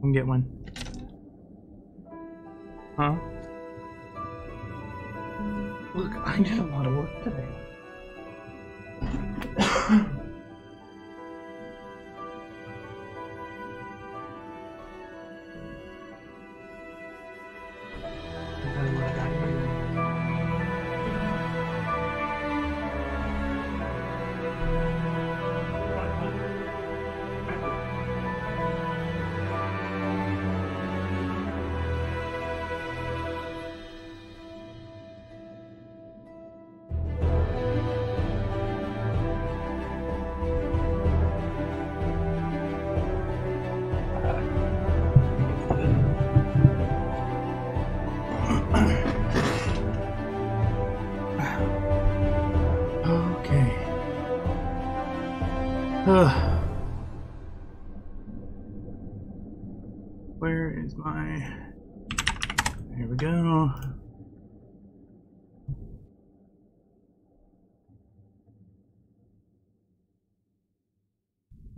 can get one. Huh? Look, I did a lot of work today.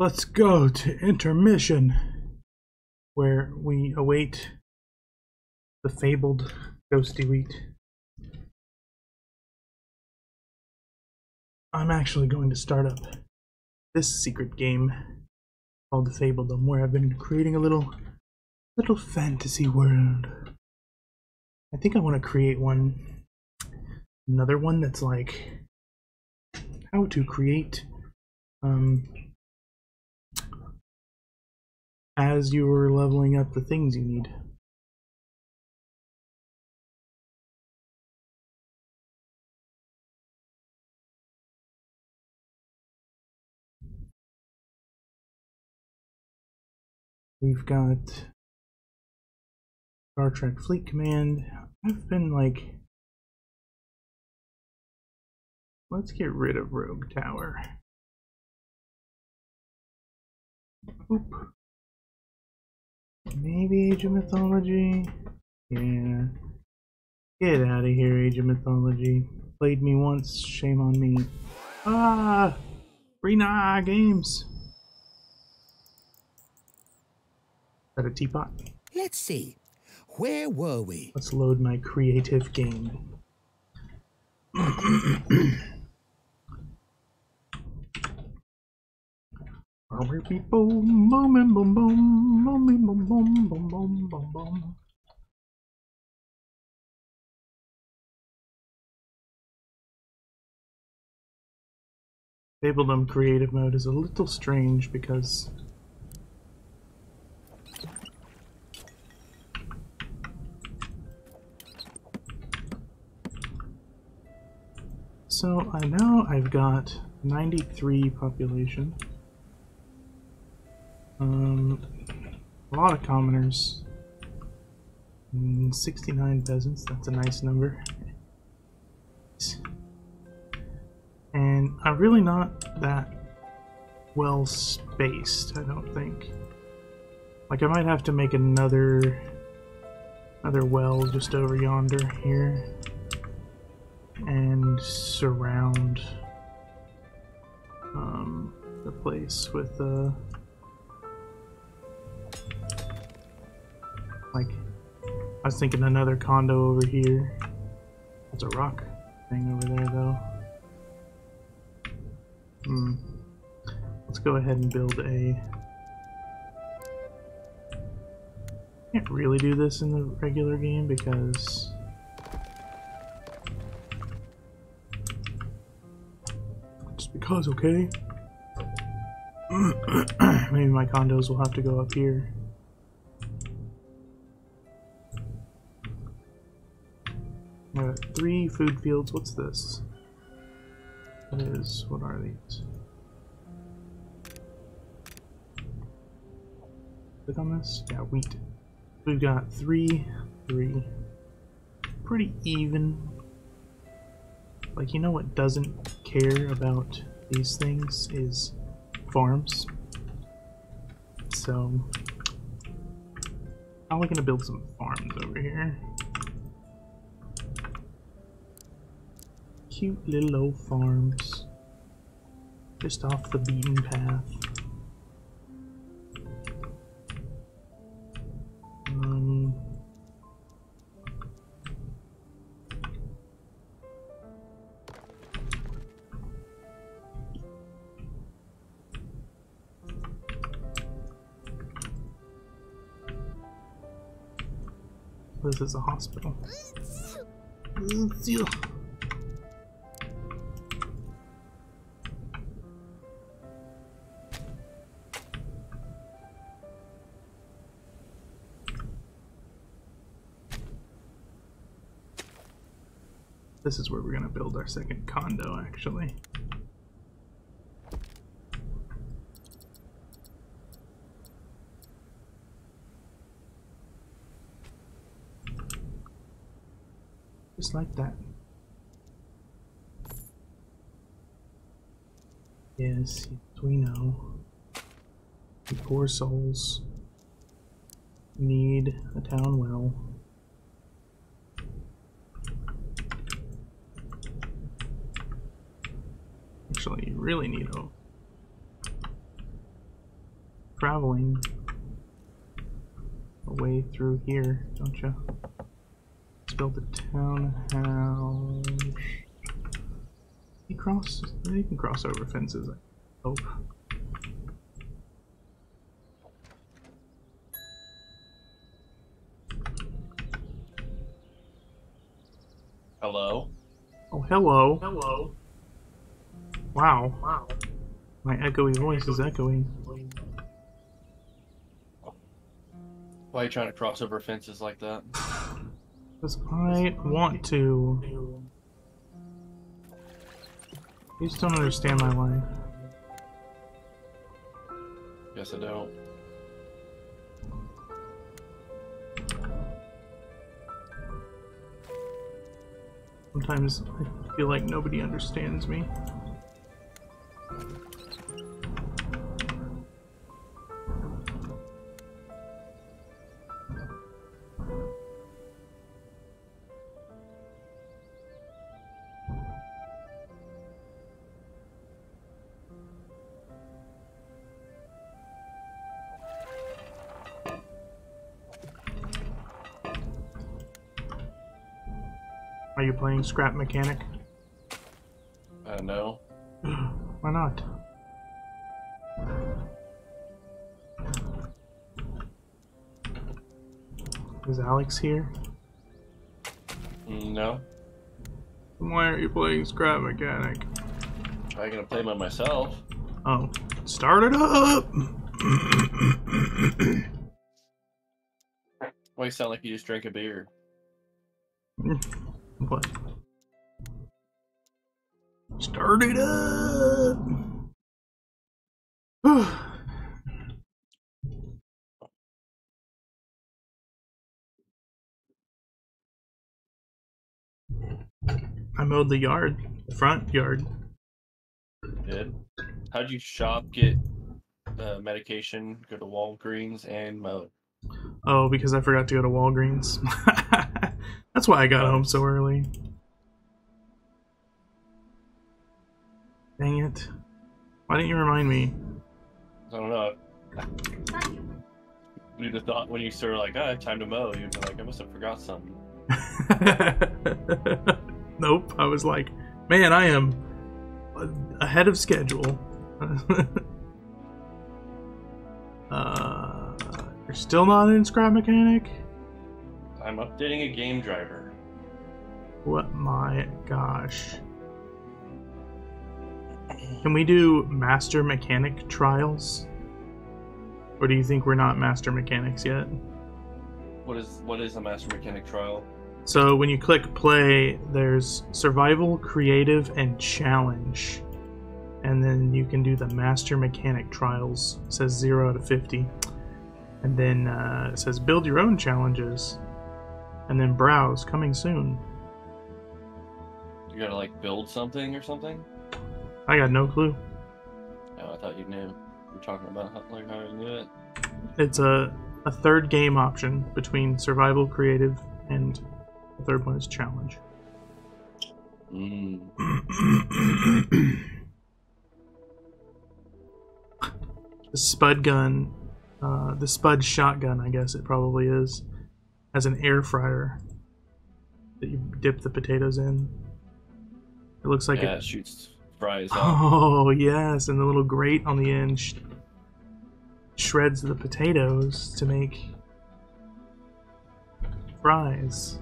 Let's go to intermission, where we await the fabled ghosty wheat. I'm actually going to start up this secret game called the Fabledom, where I've been creating a little little fantasy world. I think I want to create one another one that's like how to create um as you're leveling up the things you need. We've got Star Trek Fleet Command. I've been like, let's get rid of Rogue Tower. Oop. Maybe Age of Mythology? Yeah. Get out of here, Age of Mythology. Played me once, shame on me. Ah! Rena Games! Is that a teapot? Let's see. Where were we? Let's load my creative game. Fabledom creative mode is a little strange because So I know I've got 93 population. Um, a lot of commoners. Mm, 69 peasants, that's a nice number. And I'm really not that well spaced, I don't think. Like I might have to make another another well just over yonder here and surround um, the place with uh, I was thinking another condo over here. That's a rock thing over there though. Hmm. Let's go ahead and build a. Can't really do this in the regular game because just because, okay? Maybe my condos will have to go up here. Uh, three food fields. What's this? What is? What are these? Click on this. Yeah, wheat. We've got three, three. Pretty even. Like, you know what doesn't care about these things is farms. So, I'm gonna build some farms over here. cute little old farms just off the beaten path. Um, this is a hospital. This is where we're gonna build our second condo, actually. Just like that. Yes, yes, we know. The poor souls need a town well. Actually, you really need a traveling away through here, don't you? Let's build a townhouse. You cross. You can cross over fences. I hope. Hello. Oh, hello. Hello. Wow. Wow. My echoey voice is echoing. Why are you trying to cross over fences like that? Because I want to. You just don't understand my life. Yes, I don't. Sometimes I feel like nobody understands me. Are Scrap Mechanic? I don't know. Why not? Is Alex here? Mm, No. Why aren't you playing Scrap Mechanic? I gonna play by myself. Oh, start it up! Why you sound like you just drank a beer? what? Start it up! I mowed the yard, front yard. Did. How'd you shop, get uh, medication, go to Walgreens, and mow? Oh, because I forgot to go to Walgreens. That's why I got home so early. Dang it. Why didn't you remind me? I don't know. You'd have thought when you started like, oh, I have time to mow, you'd be like, I must have forgot something. nope. I was like, man, I am ahead of schedule. uh, you're still not in Scrap Mechanic? I'm updating a game driver. What my gosh. Can we do master mechanic trials? Or do you think we're not master mechanics yet? What is what is a master mechanic trial? So when you click play, there's survival, creative, and challenge. And then you can do the master mechanic trials. It says 0 out of 50. And then uh, it says build your own challenges. And then browse, coming soon. You gotta like build something or something? I got no clue. Oh, I thought you knew. You were talking about how, like how to do it. It's a, a third game option between survival, creative, and the third one is challenge. Mm. the spud gun, uh, the spud shotgun, I guess it probably is, has an air fryer that you dip the potatoes in. It looks like yeah, it. it shoots fries out. Oh yes, and the little grate on the end sh- shreds the potatoes to make fries.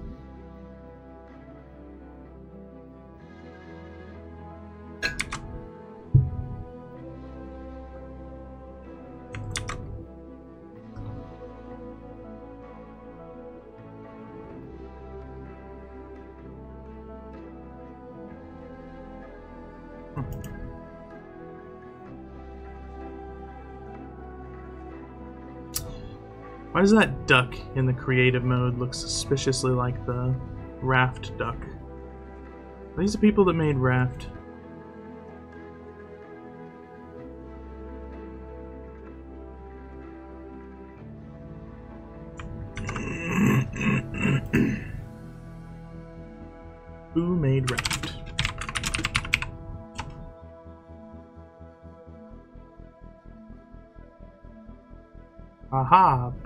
Why does that duck in the creative mode look suspiciously like the raft duck? Are these the people that made raft?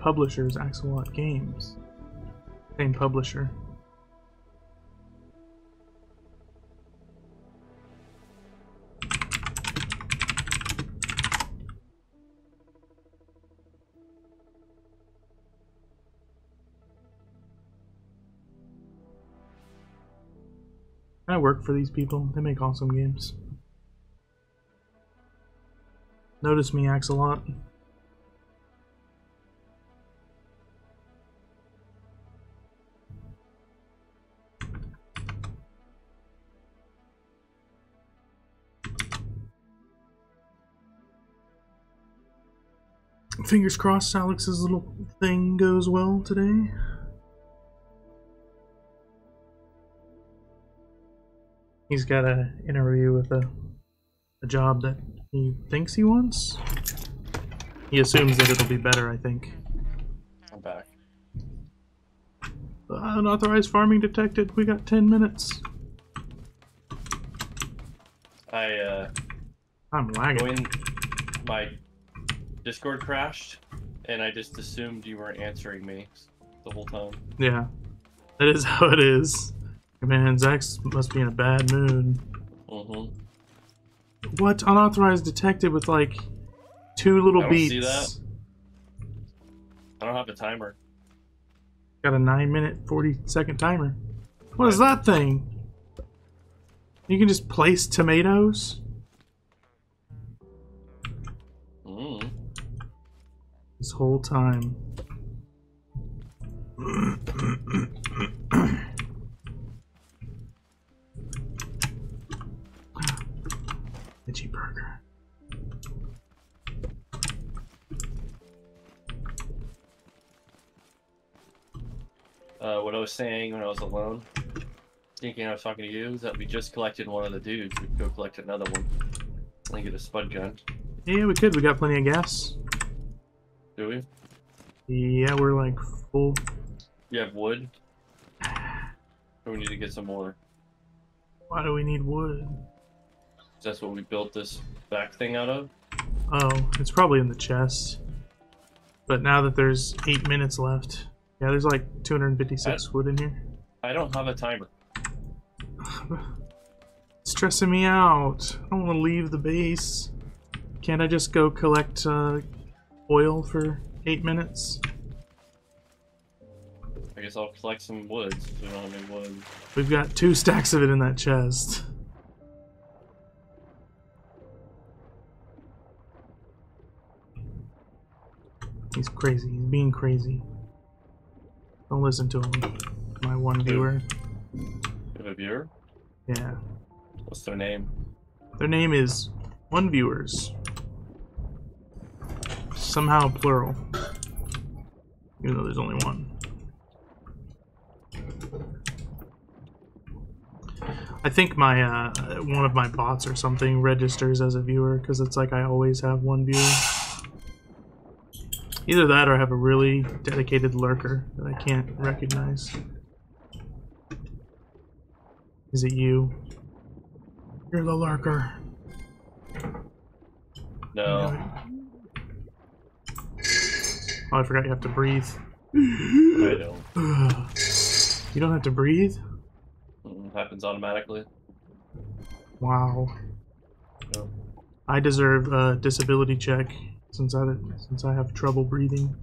Publishers Axolot Games. Same publisher. I work for these people. They make awesome games. Notice me, Axolot. Fingers crossed Alex's little thing goes well today. He's got an interview with a a job that he thinks he wants. He assumes that it'll be better, I think. I'm back. Unauthorized farming detected. We got 10 minutes. I uh I'm lagging. joined my Discord crashed, and I just assumed you weren't answering me the whole time. Yeah. That is how it is. Man, Zach must be in a bad mood. Mm-hmm. What? Unauthorized detected with like two little I beats. see that. I don't have a timer. Got a 9 minute 40 second timer. What is that thing? You can just place tomatoes? Mm. This whole time. Itchy burger. Uh, what I was saying when I was alone, thinking I was talking to you, is that we just collected one of the dudes. We could go collect another one and get a spud gun. Yeah, we could. We got plenty of gas. Do we? Yeah, we're like full. You have wood? Or we need to get some more? Why do we need wood? That's what we built this back thing out of. Oh, it's probably in the chest. But now that there's eight minutes left, yeah, there's like 256 wood in here. I don't have a timer. stressing me out. I don't want to leave the base. Can't I just go collect uh, oil for eight minutes? I guess I'll collect some wood since we don't have any wood. We've got two stacks of it in that chest. He's crazy. He's being crazy. Don't listen to him. My one viewer. You have a viewer? Yeah. What's their name? Their name is One Viewers. Somehow plural. Even though there's only one. I think my uh, one of my bots or something registers as a viewer because it's like I always have one viewer. Either that or I have a really dedicated lurker that I can't recognize. Is it you? You're the lurker. No. Oh, I forgot you have to breathe. I don't. You don't have to breathe? Mm, happens automatically. Wow. No. I deserve a disability check since I since I have trouble breathing.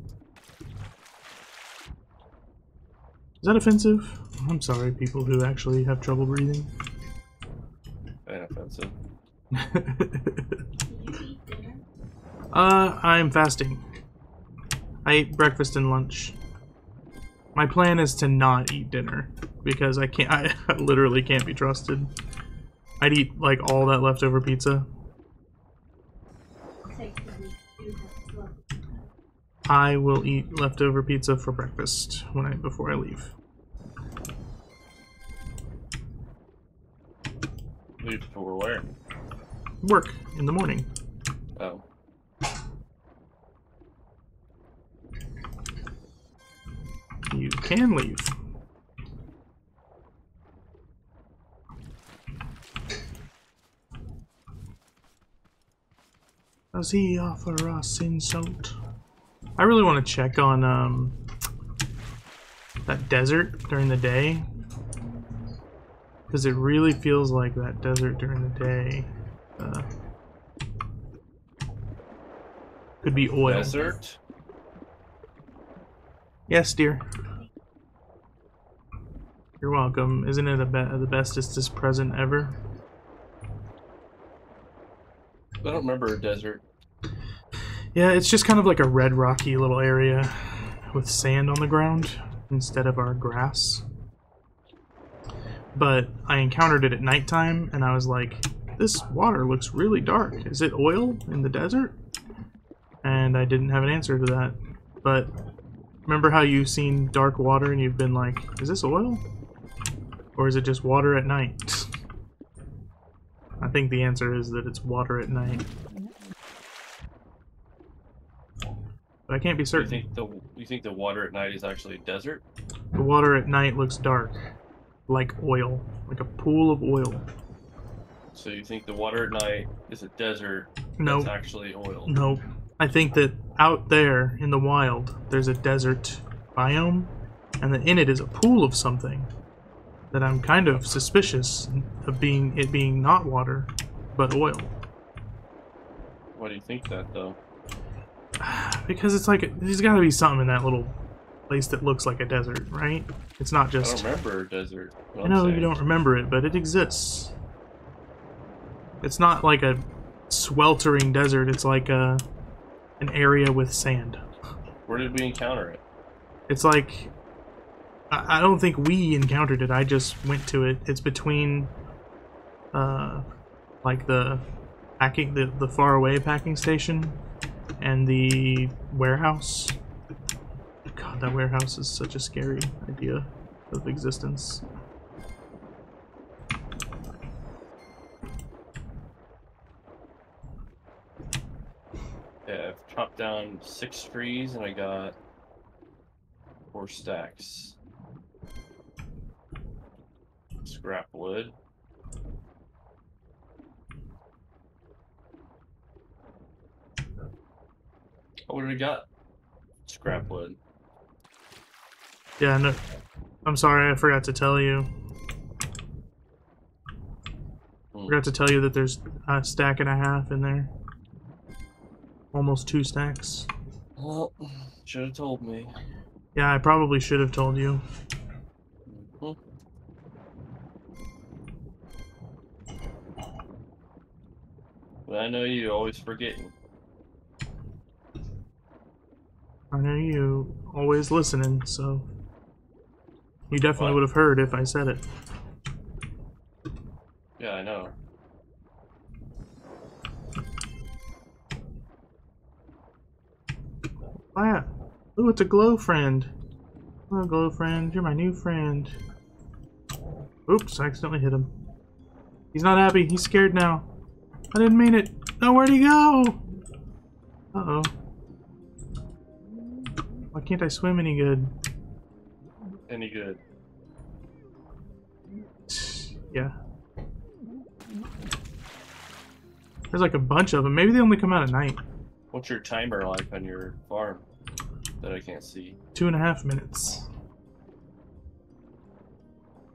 Is that offensive? I'm sorry, people who actually have trouble breathing. Inoffensive. uh, I'm fasting. I ate breakfast and lunch. My plan is to not eat dinner because I can't. I, I literally can't be trusted. I'd eat like all that leftover pizza. I will eat leftover pizza for breakfast when I before I leave. Leave for where? Work in the morning. Oh. You can leave. Does he offer us insult? I really want to check on um, that desert during the day. Because it really feels like that desert during the day. Uh, could be oil. Desert? Yes, dear. You're welcome. Isn't it a be the bestest present ever? I don't remember a desert. Yeah, it's just kind of like a red rocky little area with sand on the ground instead of our grass. But I encountered it at nighttime and I was like, this water looks really dark. Is it oil in the desert? And I didn't have an answer to that. But remember how you've seen dark water and you've been like, is this oil? Or is it just water at night? I think the answer is that it's water at night. But I can't be You certain. think the you think the water at night is actually a desert? The water at night looks dark. Like oil. Like a pool of oil. So you think the water at night is a desert No. that's actually oil? Nope. I think that out there in the wild, there's a desert biome, and that in it is a pool of something that I'm kind of suspicious of being it being not water, but oil. Why do you think that though? Because it's like there's got to be something in that little place that looks like a desert, right? It's not I just. don't remember a desert. I know you don't remember it, but it exists. It's not like a sweltering desert. It's like a an area with sand. Where did we encounter it? It's like I, I don't think we encountered it. I just went to it. It's between uh like the packing the, the far away packing station and the warehouse. God, that warehouse is such a scary idea of existence. Yeah, I've chopped down six trees and I got four stacks. Scrap wood. Oh, what do we got? Scrap wood. Yeah, no. I'm sorry, I forgot to tell you. Hmm. Forgot to tell you that there's a stack and a half in there. Almost two stacks. Well, should have told me. Yeah, I probably should have told you. Hmm. But I know you always forgetting. I know you always listening, so you definitely What? would have heard if I said it. Yeah, I know. Oh yeah. Ooh, it's a glow friend. Hello, glow friend. You're my new friend. Oops, I accidentally hit him. He's not happy. He's scared now. I didn't mean it. No, where'd he go? Uh-oh. Why can't I swim any good? Any good? Yeah. There's like a bunch of them. Maybe they only come out at night. What's your timer like on your farm that I can't see? Two and a half minutes.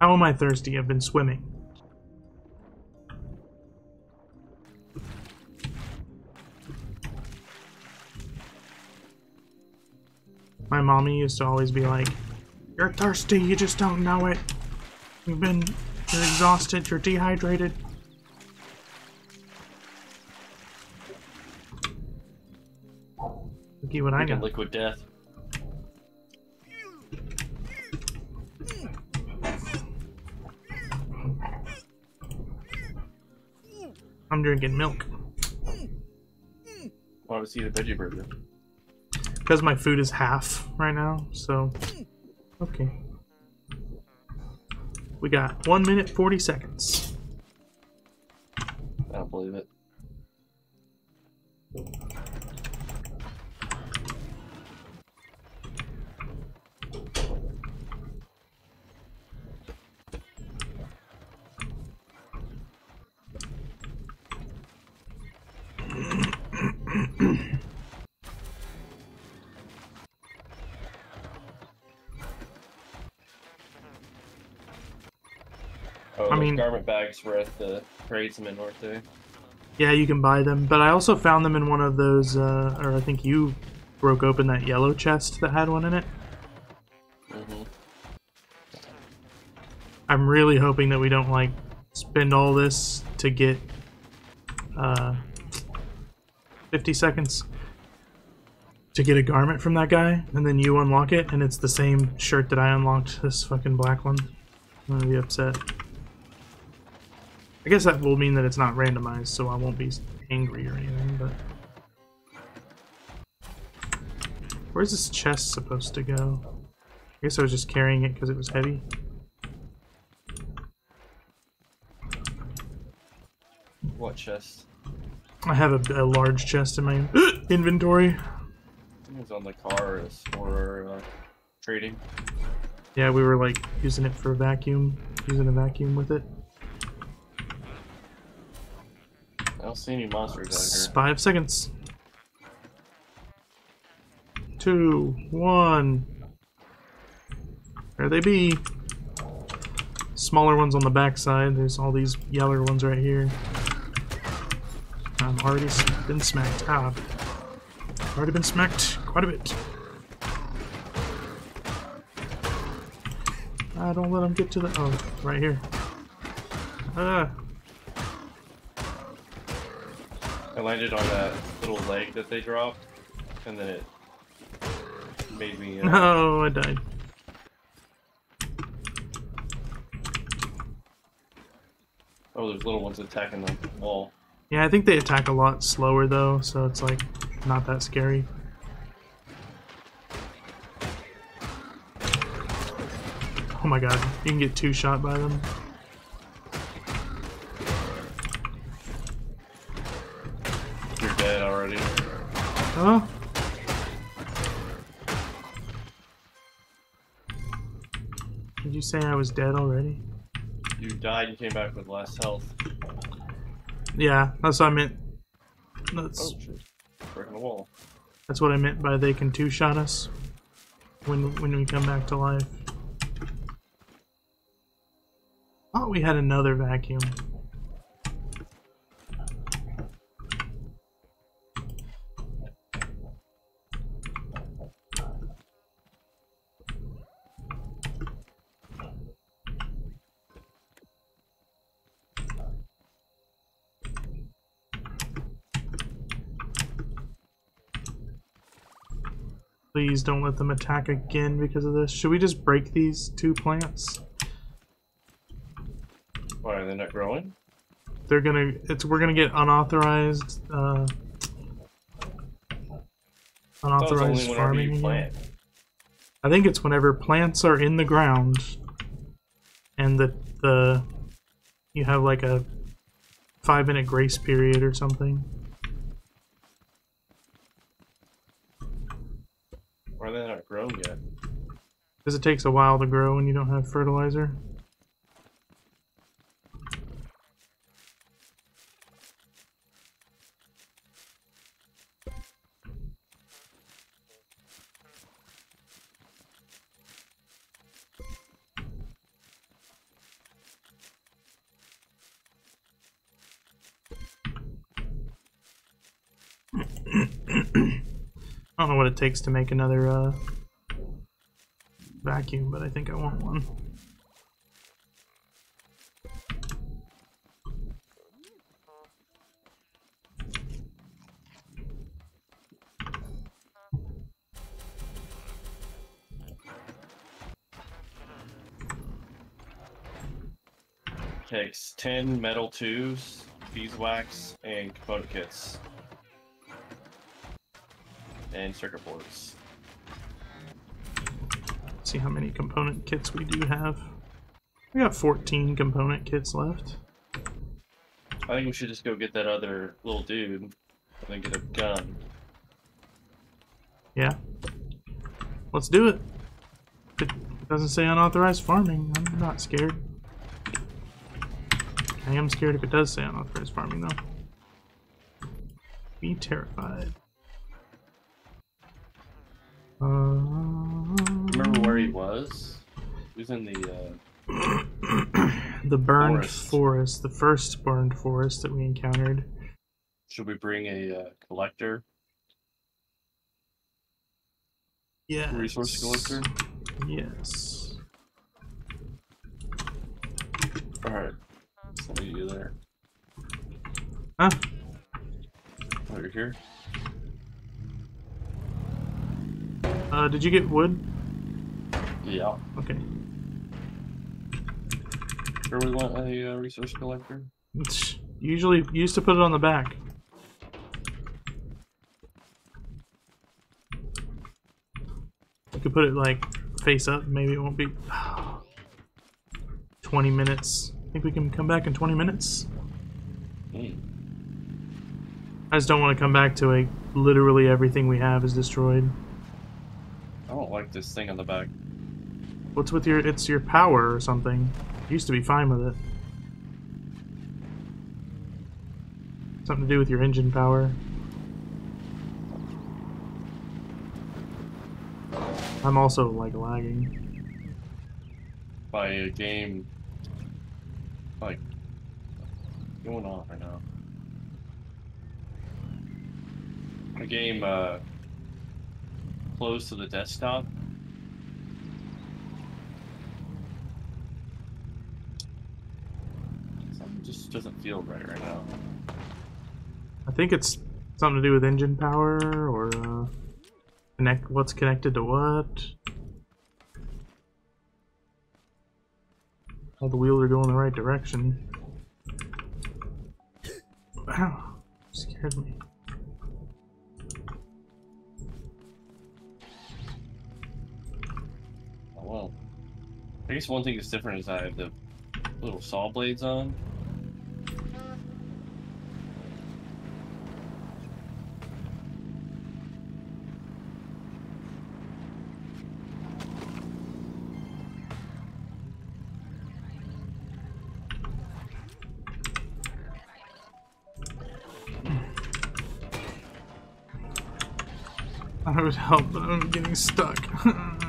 How am I thirsty? I've been swimming. My mommy used to always be like, You're thirsty, you just don't know it. You've been you're exhausted, you're dehydrated. Looky what I got. liquid death. I'm drinking milk. Want to see the veggie burger? Because my food is half right now, so okay. We got one minute forty seconds. I don't believe it. Mean- garment bags were at the tradesman, weren't they? Yeah, you can buy them, but I also found them in one of those, uh, or I think you broke open that yellow chest that had one in it. Mm-hmm. I'm really hoping that we don't like spend all this to get uh 50 seconds to get a garment from that guy and then you unlock it and it's the same shirt that I unlocked this fucking black one. I'm gonna be upset. I guess that will mean that it's not randomized so I won't be angry or anything but Where's this chest supposed to go? I guess I was just carrying it because it was heavy. What chest? I have a, a large chest in my inventory. It was on the car as for uh, trading. Yeah, we were like using it for a vacuum, using a vacuum with it. I don't see any monsters out Five seconds. Two, one. There they be. Smaller ones on the backside. There's all these yeller ones right here. I'm already been smacked. Ah. Already been smacked quite a bit. I don't let them get to the. Oh, right here. Ah. here. I landed on that little leg that they dropped, and then it made me. Uh, No, I died. oh, there's little ones attacking the wall. Yeah, I think they attack a lot slower though, so it's like not that scary. Oh my god, you can get two shot by them. You're dead already. Oh. Did you say I was dead already? You died and came back with less health. Yeah, that's what I meant. That's Oh! Breaking the wall. that's what I meant by they can two shot us when when we come back to life. Oh, we had another vacuum. Please don't let them attack again because of this. Should we just break these two plants? Why are they not growing? They're gonna. It's we're gonna get unauthorized. Uh, I thought it was unauthorized farming. plant. I think it's whenever plants are in the ground, and the the you have like a five minute grace period or something. They not grown yet? Because it takes a while to grow when you don't have fertilizer. I don't know what it takes to make another uh, vacuum, but I think I want one. Takes 10 metal tubes, beeswax, and component kits. And circuit boards. see how many component kits we do have. We got 14 component kits left. I think we should just go get that other little dude and then get a gun. Yeah. Let's do it. It doesn't say unauthorized farming. I'm not scared. I am scared if it does say unauthorized farming, though. Be terrified. Remember where he was? He was in the, uh, the burned Forest. forest, the first burned forest that we encountered. should we bring a uh, collector? Yeah. Resource collector? Yes. Alright. What are you there? Huh? Oh, you're here? Uh, did you get wood? Yeah. Okay. Sure we want a uh, resource collector? It's usually used to put it on the back. You could put it like face up. Maybe it won't be 20 minutes. I think we can come back in 20 minutes? Hmm. I just don't want to come back to a literally everything we have is destroyed. I don't like this thing on the back. What's with your? It's your power or something. Used to be fine with it. Something to do with your engine power. I'm also like lagging. By a game. Like. Going on right now. A game, uh. Close to the desktop. Something just doesn't feel right right now. I think it's something to do with engine power or uh, connect. What's connected to what? All the wheels are going the right direction. Wow, scared me. Well. I guess one thing that's different is I have the little saw blades on. I would help, but I'm getting stuck.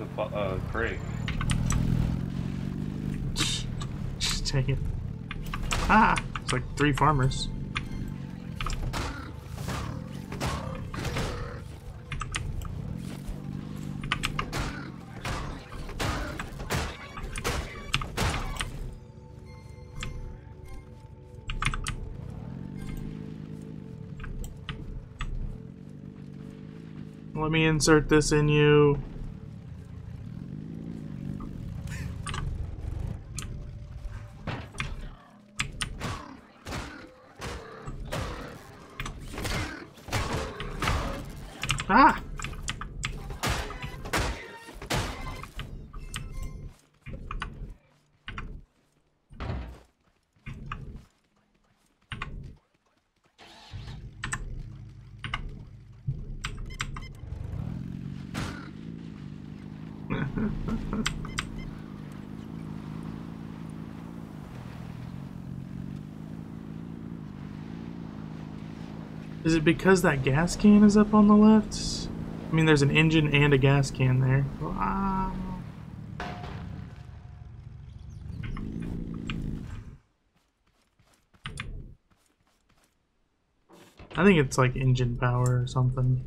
The bu- uh, crate. Just take it. Ah! It's like three farmers. Let me insert this in you. Ah! Is it because that gas can is up on the left? I mean, there's an engine and a gas can there. Wow. I think it's like engine power or something.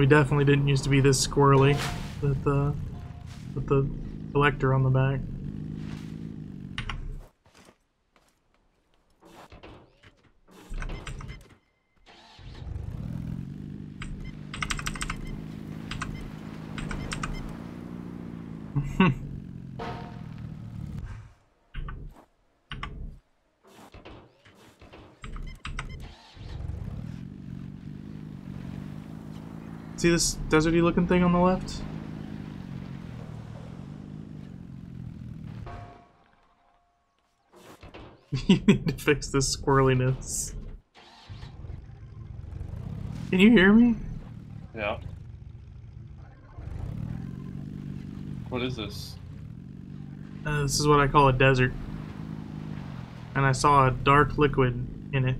We definitely didn't used to be this squirrely with the with the collector on the back. See this deserty looking thing on the left? you need to fix this squirreliness. Can you hear me? Yeah. What is this? Uh, this is what I call a desert. And I saw a dark liquid in it.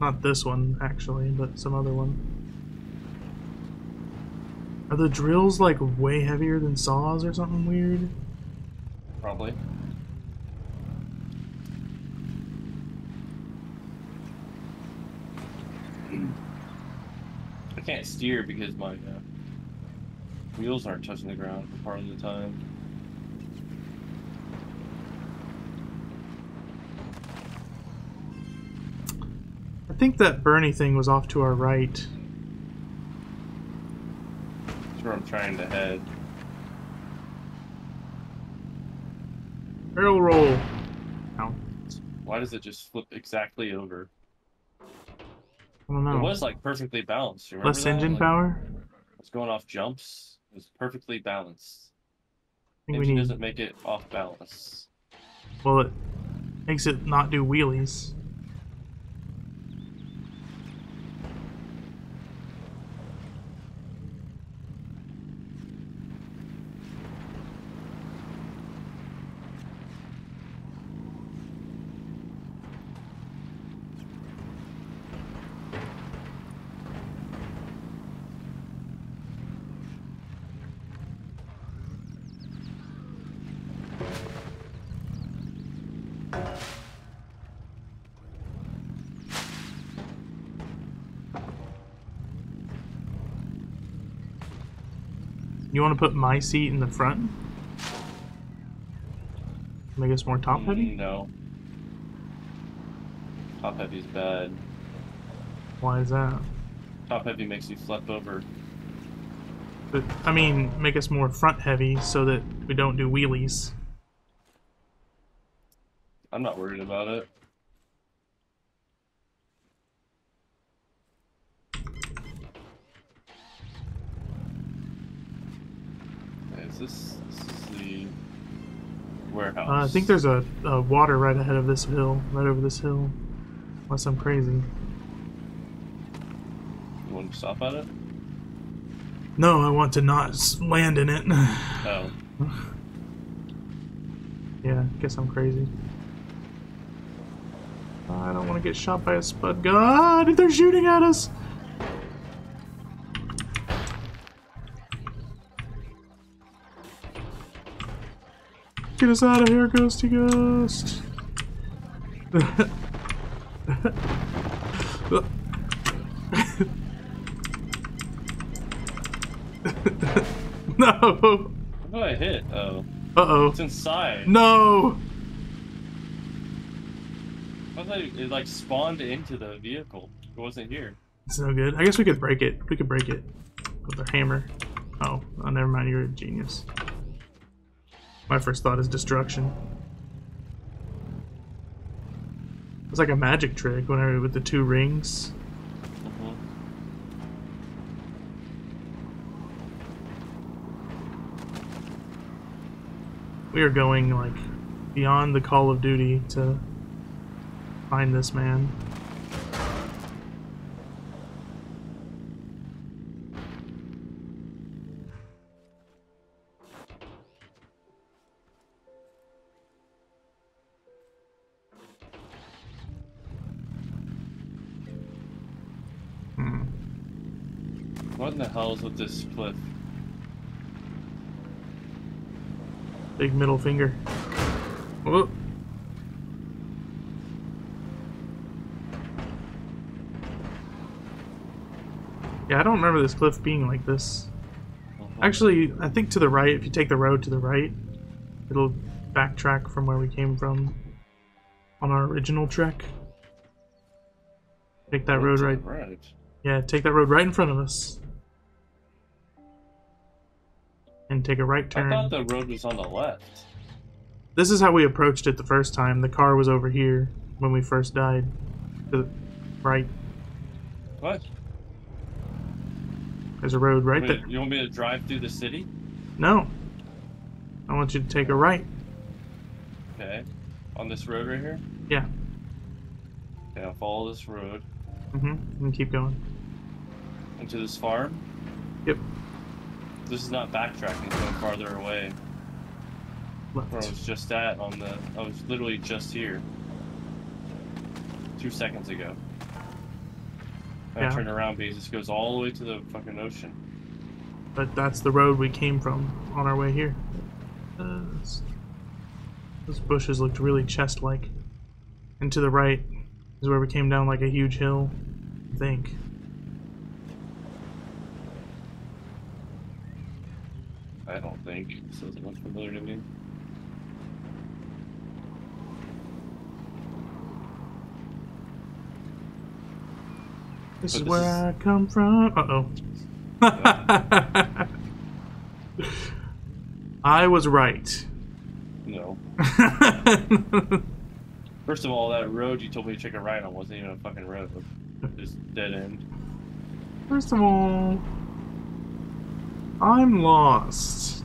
Not this one, actually, but some other one. Are the drills like way heavier than saws or something weird? Probably. I can't steer because my uh, wheels aren't touching the ground for part of the time. I think that Bernie thing was off to our right. That's where I'm trying to head. Barrel roll. Ow. Why does it just flip exactly over? I don't know. It was like perfectly balanced. Less that? engine Like, power? It's going off jumps. It was perfectly balanced. Engine need. doesn't make it off balance. Well, it makes it not do wheelies. You want to put my seat in the front? Make us more top heavy? Mm, No. Top heavy's bad. Why is that? Top heavy makes you flip over. But, I mean, make us more front heavy so that we don't do wheelies. I'm not worried about it. Okay, Is this, this is the warehouse? Uh, I think there's a, a water right ahead of this hill, right over this hill. Unless I'm crazy. You want to stop at it? No, I want to not land in it. Oh, yeah, guess I'm crazy. I don't want to get shot by a spud god. They're shooting at us. Get us out of here, ghosty ghost. no. what did I hit? Oh, Uh oh. it's inside. No. I thought it, it like spawned into the vehicle. It wasn't here. It's no good. I guess we could break it. We could break it with our hammer. Oh, oh, never mind. You're a genius. My first thought is destruction. It's like a magic trick whenever with the two rings. Mhm. We are going like beyond the Call of Duty to find this man. What in the hell is with this cliff? Big middle finger. Whoa. Yeah, I don't remember this cliff being like this. Mhm. Actually, I think to the right, if you take the road to the right, it'll backtrack from where we came from on our original trek. Take that road right. Right. Yeah, take that road right in front of us. And take a right turn. I thought the road was on the left. This is how we approached it the first time. The car was over here when we first died. The right. What? There's a road right Wait, there. You want me to drive through the city? No. I want you to take a right. Okay. On this road right here? Yeah. Okay, I'll follow this road Mm-hmm. And keep going. into this farm. Yep. This is not backtracking, it's going farther away. Where I was just at on the. I was literally just here. Two seconds ago. I Yeah. turned around because this goes all the way to the fucking ocean. But that's the road we came from on our way here. Uh, those bushes looked really chest-like. And to the right is where we came down like a huge hill. I think. I don't think. This doesn't look familiar to me. This But is this where is- I come from. Uh oh. I was right. No. First of all, that road you told me to take a right on wasn't even a fucking road. Just dead end. First of all, I'm lost.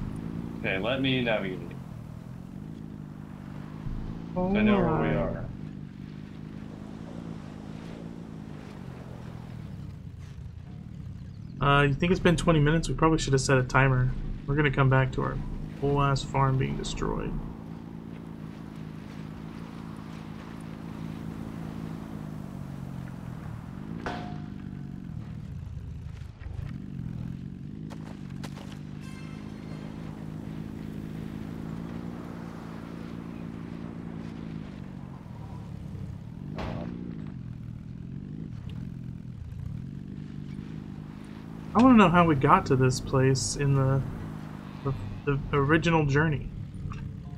Okay, let me navigate. I know where we are. Uh, you think it's been 20 minutes? We probably should have set a timer. We're gonna come back to our whole ass farm being destroyed. To know how we got to this place in the, the the original journey.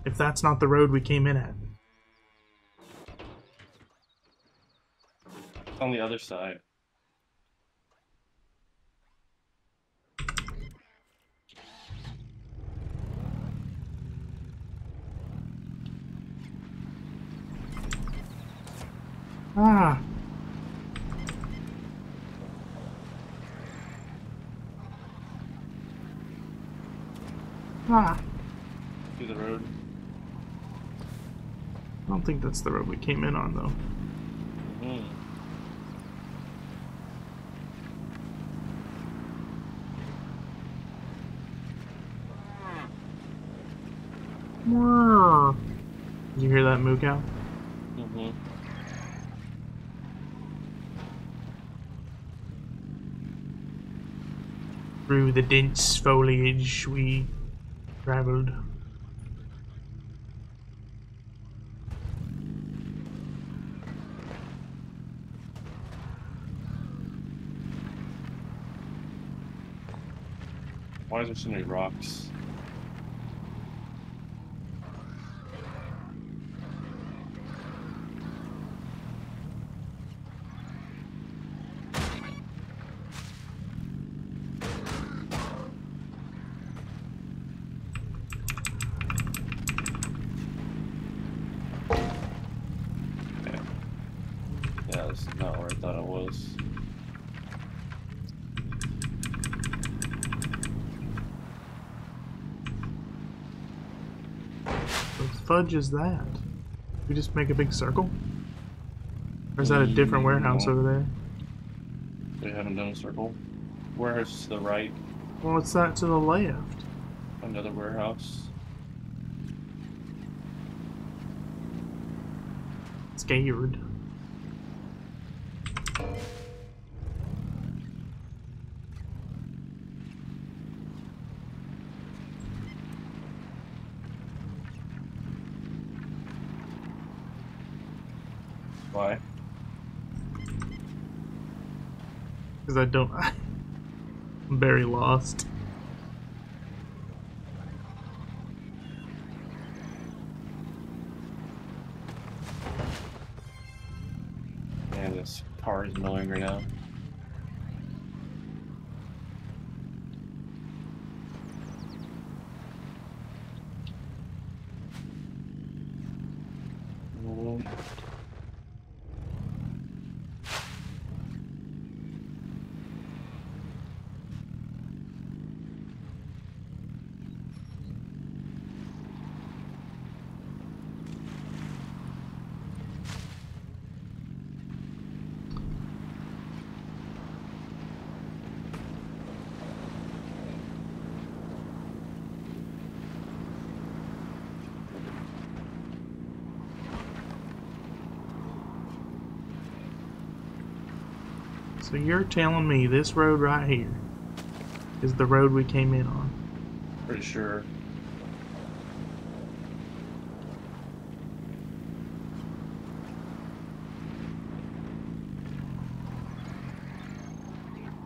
If that's not the road we came in at. On the other side. Ah. Ah. To the road. I don't think that's the road we came in on, though. Hmm. Did you hear that moo cow? Mm-hmm. Through the dense foliage we traveled. Why is there so many rocks? Okay. Yeah, that's not where I thought it was. Fudge is that? We just make a big circle? Or is that a different warehouse No. over there? They haven't done a circle. Warehouse to the right. Well, what's that to the left? Another warehouse. Scared. Why? Because I don't. I'm very lost. Man, this car is annoying right now. Mm, So you're telling me this road right here is the road we came in on? Pretty sure.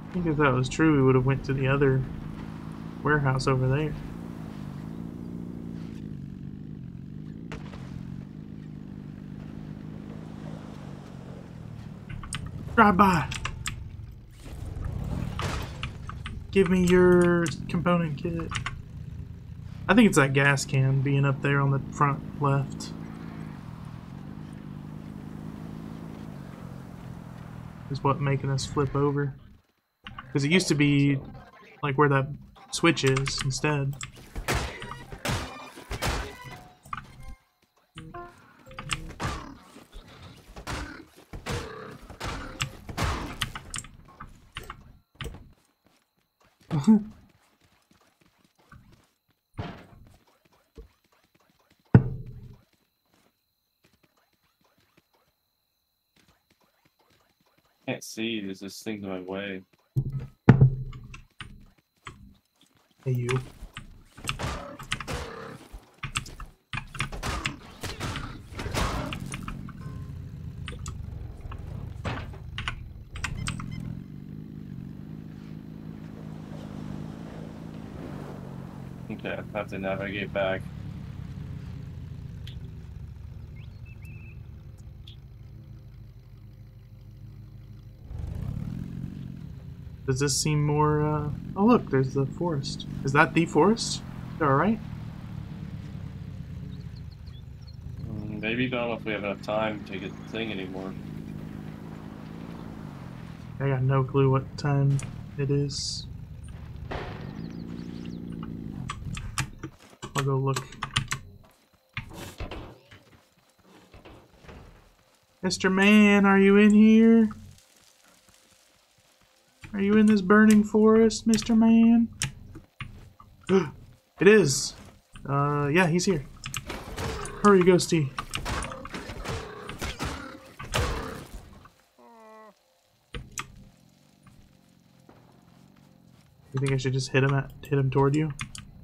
I think if that was true, we would have went to the other warehouse over there. Drive by. Give me your component kit. I think it's that gas can being up there on the front left. Is what making us flip over. Because it used to be like where that switch is instead. This thing in my way. Hey, you. Okay, I have to navigate back. Does this seem more, uh... Oh, look, there's the forest. Is that the forest? Alright. Mm, Maybe don't know if we have enough time to get the thing anymore. I got no clue what time it is. I'll go look. Mr. Man, are you in here? Are you in this burning forest, Mr. Man? it is. Uh, yeah, he's here. Hurry, Ghosty. You think I should just hit him at hit him toward you?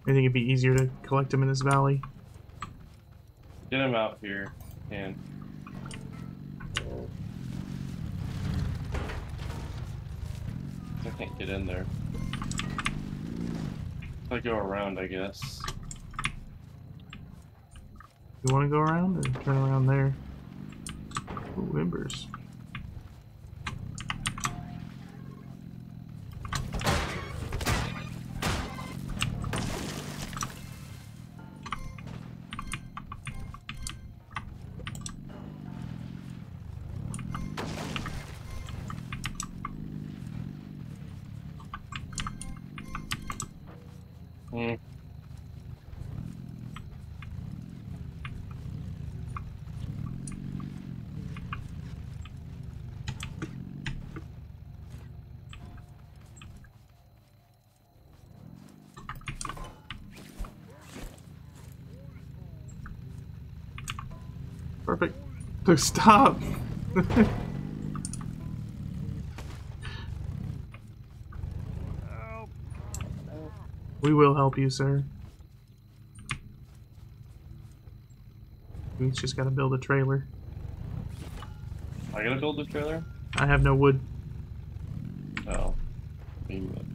I think it'd be easier to collect him in this valley. Get him out here, and can't get in there. I go around, I guess. You want to go around or turn around there? Ooh, embers. Hmm. Perfect. So stop. we will help you, sir. We just gotta build a trailer. I gotta build this trailer? I have no wood. Oh. Maybe not.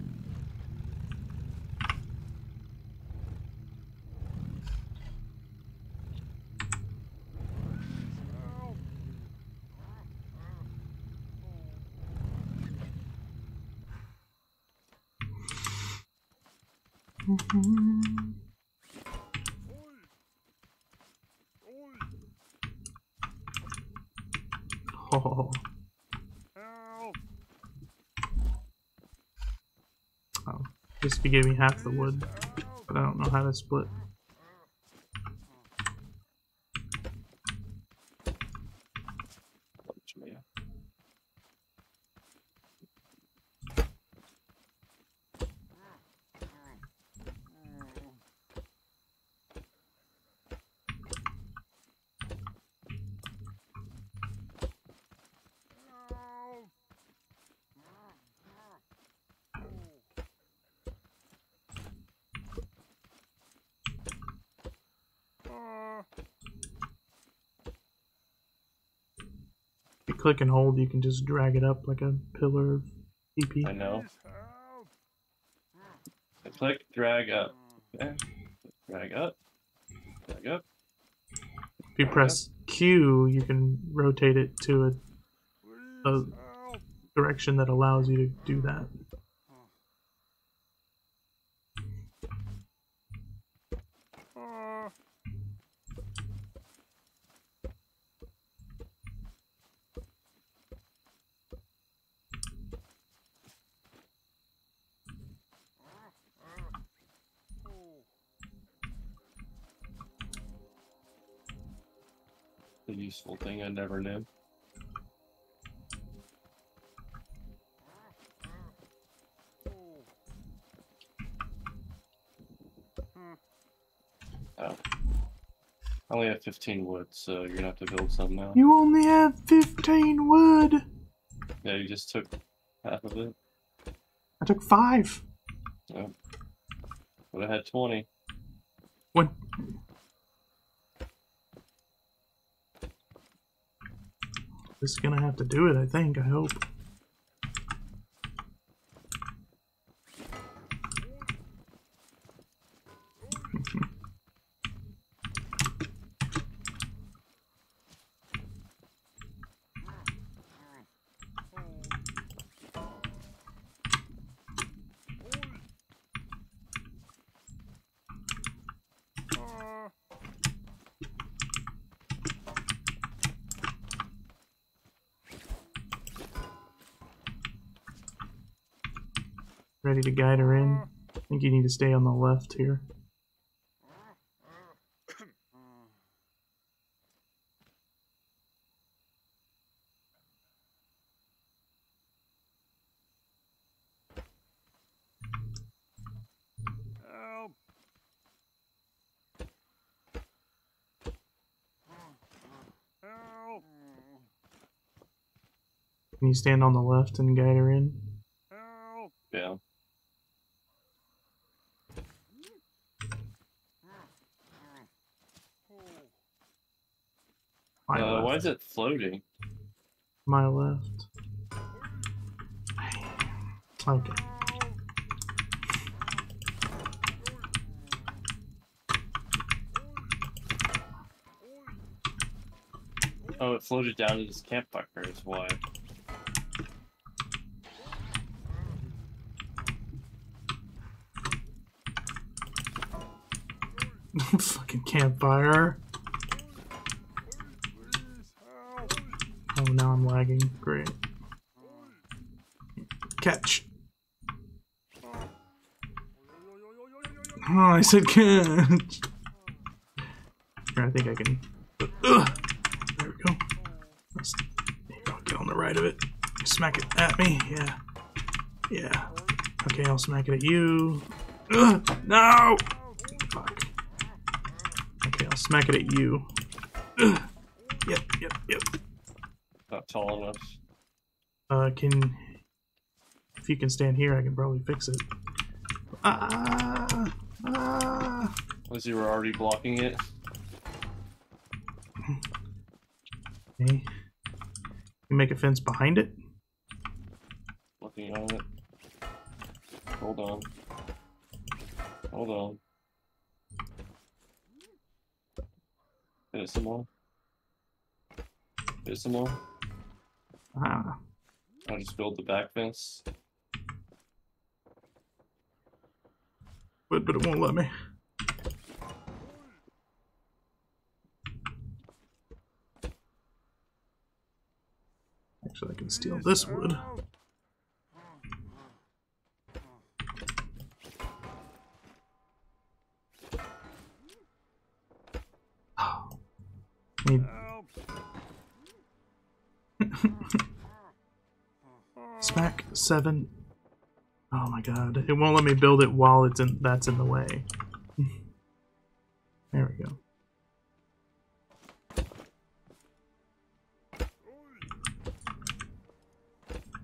Oh. Oh. You gave me half the wood, but I don't know how to split. Punch me. If you click and hold, you can just drag it up like a pillar of. I know. Click, drag up. Okay. Drag up. Drag up. If you press Q, you can rotate it to a, a direction that allows you to do that. 16 wood, so you're gonna have to build some now. You only have 15 wood! Yeah, you just took half of it. I took five. Yeah. Would have had 20. One. Just gonna have to do it, I think, I hope. To guide her in. I think you need to stay on the left here. Can you stand on the left and guide her in? Yeah. My Uh, left. why is it floating? My left. Okay. Oh, it down to this campfire is why. Fucking campfire. Oh, now I'm lagging. Great. Catch. Oh, I said catch. I think I can. Ugh. There we go. Let's, there you go. Get on the right of it. Smack it at me. Yeah. Yeah. Okay, I'll smack it at you. Ugh. No! Fuck. Okay, I'll smack it at you. Ugh. Yep, yep, yep. Not tall enough. Uh, can if you can stand here, I can probably fix it. Ah, ah. Unless you were already blocking it. Okay. You make a fence behind it. Looking on it. Hold on. Hold on. Hit it some more. Hit it some more. Ah, I'll just build the back fence. but but it won't let me. Actually, I can steal this wood. Seven. Oh my god! It won't let me build it while it's in. That's in the way. there we go.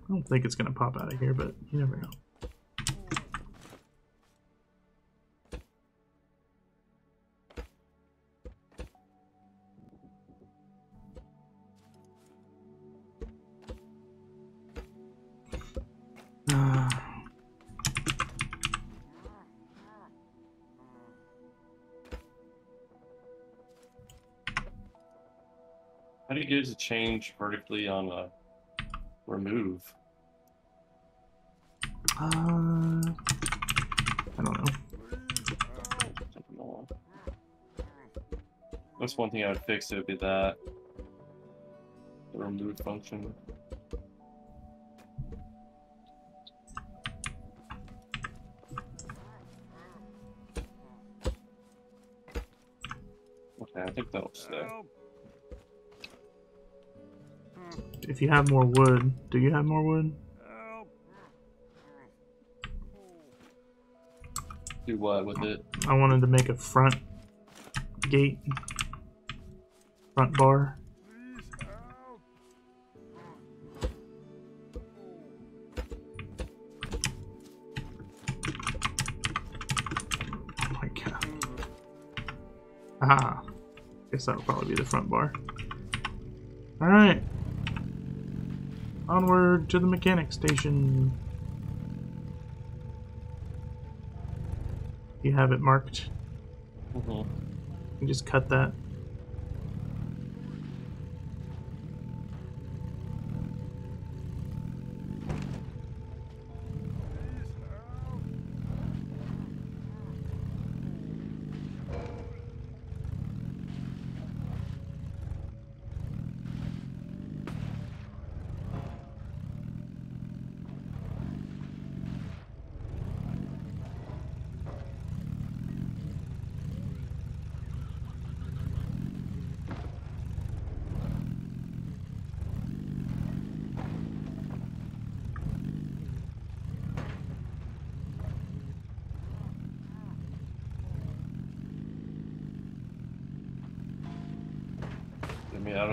I don't think it's gonna pop out of here, but you never know. Get change vertically on a remove? Uh, I don't know. That's one thing I would fix. It would be that the remove function. Okay, I think that'll stay. If you have more wood, do you have more wood? Do what with it? I wanted to make a front gate, front bar. Oh my god. Ah, guess that'll probably be the front bar. Alright. Onward to the mechanic station. You have it marked. hmm You just cut that.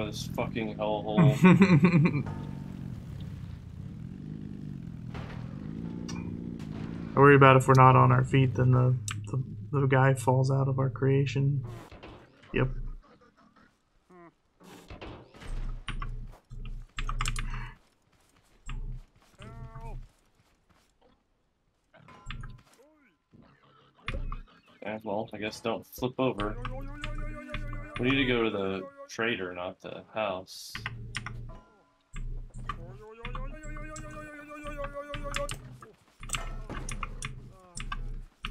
Of this fucking hellhole. I worry about if we're not on our feet, then the, the the guy falls out of our creation. Yep. Yeah, well, I guess don't flip over. We need to go to the trader, not the house.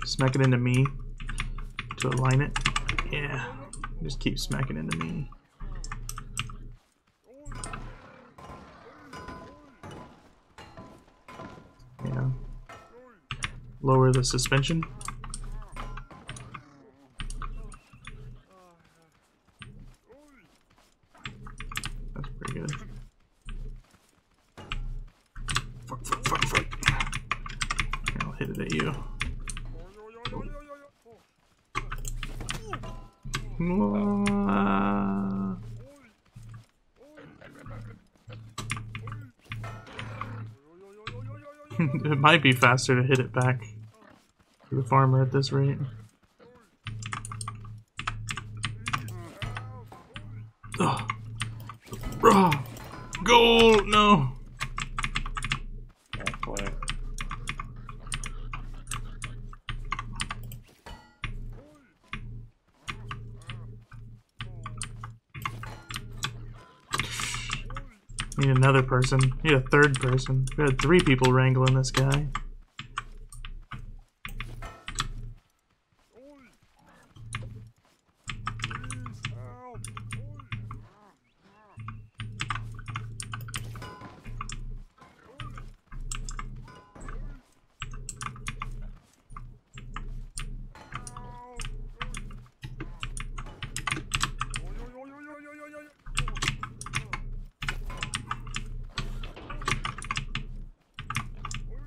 Smack it into me to align it. Yeah. Just keep smacking into me. Yeah. Lower the suspension. Might be faster to hit it back to the farmer at this rate. Person. Need a third person. We had three people wrangling this guy.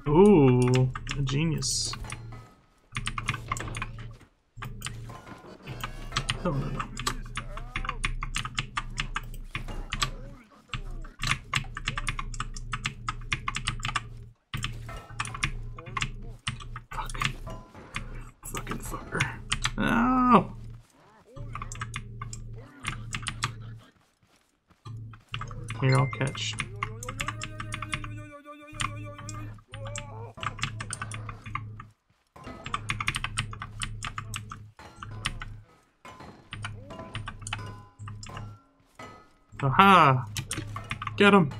Ooh, a genius. Oh, no, no. Fuck. Fucking fucker. No! Here, I'll catch. Aha! Get him!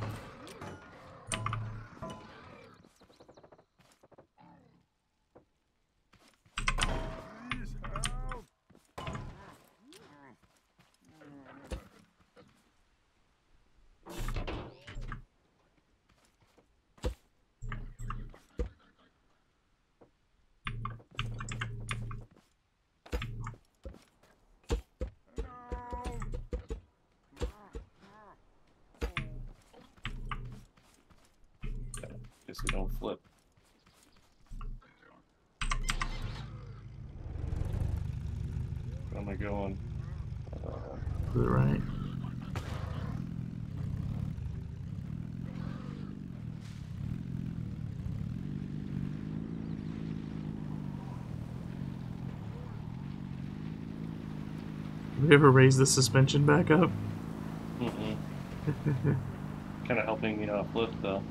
Guess we don't flip. Where am I going? Uh, To the right. Have we ever raised the suspension back up? mm-mm. kind of helping me flip though.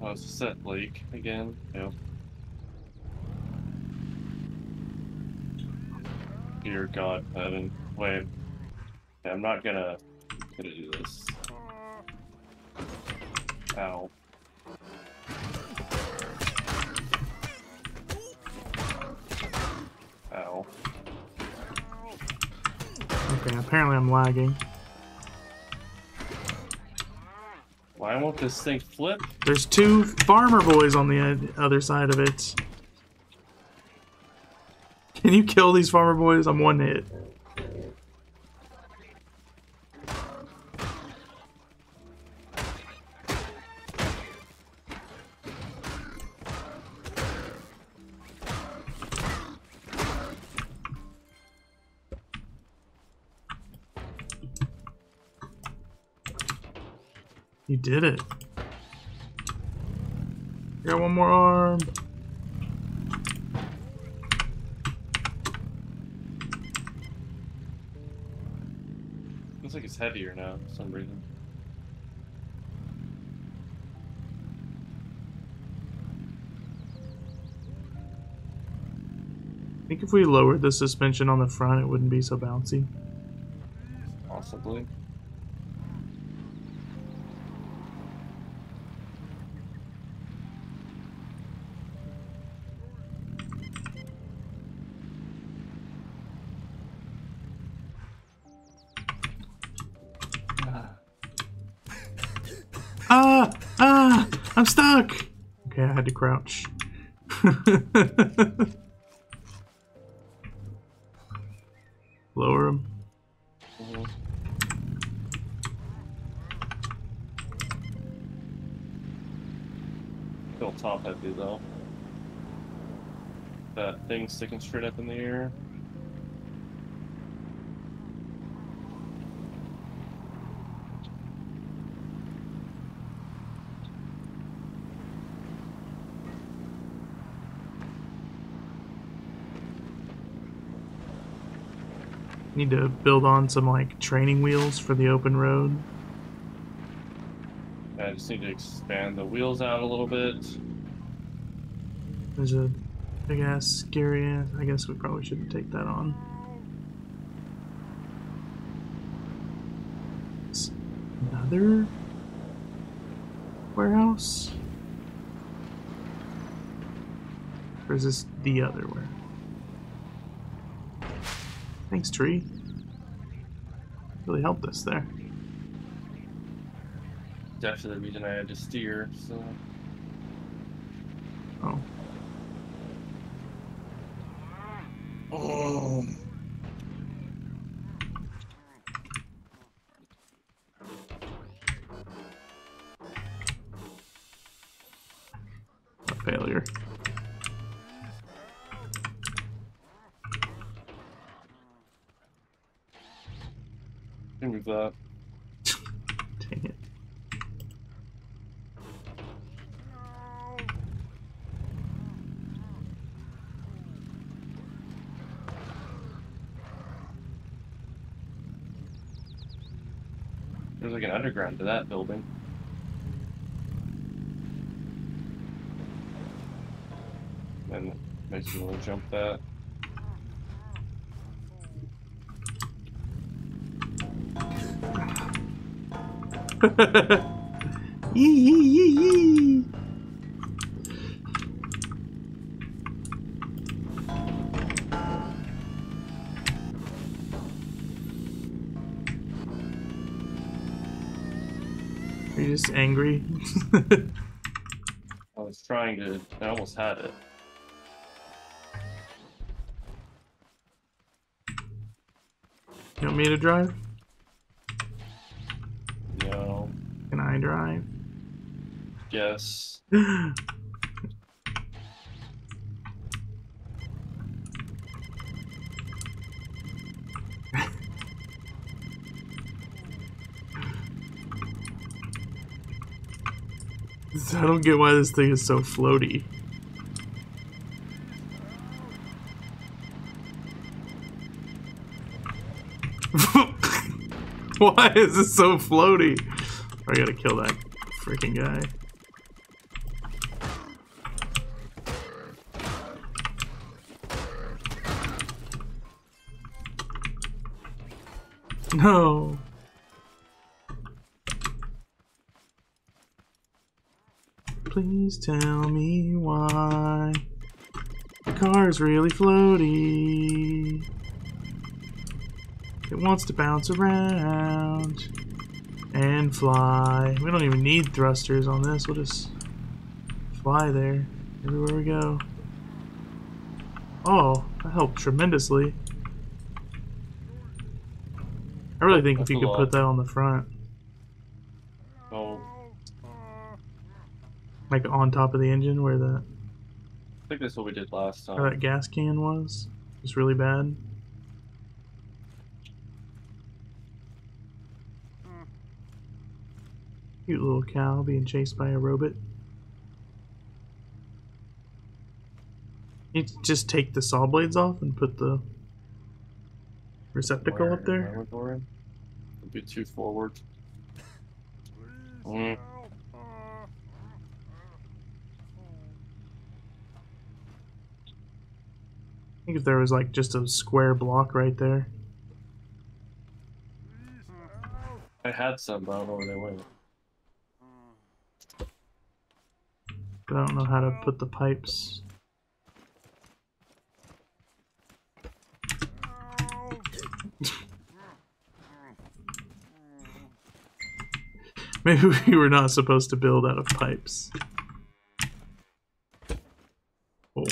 Oh, it's a set leak again. Yep. Dear God, Evan. Wait. I'm not gonna lagging. Why won't this thing flip? There's two farmer boys on the other side of it. Can you kill these farmer boys? I'm one hit. Did it. Got one more arm. Looks like it's heavier now for some reason. I think if we lowered the suspension on the front, it wouldn't be so bouncy. Possibly. I'm stuck! Okay, I had to crouch. Lower him. Still top heavy though. that thing sticking straight up in the air. Need to build on some like training wheels for the open road. I just need to expand the wheels out a little bit. There's a big ass scary ass. I guess we probably shouldn't take that on. It's another warehouse? Or is this the other warehouse? Thanks, tree. Really helped us there. Definitely the reason I had to steer, so. Oh. Oh. A failure. Move that. Dang it. There's like an underground to that building. And want to jump that. yee yee yee yee. Angry? I was trying to. I almost had it. you want me to drive? No. Can I drive? Yes. don't get why this thing is so floaty. why is this so floaty? I gotta kill that freaking guy. No. Please tell me why the car's really floaty. It wants to bounce around and fly. We don't even need thrusters on this. We'll just fly there everywhere we go. Oh, that helped tremendously. I really think if you could lot. put that on the front, Oh, like on top of the engine where the I think that's what we did last where time. that gas can was. It's really bad. Cute little cow being chased by a robot. You just take the saw blades off and put the receptacle Where up there. am I going? It'd be too forward. Mm. If there was like just a square block right there. I had some, but I don't know where they went. But I don't know how to put the pipes. Maybe we were not supposed to build out of pipes. Oh.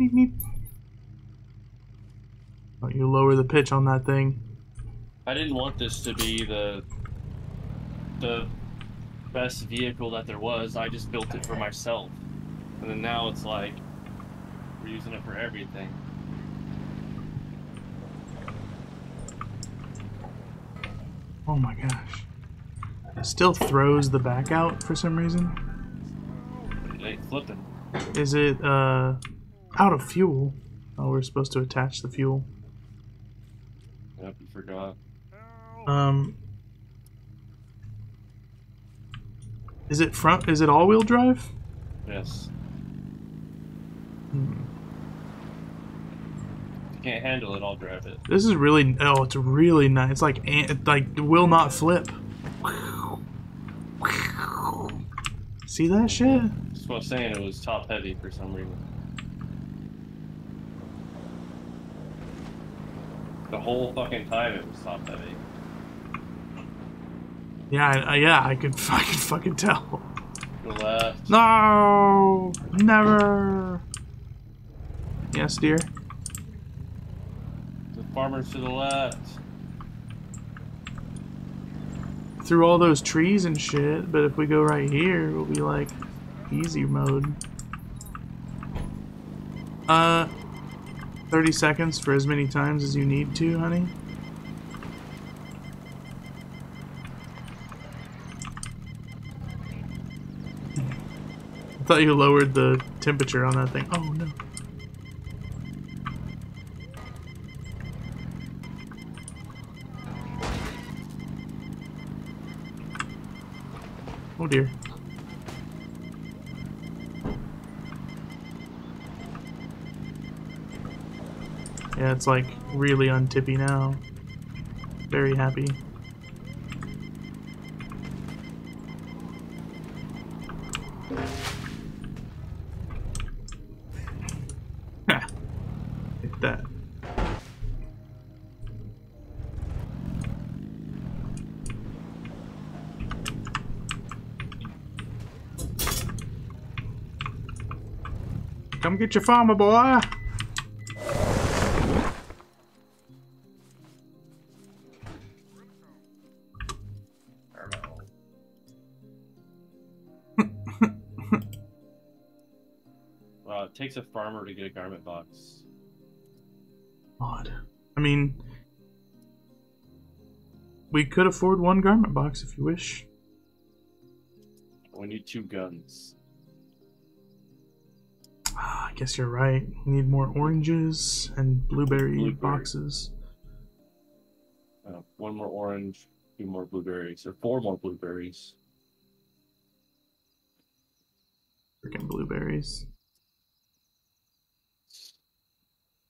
Meep, meep. Oh, you lower the pitch on that thing. I didn't want this to be the the best vehicle that there was. I just built it for myself, and then now it's like we're using it for everything. Oh my gosh. It still throws the back out for some reason. It ain't flipping. Is it uh out of fuel? Oh, we're supposed to attach the fuel. Yep, you forgot. Um Is it front is it all-wheel drive? Yes. Hmm. If you can't handle it, I'll drive it. This is really oh, it's really nice. It's like an- it like will not flip. See that shit? That's what I'm saying. It was top heavy for some reason. The whole fucking time it was top heavy. Yeah, I, yeah, I could I could fucking tell. Left. No, never. Yes, dear. The farmers to the left. Through all those trees and shit, but if we go right here, we'll be like easy mode. Uh, 30 seconds for as many times as you need to, honey. Thought you lowered the temperature on that thing. Oh no. Oh dear. Yeah, it's like really untippy now. Very happy. Get your farmer, boy! Wow, it takes a farmer to get a garment box. Odd. I mean, we could afford one garment box if you wish. We need two guns. Ah, I guess you're right. We need more oranges and blueberry, Blueberry. boxes. Uh, one more orange, two more blueberries, or four more blueberries. Freaking blueberries.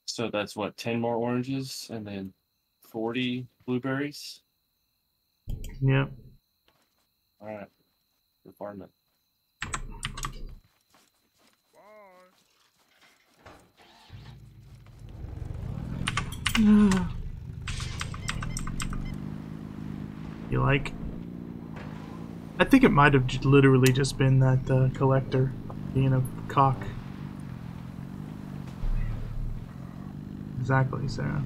So that's what, 10 more oranges and then 40 blueberries? Yep. Alright. We're farming. You like? I think it might have literally just been that uh, collector being a cock. Exactly, Sarah.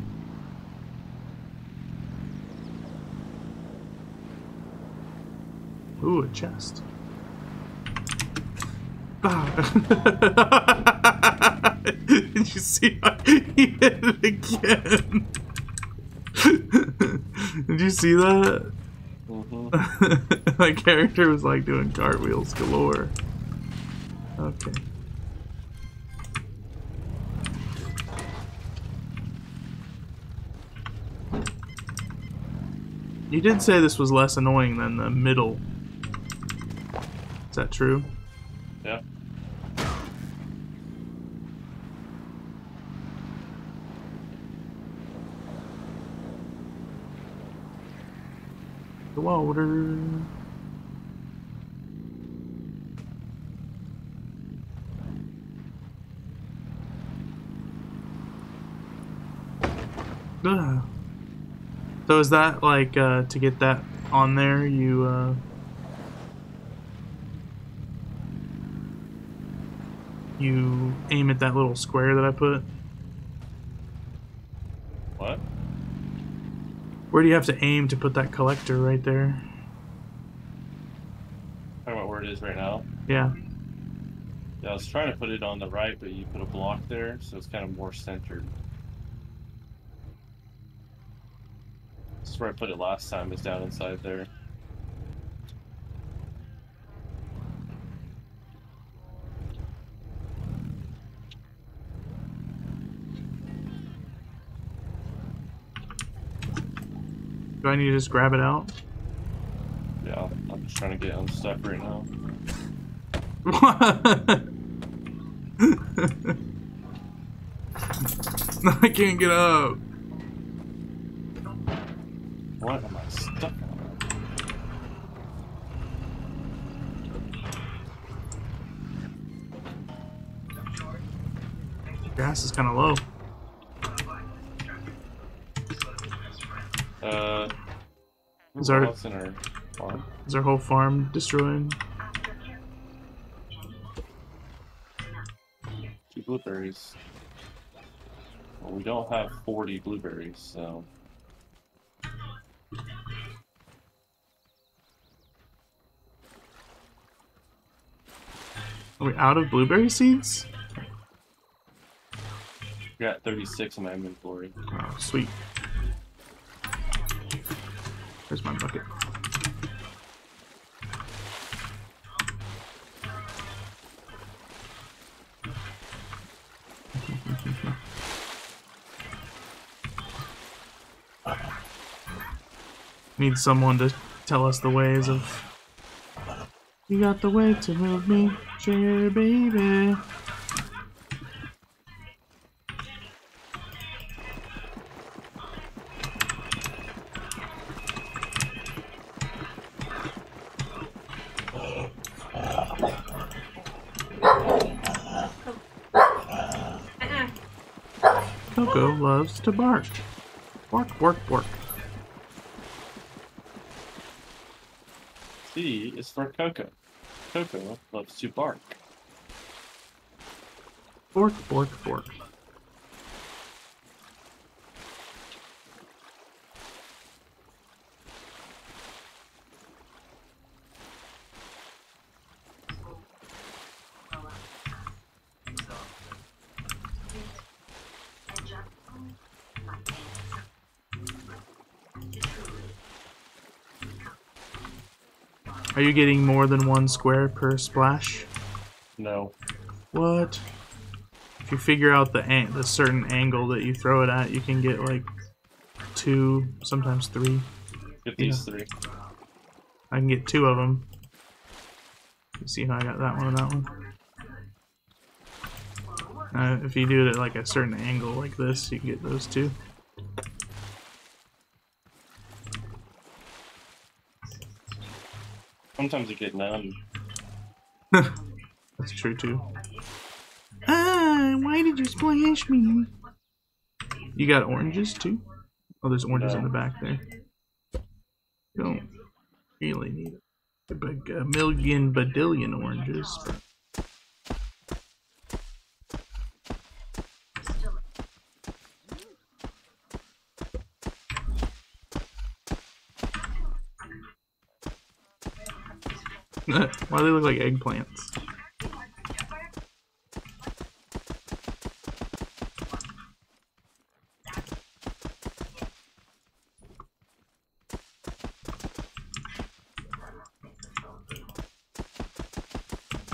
Ooh, a chest. Did you see? He hit it again. Did you see that? Mm-hmm. My character was like doing cartwheels galore. Okay. You did say this was less annoying than the middle. Is that true? Yeah. The water. Ugh. So is that like uh, to get that on there? You uh, you aim at that little square that I put. What? Where do you have to aim to put that collector right there? Talking about where it is right now. Yeah. Yeah, I was trying to put it on the right, but you put a block there, so it's kind of more centered. This is where I put it last time, is down inside there. Do I need to just grab it out? Yeah, I'm just trying to get unstuck right now. I can't get up. What am I stuck on? Gas is kind of low. Uh, Is our- in our farm? Is our whole farm destroyed? Two blueberries. Well, we don't have 40 blueberries, so. Are we out of blueberry seeds? We got 36 in my inventory. Oh, sweet. There's my bucket. Need someone to tell us the ways of. You got the way to move me, share baby. Coco loves to bark. Bark, bark, bark. C is for Coco. Coco loves to bark. Bork, bork, bork. Are you getting more than one square per splash? No. What? If you figure out the an- the certain angle that you throw it at, you can get like two, sometimes three. Get these three. I can get two of them. You see how I got that one and that one? Uh, if you do it at like a certain angle like this, you can get those two. Sometimes you get none. That's true too. Ah, why did you splash me? You got oranges too? Oh, there's oranges in the back there. Don't really need a, big, a million badillion oranges. but- Why do they look like eggplants?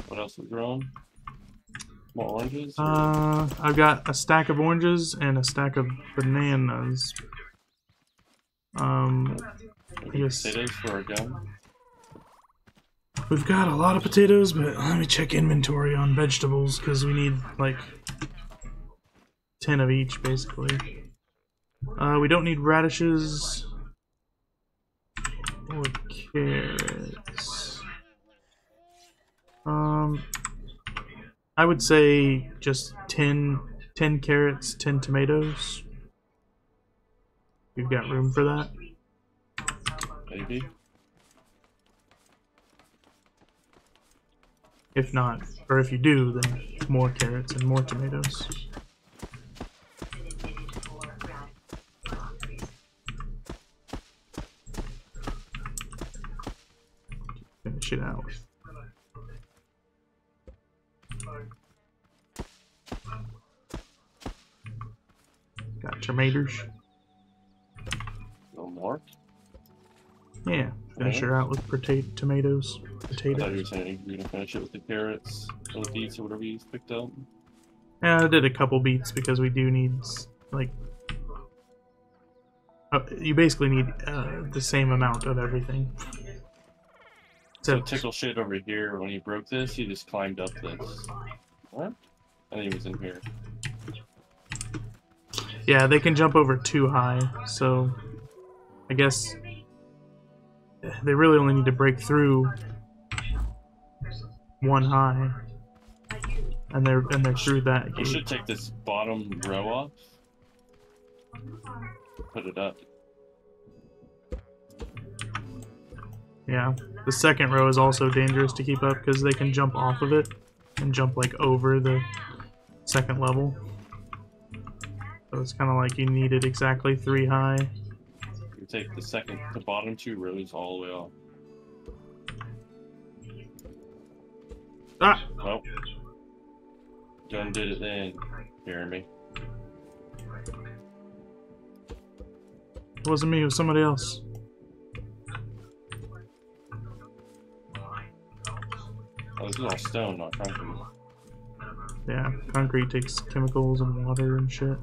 What else is growing? More oranges? Uh, I've got a stack of oranges and a stack of bananas. Um. Potatoes for a gun? We've got a lot of potatoes, but let me check inventory on vegetables because we need like 10 of each basically. Uh, we don't need radishes or carrots. Um, I would say just 10, 10 carrots, 10 tomatoes. We've got room for that. Maybe. If not, or if you do, then more carrots and more tomatoes. Finish it out. Got tomatoes. No more. Yeah, finish her out with potato tomatoes. I thought you were saying you're gonna finish it with the carrots or the beets or whatever you picked up. Yeah, I did a couple beets because we do need like. Uh, you basically need uh, the same amount of everything. So So tickle shit over here. When he broke this, he just climbed up this. What? I think he was in here. yeah, they can jump over too high. So I guess they really only need to break through one high, and they're and they're through that You should take this bottom row off. Put it up. Yeah, the second row is also dangerous to keep up because they can jump off of it and jump like over the second level. So it's kind of like you need it exactly three high. Take the second, the bottom two rows all the way off. Ah! Well, done did it then, Jeremy. It wasn't me, it was somebody else. Oh, this is all stone, not concrete. Yeah, concrete takes chemicals and water and shit.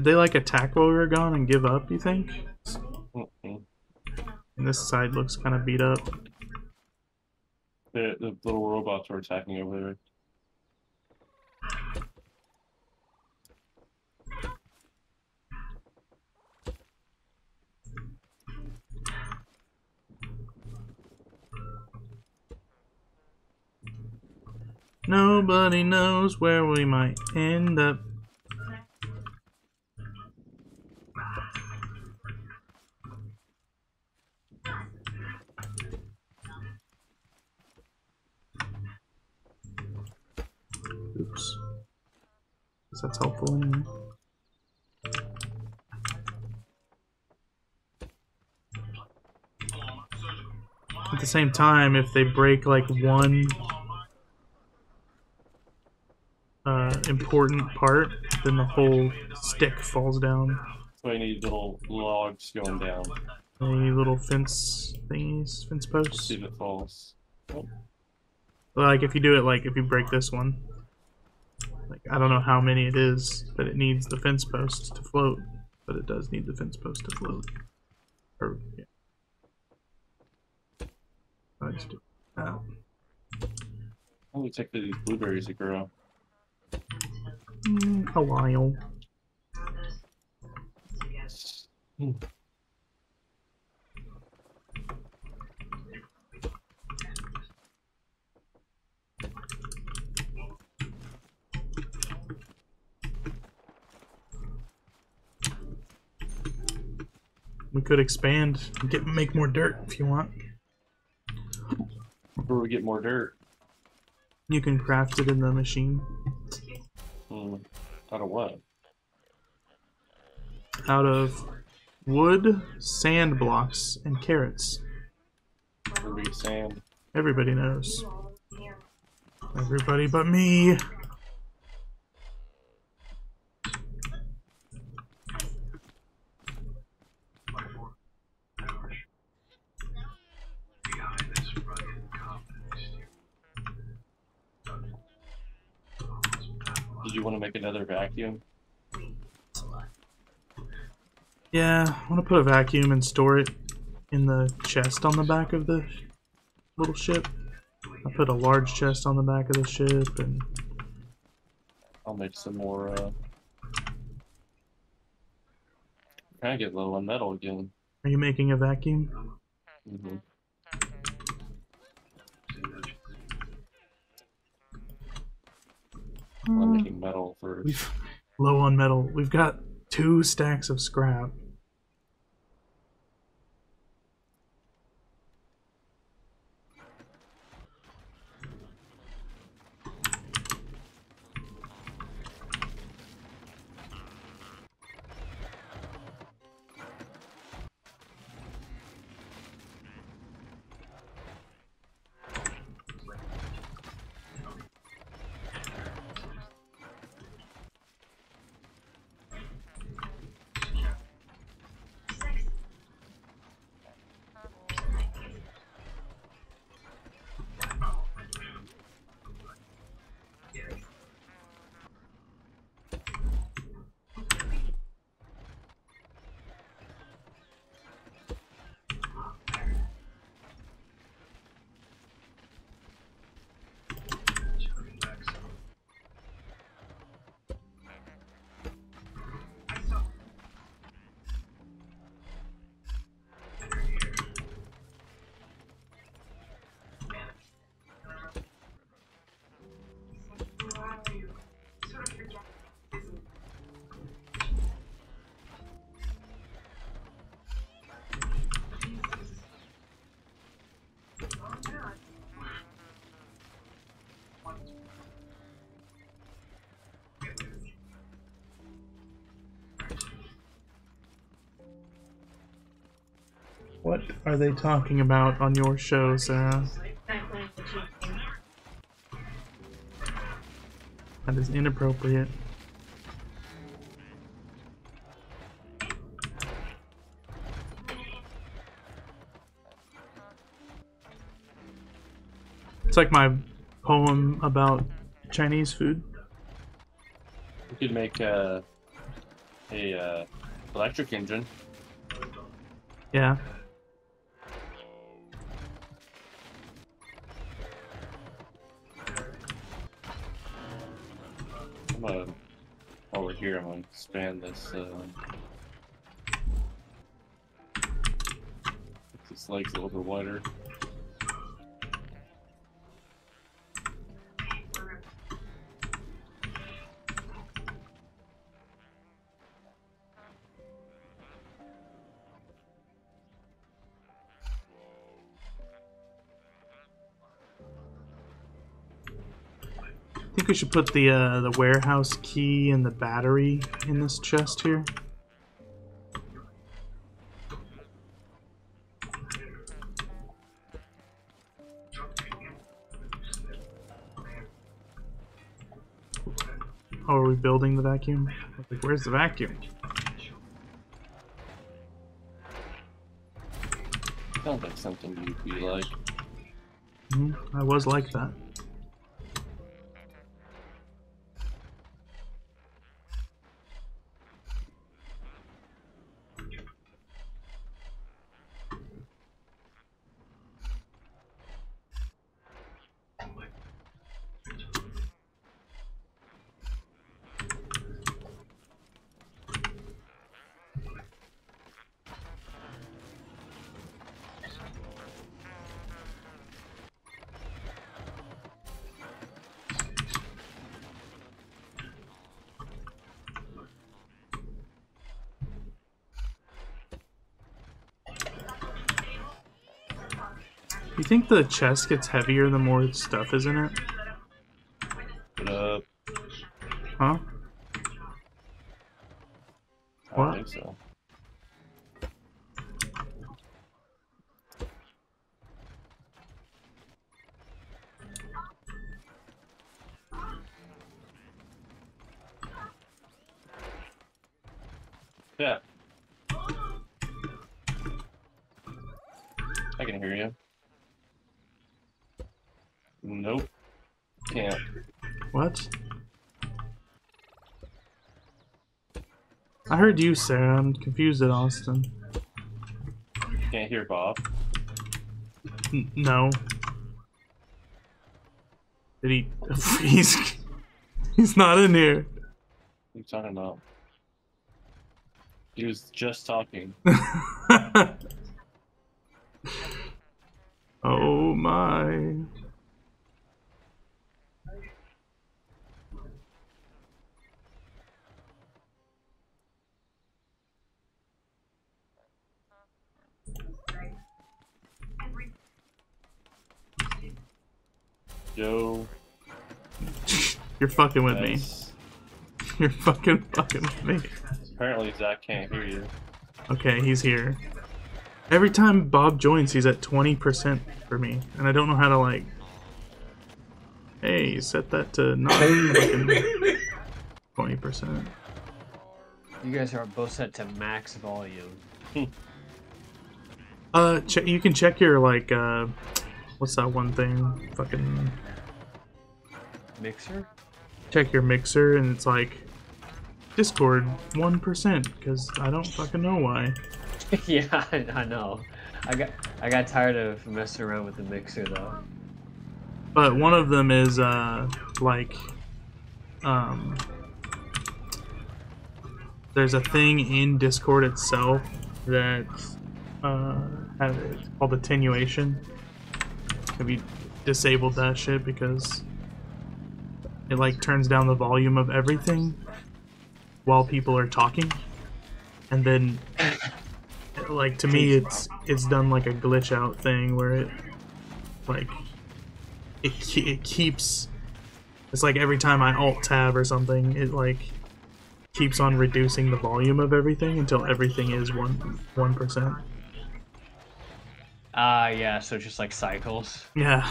Did they like attack while we were gone and give up, you think? And this side looks kind of beat up. The, the little robots are attacking over there. Nobody knows where we might end up. Oops. Guess that's helpful anyway. At the same time, if they break like one uh, important part, then the whole stick falls down. So I need little logs going down. Any little fence thingies, fence posts. See if it falls. Like if you do it, like if you break this one, like I don't know how many it is, but it needs the fence post to float. But it does need the fence post to float. Or yeah. I just do that. Oh, we take these blueberries that grow. Mm, a while. Hmm. We could expand get make more dirt if you want. Where we get more dirt. You can craft it in the machine Hmm. Out of what? out of wood, sand blocks, and carrots. Where sand. Everybody knows. Everybody but me. Did you want to make another vacuum? Yeah, I want to put a vacuum and store it in the chest on the back of the little ship. I put a large chest on the back of the ship and I'll make some more. Uh... Kind of get low on metal again. are you making a vacuum? hmm I'm hmm. making metal first. We've low on metal. We've got two stacks of scrap. Are they talking about on your show, Sarah? That is inappropriate. It's like my poem about Chinese food. We could make uh, a uh, electric engine. Yeah. Expand this. Uh, this legs a little bit wider. We should put the uh, the warehouse key and the battery in this chest here. Oh, are we building the vacuum? Like, where's the vacuum? Sounds like something you'd be like. hmm I was like that. The chest gets heavier the more stuff is in it? Heard you, Sarah. I'm confused at Austin. Can't hear Bob. N- no. Did he? He's he's not in here. What are you talking about? He was just talking. oh my. Joe. You're fucking with me. You're fucking fucking with me. Apparently Zach can't hear you. Okay, he's here. Every time Bob joins, he's at 20% for me, and I don't know how to like. Hey, set that to not fucking 20%. You guys are both set to max volume. Uh, che- you can check your like, uh, what's that one thing? Fucking Mixer? Check your mixer, and it's like Discord 1%, because I don't fucking know why. yeah, I, I know. I got I got tired of messing around with the mixer though. But one of them is uh like um there's a thing in Discord itself that uh has, it's called attenuation. Have you disabled that shit because it like turns down the volume of everything while people are talking and then like to me it's it's done like a glitch out thing where it like it, it keeps it's like every time I alt tab or something it like keeps on reducing the volume of everything until everything is one one percent Ah, yeah. So just like cycles. yeah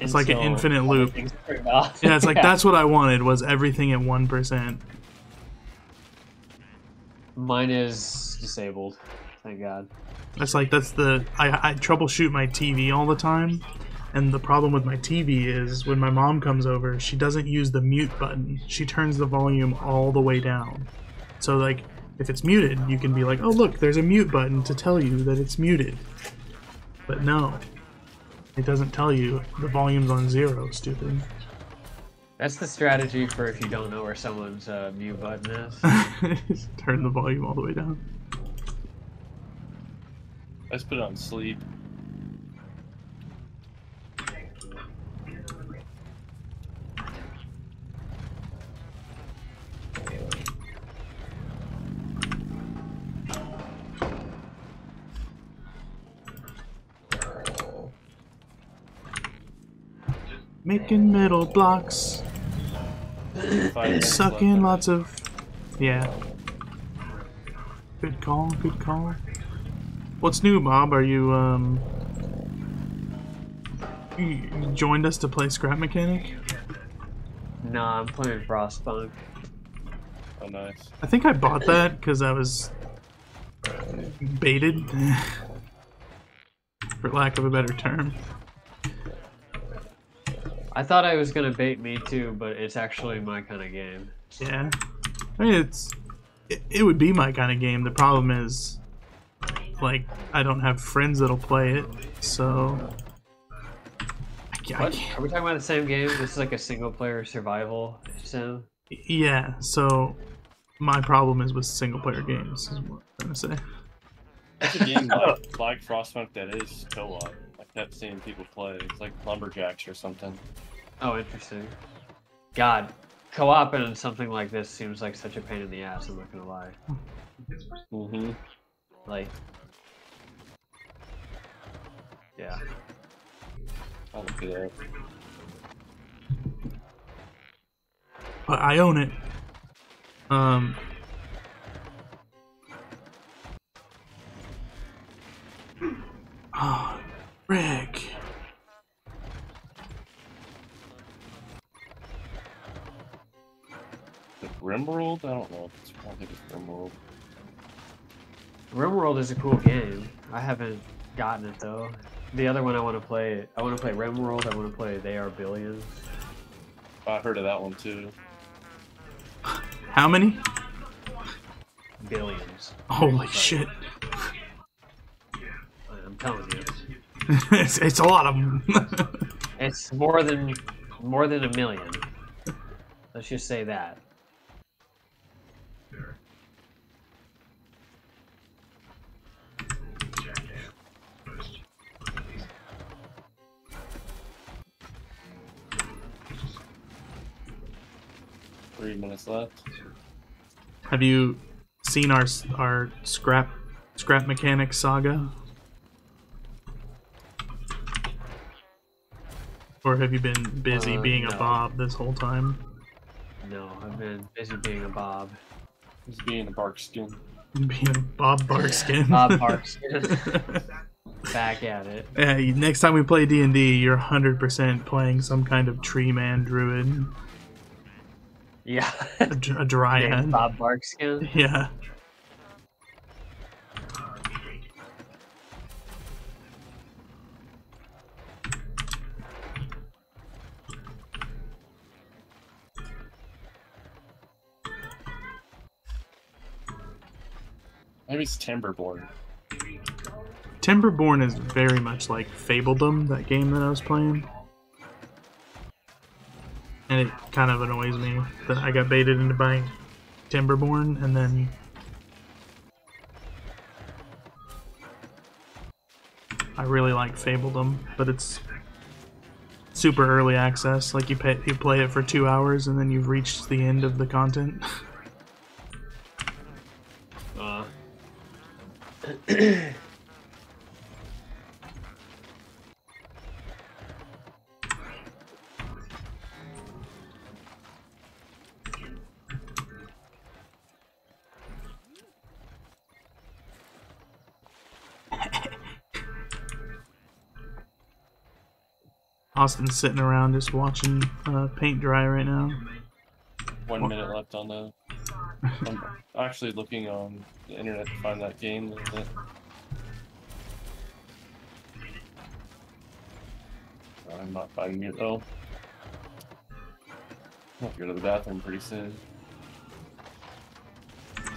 It's like an infinite loop. yeah it's like that's what I wanted was everything at one percent Mine is disabled. Thank God. That's like that's the I, I troubleshoot my TV all the time, and the problem with my TV is when my mom comes over, she doesn't use the mute button. She turns the volume all the way down. So like if it's muted, you can be like, "Oh look, there's a mute button to tell you that it's muted." But no, it doesn't tell you the volume's on zero. Stupid. That's the strategy for if you don't know where someone's uh, mute button is. Turn the volume all the way down. Let's put it on sleep. Making metal blocks, sucking lots of. Yeah. Good call. Good call. What's new, Bob? Are you um? You you joined us to play Scrap Mechanic. nah, I'm playing Frostpunk. Oh, nice. I think I bought that because I was baited, for lack of a better term. I thought I was gonna bait me too, but it's actually my kind of game. Yeah, I mean it's it, it would be my kind of game. The problem is, like, I don't have friends that'll play it, so. I I What? Are we talking about the same game? This is like a single player survival sim. Yeah, so my problem is with single player games, is what I'm trying to say. It's a game like, like Frostpunk that is co-op. I kept seeing people play. It's like Lumberjacks or something. Oh, interesting. God, co-op in something like this seems like such a pain in the ass. I'm not gonna lie. Mm-hmm. Like, yeah. I'll look it up. But I own it. Um. Oh, Rick. The Rimworld? I don't know. It's, I don't think it's Rimworld. RimWorld is a cool game. I haven't gotten it though. The other one I want to play, I want to play RimWorld. I want to play They Are Billions. I've heard of that one too. How many? billions. Holy shit. I'm telling you, it's, it's a lot of them. it's more than more than a million. Let's just say that. Three minutes left. Have you seen our our scrap scrap mechanic saga? Or have you been busy Uh, being a. Bob this whole time? No, I've been busy being a Bob. He's being a Barkskin. Being a Bob Barkskin. Bob Barkskin. Back at it. yeah, next time we play D and D, you're 100% playing some kind of tree man druid, Yeah. a, a dryad. Bob Barkskin. Yeah. Maybe it's Timberborn. Timberborn is very much like Fabledom, that game that I was playing. And it kind of annoys me that I got baited into buying Timberborn and then I really like Fabledom, but it's super early access. Like you pay, you play it for two hours and then you've reached the end of the content. Uh, Austin's sitting around just watching uh, paint dry right now. One minute left on the. I'm actually looking on the internet to find that game. that- I'm not finding it though. I'll have to go to the bathroom pretty soon.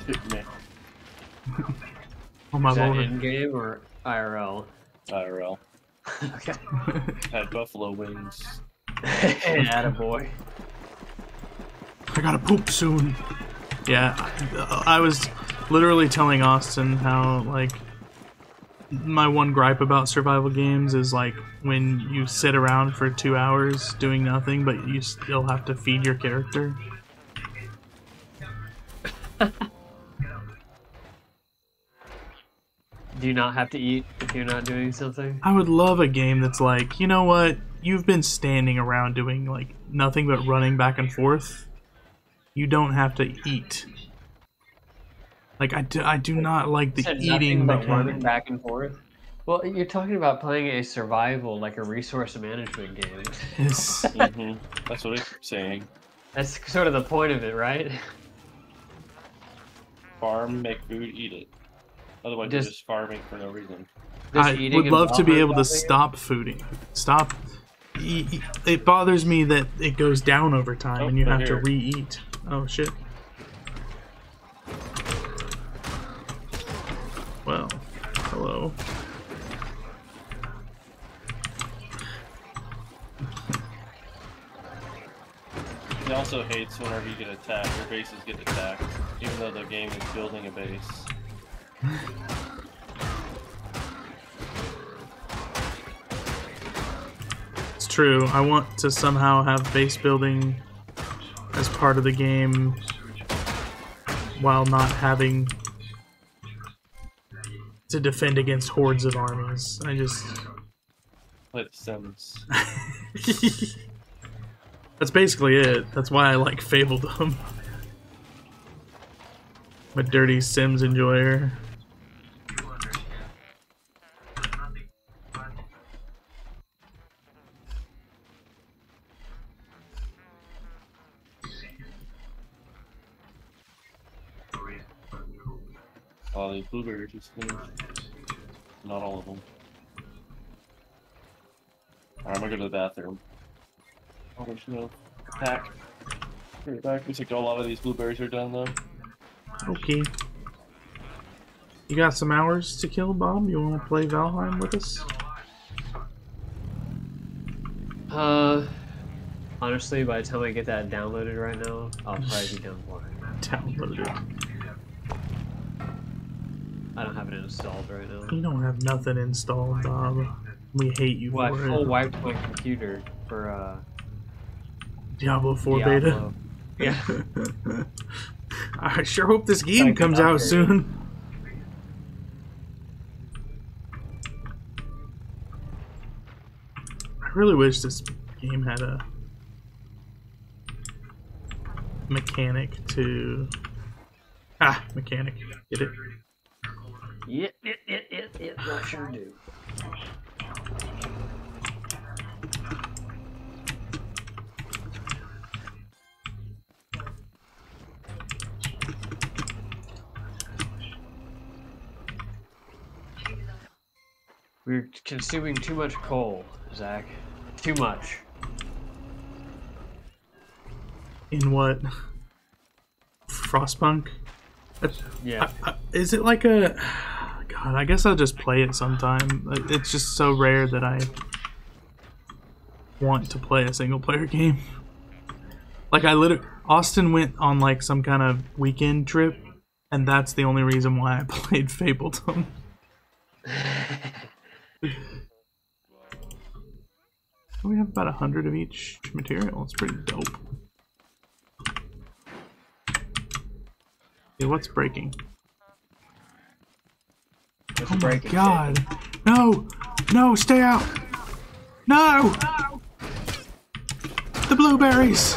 Hit me. Oh my is that lord. in game or IRL? IRL. okay. Had buffalo wings. Attaboy. I gotta poop soon. Yeah, I, I was literally telling Austin how, like, my one gripe about survival games is, like, when you sit around for two hours doing nothing, but you still have to feed your character. Do you not have to eat if you're not doing something? I would love a game that's like, you know what? You've been standing around doing, like, nothing but running back and forth. You don't have to eat. Like, I do, I do not like the Said eating nothing but running mechanic. back and forth. Well, you're talking about playing a survival, like a resource management game. It's- hmm That's what it's saying. That's sort of the point of it, right? Farm, make food, eat it. Otherwise, Just- you're just farming for no reason. I would love to be able to nothing? stop fooding. Stop. It bothers me that it goes down over time Oh, and you they're have to here. re-eat. Oh shit. Well, hello. He also hates whenever you get attacked, your bases get attacked, even though the game is building a base. It's true. I want to somehow have base building as part of the game while not having to defend against hordes of armies. I just Play The Sims. That's basically it. That's why I like Fabledom. I'm dirty Sims enjoyer. All these blueberries just finished. Not all of them. Alright, I'm gonna go to the bathroom. Oh, there's no pack. Bring it back. Looks like a lot of these blueberries are done though. Okay. You got some hours to kill, Bob? You want to play Valheim with us? Uh, honestly, by the time I get that downloaded right now, I'll probably be done for it. Download it. I don't have it installed right now. You don't have nothing installed, Bob. We hate you Well, I for full it. wiped my computer for uh Diablo 4 Diablo. Yeah. beta. I sure hope this game comes out soon. I really wish this game had a mechanic to ah mechanic get it Yeah, yeah, yeah, yeah, yeah, I sure do. We're consuming too much coal, Zach. Too much. in what frostpunk Yeah. I- I- is it like a god i guess i'll just play it sometime. It's just so rare that i want to play a single player game. Like i literally austin went on like some kind of weekend trip and that's the only reason why i played Fabledom. We have about a hundred of each material. It's pretty dope. Hey, what's breaking Oh my god. No! No, stay out! No! The blueberries!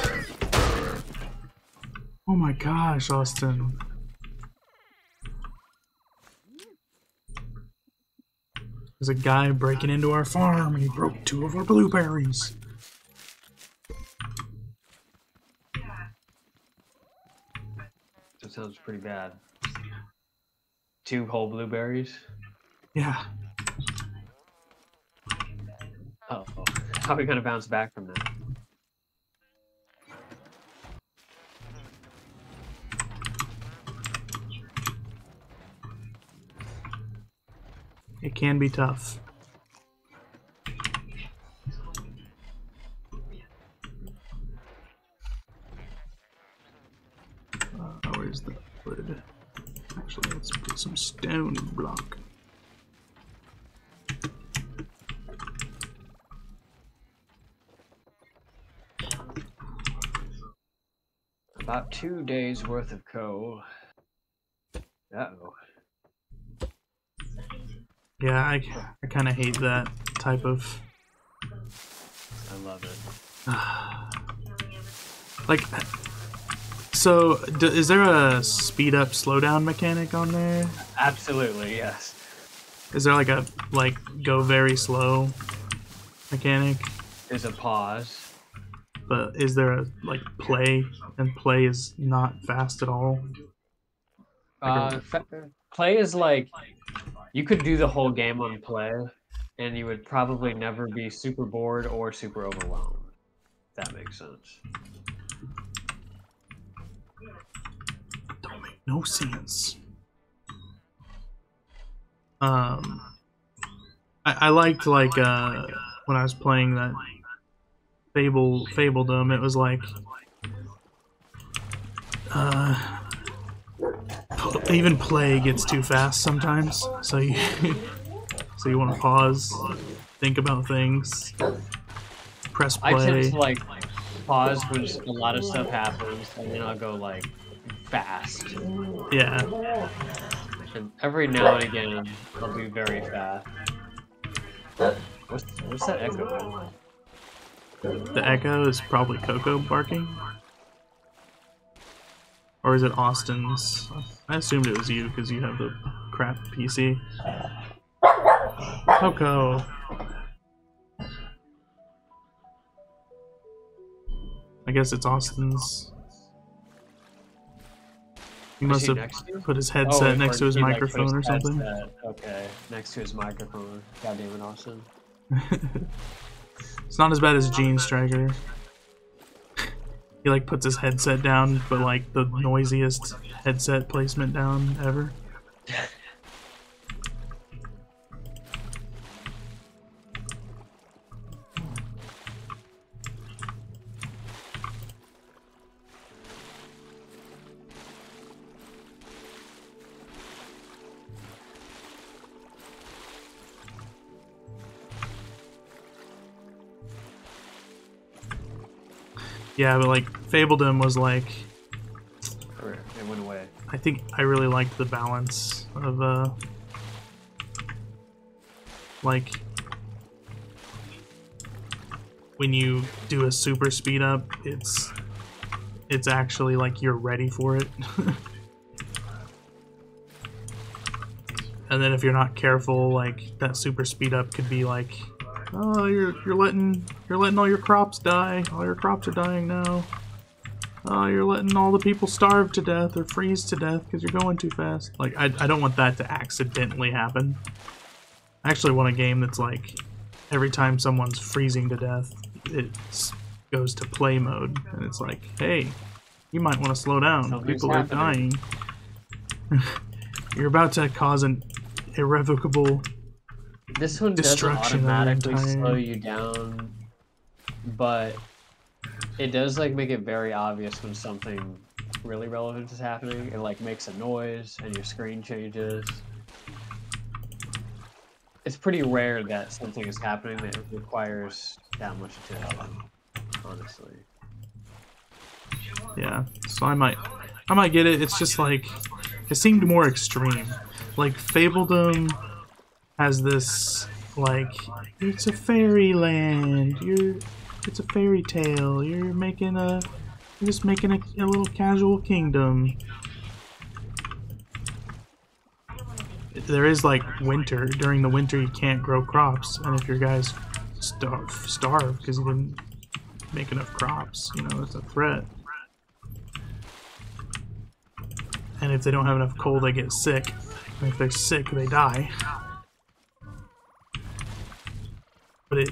Oh my gosh, Austin. There's a guy breaking into our farm and he broke two of our blueberries. That sounds pretty bad. Two whole blueberries. Yeah. Oh, how are we gonna bounce back from that? It can be tough. Uh, where's the wood? Actually, let's put some stone block. About two days worth of coal. Uh oh. Yeah, I, I kind of hate that type of I love it. like. So, d- is there a speed up, slow down mechanic on there? Absolutely, yes. Is there like a like go very slow mechanic? There's a pause. But is there a like play and play is not fast at all? Uh, fa- play is like you could do the whole game on play, and you would probably never be super bored or super overwhelmed. If that makes sense. Don't make no sense. Um, I, I liked like uh when I was playing that Fable Fabledom. It was like uh even play gets too fast sometimes. So you so you want to pause, think about things, press play. I tend to like pause when a lot of stuff happens, and then I'll go like fast. Yeah. And every now and again, I'll do very fast. What's, what's that echo? The echo is probably Coco barking. Or is it Austin's? I assumed it was you because you have the crap PC. Coco. I guess it's Austin's. He must he have put his Oh, headset or next to his he, like, microphone or something. headset. Okay, next to his microphone. God damn it, Austin. it's not as bad as Gene Striker. He like puts his headset down, but like the noisiest headset placement down ever. Yeah, but like Fabledom was like it went away. I think I really liked the balance of uh like when you do a super speed up, it's it's actually like you're ready for it. and then if you're not careful, like that super speed up could be like oh you're you're letting you're letting all your crops die. All your crops are dying now. Oh, you're letting all the people starve to death or freeze to death because you're going too fast. Like, I, I don't want that to accidentally happen. I actually want a game that's like, every time someone's freezing to death, it goes to play mode. And it's like, hey, you might want to slow down. Something's people are happening. dying. you're about to cause an irrevocable... This one doesn't Destruction of the automatically slow you down, but it does like make it very obvious when something really relevant is happening. It like makes a noise and your screen changes. It's pretty rare that something is happening that requires that much attention. Honestly, Yeah, so I might, I might get it. It's just like, it seemed more extreme. Like Fabledom has this like, it's a fairyland. You're, it's a fairy tale. You're making a, you're just making a, a little casual kingdom. There is like winter. During the winter, you can't grow crops, and if your guys starve, starve because you didn't make enough crops, you know, it's a threat. And if they don't have enough coal, they get sick. And if they're sick, they die. But it,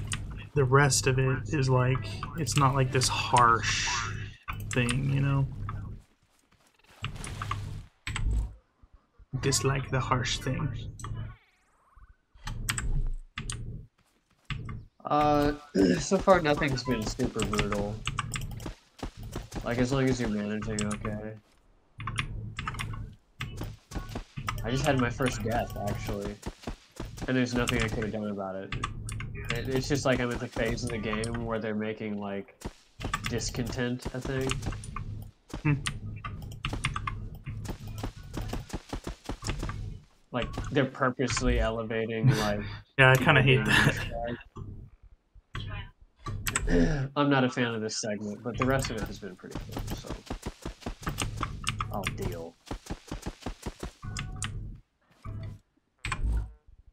the rest of it is like, it's not like this harsh thing, you know? Dislike the harsh thing. uh, so far nothing's been super brutal. Like as long as you're managing okay. I just had my first death actually, and there's nothing I could have done about it. It- It's just like I'm at the phase of the game where they're making like discontent a thing. Hmm. Like they're purposely elevating like. Yeah, I kind of hate that. I'm not a fan of this segment, but the rest of it has been pretty cool. So I'll deal.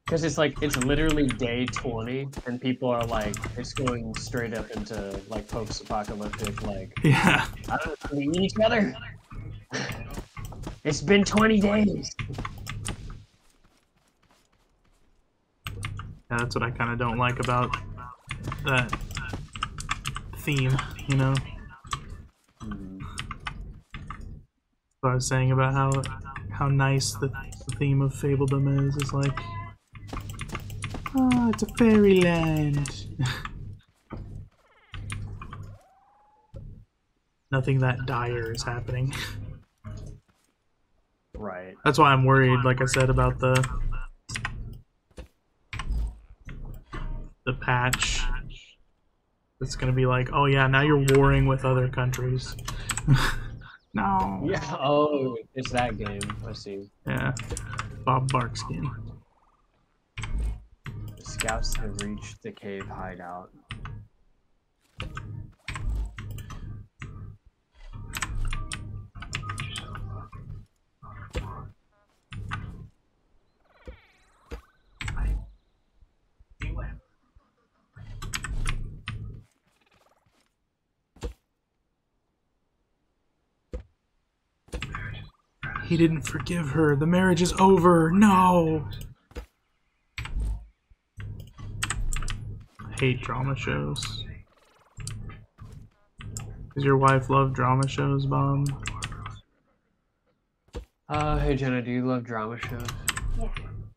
Because it's like it's literally day 20, and people are like, it's going straight up into like post-apocalyptic, like Yeah. I don't know, we eat each other. It's been 20 days. Yeah, that's what I kind of don't like about that theme, you know? Mm-hmm. What I was saying about how how nice the, the theme of Fabledom is, is like, oh, it's a fairyland. Nothing that dire is happening. Right. That's why I'm worried, like I said, about the the patch. It's gonna be like, oh yeah, now you're warring with other countries. no. Yeah. Oh, it's that game. I see. Yeah. Bob Barkskin. Scouts have reached the cave hideout. He didn't forgive her. The marriage is over. No. Hate drama shows. Does your wife love drama shows, Bob? Uh, hey Jenna, do you love drama shows?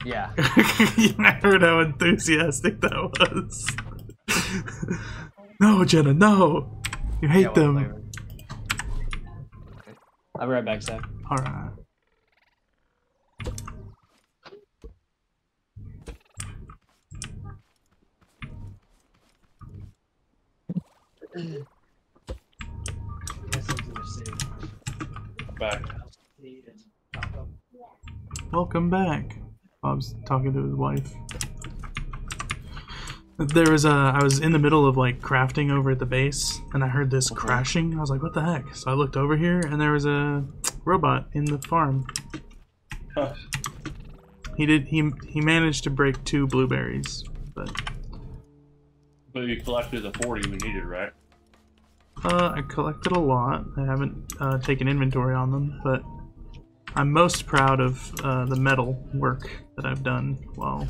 Yeah. I heard how enthusiastic that was. no, Jenna, no. You hate Yeah, what them. Okay. I'll be right back, Zach. Alright. Back. Welcome back. Bob's talking to his wife. There was a. I was in the middle of like crafting over at the base, and I heard this crashing. I was like, "What the heck?" So I looked over here, and there was a robot in the farm. Huh. He did. He he managed to break two blueberries, but But you collected the 40 we needed, right? Uh, I collected a lot. I haven't uh, taken inventory on them, but I'm most proud of uh, the metal work that I've done while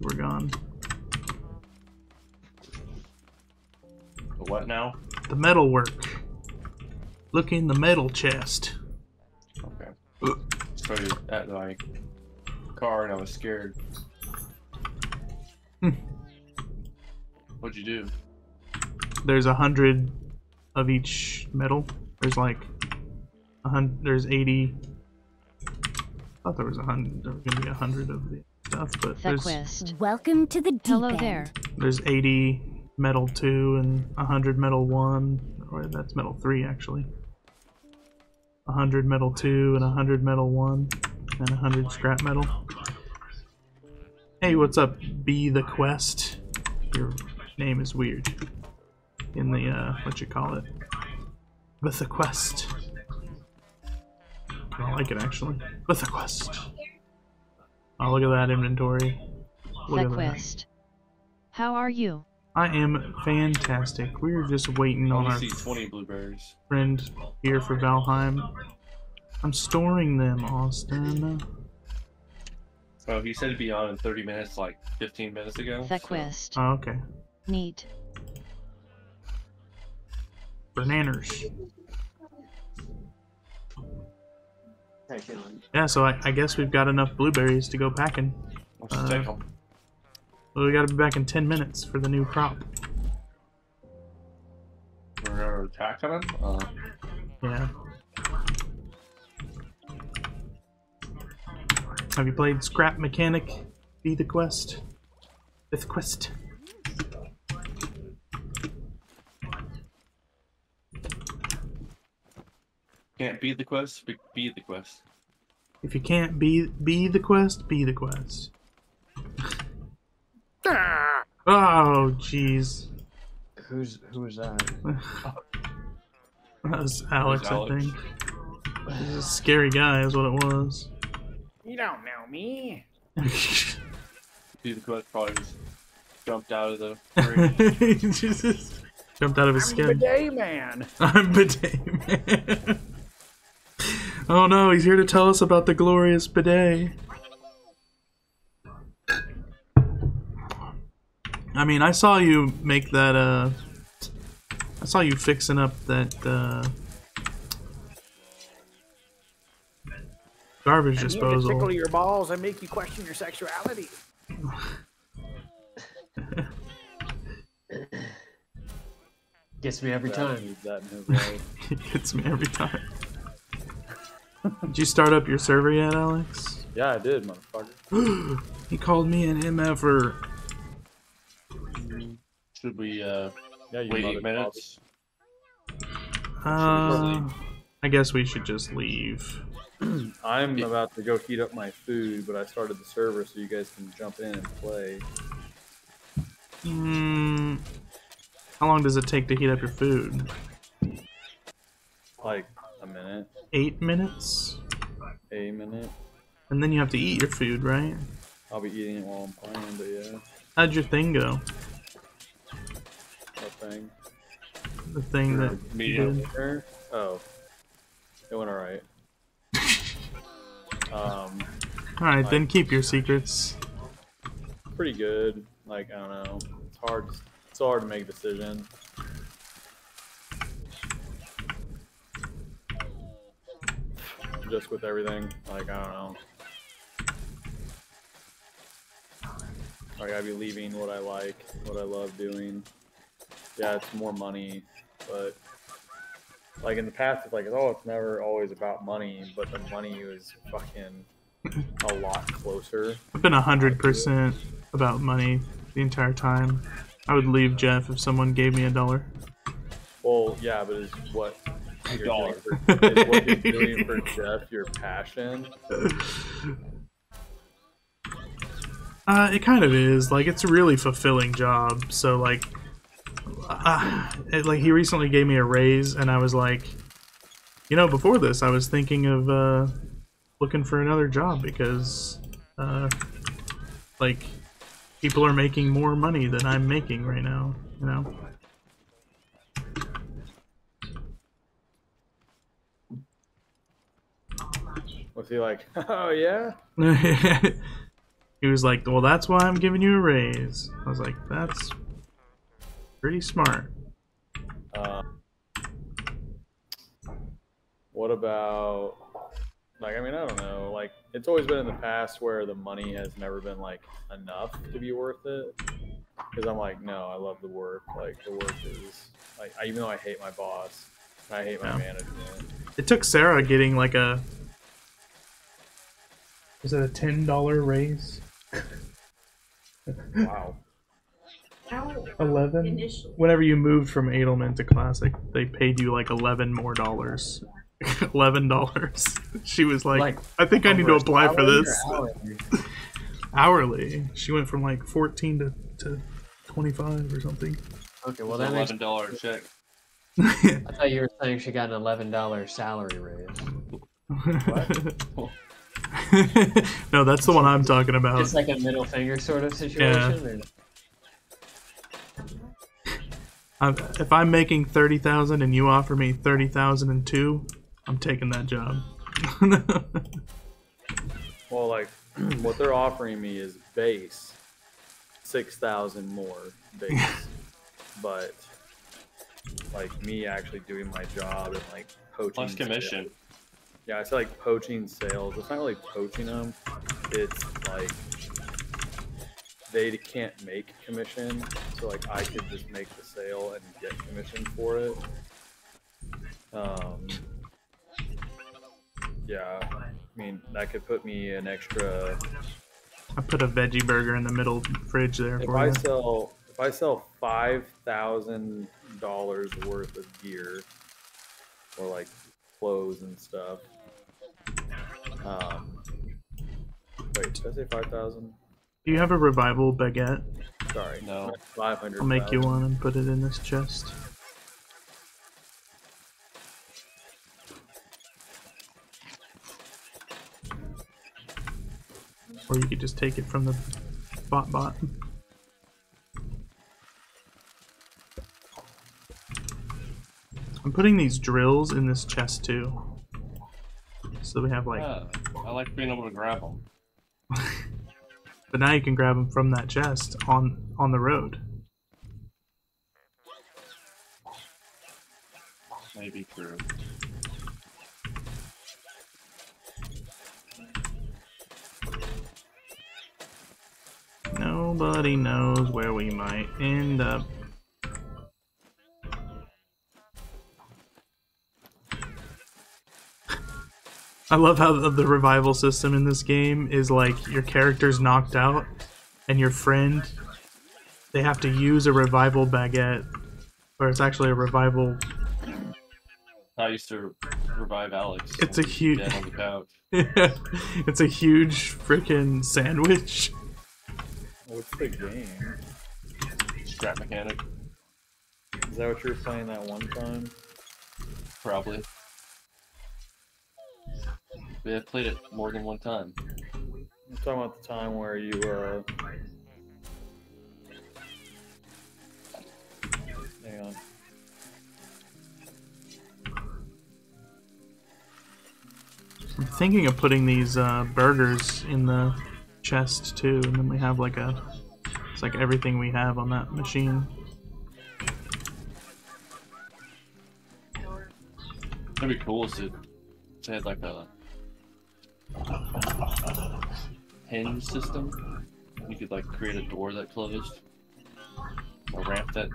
we're gone. The what now? The metal work. Look in the metal chest. Okay. Started at my car and I was scared. Hmm. What'd you do? There's a hundred of each metal. There's like a hundred. There's eighty. I thought there was a hundred. There was gonna be a hundred of the stuff, but there's Quest. Welcome to the deep Hello end. there. there's eighty metal two and a hundred metal one. Or that's metal three actually. A hundred metal two and a hundred metal one and a hundred scrap metal. Hey, what's up? Be the quest. Your name is weird. In the uh, what you call it? With the quest. I don't like it actually. With the quest. Oh, look at that inventory. Look at that. How are you? I am fantastic. We're just waiting on our 20 blueberries. friend here for Valheim. I'm storing them, Austin. Oh, he said it'd be on in 30 minutes, like 15 minutes ago. so- quest. Oh, okay. Neat. Bananas. Yeah, so I, I guess we've got enough blueberries to go packing. Let's Uh. Well, we gotta be back in 10 minutes for the new crop. We're attacking them? Uh, Yeah. Have you played Scrap Mechanic? Be the Quest? Fifth Quest? Can't be the quest, be, be the quest. If you can't be be the quest, be the quest. ah! oh, jeez. Who's who is that? That was Alex, Alex. I think. He's a scary guy, is what it was. You don't know me. Be the quest probably just jumped out of the ring. he just jumped out of his I'm skin. Bidet Man. I'm bidet man. Oh no, he's here to tell us about the glorious bidet. I mean, I saw you make that, uh. I saw you fixing up that, uh. Garbage You to disposal. tickle your balls and make you question your sexuality. Gets me every time. Need that in his life. it gets me every time. Did you start up your server yet, Alex? yeah, I did, motherfucker. He called me an MFer. Should we uh, Yeah, you wait mother- eight minutes? Uh, I guess we should just leave. I'm about to go heat up my food, but I started the server so you guys can jump in and play. Hmm. How long does it take to heat up your food? Like a minute, Eight minutes? a minute. And then you have to eat your food, right? I'll be eating it while I'm playing, but yeah, How'd your thing go? that thing. The thing that you Medium. did? Oh, it went alright. um, Alright, then keep your secrets. pretty good. Like I don't know, it's hard. It's hard to make a decision. Just with everything, like I don't know. I gotta be leaving what I like, what I love doing. Yeah, it's more money, but like in the past, it's like oh, it's never always about money, but the money was fucking a lot closer. I've been a hundred percent about money the entire time. I would leave Jeff if someone gave me a dollar. Well, yeah, but it's what you're Dollar. doing for, is what you're doing for Jeff your passion? Uh, it kind of is. Like, it's a really fulfilling job. So, like, uh, it, like he recently gave me a raise, and I was like, you know, before this, I was thinking of uh, looking for another job because, uh, like, people are making more money than I'm making right now. You know. Was he like, oh yeah? he was like, "Well, that's why I'm giving you a raise." I was like, "That's pretty smart." Uh, what about like I mean I don't know like it's always been in the past where the money has never been like enough to be worth it because I'm like no I love the work like the work is like I, even though I hate my boss I hate my Yeah. management It took Sarah getting like a. Was it a ten dollar raise? wow Eleven. Whenever you moved from Edelman to Classic, they paid you like eleven more dollars. eleven dollars. She was like, Like, "I think I need to apply for this." hourly? Hourly. She went from like fourteen to to twenty five or something. Okay, well Well, that makes. eleven dollar check. I thought you were saying she got an eleven dollar salary raise. no, that's the one I'm talking about. Just like a middle finger sort of situation. or- I'm, if I'm making thirty thousand and you offer me thirty thousand and two, I'm taking that job. well like what they're offering me is base six thousand more base but like me actually doing my job and like poaching Plus commission. sales- Yeah, I said like poaching sales. It's not really poaching them. It's like they can't make commission, so like I could just make the sale and get commission for it. Um, yeah, I mean that could put me an extra. I put a veggie burger in the middle fridge there If I you. sell, if I sell five thousand dollars worth of gear, or like clothes and stuff. Um, wait, did I say five thousand? Do you have a revival baguette? Sorry, No. five hundred. I'll make you one and put it in this chest. Or you could just take it from the bot bot. I'm putting these drills in this chest too. So we have like, Yeah, I like being able to grab them. but now you can grab them from that chest on on the road. Maybe true. Nobody knows where we might end up. I love how the, the revival system in this game is like your character's knocked out and your friend they have to use a revival baguette or it's actually a revival I used to revive Alex. It's a when he was huge- dead on the couch. it's a huge freaking sandwich. What's the game? Scrap mechanic, Is that what you were playing that one time? probably. We have played it more than one time. I'm talking about the time where you uh. Hang on. I'm thinking of putting these uh, burgers in the chest too, and then we have like a. It's like everything we have on that machine. That'd be cool if it, if it had like a hinge system. You could like create a door that closed, a ramp that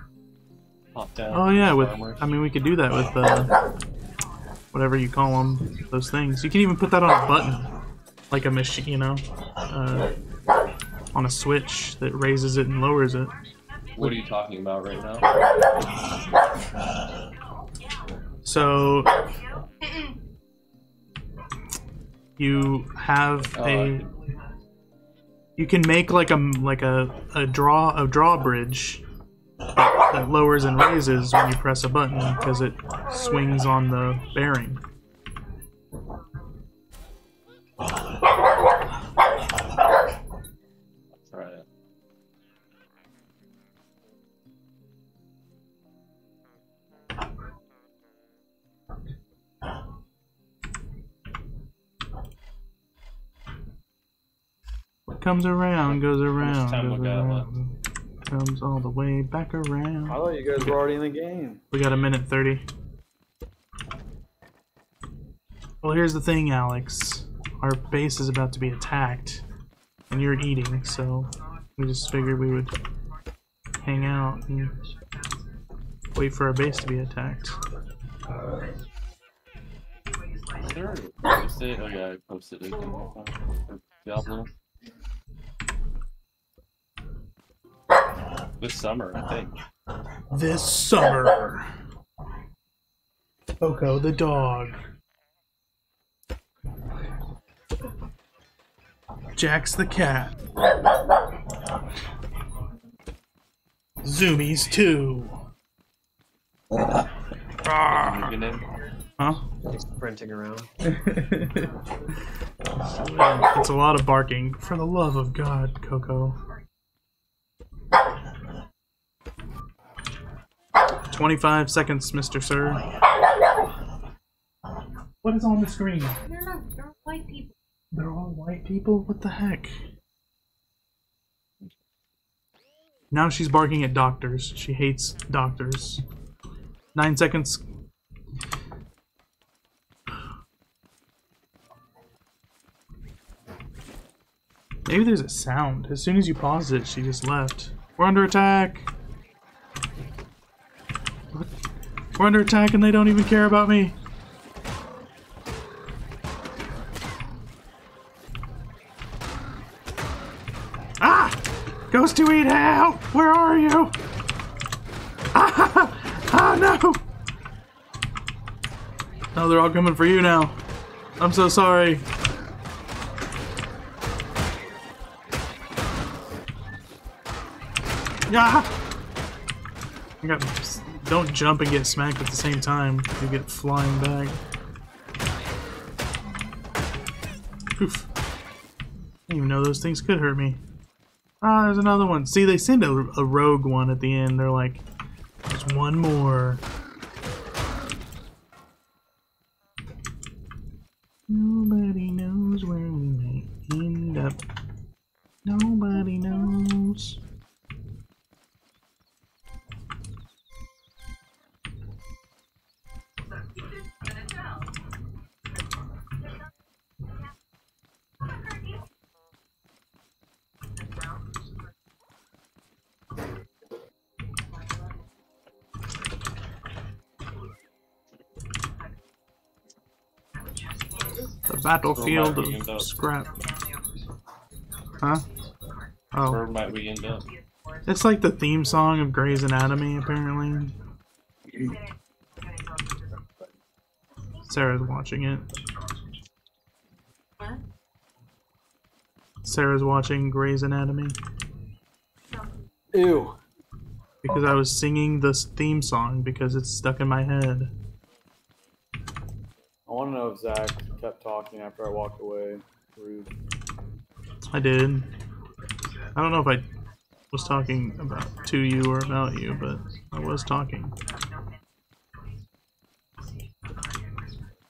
popped down. Oh yeah, with. I mean we could do that with uh, whatever you call them, those things. You can even put that on a button, like a machine, you know, uh, on a switch that raises it and lowers it. What are you talking about right now? So you have Oh, a you can make like a like a, a draw a drawbridge that lowers and raises when you press a button because it swings on the bearing. Comes around goes around, time goes around, comes all the way back around. I thought you guys were already in the game. We got a minute 30. Well, here's the thing, Alex. Our base is about to be attacked, and you're eating, so we just figured we would hang out and wait for our base to be attacked. Sure. Post it. Oh yeah, I posted it. in uh, Diablo. This summer, I think. This summer! Coco the dog. Jack's the cat. Zoomies too. Ah. Huh? He's sprinting around. It's a lot of barking. For the love of God, Coco. Twenty-five seconds, Mister Sir. What is on the screen? No, no, they're all white people. They're all white people? What the heck? Now she's barking at doctors. She hates doctors. Nine seconds. Maybe there's a sound. As soon as you paused it, she just left. We're under attack! What? We're under attack and they don't even care about me. Ah! Ghost to eat help! Where are you? Ah! Ah no! Oh, they're all coming for you now. I'm so sorry. Yeah. You got, don't jump and get smacked at the same time. You get flying back. Oof. Didn't even know those things could hurt me. Ah, there's another one. See, they send a, a rogue one at the end. They're like, there's one more. Nobody knows where we may end up. Nobody knows. Battlefield Where might we end of scrap. Huh? Oh, Where might we end up? it's like the theme song of Grey's Anatomy, apparently. Sarah's watching it. Sarah's watching Grey's Anatomy Ew. because I was singing this theme song because it's stuck in my head. I want to know if Zach kept talking after I walked away. Rude. I did. I don't know if I was talking about to you or about you, but I was talking.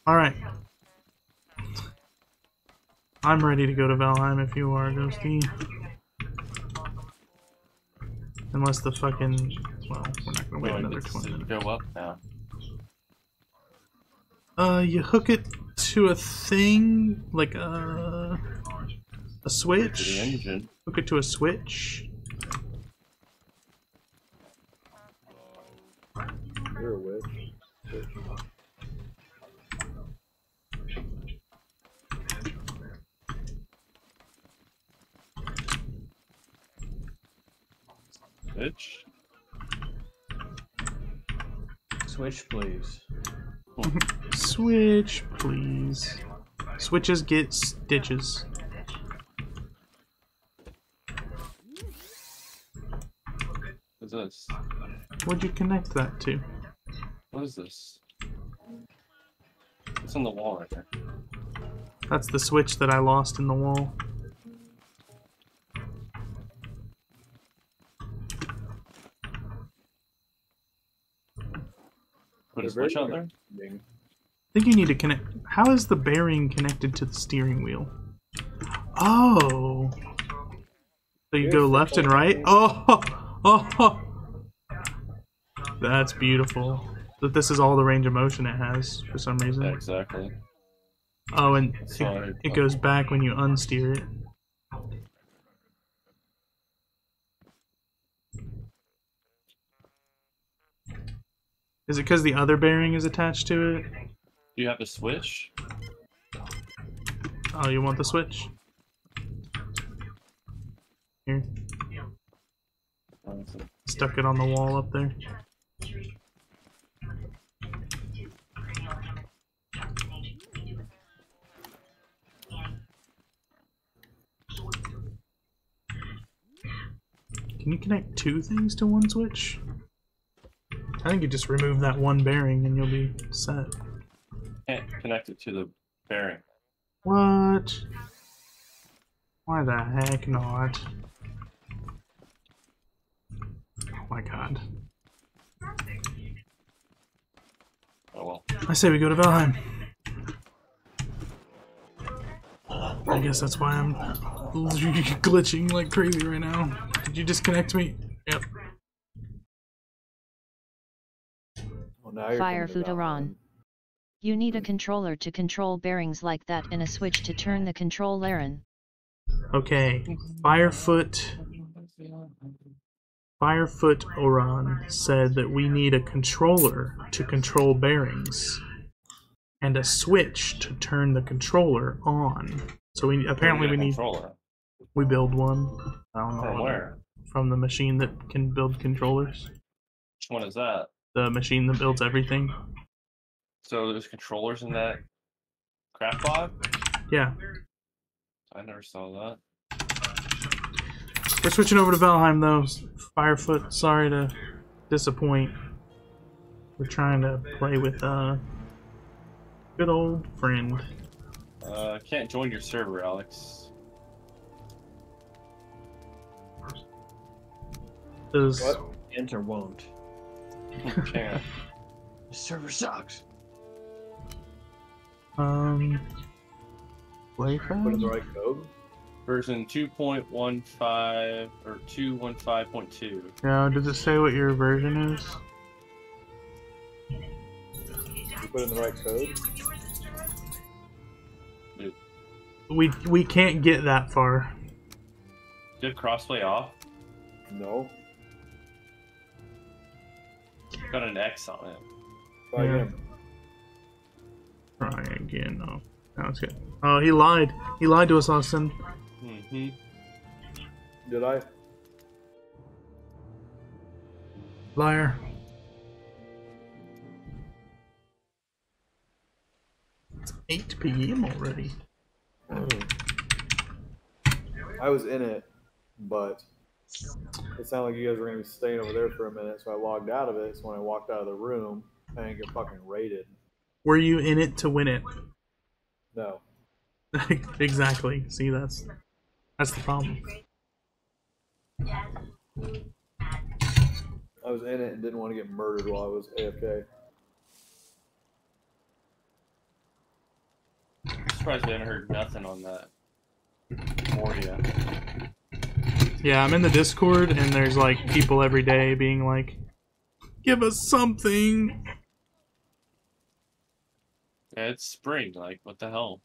All right. I'm ready to go to Valheim if you are, Ghosty. Unless the fucking well, we're not gonna wait Well, another twenty minutes. go up now. Uh, you hook it to a thing like a a To the switch. engine. Hook it to a switch. You're a witch. Witch. Bitch. Switch, please. Switch, please. Switches get stitches. What's this? What'd you connect that to? What is this? It's on the wall right there. That's the switch that I lost in the wall. Put a switch out there? I think you need to connect. How is the bearing connected to the steering wheel? Oh. So you go left and right? Oh, oh, oh, That's beautiful. But this is all the range of motion it has for some reason. exactly. Oh, and it, it goes back when you unsteer it. Is it because the other bearing is attached to it? Do you have a switch? Oh, you want the switch? Here, stuck it on the wall up there. Can you connect two things to one switch? I think you just remove that one bearing and you'll be set. Can't connect it to the bearing. What? Why the heck not? Oh my god. Oh well. I say we go to Valheim. I guess that's why I'm glitching like crazy right now. Did you disconnect me? Yep. Now you're Fire coming to Fudaron. Valheim. You need a controller to control bearings like that and a switch to turn the control in. Okay. Firefoot. Firefoot Oran said that we need a controller to control bearings and a switch to turn the controller on. So we apparently we Need a need controller. we build one. I don't know From where? from the machine that can build controllers. Which one is that? The machine that builds everything. So there's controllers in that crap pod? Yeah. I never saw that. We're switching over to Valheim though. Firefoot, sorry to disappoint. We're trying to play with uh good old friend. Uh, can't join your server, Alex. Does What? Enter won't. Can't. The server sucks. um play Put in the right code. Version 2.15 or 215.2. Yeah, does it say what your version is? You put in the right code. We we can't get that far. Did crossplay off? No. Got an X on it. Try Yeah. again. Try again. No. That was good. Oh, he lied. He lied to us, Austin. Mm-hmm. Did I? Liar. It's 8 p.m. already. I was in it, but it sounded like you guys were gonna be staying over there for a minute, so I logged out of it. So when I walked out of the room, I didn't get fucking raided. Were you in it to win it? No. exactly. See, that's that's the problem. I was in it and didn't want to get murdered while I was AFK. Surprised I haven't heard nothing on that. Moria. Yeah, I'm in the Discord, and there's like people every day being like, "Give us something." Yeah, it's spring. Like, what the hell?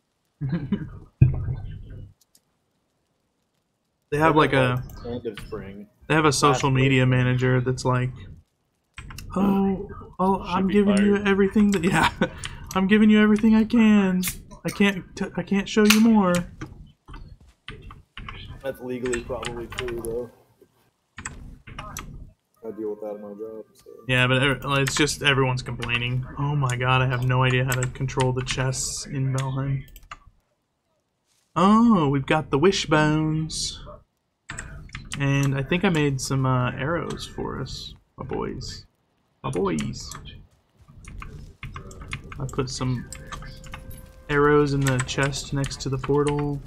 They have like a end of spring. they have a social media manager that's like, "Oh, oh, I'm be giving you everything that yeah, I'm giving you everything I can. I can't t- I can't show you more." That's legally probably true though. I deal with that in my job. So. Yeah, but it's just everyone's complaining. Oh my god, I have no idea how to control the chests in Valheim. Oh, we've got the wishbones. And I think I made some uh, arrows for us, my boys. My boys. I put some arrows in the chest next to the portal,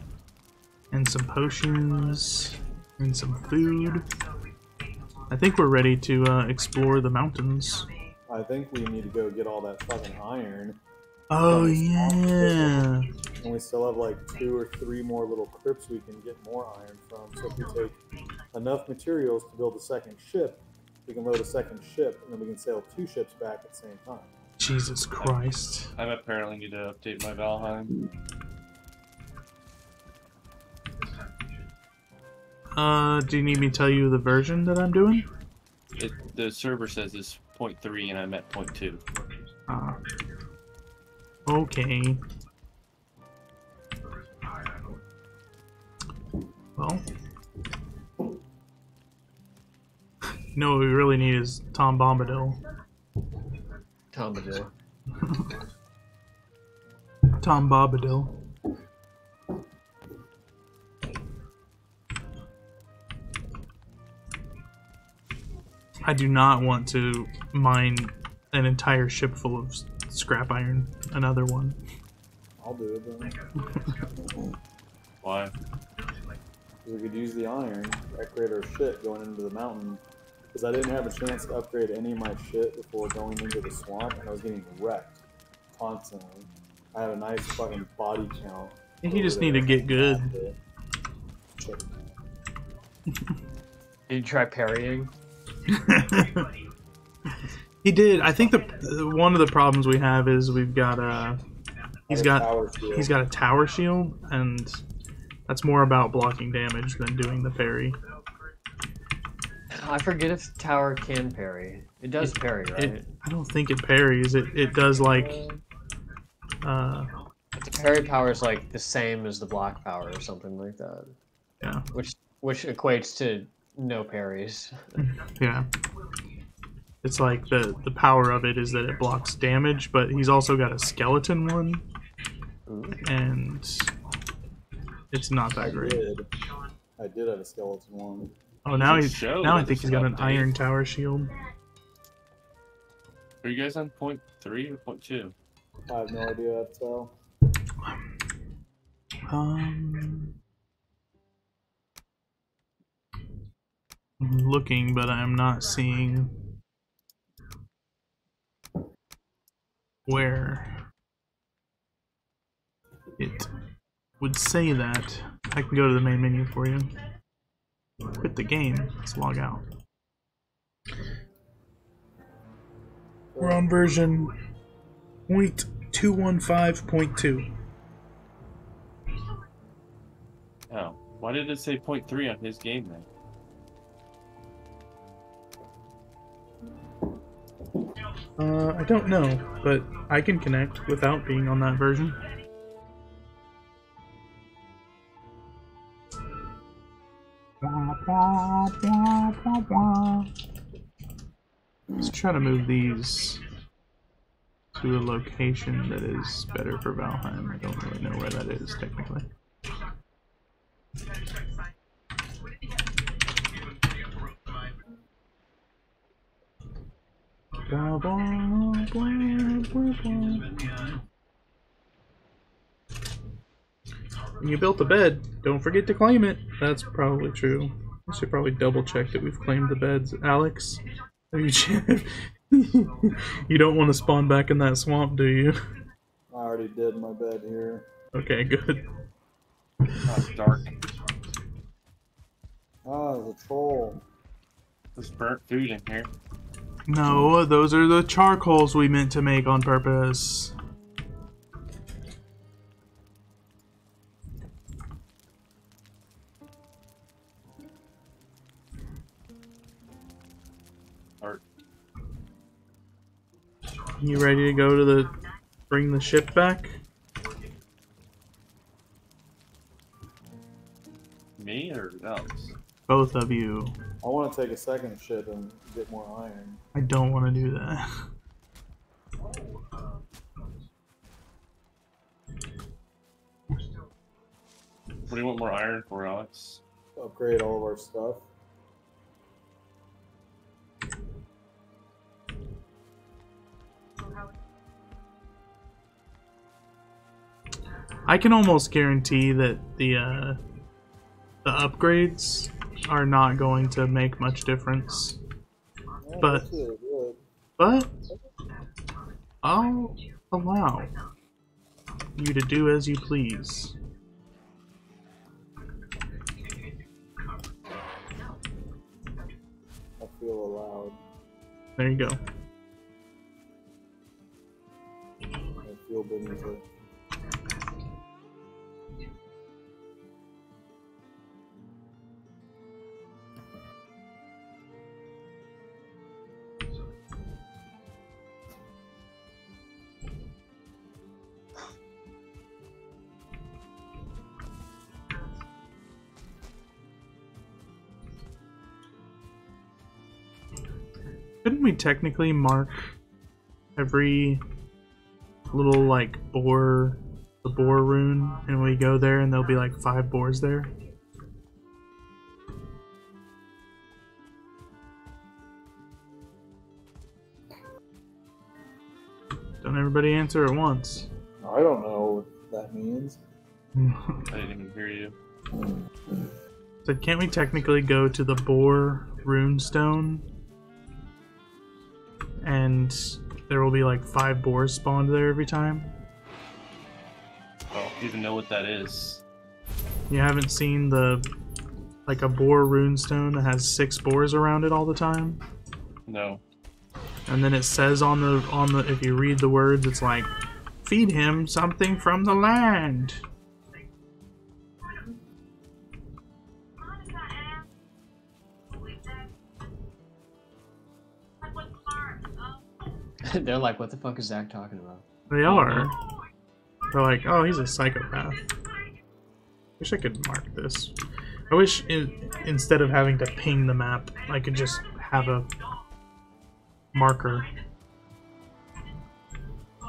and some potions, and some food. I think we're ready to uh, explore the mountains. I think we need to go get all that fucking iron. Oh yeah. And we still have like two or three more little crypts we can get more iron from. So if we take enough materials to build a second ship, we can load a second ship, and then we can sail two ships back at the same time. Jesus Christ. I apparently need to update my Valheim. Uh, do you need me to tell you the version that I'm doing? It, the server says it's 0.3 and I'm at 0.2. Ah. Okay. Well. You know what we really need is Tom Bombadil. Tom Badil. Tom Bombadil. I do not want to mine an entire ship full of scrap iron. Another one. I'll do it then. Why? we could use the iron to upgrade our shit going into the mountain. Because I didn't have a chance to upgrade any of my shit before going into the swamp, and I was getting wrecked constantly. I had a nice fucking body count. You just over need to get good. Did you try parrying? He did. I think the one of the problems we have is we've got a he's Like a got tower shield. he's got a tower shield and that's more about blocking damage than doing the parry. I forget if tower can parry. It does parry, right? It, I don't think it parries. It it does like uh the parry power is like the same as the block power or something like that, yeah which which equates to no parries. yeah. It's like the the power of it is that it blocks damage, but he's also got a skeleton one, Ooh. and it's not I that great. did. I did have a skeleton one. Oh, now Doesn't he's show now I think he's got an updated. iron tower shield. Are you guys on three or two? I have no idea. So Um, looking, but I'm not seeing where it would say that. I can go to the main menu for you. Quit the game. Let's log out. We're on version 0.215.2. Oh. Why did it say 0.3 on his game then? Uh, I don't know, but I can connect without being on that version. Let's try to move these to a location that is better for Valheim. I don't really know where that is technically. Blah, blah, blah, blah, blah. When you built a bed, don't forget to claim it. That's probably true. I should probably double check that we've claimed the beds. Alex, have you you don't want to spawn back in that swamp, do you? I already did my bed here. Okay, good. Oh, it's dark. Ah, the troll. There's burnt food in here. No, those are the charcoals we meant to make on purpose. Or You ready to go to the bring the ship back? me or Alex? Both of you. I want to take a second ship and get more iron. I don't want to do that. What do you want more iron for, Alex? Upgrade all of our stuff. I can almost guarantee that the uh, the upgrades are not going to make much difference. But- that's really good. But I'll allow you to do as you please. I feel allowed. There you go. I feel beneath technically mark every little like boar, the boar rune, and we go there and there'll be like five boars there? Don't everybody answer at once. I don't know what that means. I didn't even hear you. So can't we technically go to the boar rune stone? And there will be like five boars spawned there every time? Don't even know what that is. You haven't seen the like a boar rune stone that has six boars around it all the time? No. And then it says on the on the if you read the words it's like feed him something from the land. They're like, what the fuck is Zach talking about? They are. They're like, oh, he's a psychopath. Wish I could mark this. I wish in, instead of having to ping the map, I could just have a marker.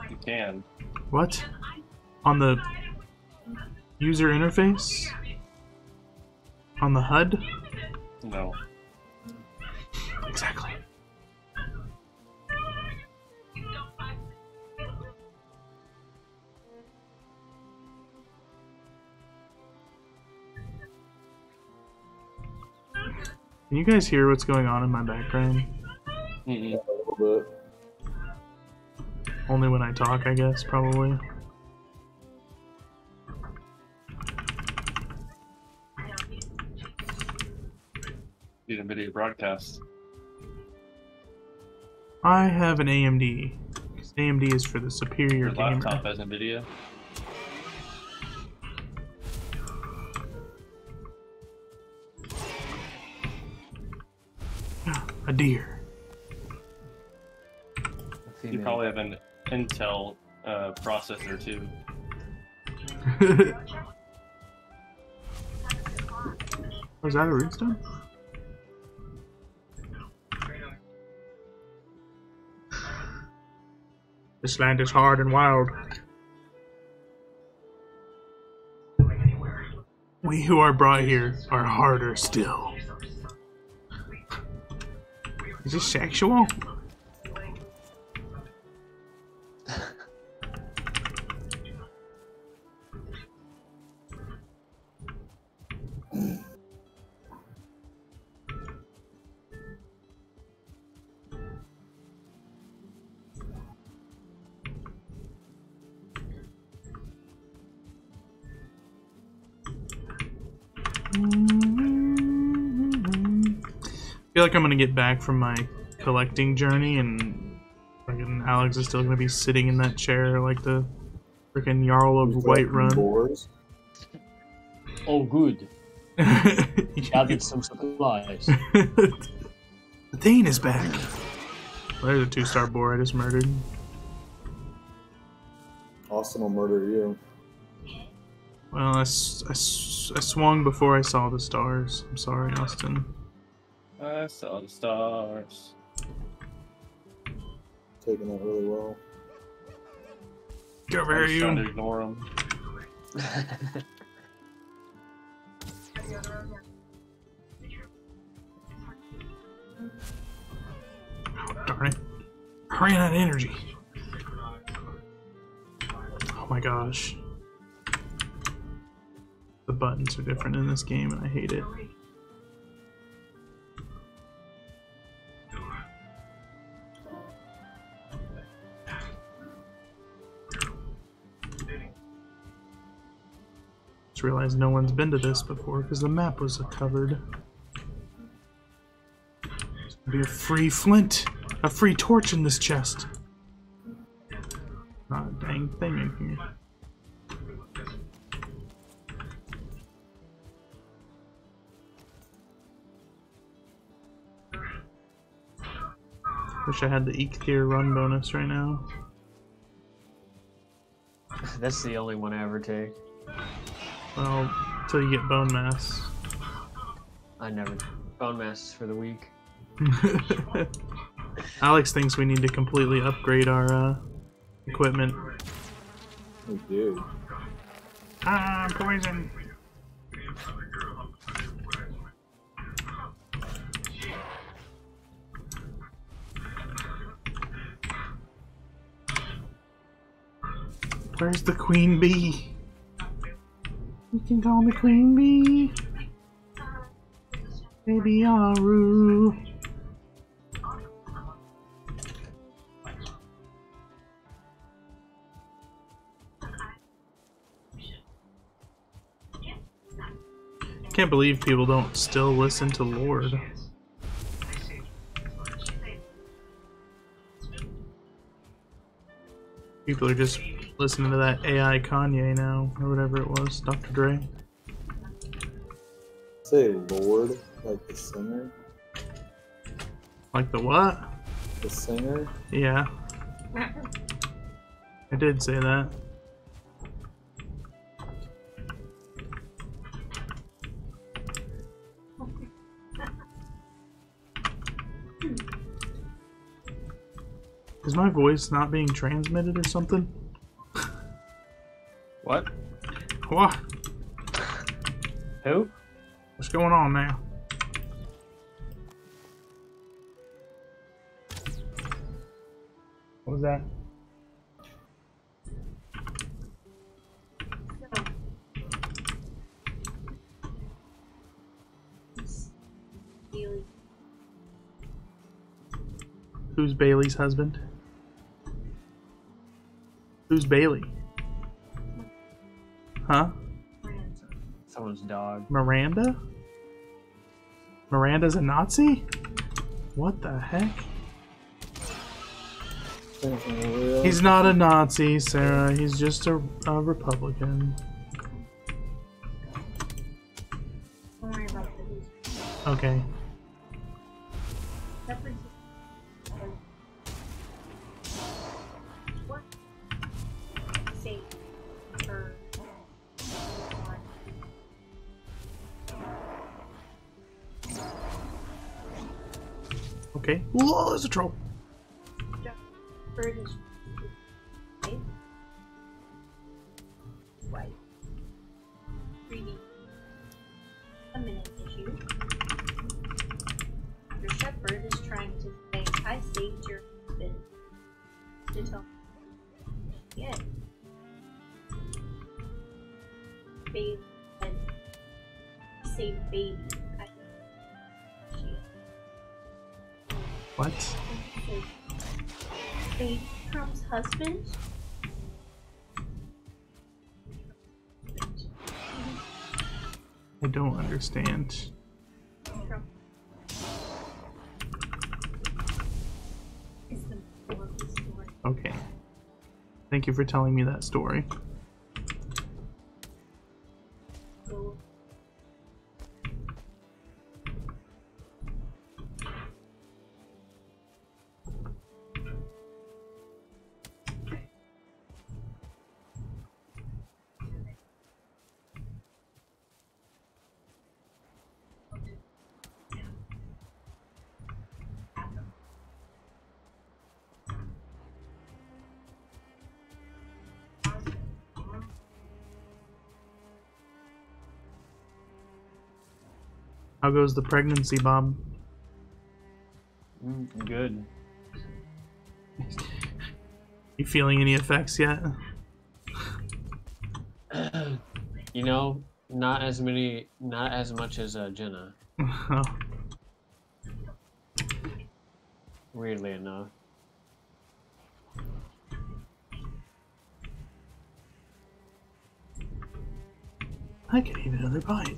You can. What? On the user interface? On the HUD? No. Exactly. Can you guys hear what's going on in my background? Mm-mm. A little bit. Only when I talk, I guess, probably. Need a video broadcast. I have an AMD. AMD is for the superior Your gamer. laptop has NVIDIA. A deer. You probably have an Intel uh, processor too. Was that a runestone? This land is hard and wild. We who are brought here are harder still. Is this sexual? Like I'm gonna get back from my collecting journey and fucking Alex is still gonna be sitting in that chair like the freaking Jarl of Whiterun. Boars. Oh, good. the Gathered some supplies. the Thane is back. There's a two star boar I just murdered. Austin will murder you. Well, I I swung before I saw the stars. I'm sorry, Austin. I saw the stars. Taking that really well. Get over I'm here, just trying to you. ignore them. Oh, darn it. I ran out of energy. Oh my gosh. The buttons are different in this game and I hate it. Realized no one's been to this before because the map was covered. Be a free flint, a free torch in this chest. Not a dang thing in here. Wish I had the Eikthyr run bonus right now. That's the only one I ever take. Well, until you get Bonemass. I never bone masses for the week. Alex thinks we need to completely upgrade our uh, equipment. We do. Ah, poison. Where's the queen bee? You can call me queen bee. Baby Aru. Can't believe people don't still listen to Lorde. People are just listening to that AI Kanye now, or whatever it was, Dr. Dre. Say Lorde, like the singer. Like the what? The singer. Yeah. I did say that. Is my voice not being transmitted or something? What? What? Who? What's going on now? What was that? Who's Bailey's husband? Who's Bailey? Huh? Someone's dog. Miranda? Miranda's a Nazi? What the heck? He's not a Nazi, Sarah. He's just a, a Republican. Don't worry about the Okay. Okay. Whoa, there's a troll. bird is husband. I don't understand. Trump. Is the moral of the story. Okay. Thank you for telling me that story. Goes the pregnancy, Bob? Mm, Good. You feeling any effects yet? You know, not as many, not as much as uh, Jenna. Oh, Weirdly enough. I could eat another bite.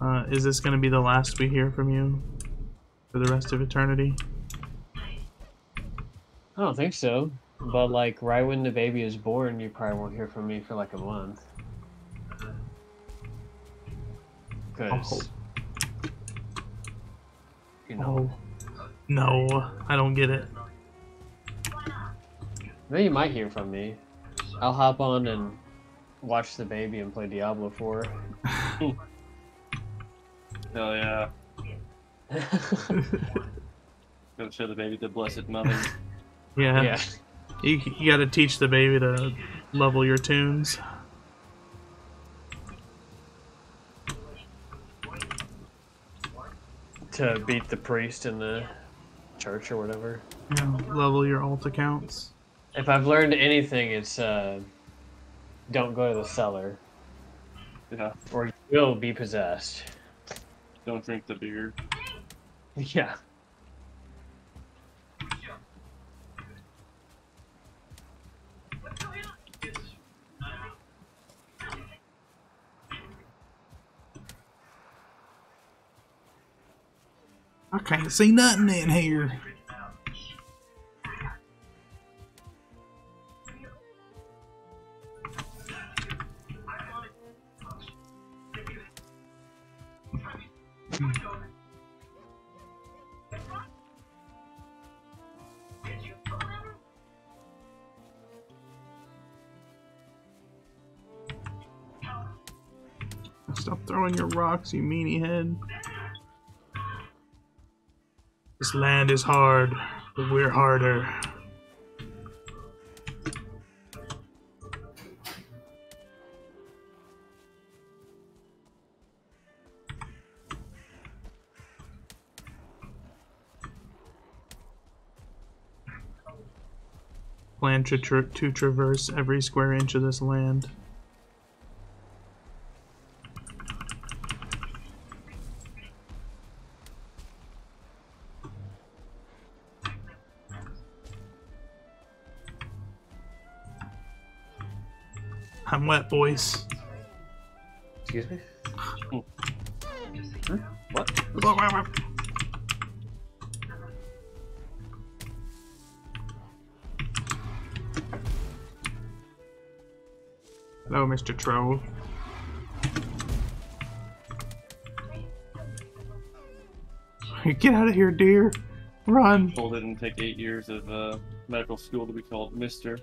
Uh, is this going to be the last we hear from you for the rest of eternity? I don't think so. But like right when the baby is born, you probably won't hear from me for like a month. Cause you know, Oh, no, I don't get it. then you might hear from me. I'll hop on and watch the baby and play Diablo 4. Hell yeah. Gonna show the baby the blessed mother. Yeah, yeah. you, you got to teach the baby to level your tunes. To beat the priest in the church or whatever. Yeah, level your alt accounts. If I've learned anything, it's uh, don't go to the cellar, Yeah. or you will be possessed. Don't drink the beer. Yeah. I can't see nothing in here. Throwing your rocks, you meanie head. This land is hard, but we're harder. Plan to, tra- to traverse every square inch of this land. Wet, boys. Excuse me. What? Hello, Mr. Troll. Get out of here, dear. Run. Told it didn't take eight years of uh, medical school to be called Mister.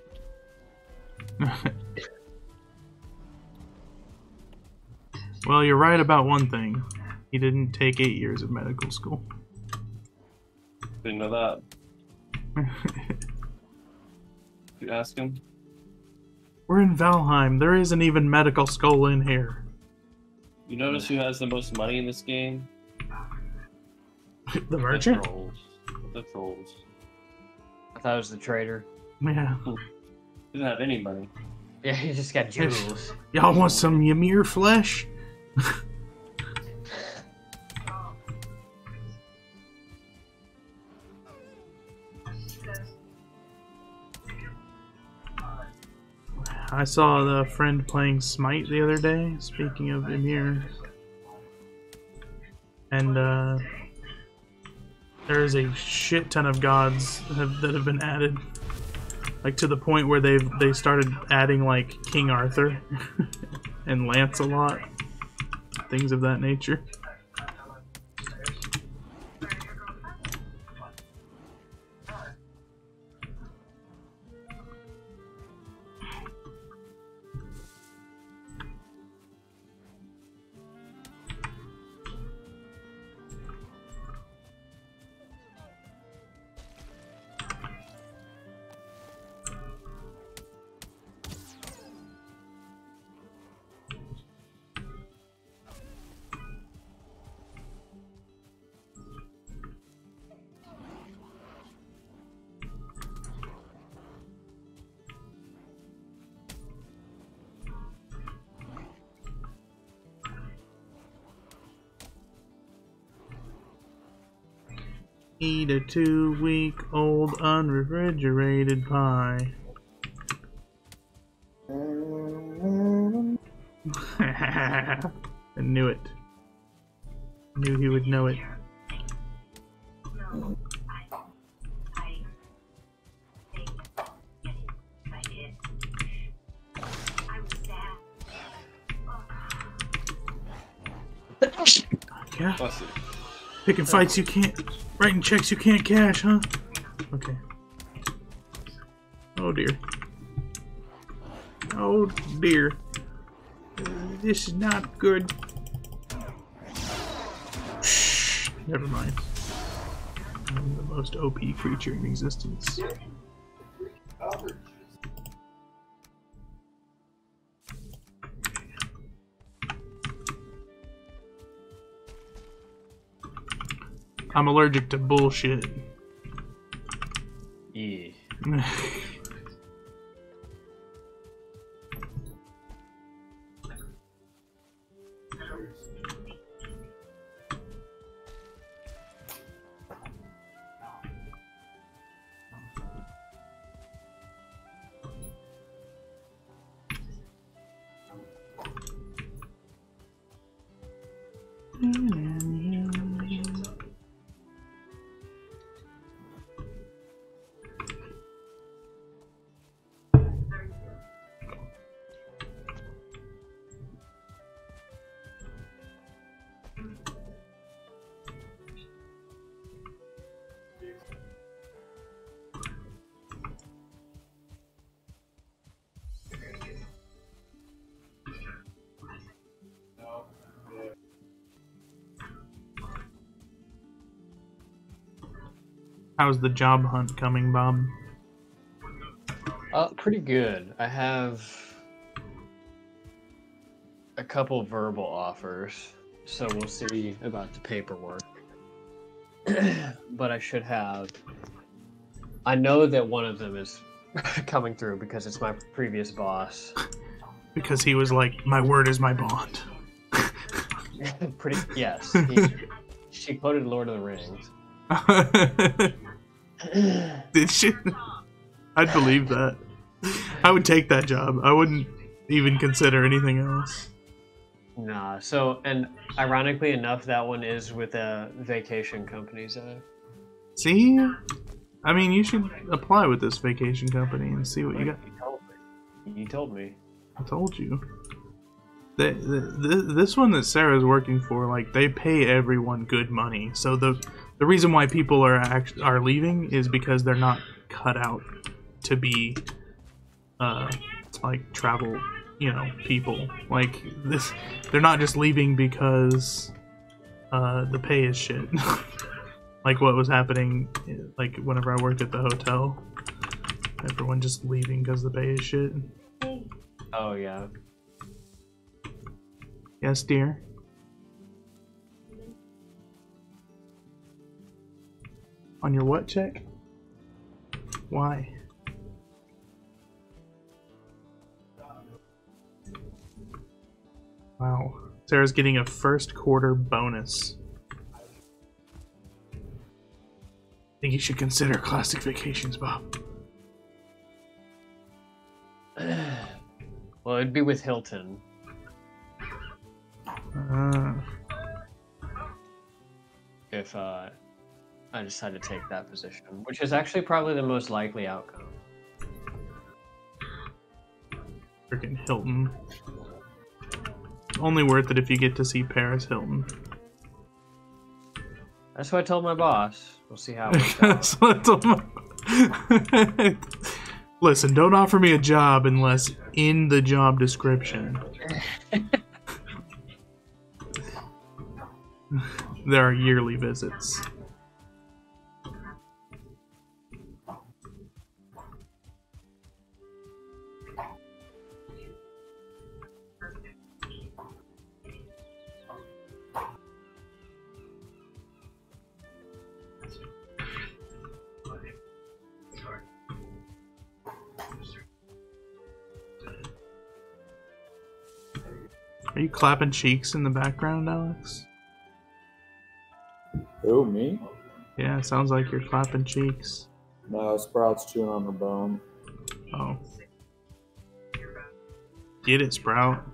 well, you're right about one thing. He didn't take eight years of medical school. Didn't know that. You ask him. We're in Valheim. There isn't even medical school in here. You notice who has the most money in this game? the merchant? The trolls. The trolls. I thought it was the trader. Yeah. Didn't have any money. Yeah, he just got jewels. Y'all want some Ymir flesh? I saw the friend playing Smite the other day, speaking of Ymir. And, uh, there's a shit ton of gods that have, that have been added. Like, to the point where they've they started adding, like, King Arthur and Lancelot. Things of that nature. Two week old unrefrigerated pie. I knew it. Knew he would know it. Yeah. Picking fights you can't. Writing checks you can't cash, huh? Okay. Oh dear. Oh dear. Uh, This is not good. Never mind. I'm the most OP creature in existence. I'm allergic to bullshit. Yeah. How's the job hunt coming, Bob? Uh, pretty good. I have a couple verbal offers, so we'll see about the paperwork. but I should have. I know that one of them is coming through because it's my previous boss. Because he was like, my word is my bond. pretty yes. He, she quoted Lord of the Rings. Did she? I'd believe that. I would take that job. I wouldn't even consider anything else. Nah. So, and ironically enough, that one is with a vacation company. So, See? I mean, you should apply with this vacation company and see what you got. You told me. You told me. I told you. The, the, the, this one that Sarah's working for, like, they pay everyone good money. So the the reason why people are act- are leaving is because they're not cut out to be, uh, like travel, you know, people. Like this, they're not just leaving because, uh, the pay is shit. like what was happening, like whenever I worked at the hotel. Everyone just leaving because the pay is shit. Oh yeah. Yes, dear. On your what check? Why? Wow. Sarah's getting a first quarter bonus. I think you should consider classic vacations, Bob. Well, it'd be with Hilton. Uh, if uh, I decided to take that position, which is actually probably the most likely outcome. freaking Hilton. Only worth it if you get to see Paris Hilton. That's what I told my boss. We'll see how. It works out. So that's all my- Listen, don't offer me a job unless in the job description there are yearly visits. Are you clapping cheeks in the background, Alex? Who, me? Yeah, sounds like you're clapping cheeks. No, Sprout's chewing on her bone. Oh. Get it, Sprout.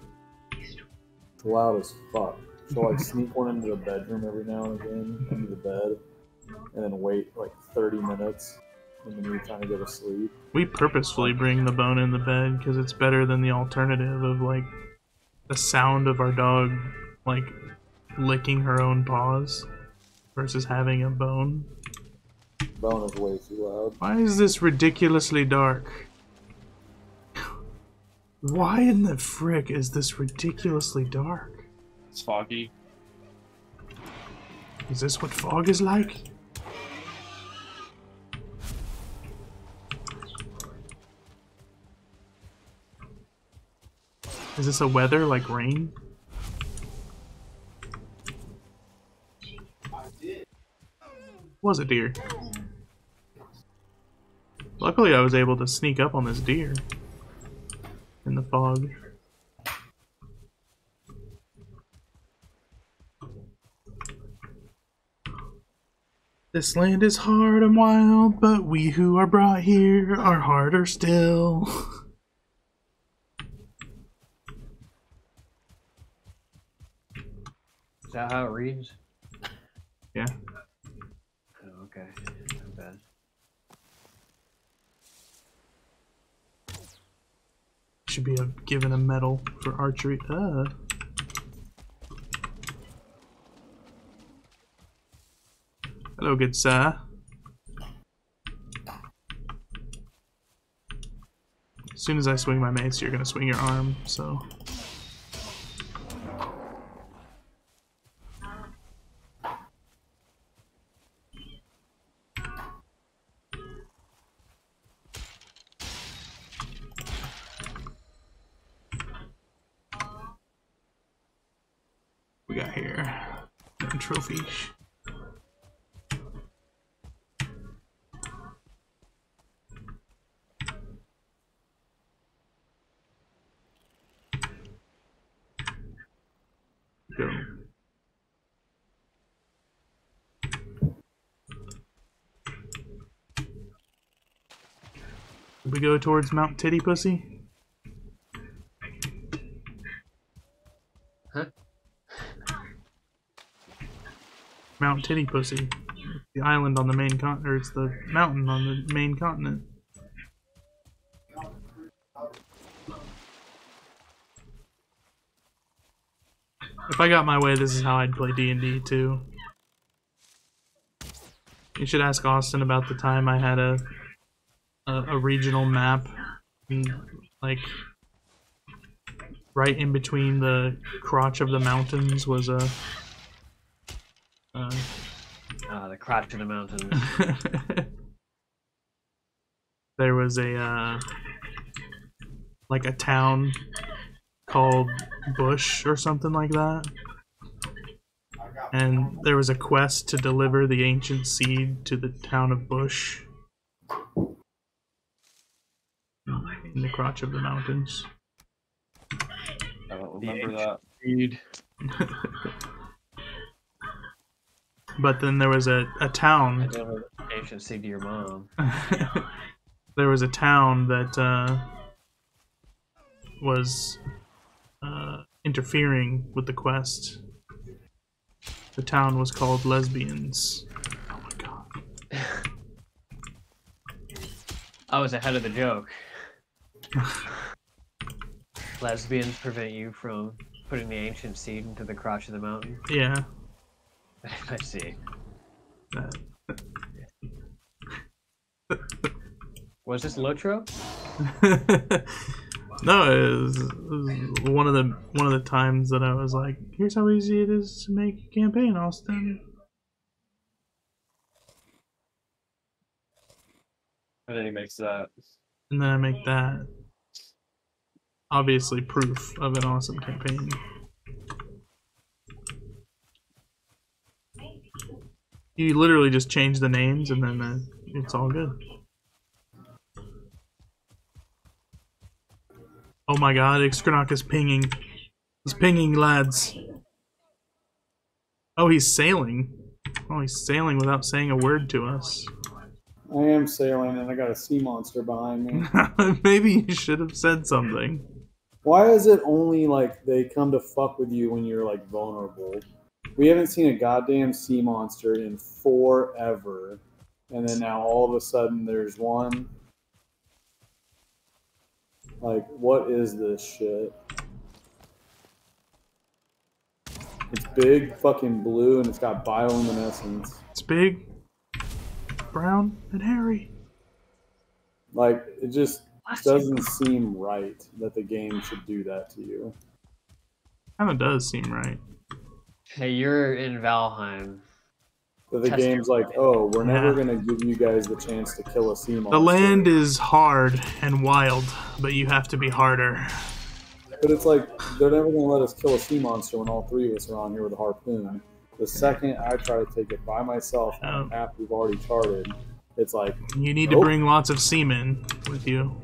It's loud as fuck. So like sneak one into the bedroom every now and again, under the bed, and then wait like 30 minutes and in the meantime to go to sleep. We purposefully bring the bone in the bed because it's better than the alternative of like the sound of our dog like licking her own paws versus having a bone. Bone is way too loud. Why is this ridiculously dark? Why in the frick is this ridiculously dark? It's foggy. Is this what fog is like? Is this a weather like rain? Was a deer. Luckily I was able to sneak up on this deer in the fog. This land is hard and wild, but we who are brought here are harder still. Is that how it reads? yeah. Oh, okay. Not bad. Should be a, given a medal for archery. Uh. Hello, good sir. As soon as I swing my mace, you're gonna swing your arm, so. We got here. Getting trophies. Go. Did we go towards Mount Titty Pussy? Huh? Mount Titty Pussy. The island on the main continent, or it's the mountain on the main continent. If I got my way, this is how I'd play D&D too. You should ask Austin about the time I had a a, a regional map, like right in between the crotch of the mountains was a. Uh, Ah, the crotch of the mountains. there was a uh, like a town called Bush or something like that. And there was a quest to deliver the ancient seed to the town of Bush in the crotch of the mountains. I don't remember that. Read. But then there was a, a town Ancient seed to your mom. there was a town that uh, was uh, interfering with the quest. The town was called Lesbians. Oh my god. I was ahead of the joke. Lesbians prevent you from putting the ancient seed into the crotch of the mountain. Yeah. I see. that- Was this Lotro? no, it was, it was one of the one of the times that I was like, "Here's how easy it is to make a campaign, Austin." And then he makes that. And then I make that. Obviously, proof of an awesome campaign. You literally just change the names and then uh, it's all good. Oh my god, Ixcronok is pinging. He's pinging, lads. Oh, he's sailing. Oh, he's sailing without saying a word to us. I am sailing and I got a sea monster behind me. Maybe you should have said something. Why is it only like they come to fuck with you when you're like vulnerable? We haven't seen a goddamn sea monster in forever. And then now all of a sudden there's one. Like, what is this shit? It's big, fucking blue, and it's got bioluminescence. It's big, brown, and hairy. Like, it just doesn't seem right that the game should do that to you. Kind of does seem right. Hey, you're in Valheim. That the Test game's like, oh, we're never Yeah. gonna give you guys the chance to kill a sea monster. The land is hard and wild, but you have to be harder. But it's like they're never gonna let us kill a sea monster when all three of us are on here with a harpoon. The second I try to take it by myself on a Um, path we've already charted, it's like You need to bring lots of semen with you.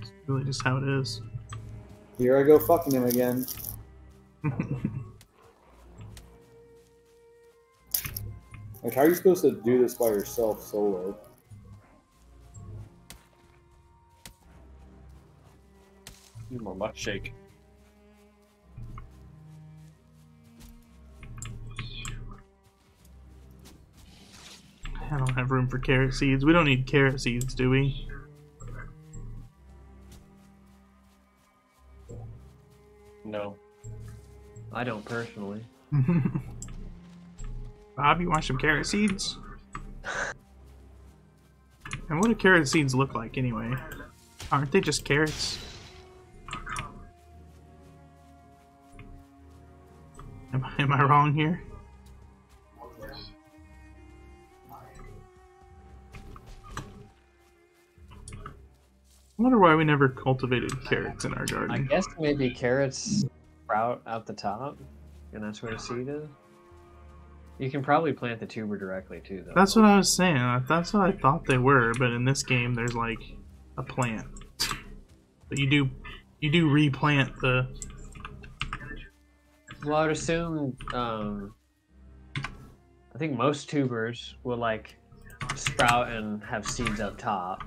It's really just how it is. here I go fucking him again. Like how are you supposed to do this by yourself solo? Need more muck shake. I don't have room for carrot seeds. We don't need carrot seeds, do we? No. I don't personally. Bob, you want some carrot seeds? And what do carrot seeds look like anyway? Aren't they just carrots? Am, I- am I wrong here? I wonder why we never cultivated carrots in our garden. I guess maybe carrots sprout out the top, and that's where the seed is. You can probably plant the tuber directly too, though. That's what I was saying. That's what I thought they were, but in this game, there's like a plant. But you do, you do replant the. Well, I would assume. Um, I think most tubers will like sprout and have seeds up top,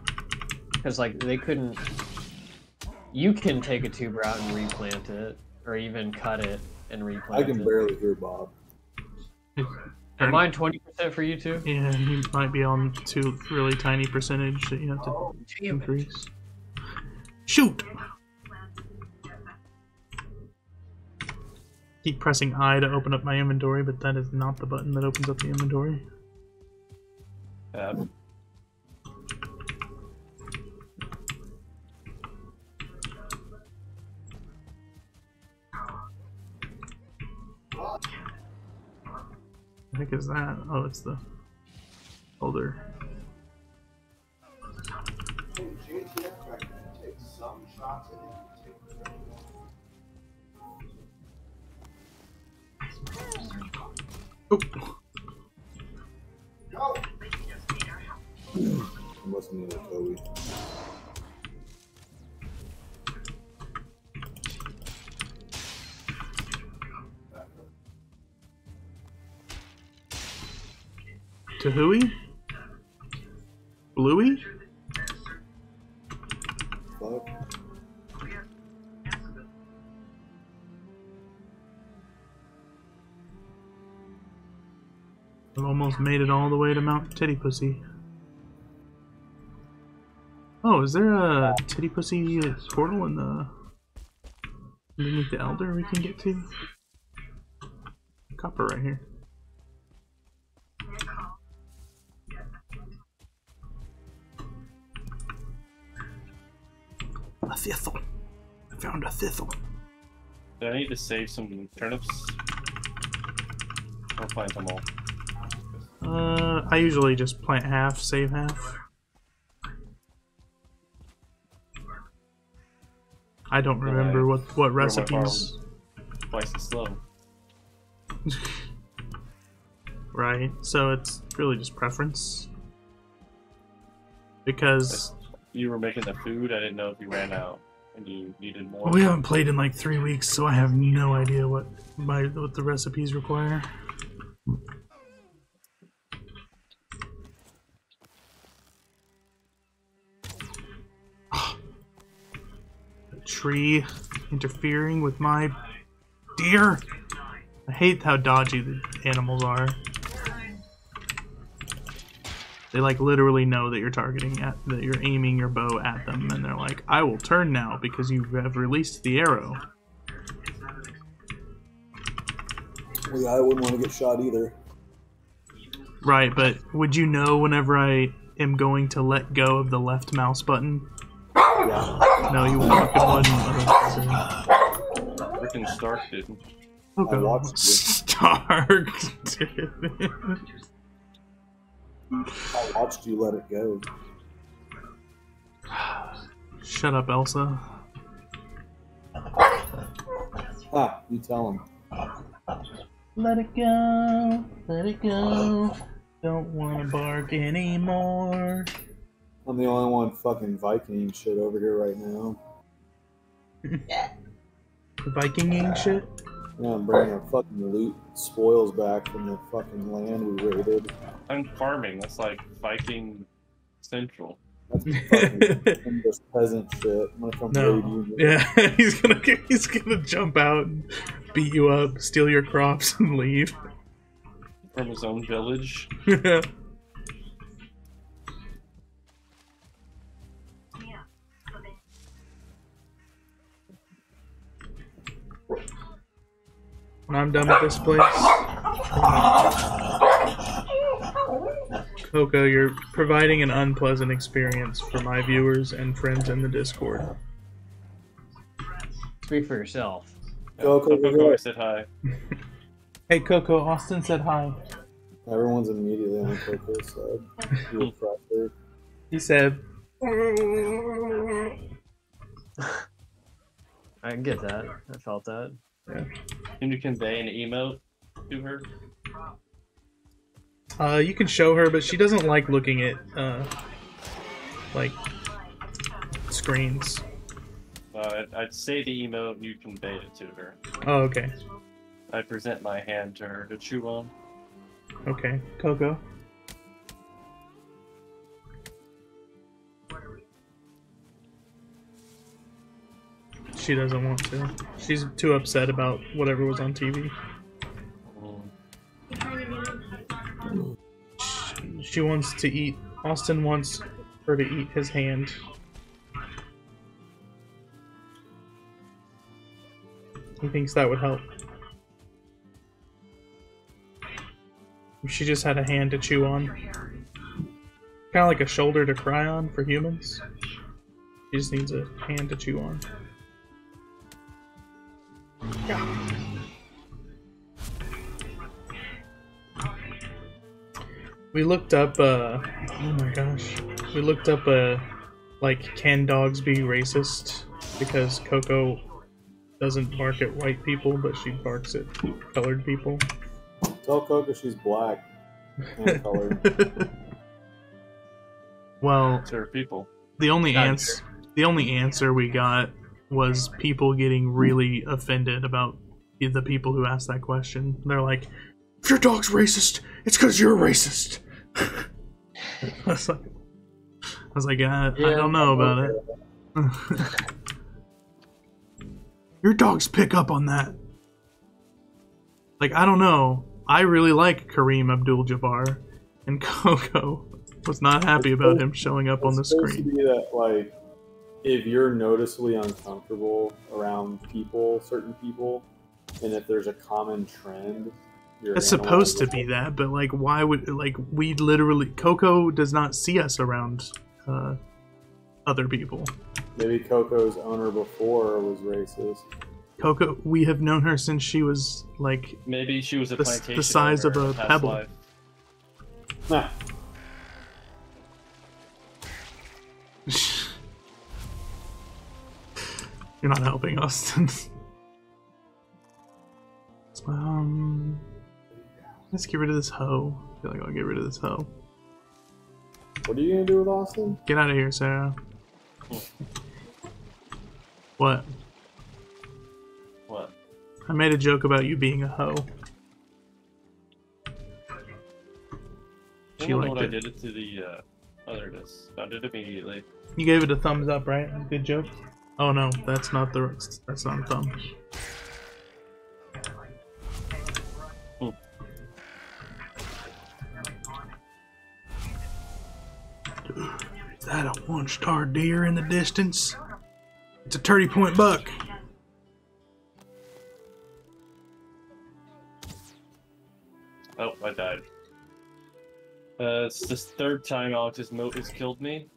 because like they couldn't. You can take a tuber out and replant it, or even cut it and replant it. I can it. barely hear Bob. Am I twenty percent for you too? Yeah, you might be on to really tiny percentage that you have to increase. Shoot! Keep pressing I to open up my inventory, but that is not the button that opens up the inventory. Tab. Heck is that? Oh, it's the holder. Oh, I'm listening to Toby. Tahui? Bluey? I've almost made it all the way to Mount Titty Pussy. Oh, is there a Titty Pussy portal in the underneath the Elder we can get to? Copper right here. A thistle. I found a thistle. Do I need to save some turnips? Or plant them all? Uh, I usually just plant half, save half. I don't remember I what what grow my farm recipes. Twice as slow. Right, so it's really just preference. Because you were making the food. I didn't know if you ran out and you needed more. Well, we haven't played in like three weeks, so I have no idea what my what the recipes require. A tree interfering with my deer. I hate how dodgy the animals are. They like literally know that you're targeting at that you're aiming your bow at them, and they're like, "I will turn now because you have released the arrow." Well, yeah, I wouldn't want to get shot either. Right, but would you know whenever I am going to let go of the left mouse button? Yeah. No, you fucking wouldn't. Freaking Stark didn't. Okay. Oh, I watched. Stark did. I watched you let it go. Shut up, Elsa. Ah, you tell him. Let it go, let it go. Don't wanna bark anymore. I'm the only one fucking Viking shit over here right now. Vikinging shit? Yeah, I'm bringing our fucking loot spoils back from the fucking land we raided. I'm farming. That's like Viking Central. That's fucking English peasant shit. I'm gonna come raid No. you. Yeah, he's gonna he's gonna jump out and beat you up, steal your crops, and leave. From his own village. when I'm done with this place. Coco, you're providing an unpleasant experience for my viewers and friends in the Discord. Speak for yourself. Go, go, go, go. I said hi. Hey Coco, Austin said hi. Everyone's immediately on Coco's side. You were pressure. He said, I can get that. I felt that. Can you convey an emote to her? uh, you can show her, but she doesn't like looking at, uh, like, screens. Uh, I'd, I'd say the emote and you convey it to her. Oh, okay. I present my hand to her to chew on. Okay. Coco. She doesn't want to. She's too upset about whatever was on TV. She wants to eat. Austin wants her to eat his hand. He thinks that would help. She just had a hand to chew on. Kind of like a shoulder to cry on for humans. She just needs a hand to chew on. We looked up, uh, oh my gosh. We looked up, uh, like, can dogs be racist? Because Coco doesn't bark at white people, but she barks at colored people. Tell Coco she's black and colored. well, To her people. the only Not answer, the only answer we got was people getting really offended about the people who asked that question. They're like, "If your dog's racist, it's because you're racist." I was like, I was like, I, I don't know about it. Your dogs pick up on that. Like, I don't know. I really like Kareem Abdul Jabbar, and Coco was not happy about him showing up on the screen. that like if you're noticeably uncomfortable around people, certain people, and if there's a common trend, you're It's supposed to be that, but like, why would like we literally Coco does not see us around uh, other people. Maybe Coco's owner before was racist. Coco, we have known her since she was like Maybe she was a The s- the size of a pebble. Nah, You're not helping Austin. um, let's get rid of this hoe. I feel like I'll get rid of this hoe. what are you gonna do with Austin? Get out of here, Sarah. What? What? I made a joke about you being a hoe. I She don't liked what I did it to the uh, other disc. I did it immediately. You gave it a thumbs up, right? Good joke. Oh no, that's not the that's not a thumb. Is that a one-star deer in the distance? It's a 30 point buck. Oh, I died. Uh, it's the third time Alex's moat has killed me.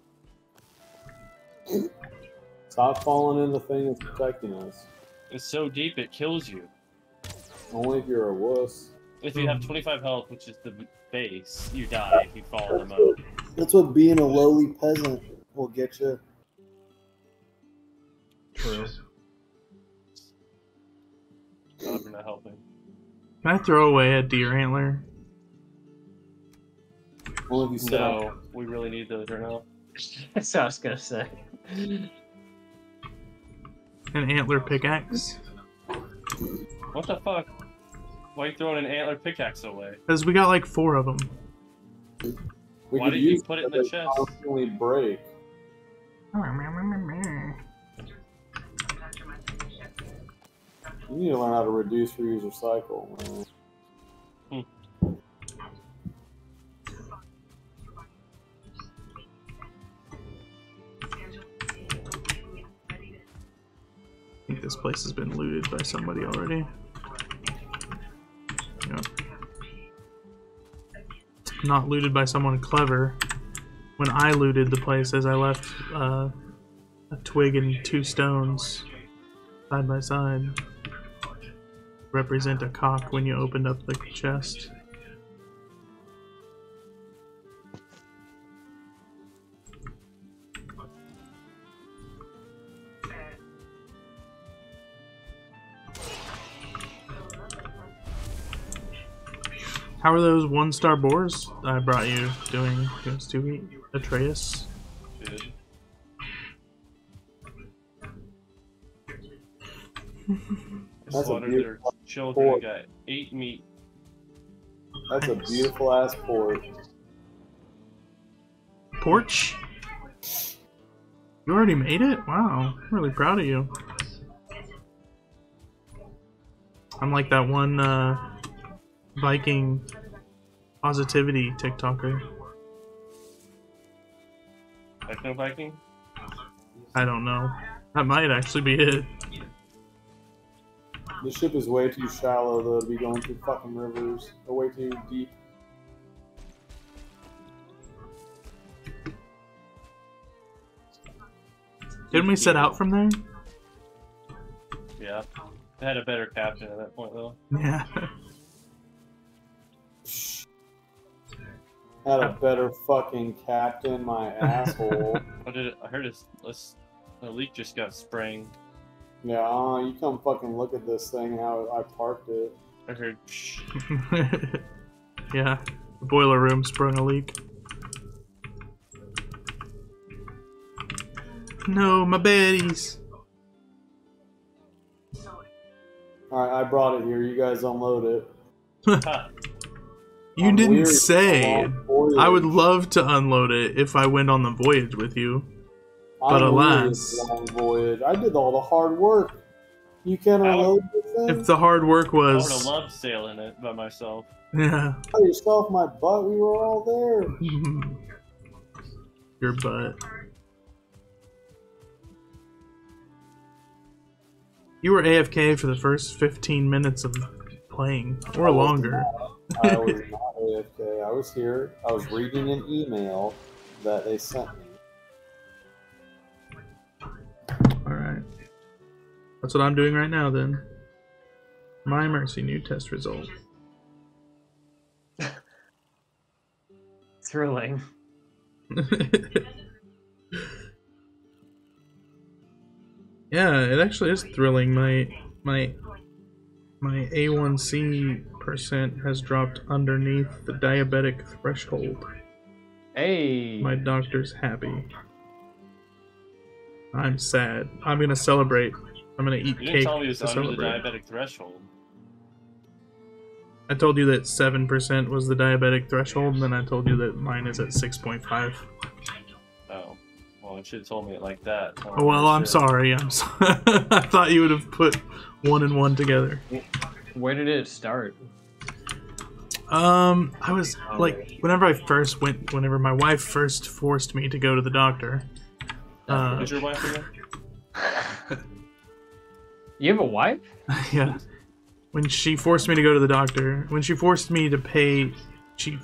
Stop falling in the thing that's protecting us. It's so deep it kills you. Only if you're a wuss. If you have 25 health, which is the base, you die if you fall in the moat. That's what being a lowly peasant will get you. True. Not gonna help me. Can I throw away a deer antler? Only if you sit on No, we really need those right now. That's what I was gonna say. An antler pickaxe? What the fuck? Why are you throwing an antler pickaxe away? Because we got like four of them. We Why could did you use put it in the but they chest? Constantly break. You need to learn how to reduce, reuse, recycle. Man. This place has been looted by somebody already. Yep. Not looted by someone clever. When I looted the place, as I left uh, a twig and two stones side by side, represent a cock when you opened up the chest. How are those one star boars I brought you doing against two Atreus? Dude. That's a slaughtered their beautiful children and got eight meat. That's a beautiful ass port. Porch? You already made it? Wow, I'm really proud of you. I'm like that one uh, Viking positivity TikToker. Techno Viking? I don't know. That might actually be it. The ship is way too shallow though to be going through fucking rivers. Or way too deep. Didn't we set out from there? Yeah. I had a better captain at that point though. Yeah. Had a better fucking captain, my asshole. What did I heard his this the leak just got spraying. Yeah, uh, you come fucking look at this thing, how I parked it. I heard yeah. The boiler room sprung a leak. No, my baddies. Alright, I brought it here. You guys unload it. Ha. You I'm didn't weary from a say. I would love to unload it if I went on the voyage with you. I'm but weary alas. long voyage. I did all the hard work. You can't How- unload this thing? If the hard work was, I would have was. loved sailing it by myself. Yeah. Tell yourself my butt, we were all there. Your butt. You were AFK for the first 15 minutes of playing, or I was longer. I was not AFK. I was here. I was reading an email that they sent me. Alright. That's what I'm doing right now then. My mercy, new test result. Thrilling. yeah, it actually is thrilling. My my my A1C percent has dropped underneath the diabetic threshold. Hey. My doctor's happy. I'm sad. I'm gonna celebrate. I'm gonna eat You cake tell me it was to under the diabetic threshold. I told you that seven percent was the diabetic threshold, and then I told you that mine is at six point five. Oh. Well, you should have told me it like that. Oh, well, I'm sorry. I'm sorry. I thought you would have put one and one together. Where did it start? Um, I was like, whenever I first went, whenever my wife first forced me to go to the doctor. Uh, Is your wife again? You have a wife? yeah. When she forced me to go to the doctor, when she forced me to pay, she,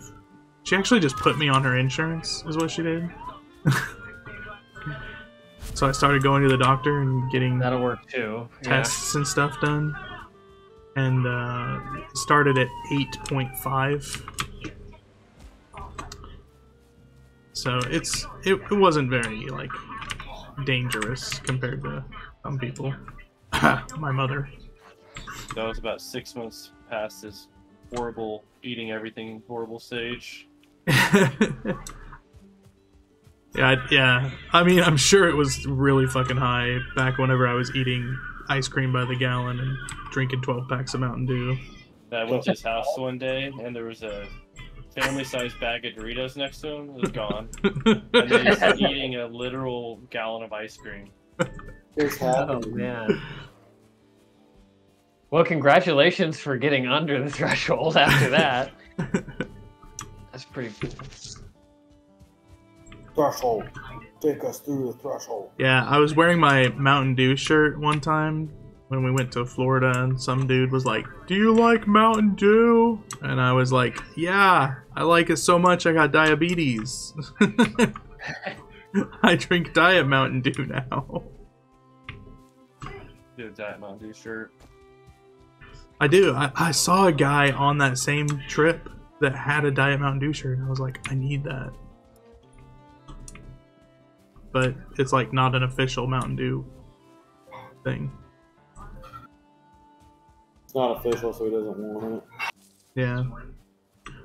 she actually just put me on her insurance, is what she did. so I started going to the doctor and getting That'll work too. Yeah. tests and stuff done. And uh, started at 8.5. So it's it, it wasn't very like dangerous compared to some people. My mother. That was about six months past this horrible eating everything horrible stage. yeah, I- yeah. I mean, I'm sure it was really fucking high back whenever I was eating ice cream by the gallon and drinking 12 packs of Mountain Dew. I went to his house one day and there was a family-sized bag of Doritos next to him. It was gone, and then he's eating a literal gallon of ice cream. Oh man. Well, congratulations for getting under the threshold after that. That's pretty cool. Threshold. Take us through the threshold. Yeah, I was wearing my Mountain Dew shirt one time when we went to Florida, and some dude was like, Do you like Mountain Dew? And I was like, Yeah, I like it so much I got diabetes. I drink Diet Mountain Dew now. Do a Diet Mountain Dew shirt. I do. I, I saw a guy on that same trip that had a Diet Mountain Dew shirt, and I was like, I need that. But it's like not an official Mountain Dew thing. It's not official, so he doesn't want it. Yeah.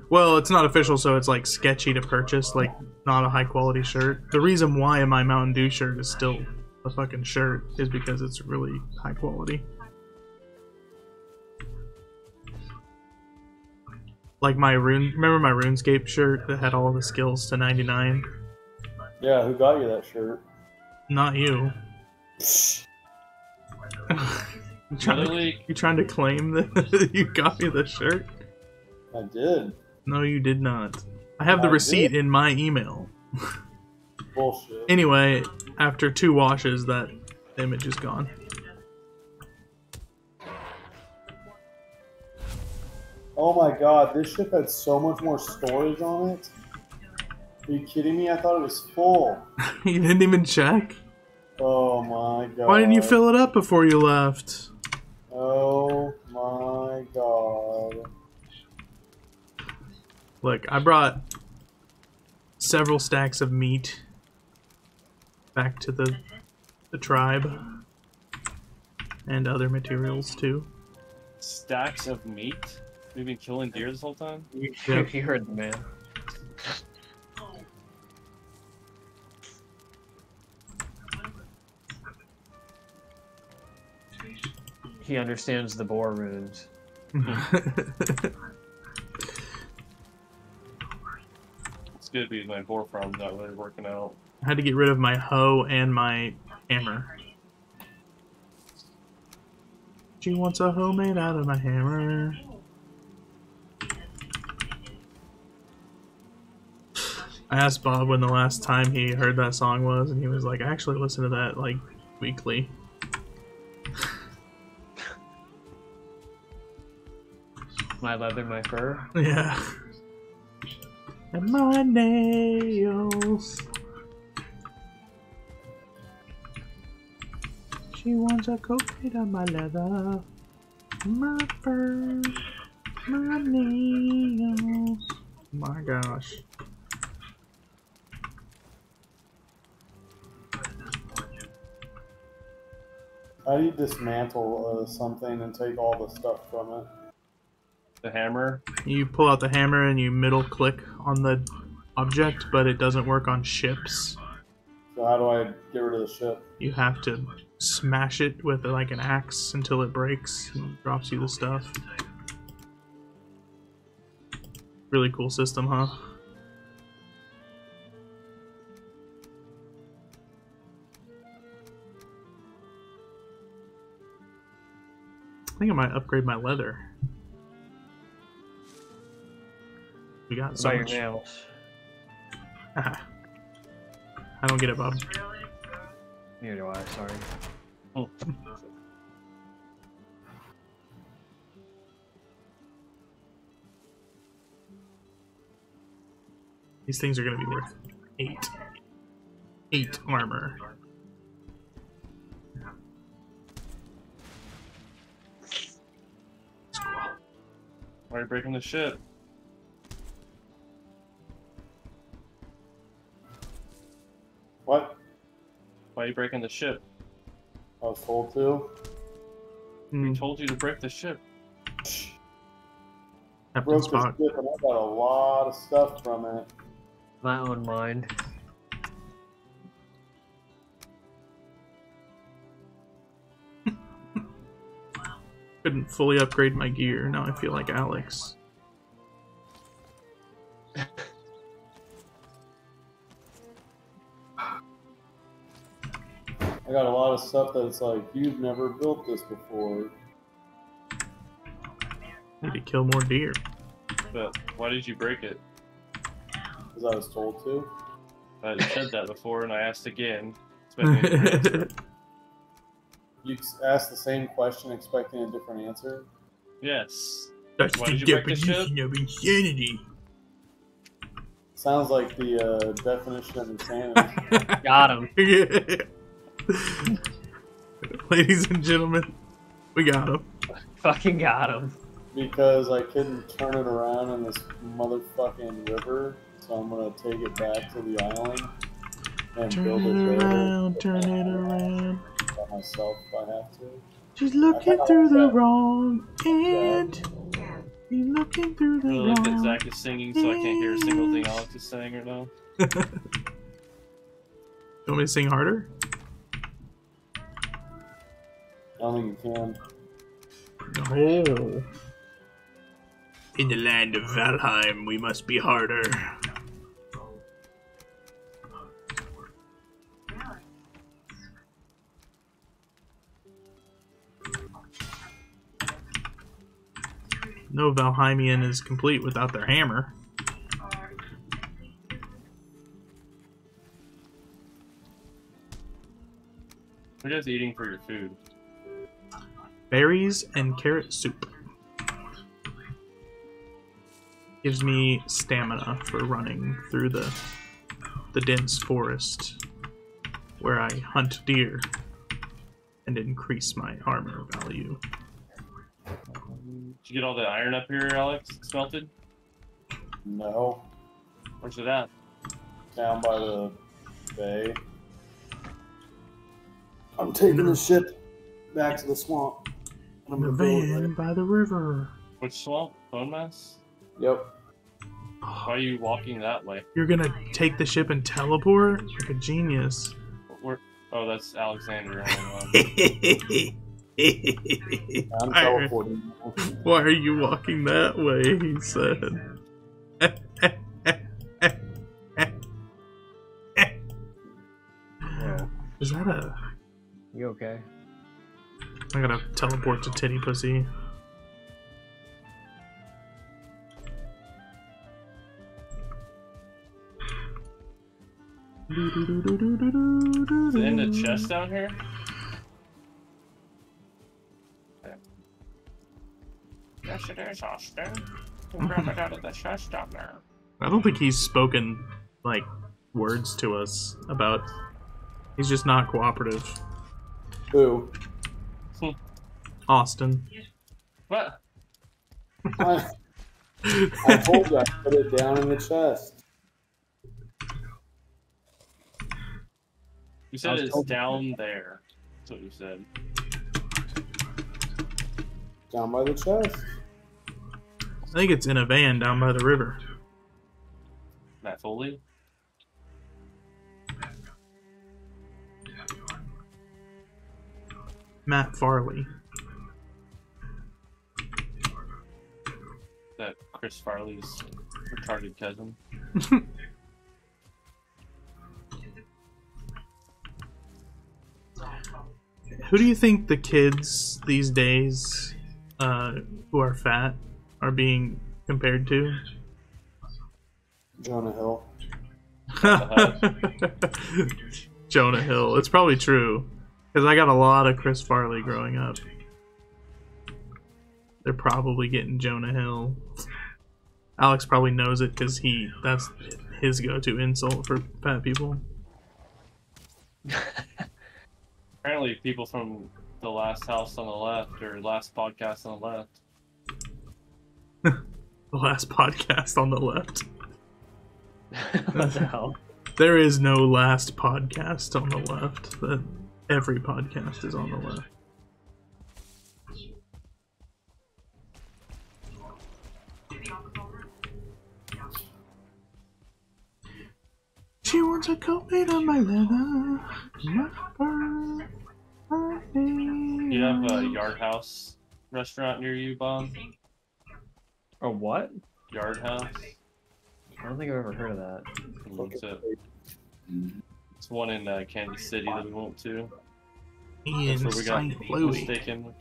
Well, it's not official, so it's like sketchy to purchase, like not a high quality shirt. The reason why my Mountain Dew shirt is still a fucking shirt is because it's really high quality. Like my rune, remember my RuneScape shirt that had all the skills to 99? Yeah, who got you that shirt? Not you. you, trying to, Literally, you trying to claim that you got me the shirt? I did. No, you did not. I have the I receipt did. in my email. Bullshit. Anyway, after two washes, that image is gone. Oh my god, this ship had so much more storage on it. Are you kidding me? I thought it was full. you didn't even check? Oh my god. Why didn't you fill it up before you left? Oh my god. Look, I brought several stacks of meat back to the the tribe and other materials too. stacks of meat. We've been killing deer this whole time. Yep. you heard the man. He understands the boar runes. It's good to be my boar farm's not really working out. I had to get rid of my hoe and my hammer. She wants a hoe made out of my hammer. I asked Bob when the last time he heard that song was, and he was like, I actually listen to that like weekly. My leather, my fur. Yeah. And my nails. She wants a coat made of my leather, my fur, my nails. My gosh. How do you dismantle uh, something and take all the stuff from it? the hammer. You pull out the hammer and you middle click on the object, but it doesn't work on ships. So how do I get rid of the ship? You have to smash it with like an axe until it breaks and drops you the stuff. Really cool system, huh? I think I might upgrade my leather. We got so By your much. nails. I don't get it, Bob. Neither do I, sorry. Oh. These things are gonna be worth eight. Eight armor. Why are you breaking the ship? What? Why are you breaking the ship? I was told to. Hmm, We told you to break the ship. Captain Broke the ship and I got a lot of stuff from it. My own mind. Couldn't fully upgrade my gear. Now I feel like Alex. I got a lot of stuff that's like, you've never built this before. Need to kill more deer. But why did you break it? Because I was told to. I said that before, and I asked again. expecting a different answer. You asked the same question expecting a different answer. Yes. That's Why the did you break the ship? definition of insanity. Sounds like the uh, definition of insanity. Got him. Ladies and gentlemen, we got him. Fucking got him. because I couldn't turn it around in this motherfucking river, so I'm gonna take it back to the island and Turn build it it around, turn it around. by myself if I have to. She's looking through the wrong end. She's looking through I the really like that. Zach is singing, so I can't hear a single thing Alex is saying right now. You want me to sing harder? Don't think you can. No. In the land of Valheim, we must be harder. No Valheimian is complete without their hammer. What are you guys eating for your food? Berries and carrot soup. Gives me stamina for running through the the dense forest where I hunt deer and increase my armor value. Did you get all the iron up here, Alex? Smelted? No, Where's it at? down by the bay. I'm taking the ship back to the swamp. I'm the gonna build van by the river. Which swamp? Bonemass? Yep. Why are you walking that way? You're gonna take the ship and teleport? Like a genius. Where? Oh, that's Alexander. I'm teleporting. Why are you walking that way? He said. Yeah. Is that a. You okay? I gotta teleport to Titty Pussy. Is it in the chest down here? Yes, it is, Austin. Grab it out of the chest down there. I don't think he's spoken like words to us about. He's just not cooperative. Who? Austin. What? I, I told you I put it down in the chest. You said it's told- down there. That's what you said. Down by the chest. I think it's in a van down by the river. Matt Foley? Matt Farley. That Chris Farley's retarded cousin. Who do you think the kids these days uh, who are fat are being compared to? Jonah Hill. Jonah Hill. It's probably true because I got a lot of Chris Farley growing up. They're probably getting Jonah Hill. Alex probably knows it because he that's his go-to insult for fat people. Apparently, people from the last house on the left or last podcast on the left. The last podcast on the left. what the hell? There is no last podcast on the left. That every podcast is on the left. She wants a coat made of my leather. my fur, You have a. Yard House restaurant near you, Bob? Or what? Yard House? I don't think I've ever heard of that. It's, a- it's one in uh, Kansas City that we went to. Ian That's where we got Louis. mistaken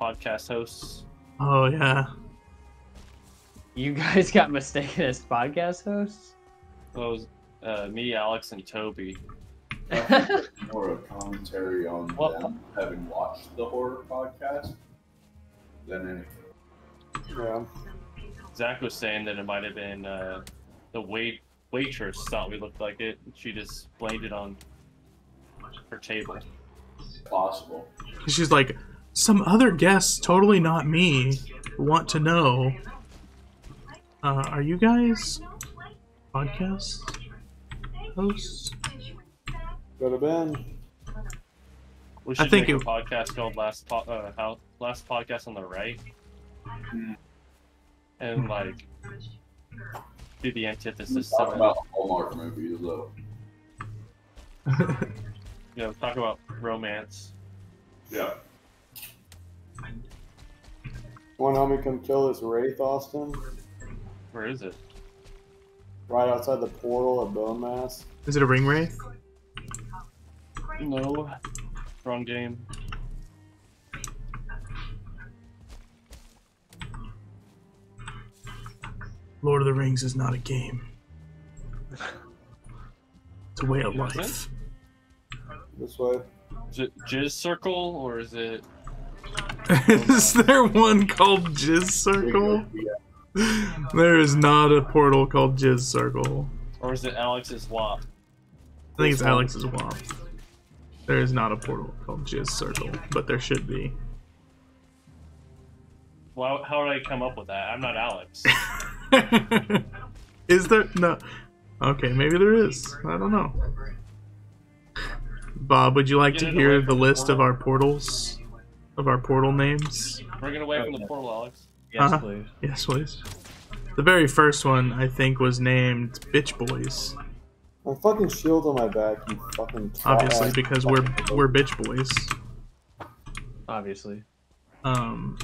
podcast hosts. Oh yeah. You guys got mistaken as podcast hosts? That was uh, me, Alex, and Toby. more a commentary on Well- them having watched the horror podcast than anything. Yeah. Zach was saying that it might have been uh, the wait waitress thought we looked like it. She just blamed it on her table. Possible. She's like, some other guests, totally not me, want to know. Uh, are you guys podcast hosts? Go to Ben. We I think make it- a podcast called Last po- uh, how Last Podcast on the Right, and like do the antithesis. Talk to about Hallmark movies though. You know, talk about romance. Yeah. Want to help me come kill this Wraith, Austin? Where is it? Right outside the portal at Bonemass. Is it a ring wraith? No, wrong game. Lord of the Rings is not a game. It's a way of Is it? life. This way. Is it Jizz Circle or is it? is there one called Jizz Circle? There is not a portal called Jizz Circle. Or is it Alex's WAP? I think it's Alex's WAP. There is not a portal called Jizz Circle, but there should be. Well, how did I come up with that? I'm not Alex. is there no? Okay, maybe there is. I don't know. Bob, would you like to hear the the list of our portals? Of our portal names? Bring it away from the portal, Alex. Yes, Uh-huh. please. Yes, please. The very first one, I think, was named Bitch Boys. My fucking shield on my back, you fucking Obviously, because we're we're bitch boys. Obviously. Um,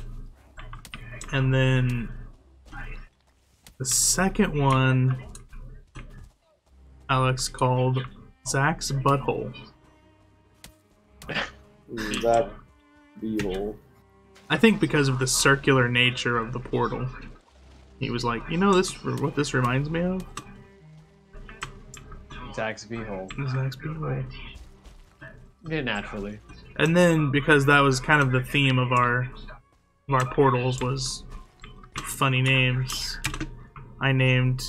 and then the second one, Alex called Zach's butthole. That beetle. I think because of the circular nature of the portal, he was like, you know, this what this reminds me of. Zach's beehole. Zach's butthole. Yeah, naturally. And then because that was kind of the theme of our of our portals was funny names, I named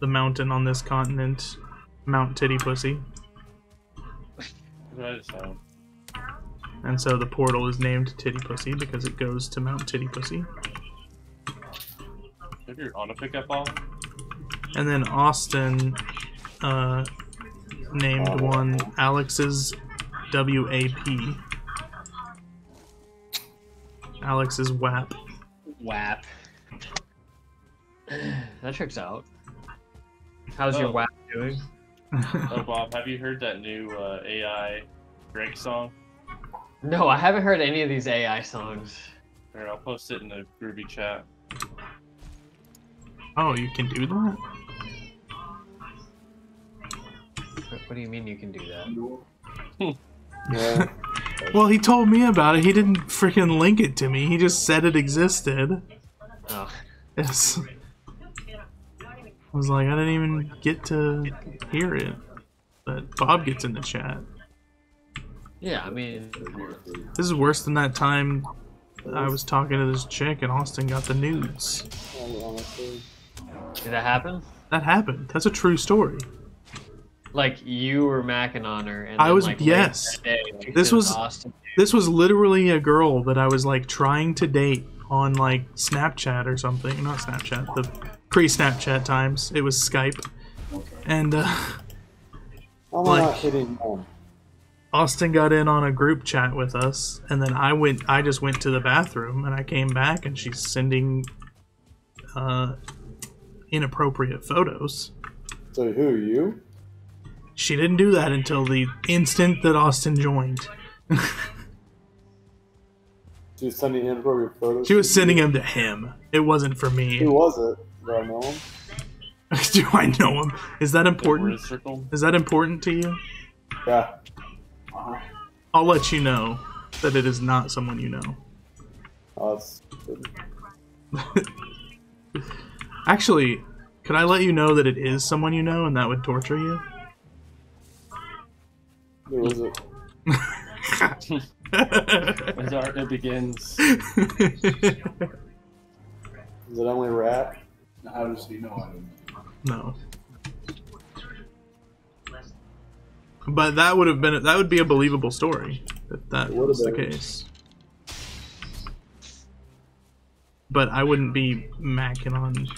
the mountain on this continent Mount Titty Pussy. That's what I just found. And so the portal is named Titty Pussy because it goes to Mount Titty Pussy. Have your auto pickup off? And then Austin uh, named one Alex's WAP. Alex's WAP. WAP. that checks out. How's your Oh. WAP doing? Oh, Bob, have you heard that new uh, AI Greg song? No, I haven't heard any of these AI songs. Here, I'll post it in the groovy chat. Oh, you can do that? What, what do you mean you can do that? Yeah. Well, he told me about it. He didn't freaking link it to me. He just said it existed. Oh. Yes. I was like, I didn't even get to hear it. But Bob gets in the chat. Yeah, I mean, This is worse than that time I was talking to this chick and Austin got the nudes. did that happen? That happened. That's a true story. Like you were macking on her, and I then, was- like, yes. day, she This was Austin. this was literally a girl that I was like trying to date on like Snapchat or something. Not Snapchat, the pre-Snapchat times. It was Skype. And uh I'm Like- not hitting home. Austin got in on a group chat with us, and then I went. I just went to the bathroom, and I came back, and she's sending uh, inappropriate photos. So who you? She didn't do that until the instant that Austin joined. She was sending inappropriate photos. She was sending them to him. It wasn't for me. Who was it? Do I know him? do I know him? Is that important? Is that important to you? Yeah. Uh-huh. I'll let you know that it is not someone you know. Oh. Actually, could I let you know that it is someone you know and that would torture you? Who is it? As art it begins. Is it only Rat? How does he know I didn't? No. But that would have been that would be a believable story if that It would was the case. But I wouldn't be macking on E-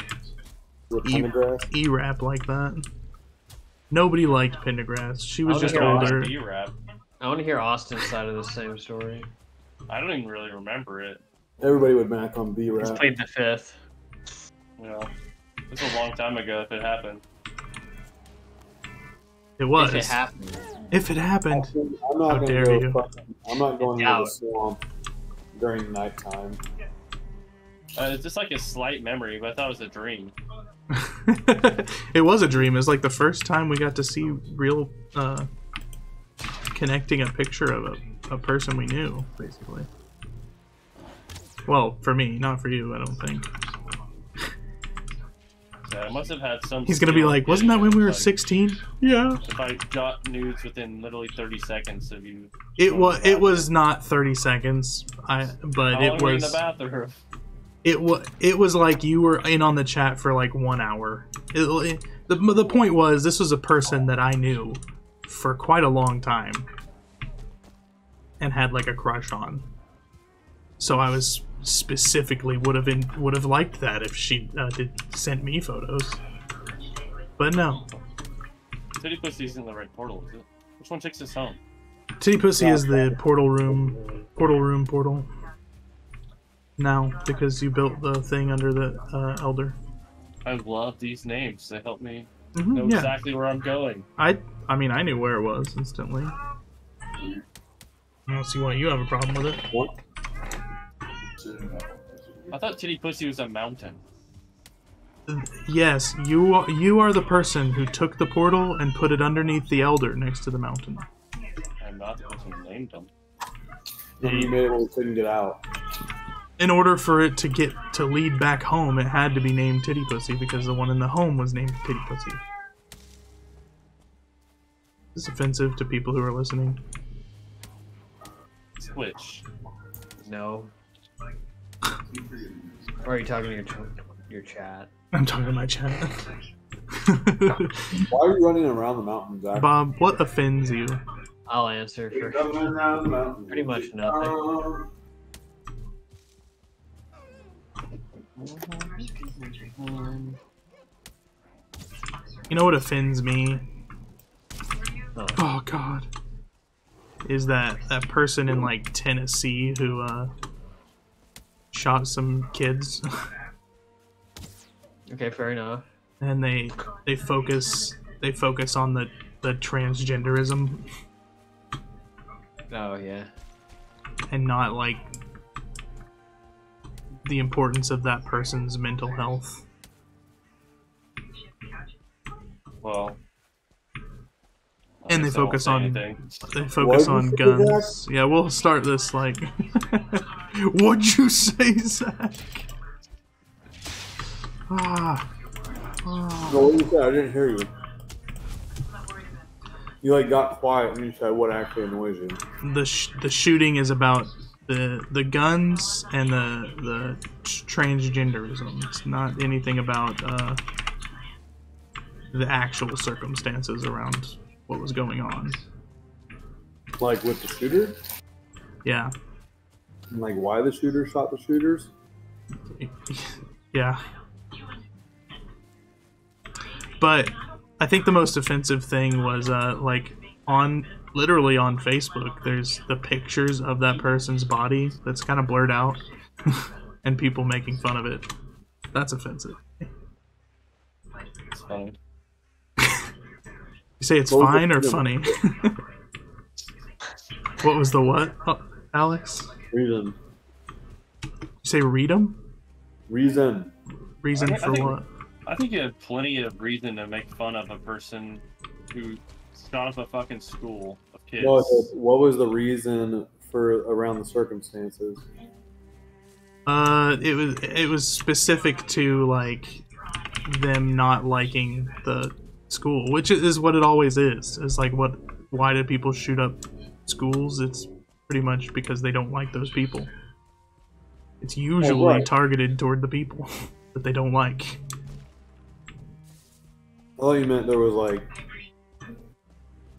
Pendergrass? E-rap like that. Nobody liked Pendergrass. She was just older. Austin B-rap. I want to hear Austin's side of the same story. I don't even really remember it. Everybody would mac on B He's Rat. played the fifth. You know, it's a long time ago if it happened. It was. If it happened. If it happened. I'm not How gonna dare you. fucking, I'm not going to the swamp during nighttime. Uh, it's just like a slight memory, but I thought it was a dream. it was a dream. It was like the first time we got to see real uh, connecting a picture of a, a person we knew, basically. Well, for me, not for you, I don't think. Yeah, I must have had some. He's gonna be like, wasn't that when we were like, 16? Yeah. If I got nudes within literally 30 seconds of you. It was. It was not 30 seconds. I. But How it you in the was. bathroom? It was. It was like you were in on the chat for like one hour. It, it- the the point was, this was a person that I knew for quite a long time, and had like a crush on. So I was specifically would have been would have liked that if she uh, did sent me photos. But no, Titty Pussy's in the right portal, is it? Which one takes us home? Titty Pussy is the portal room, portal room portal. Now because you built the thing under the uh, elder. I love these names. They help me Mhm, know yeah. exactly where I'm going. I I mean I knew where it was instantly. I don't see why you have a problem with it. I thought Titty Pussy was a mountain. Yes, you are, you are the person who took the portal and put it underneath the elder next to the mountain. I'm not the person who named them. And you made it where we couldn't get out. In order for it to get to lead back home, it had to be named Titty Pussy because the one in the home was named Titty Pussy. This is offensive to people who are listening. Switch. No. Or are you talking to your, ch- your chat? I'm talking to my chat. Why are you running around the mountain, Zach? Bob, what offends you? I'll answer for pretty much nothing. You know what offends me? Oh. Oh God. Is that that person in like Tennessee who uh shot some kids Okay, fair enough. and they they focus they focus on the the transgenderism Oh yeah. and not like the importance of that person's mental health. Well, I and they guess I won't focus on anything. they focus on you say, guns. Yeah, we'll start this like. What'd you say, Zach? Ah. Ah. No, what you said? I didn't hear you. You like got quiet and you said what actually annoys you. the sh- the shooting is about the the guns and the the transgenderism. It's not anything about uh, the actual circumstances around what was going on. Like with the shooter? Yeah, And like why the shooter shot the shooters? yeah. But I think the most offensive thing was uh, like on literally on Facebook. There's the pictures of that person's body that's kind of blurred out, and people making fun of it. That's offensive. It's funny. You say it's What fine or funny? what was the what, oh, Alex? Reason. You say read 'em? Reason. Reason I- I for think- what? I think you have plenty of reason to make fun of a person who shot up a fucking school of kids. No, it's- what was the reason for around the circumstances? Uh, it was it was specific to like them not liking the school, which is what it always is. It's like what? Why do people shoot up schools? It's pretty much because they don't like those people. It's usually right. targeted toward the people that they don't like. I thought you meant there was like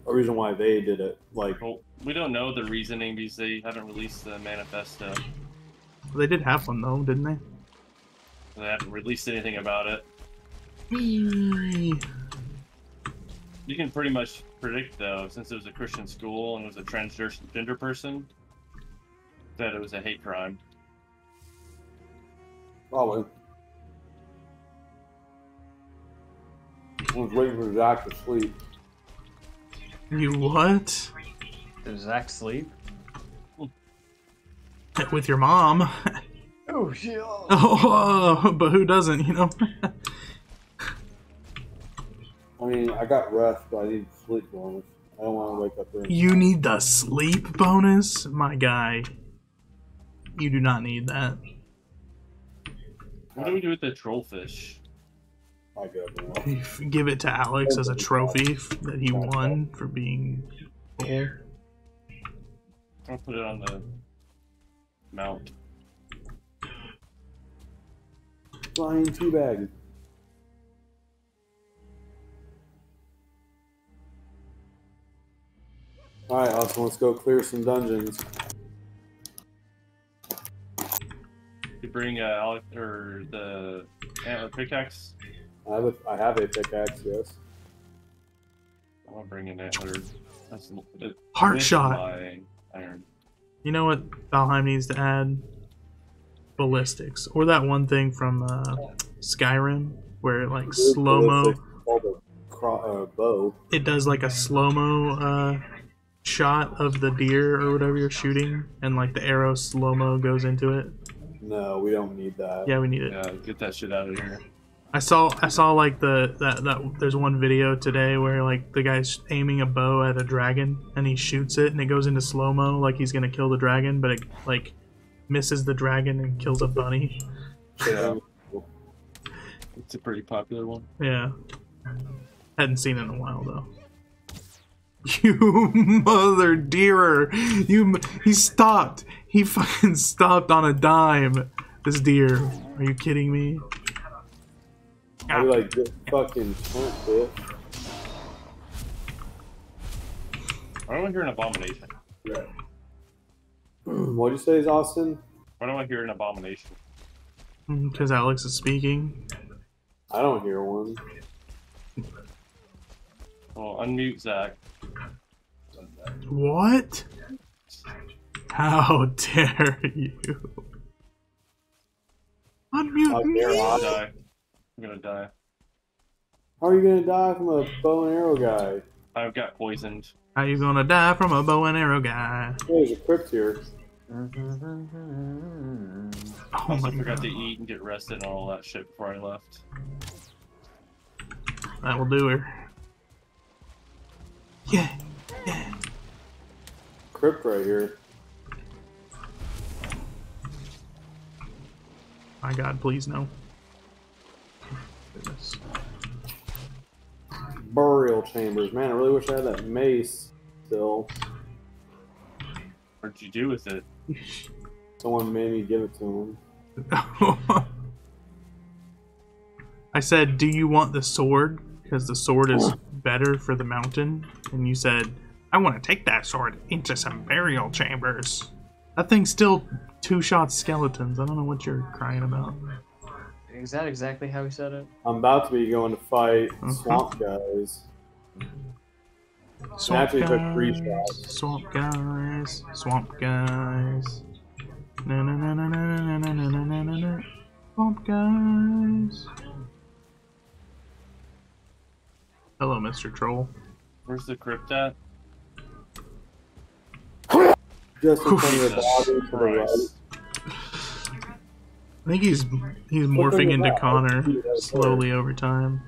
a reason why they did it. Like, Well, we don't know the reasoning because they haven't released the manifesto. They did have one though, didn't they? They haven't released anything about it. Whee! You can pretty much predict, though, since it was a Christian school and it was a transgender person, that it was a hate crime. Oh, probably. I was waiting for Zach to sleep. You what? Does Zach sleep? With your mom? Oh shit! Oh, but who doesn't? You know. I mean, I got rest, but I need sleep bonus. I don't want to wake up early. You need the sleep bonus, my guy. You do not need that. What do we do with the trollfish? I don't know. You f- Give it to Alex as a trophy that he won for being cool. I'll put it on the mount. Flying teabag. Alright, Austin, let's go clear some dungeons. You bring uh, Alec or the antler pickaxe. I have a, I have a pickaxe, yes. I'm gonna bring an antler. That's it, Heart shot. iron. You know what Valheim needs to add? Ballistics. Or that one thing from uh, Skyrim where it like slow mo. Called a cro- uh, bow. It does like a slow mo uh, shot of the deer or whatever you're shooting, and like the arrow slow mo goes into it. No, we don't need that. Yeah, we need it. Yeah, get that shit out of here. I saw I saw like the that that there's one video today where like the guy's aiming a bow at a dragon and he shoots it and it goes into slow mo like he's gonna kill the dragon, but it like misses the dragon and kills a bunny. Yeah. It's a pretty popular one. Yeah, hadn't seen it in a while though. You mother dearer! You he stopped. He fucking stopped on a dime. This deer. Are you kidding me? I'd like, this fucking cunt, bitch. Why do I hear an abomination? Hmm, what'd you say, Austin? Why do I hear an abomination? Hmm, because Alex is speaking. I don't hear one. Well, unmute Zach. What? How dare you? Unmute How me. I'm gonna die. I'm gonna die. How are you gonna die from a bow and arrow guy? I've got poisoned. How are you gonna die from a bow and arrow guy? Oh, there's a crypt here. Oh also my forgot god. to eat and get rested and all that shit before I left. That will do her. Yeah. Yeah. Crypt right here. My God, please no. Goodness. Burial chambers. Man, I really wish I had that mace still. What'd you do with it? Someone made me give it to him. I said, "Do you want the sword? Because the sword is better for the mountain." And you said, "I want to take that sword into some burial chambers." That thing's still two shot skeletons. I don't know what you're crying about. Is that exactly how he said it? I'm about to be going to fight Mhm. swamp guys. Swamp actually took three shots. Swamp guys, swamp guys. Na na na na na na na na na na na na. Swamp guys. Hello, Mr. Troll. Where's the crypt at? Just in front of the Jesus body to the right. I think he's he's morphing into that. Connor Look at that. slowly over time.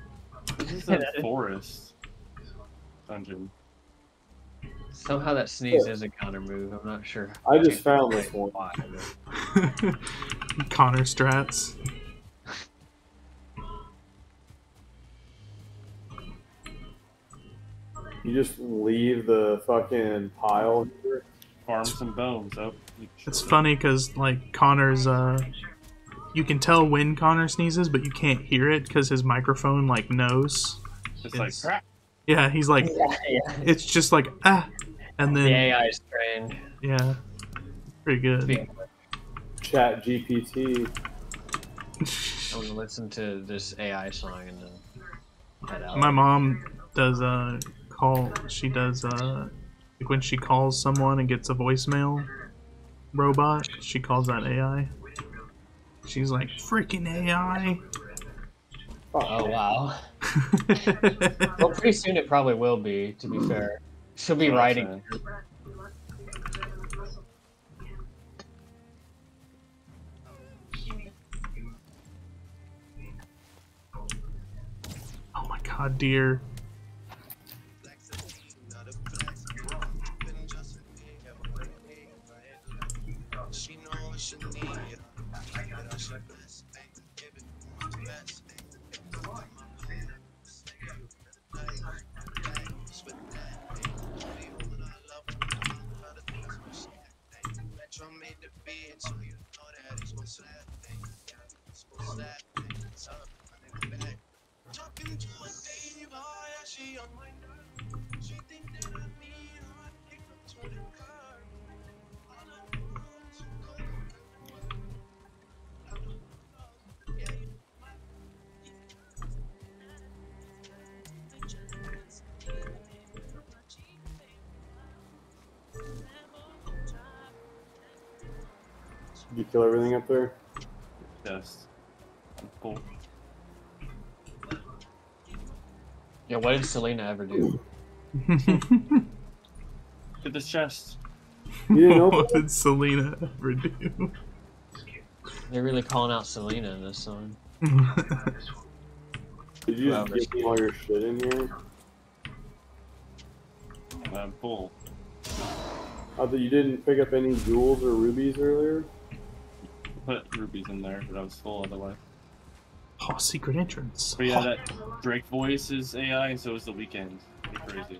This is a forest dungeon. Somehow that sneeze is a counter move. I'm not sure. I just found this one. Connor strats. You just leave the fucking pile here. Farm some bones. Oh, you It's funny because like Connor's uh, you can tell when Connor sneezes, but you can't hear it because his microphone like knows. It's like It's- crap. Yeah, he's like, yeah, yeah. it's just like ah, and The then AI is trained. yeah, pretty good. Being- Chat GPT. I want to listen to this AI song and then head out. My mom does uh call. She does uh like when she calls someone and gets a voicemail robot. She calls that AI. She's like freaking AI. Oh wow. well, pretty soon it probably will be. To be fair, she'll be bitch, so you know that it's my slap thing. It's my slap thing. It's up, back. Talking to a Dave, she on my nerve. She think that I mean, I kick up to the. You kill everything up there? Yes. Cool. Yeah, what did Selena ever do? Get this chest. You know what did Selena ever do? They're really calling out Selena in this song. Did you just get give all your shit in here? I'm full. Oh, that you didn't pick up any jewels or rubies earlier? Put rubies in there, but I was full otherwise. oh, secret entrance. But yeah, that Drake voice is AI, and so is the Weeknd. Pretty crazy.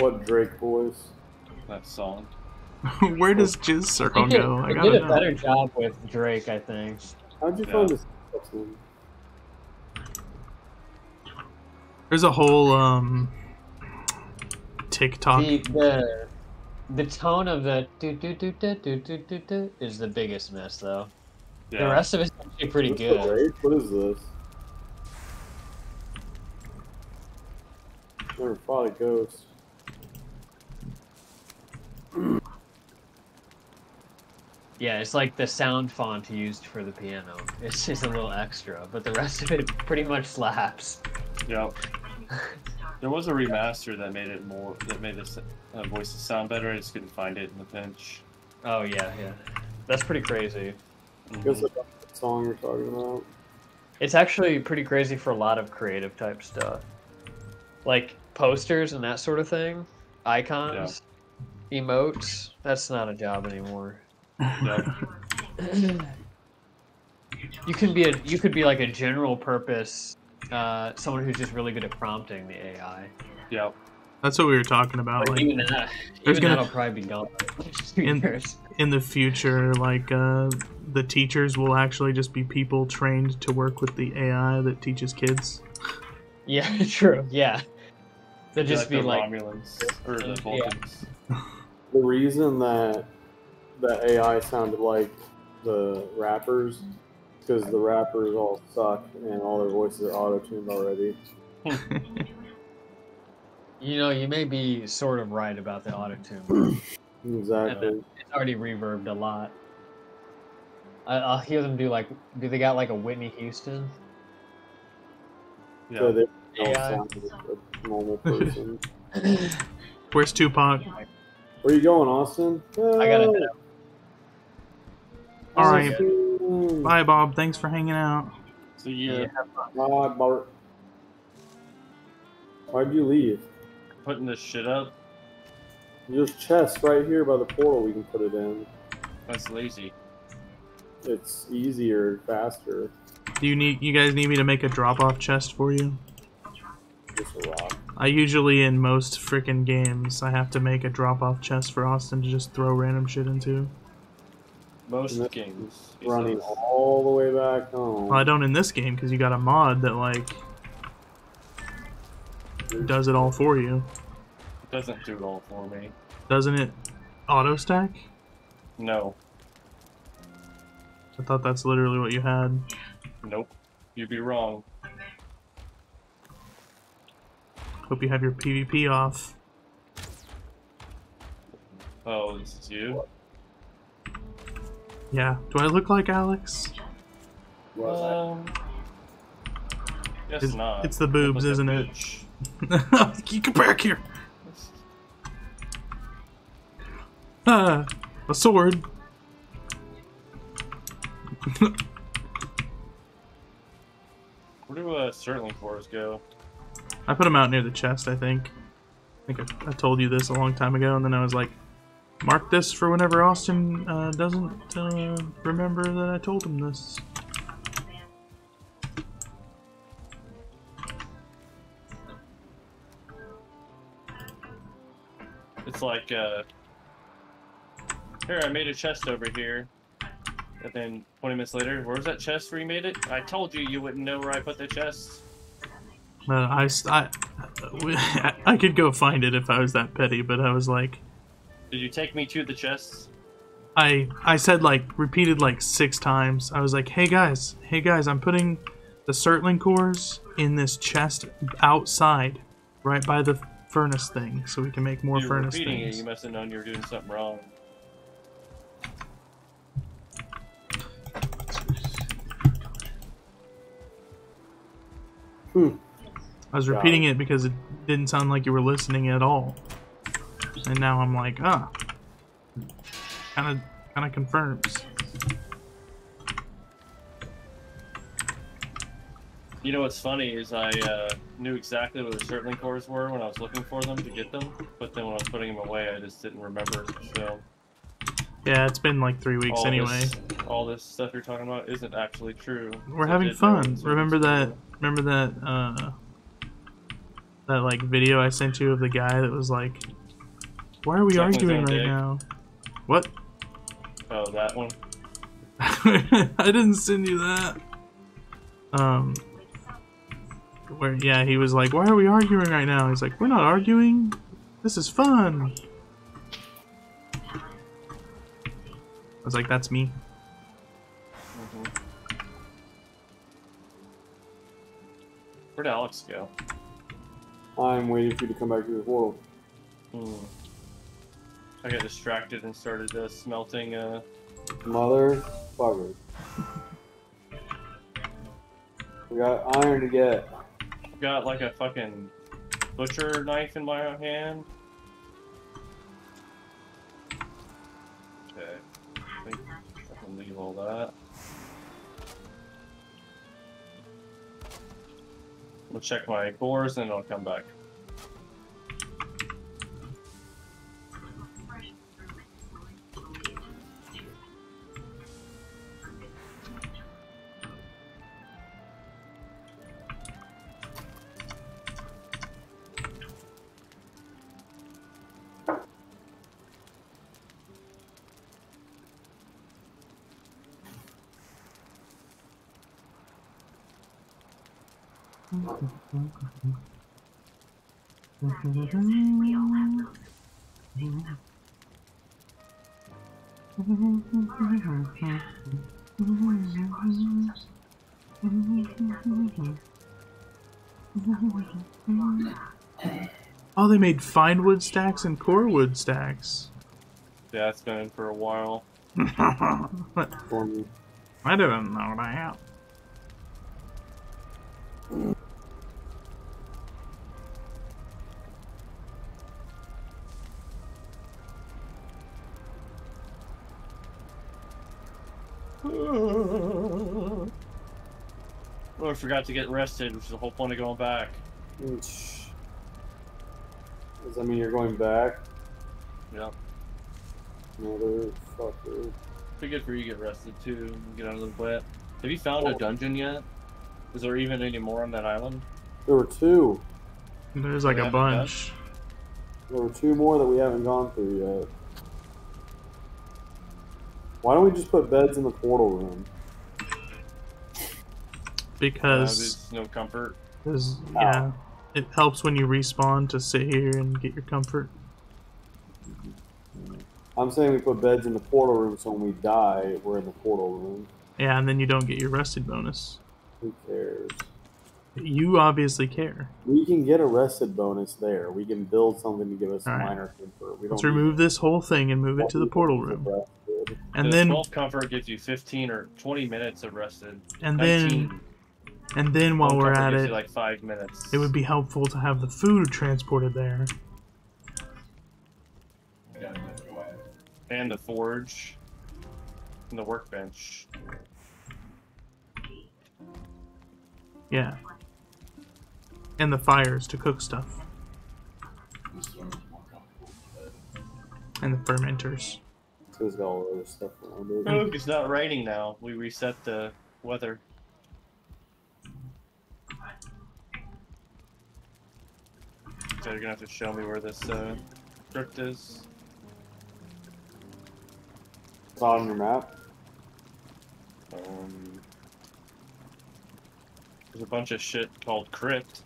What Drake voice? That song. Where does Jizz Circle did, go? I gotta did a know. better job with Drake, I think. How'd you Yeah. find this? There's a whole um TikTok. The, the the tone of the do do do do do do do do is the biggest miss though. The rest of it's actually pretty What's good. What is this? Never fought a ghost. Yeah, it's like the sound font used for the piano. It's just a little extra, but the rest of it pretty much slaps. Yep. There was a remaster that made it more that made the uh, voices sound better. I just couldn't find it in the pinch. Oh yeah, yeah. That's pretty crazy. I guess I got song you're talking about. It's actually pretty crazy for a lot of creative type stuff. Like posters and that sort of thing, icons, emotes. That's not a job anymore. You can be a you could be like a general purpose, uh, someone who's just really good at prompting the AI. Yeah. That's what we were talking about. But Like, even that, even gonna- that'll probably be gone. in in, the future, like uh, the teachers will actually just be people trained to work with the AI that teaches kids. Yeah, true. Yeah, they'll just like be the like Romulans or the Yeah. The reason that the AI sounded like the rappers because the rappers all suck and all their voices are auto tuned already. You know, you may be sort of right about the autotune. Exactly. Uh, it's already reverbed a lot. I, I'll hear them do like, do they got like a Whitney Houston? So they don't AI. sound like a normal person. Where's Tupac? Where you going, Austin? I gotta head out. All right. Austin. Bye, Bob. Thanks for hanging out. So yeah, Bye, Bart. Why'd you leave? putting this shit up. There's chest right here by the portal we can put it in. That's lazy. It's easier, faster. Do you need? You guys need me to make a drop-off chest for you? Just a rock. I usually in most freaking games I have to make a drop-off chest for Austin to just throw random shit into. Most And this games. is Running all the way back home. Well, I don't in this game because you got a mod that like does it all for you. It doesn't do it all for me. Doesn't it auto stack? No. I thought that's literally what you had. Nope. You'd be wrong. Hope you have your PvP off. Oh, this is you? Yeah. Do I look like Alex? Um. Guess It's, not. it's the boobs, isn't it? you come back here. Ah, a sword. Where do uh, Surtling cores go? I put them out near the chest, I think. I think I, I told you this a long time ago, and then I was like, mark this for whenever Austin uh, doesn't uh, remember that I told him this. It's like, uh. Here, I made a chest over here. And then 20 minutes later, where was that chest where you made it? I told you you wouldn't know where I put the chest. Uh, I, I, I could go find it if I was that petty, but I was like, Did you take me to the chests? I I said like repeated like six times. I was like, "Hey guys, hey guys, I'm putting the Surtling cores in this chest outside, right by the furnace thing, so we can make more you were furnace repeating things." it, you must have known you were doing something wrong. Hmm. I was repeating it because it didn't sound like you were listening at all, and now I'm like, ah, kind of kind of confirms. You know what's funny is I uh, knew exactly what the Surtling cores were when I was looking for them to get them, but then when I was putting them away, I just didn't remember. So Yeah, it's been like three weeks all anyway. This, all this stuff you're talking about isn't actually true. We're having fun. Remember that? Remember that? Uh, that like video I sent you of the guy that was like, "Why are we Sucking arguing right dick. now?" What? Oh, that one. I didn't send you that. Um. Where? Yeah, he was like, "Why are we arguing right now?" He's like, "We're not arguing. This is fun." I was like, "That's me." Where'd Alex go? I'm waiting for you to come back to the portal. Hmm. I got distracted and started uh, smelting. Uh, Motherfucker. We got iron to get. got like a fucking butcher knife in my hand. Okay. I I can leave all that. We'll check my cores and I'll come back. Oh, they made fine wood stacks and core wood stacks. Yeah, it's been in for a while. What? For me. I didn't know that. Oh, forgot to get rested, which is the whole point of going back. Does that mean you're going back? Yep. Motherfucker. Pretty good for you to get rested too, and get out of the wet. Have you found a oh. dungeon yet? Is there even any more on that island? There were two. There's like We a haven't done? bunch. There were two more that we haven't gone through yet. Why don't we just put beds in the portal room? Uh, Because there's no comfort. Because yeah, it helps when you respawn to sit here and get your comfort. I'm saying we put beds in the portal room so when we die, we're in the portal room. Yeah, and then you don't get your rested bonus. Who cares? You obviously care. We can get a rested bonus there. We can build something to give us Alright. minor comfort. We Let's don't need- remove this whole thing and move it to the portal room. And the then small comfort gives you 15 or 20 minutes of rested. and 19. then and then while we're at it, like five minutes. it would be helpful to have the food transported there. and the forge, and the workbench. Yeah. And the fires to cook stuff. And the fermenters. So it's got all the stuff it. Oh, it's not raining now. We reset the weather. So you're gonna have to show me where this uh, crypt is. It's on your map. Um, there's a bunch of shit called crypt.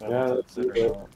I don't know Yeah, that's it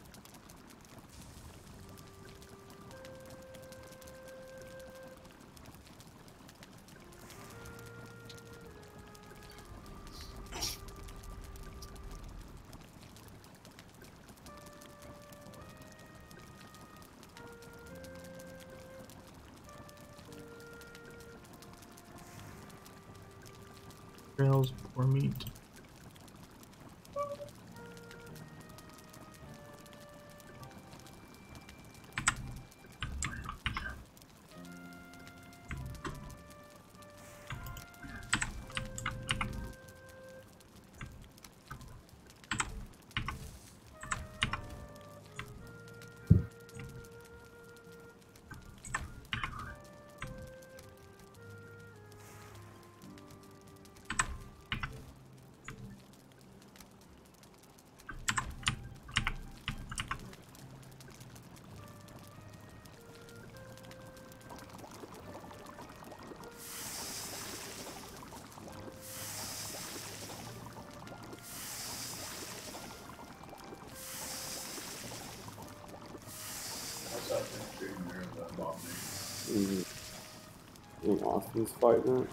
think Austin's fighting it.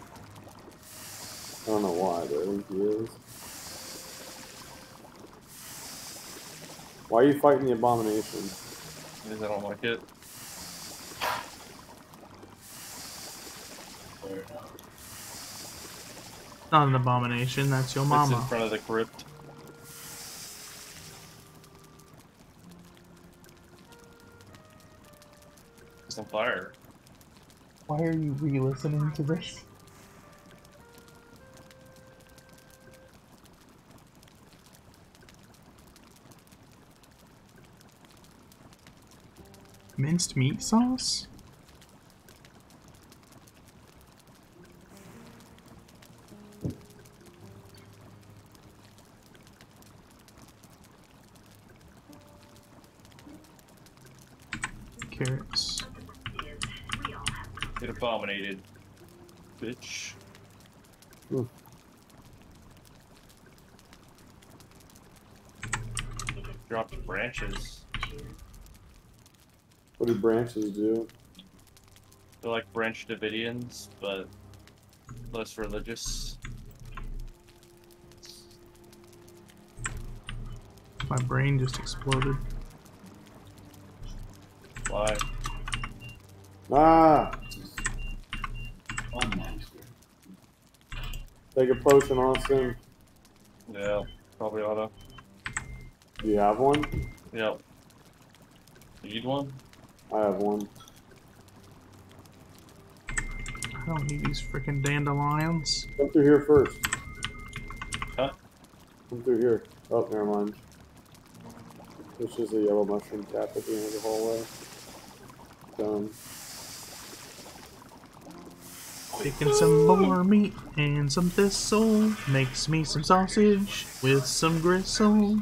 I don't know why, but he is. Why are you fighting the abomination? Because I don't like it. Not an abomination, that's your mama. It's in front of the crypt. It's on fire. Why are you re-listening to this? Minced meat sauce? Get abominated. Bitch. Hmm. dropped branches. What do branches do? They're like branch Davidians, but less religious. My brain just exploded. Why? Ah! Oh monster. Take a potion, Austin. Yeah, probably oughta. Do you have one? Yep. You need one? I have one. I don't need these freaking dandelions. Come through here first. Huh? Come through here. Oh, never mind. It's is a yellow mushroom cap at the end of the hallway. Done. Picking some more meat and some thistle. Makes me some sausage with some gristle.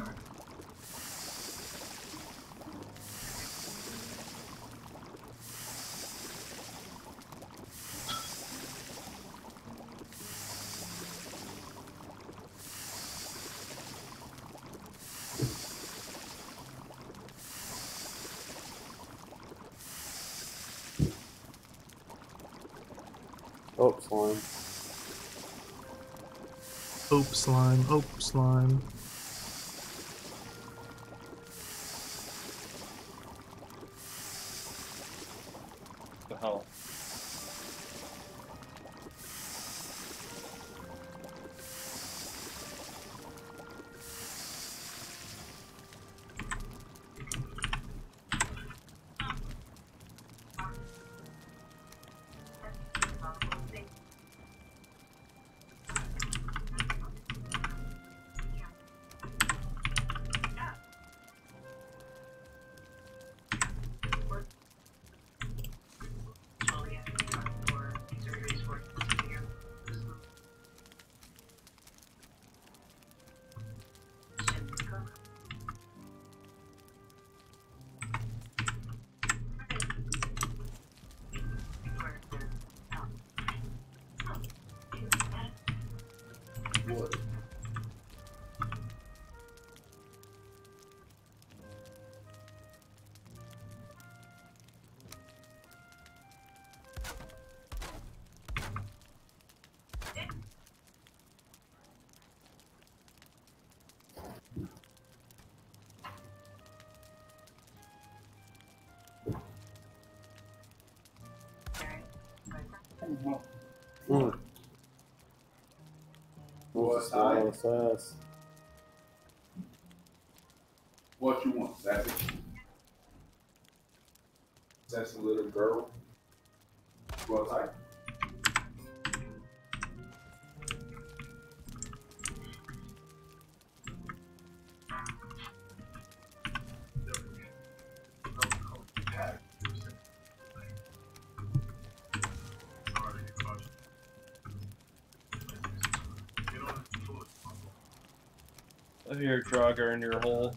Oh, slime. Ope slime, ope slime. What's What you want, Sassy? Sassy little girl. I hear Draugr in your hole.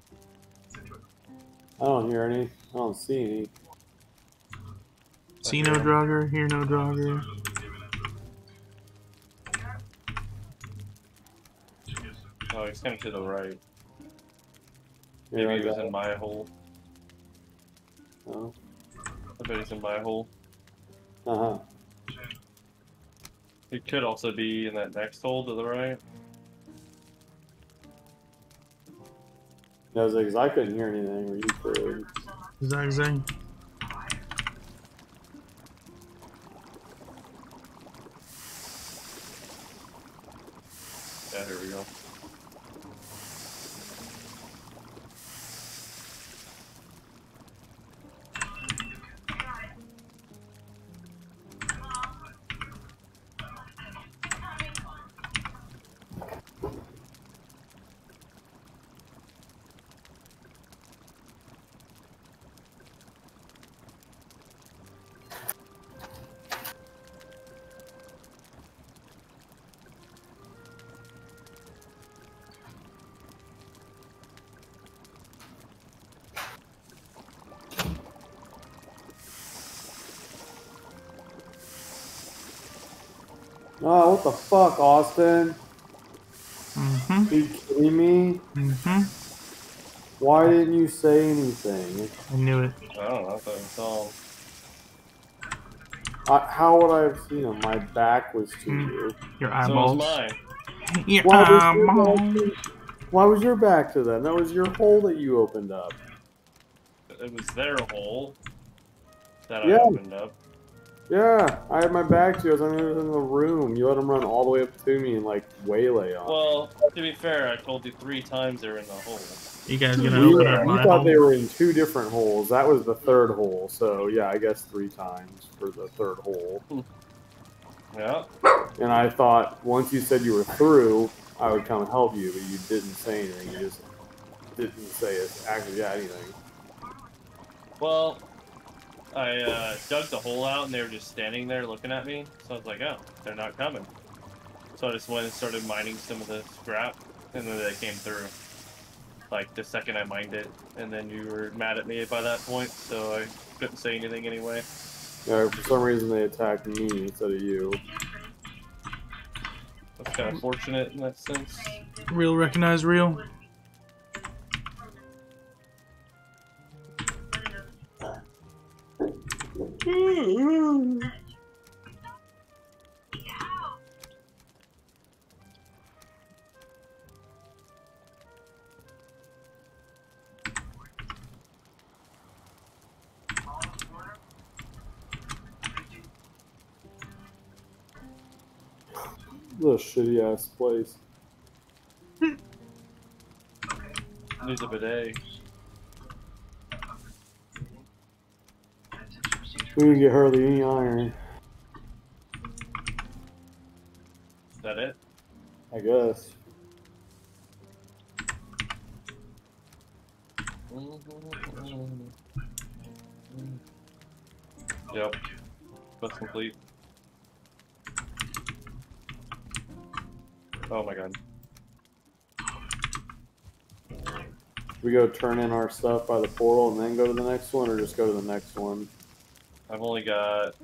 I don't hear any. I don't see any. See no Draugr, hear no Draugr. Oh, he's kind of to the right. Maybe I he was in it. my hole. Oh. I bet he's in my hole. Uh huh. He could also be in that next hole to the right. No, because I couldn't hear anything, or you zag. Oh, what the fuck, Austin? Mm-hmm. Are you kidding me? Mm-hmm. Why didn't you say anything? I knew it. I don't know. That's all. I, how would I have seen him? My back was to Hmm. you. Your So eyeballs. was mine. Your Why was, your eyeballs. back to, why was your back to them? That was your hole that you opened up. It was their hole that Yeah. I opened up. Yeah, I had my back to you. I was in the room. You let them run all the way up to me and like waylay on. Well, to be fair, I told you three times they're in the hole. You guys gonna We- open up you thought hole? they were in two different holes. That was the third hole. So yeah, I guess three times for the third hole. Yeah. And I thought once you said you were through, I would come and help you, but you didn't say anything. You just didn't say it. Actually, yeah, anything. Well, I uh, dug the hole out and they were just standing there looking at me. So I was like, oh, they're not coming. So I just went and started mining some of the scrap, and then they came through. Like the second I mined it, and then you were mad at me by that point, so I couldn't say anything anyway. Yeah, for some reason they attacked me instead of you. That's kind of fortunate in that sense. Real recognize real. What shitty ass place. Needs a bidet. We didn't get hardly any iron. Is that it? I guess. Yep. That's complete. Oh my god. We go turn in our stuff by the portal and then go to the next one, or just go to the next one. I've only got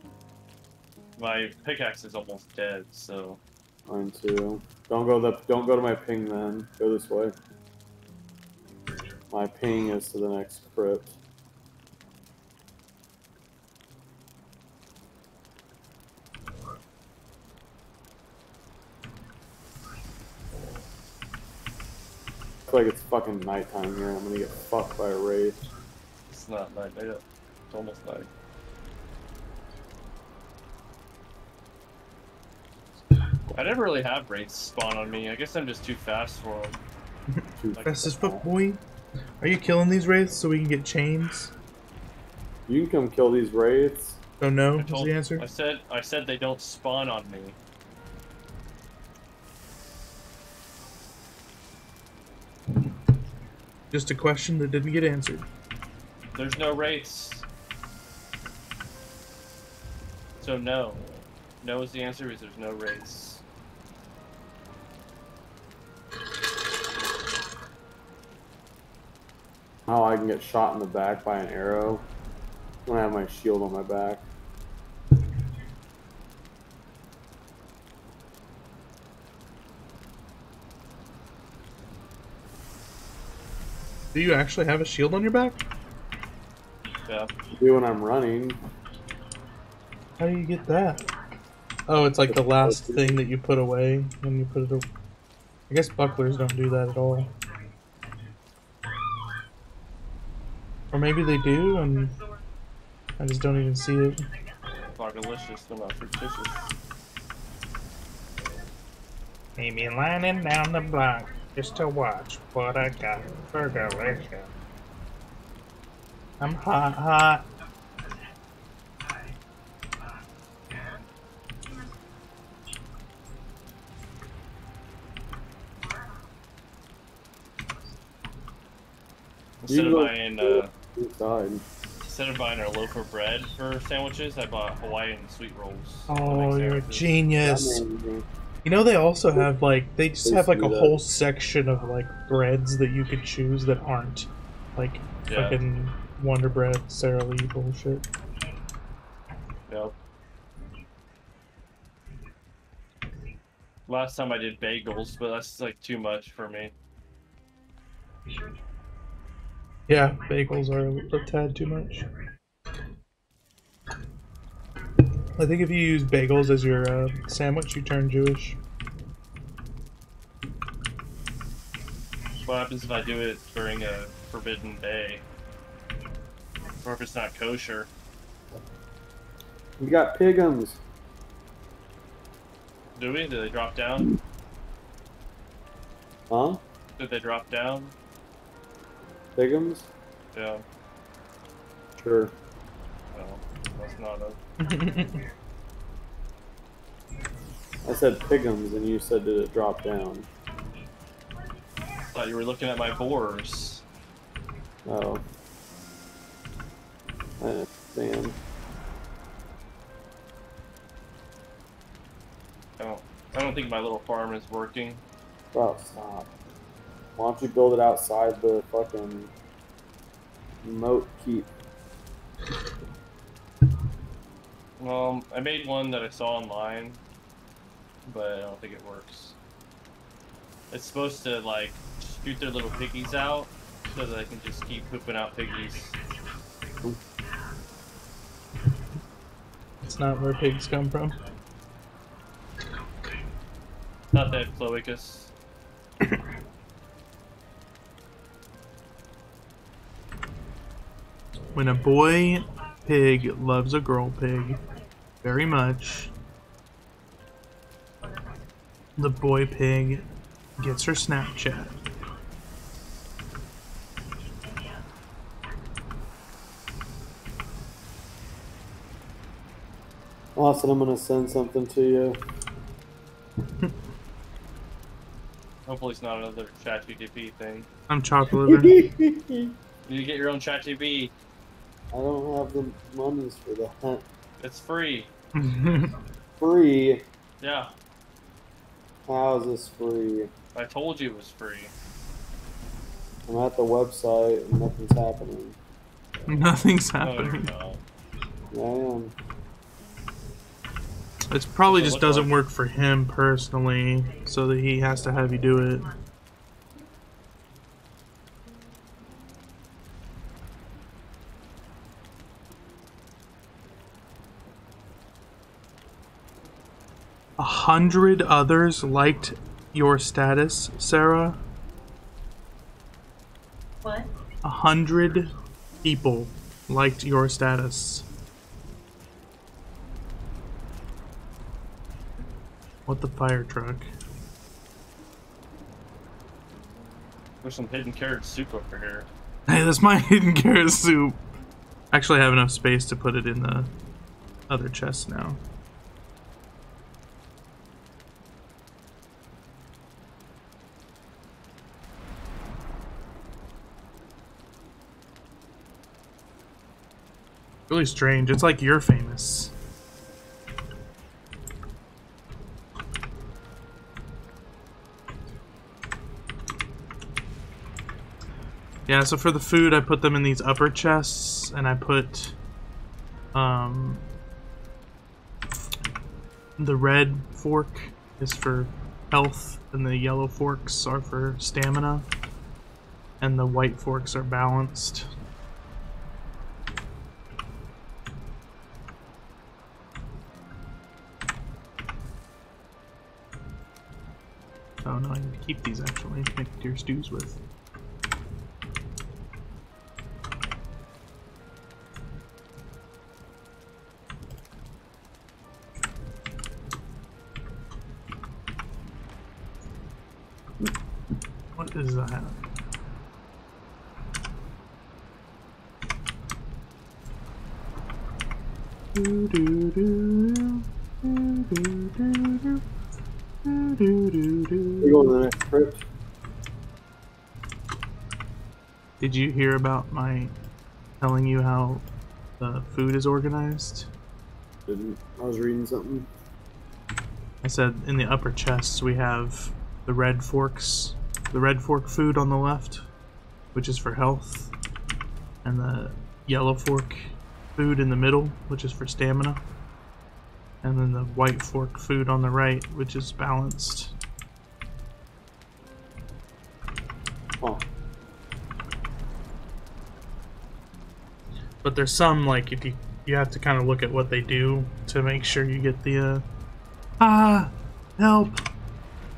my pickaxe is almost dead, so Mine too. Don't go the don't go to my ping then. Go this way. My ping is to the next crypt. Looks like it's fucking nighttime here. I'm gonna get fucked by a wraith. it's not night. It's almost night. I never really have wraiths spawn on me. I guess I'm just too fast for them. Too Fastest foot boy. Are you killing these wraiths so we can get chains? You can come kill these wraiths. Oh no, I is told, the answer? I said I said they don't spawn on me. Just a question that didn't get answered. There's no wraiths. So no. No is the answer is there's no wraiths. How I can get shot in the back by an arrow when I have my shield on my back. Do you actually have a shield on your back? Yeah. Do when I'm running. How do you get that? Oh, it's like the last thing that you put away when you put it. away. I guess bucklers don't do that at all. Or maybe they do, and I just don't even see it. Fuckalicious, they're not fictitious. Maybe lining down the block just to watch what I got for delicious. I'm hot, hot. Instead of buying uh, inside. instead of buying a loaf of bread for sandwiches, I bought Hawaiian sweet rolls. Oh, you're a genius. You know they also have like they just They have like a that. whole section of like breads that you could choose that aren't like Yeah. fucking Wonder Bread, Sara Lee bullshit. Yep. Last time I did bagels, but that's like too much for me. Yeah, bagels are a, a tad too much. I think if you use bagels as your uh, sandwich, you turn Jewish. What happens if I do it during a forbidden day? Or if it's not kosher? We got pigums. Do we? Do they drop down? Huh? Did they drop down? Pigums? Yeah. Sure. No, that's not a. I said pigums and you said did it drop down? thought you were looking at my boars. Oh. I understand. I don't. I don't think my little farm is working. Bro, stop. Why don't you build it outside the fucking moat keep? Um, I made one that I saw online, but I don't think it works. It's supposed to like shoot their little piggies out so that they can just keep pooping out piggies. It's not where pigs come from. Not that Cloacus. When a boy pig loves a girl pig very much, the boy pig gets her Snapchat. Austin, I'm gonna send something to you. Hopefully, it's not another ChatGPT thing. I'm chocolate liver. You get your own ChatGPT. I don't have the monies for that. It's free. Free? Yeah, How is this free? I told you it was free. I'm at the website and nothing's happening. Nothing's No, you're happening. not. Yeah, I am. It's probably So just doesn't like- work for him personally, so that he has to have you do it. A hundred others liked your status, Sarah. What? A hundred people liked your status. What the fire truck? There's some hidden carrot soup over here. Hey, that's my hidden carrot soup. Actually, I have enough space to put it in the other chest now. Really strange. It's like you're famous. Yeah, so for the food, I put them in these upper chests, and I put um, the red fork is for health, and the yellow forks are for stamina, and the white forks are balanced. Oh no, I need to keep these actually, make your stews with. What is that? Do, do, do, do, do, do, do, do, do, do, do. You going to the mm-hmm. next trip? Did you hear about my telling you how the food is organized? Didn't. I was reading something. I said in the upper chests we have the red forks, the red fork food on the left, which is for health, and the yellow fork food in the middle, which is for stamina, and then the white fork food on the right, which is balanced. Huh. But there's some like if you you have to kind of look at what they do to make sure you get the uh ah help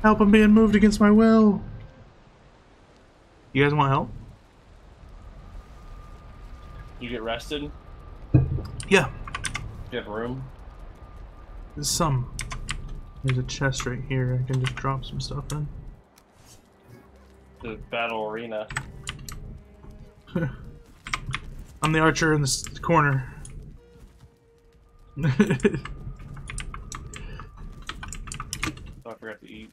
help I'm being moved against my will. You guys want help? You get rested? Yeah. Do You have room? There's some. There's a chest right here. I can just drop some stuff in. The battle arena. I'm the archer in this corner. Oh, I forgot to eat.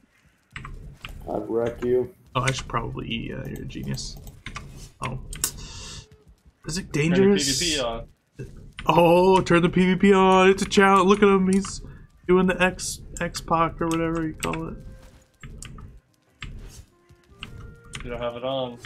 I'd wreck you. Oh, I should probably eat. Yeah, you're a genius. Oh. Is it dangerous? Turn the dangerous? PvP on. Oh, turn the PvP on. It's a challenge. Look at him. He's doing the X X Pac or whatever you call it. You don't have it on.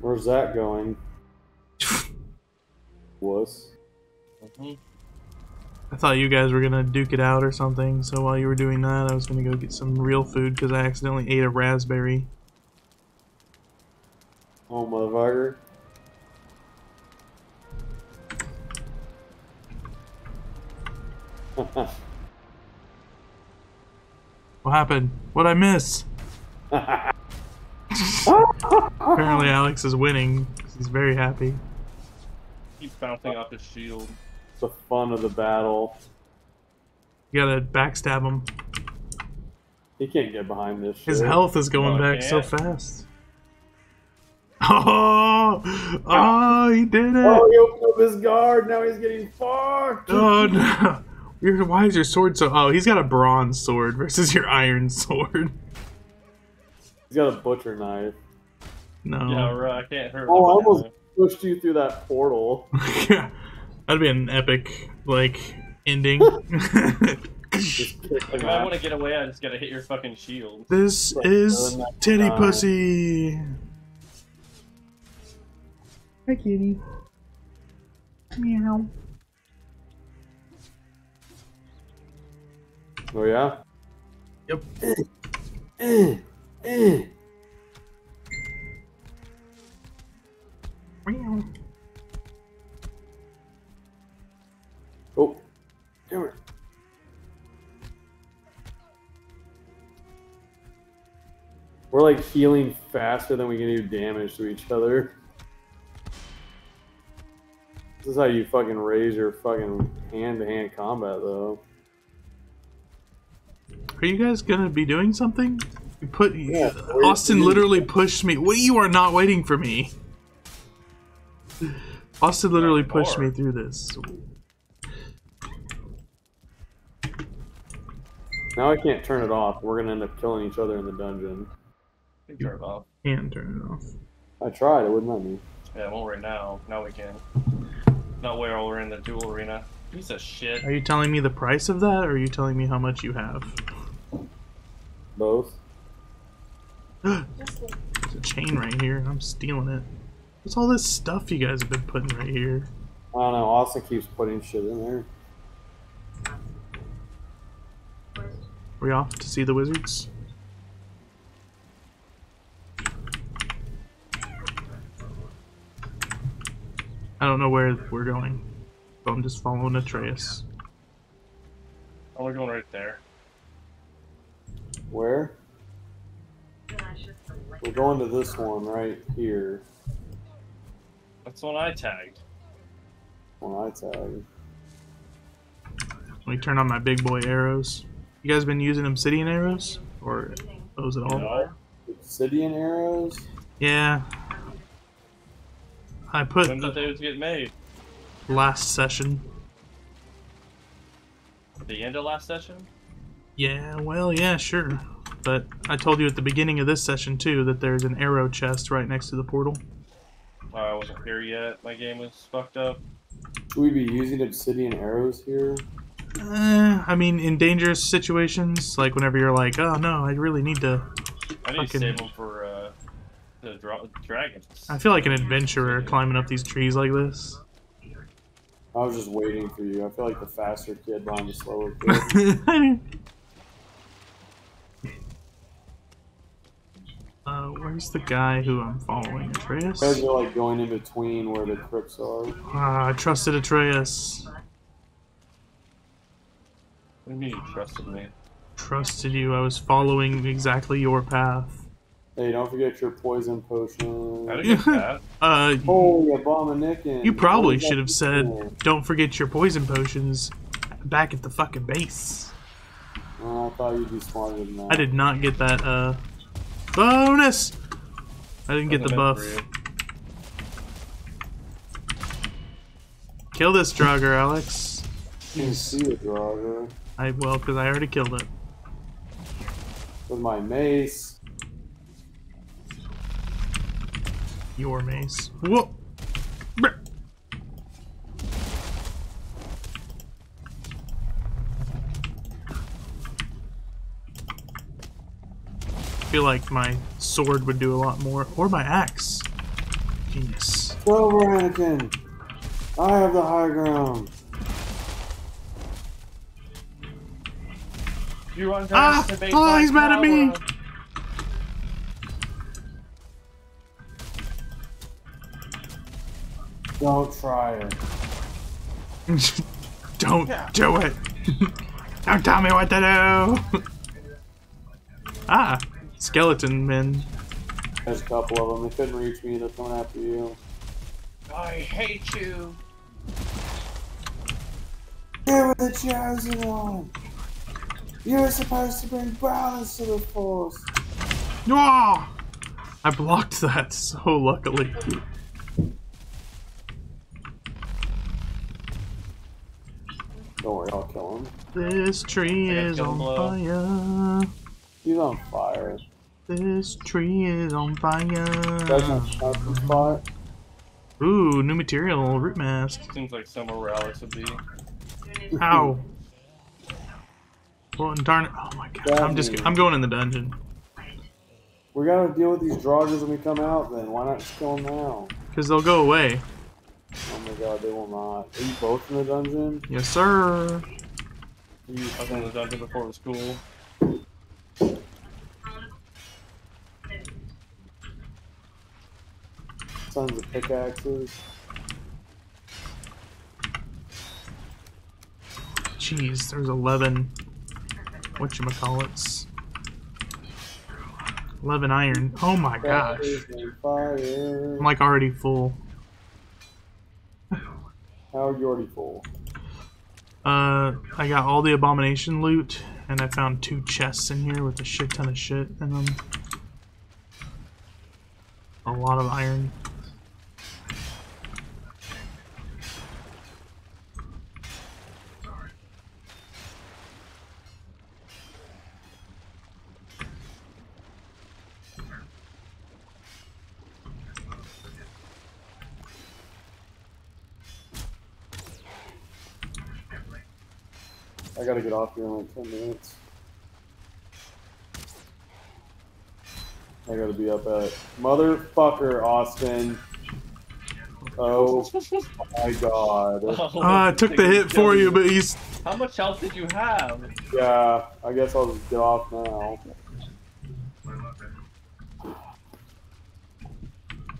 Where's that going? Wuss. Mhm. I thought you guys were gonna duke it out or something. So while you were doing that, I was gonna go get some real food because I accidentally ate a raspberry. Oh, motherfucker. What happened? What'd I miss? Apparently, Alex is winning. He's very happy. Keep bouncing off his shield. It's the fun of the battle. You gotta backstab him. He can't get behind this shit. His health is going Oh, back so fast. Oh, oh, he did it! Oh, he opened up his guard. Now he's getting fucked. Oh no! Your- Why is your sword so? Oh, he's got a bronze sword versus your iron sword. He's got a butcher knife. No. Yeah, No, right. I can't hurt. Oh, I him. almost pushed you through that portal. yeah, that'd be an epic like ending. Just kick him Like, if I want to get away, I just gotta hit your fucking shield. this Like, is Teddy time. pussy. Hi, kitty. Meow. Oh yeah. Yep. Oh, damn it. We're like healing faster than we can do damage to each other. This is how you fucking raise your fucking hand-to-hand combat, though. Are you guys gonna be doing something? You put Yeah, Austin literally pushed me. What? You are not waiting for me. Austin literally pushed me through this. Now I can't turn it off. We're gonna end up killing each other in the dungeon. You turn it off. Can't turn it off. I tried. It wouldn't let me. Yeah, it won't right now. Now we can. Not where we're in the duel arena. Piece of shit. Are you telling me the price of that, or are you telling me how much you have? Both. There's a chain right here. I'm stealing it. What's all this stuff you guys have been putting right here? I don't know. Austin keeps putting shit in there. Are we off to see the wizards? I don't know where we're going, but I'm just following Atreus. Oh, we're going right there. Where? We're going to this one right here. That's the one I tagged. When I tag. Let me turn on my big boy arrows. You guys been using obsidian arrows? Or those at all? No. Obsidian arrows? Yeah. I put When did those get made? last session. At the end of last session? Yeah, well, yeah, sure. But I told you at the beginning of this session too that there's an arrow chest right next to the portal. I wasn't here yet. My game was fucked up. Should we be using obsidian arrows here? Uh, I mean, in dangerous situations, like whenever you're like, oh no, I really need to. I need to save them for uh, the dra- dragons. I feel like an adventurer climbing up these trees like this. I was just waiting for you. I feel like the faster kid behind the slower kid. uh, where's the guy who I'm following? Atreus? Guys are like going in between where the crypts are. Ah, I trusted Atreus. What do you mean you trusted me? Trusted you. I was following exactly your path. Hey, don't forget your poison potion. How to get that? Uh, Holy abomination. you probably What is should have said, doing? "Don't forget your poison potions." Back at the fucking base. Oh, I thought you'd be smarter than that. I did not get that uh bonus. I didn't get the buff. Kill this Draugr, Alex. You can see the Draugr I well, because I already killed it. with my mace. Your mace. Whoa. Feel like my sword would do a lot more, or my axe. Genius. It's over, Anakin. I have the high ground. You Ah! Oh, he's mad at me! Don't try it. Don't Yeah. do it. Don't tell me what to do. ah, skeleton men. There's a couple of them. They couldn't reach me. They're coming after you. I hate you. You were the chosen one. You were supposed to bring balance to the force. Ah! I blocked that so luckily. Don't worry, I'll kill him. This tree is on blow. fire. He's on fire. This tree is on That's fire. not shot the spot. Ooh, new material, root mask. Seems like somewhere where Alex would be. Ow. Well, darn it. Oh my god. I'm just, I'm going in the dungeon. We gotta deal with these Draugrs when we come out then. Why not just kill them now? Because they'll go away. Oh my god, they will not. Are you both in the dungeon? Yes, sir. You I was in the dungeon before it was cool. Sons of pickaxes. Jeez, there's 11. Whatchamacallits. 11 iron. Oh my gosh. I'm like already full. How are you already full? Uh, I got all the abomination loot, and I found two chests in here with a shit ton of shit in them. A lot of iron. I gotta get off here in like 10 minutes. I gotta be up at motherfucker Austin. Oh my god. Oh, Ah, I took the hit for you, but he's. How much health did you have? Yeah, I guess I'll just get off now.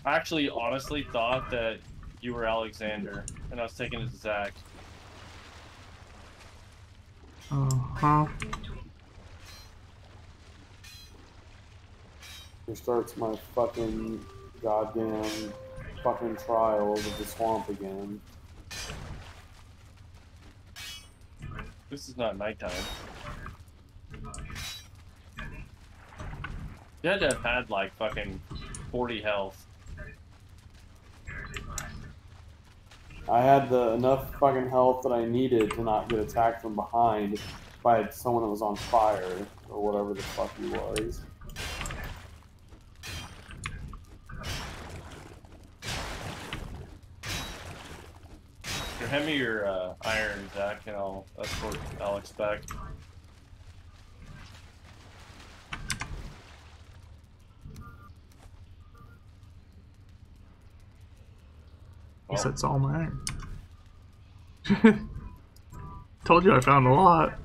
I actually honestly thought that you were Alexander, and I was taking it to Zach. Uh huh. Here starts my fucking goddamn fucking trials of the swamp again. This is not nighttime. You had to have had like fucking 40 health. I had the enough fucking health that I needed to not get attacked from behind by someone that was on fire or whatever the fuck he was. Hand me your uh, iron, Zach, and I'll escort Alex back. Guess that's all iron. Told you I found a lot.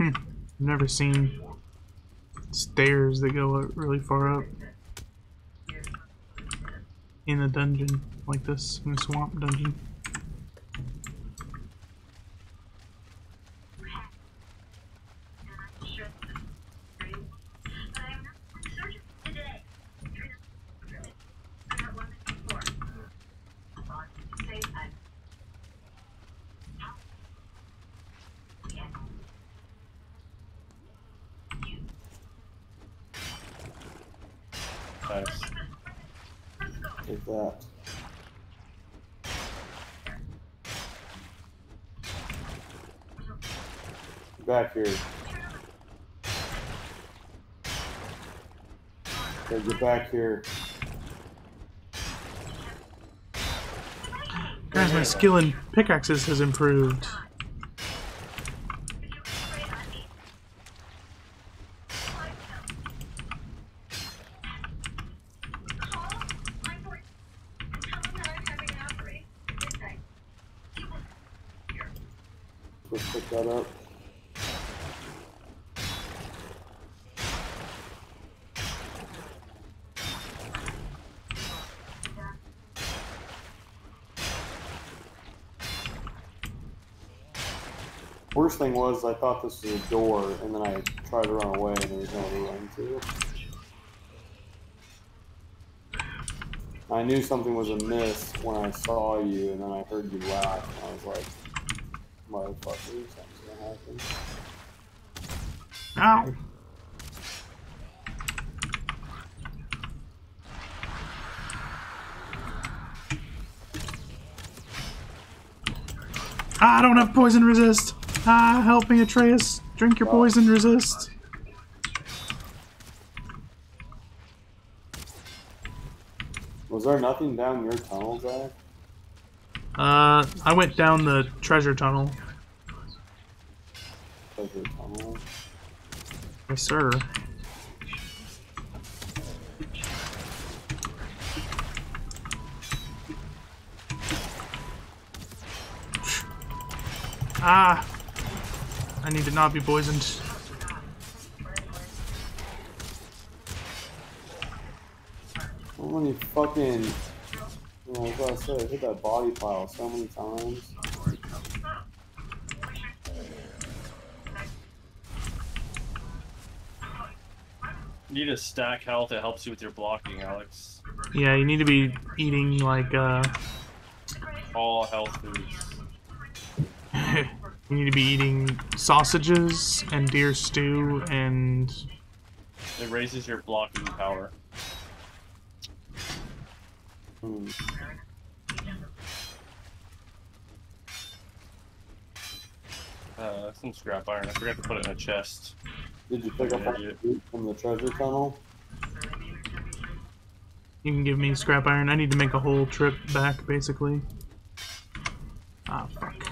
Hmm. I've never seen stairs that go up really far up in a dungeon like this, in a swamp dungeon. Nice. Take that. Back here. Okay, get here. Guys, my skill in pickaxes has improved. Let's pick that up. Worst thing was I thought this was a door, and then I tried to run away, and there was to run to. I knew something was amiss when I saw you, and then I heard you laugh, and I was like, motherfucker, something's gonna happen. Ow! I don't have poison resist. Ah, help me, Atreus. Drink your poison resist. Was there nothing down your tunnel, Zach? Uh, I went down the treasure tunnel. Treasure tunnel. Yes, sir. Ah! I need to not be poisoned. How many fucking. You know, as I said, I hit that body pile so many times. You need a stack health. It helps you with your blocking, Alex. Yeah, you need to be eating like uh All health foods. You need to be eating sausages and deer stew and It raises your blocking power. Hmm. Uh, some scrap iron. I forgot to put it in a chest. Did you pick up all loot from the treasure tunnel? you can give me scrap iron. I need to make a whole trip back basically. Ah fuck.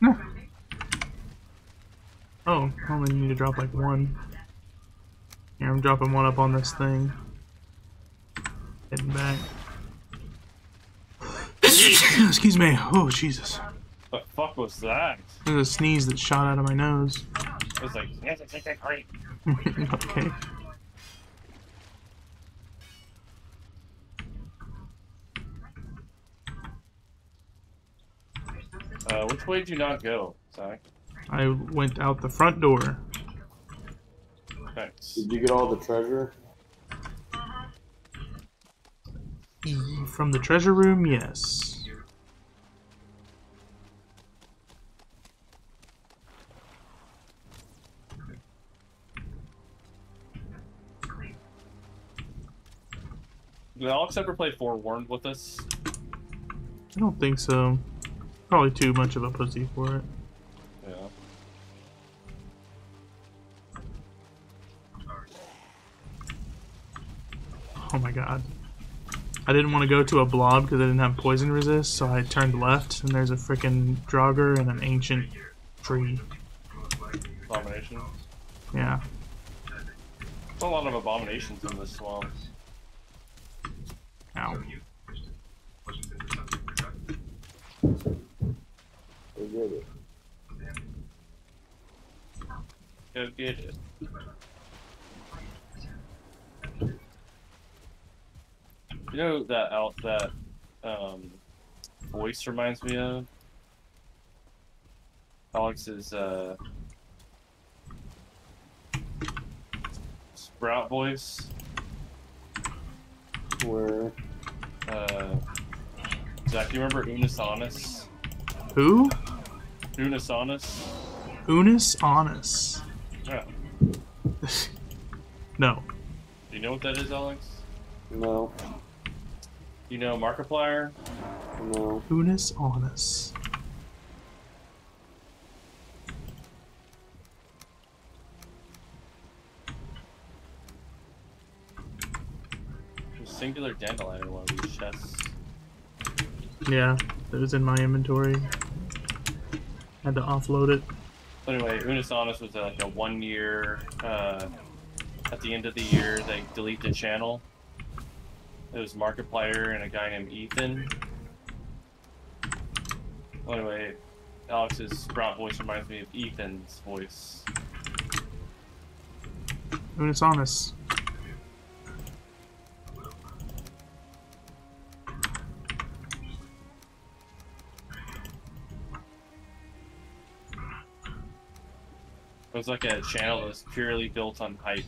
No. Oh, I only need to drop like one. Here, I'm dropping one up on this thing. Heading back. Excuse me. Oh, Jesus. What the fuck was that? There's a sneeze that shot out of my nose. It was like, yes, it's like great. okay. Uh, which way did you not go, Zach? I went out the front door. Thanks. Did you get all the treasure? From the treasure room, yes. Did Alex ever play Forewarned with us? I don't think so. Probably too much of a pussy for it. Yeah. Oh my god. I didn't want to go to a blob because I didn't have poison resist, so I turned left, and there's a freaking Draugr and an ancient tree. Abomination. Yeah. There's a lot of abominations in this swamp. Ow. Forget it. Go get it. You know that out that um, voice reminds me of Alex's uh, sprout voice. Where? Uh, Zach, you remember Unus Annus? Who? Unis Unus Annus? Unis Honest. Yeah. No. Do you know what that is, Alex? No. You know Markiplier? No. Unis Honest. Singular dandelion in one of these chests. Yeah, it was in my inventory. Had to offload it. But anyway, Unus Annus was uh, like a one year, uh, at the end of the year, they delete the channel. It was Markiplier and a guy named Ethan. Well, anyway, Alex's Sprout voice reminds me of Ethan's voice. Unis It was like a channel that was purely built on hype.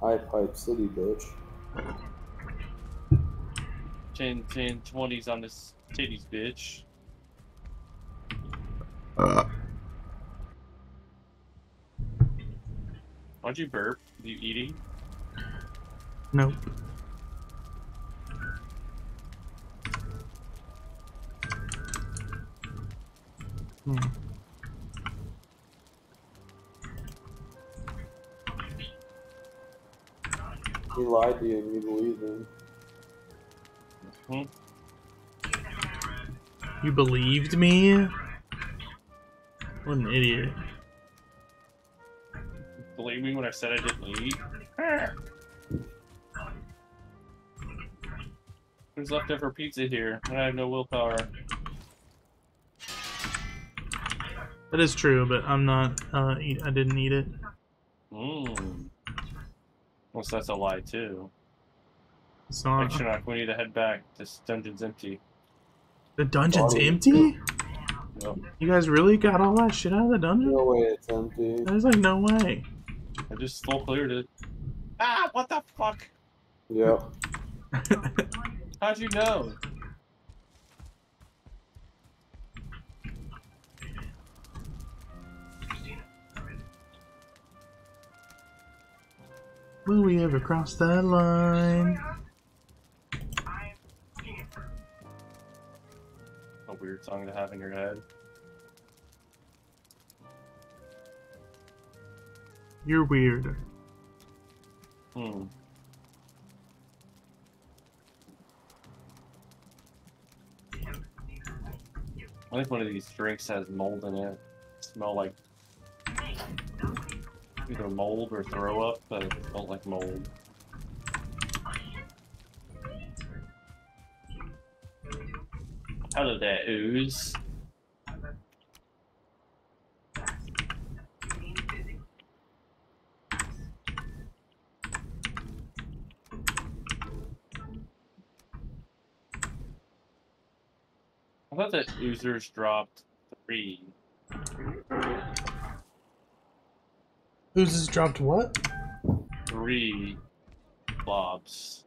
Hype Hype City, bitch. 10, 10, 20s on this titties, bitch. Uh. Why'd you burp? You eating? Nope. Hmm. He lied to you and you believed him. Hmm? You believed me? What an idiot. Believe me when I said I didn't eat? There's leftover pizza here, I have no willpower. That is true, but I'm not. Uh, eat, I didn't eat it. Mmm. Well, so that's a lie, too. It's not. Action Rock, we need to head back. This dungeon's empty. The dungeon's Oh. empty? Yep. You guys really got all that shit out of the dungeon? No way it's empty. There's like no way. I just full cleared it. Ah, what the fuck? Yep. How'd you know? Will we ever cross that line? A weird song to have in your head. You're weird. Hmm. I think one of these drinks has mold in it. Smell like either mold or throw up, but it smelled like mold. How did that ooze? I thought that oozers dropped three. Who's this dropped what? Three blobs.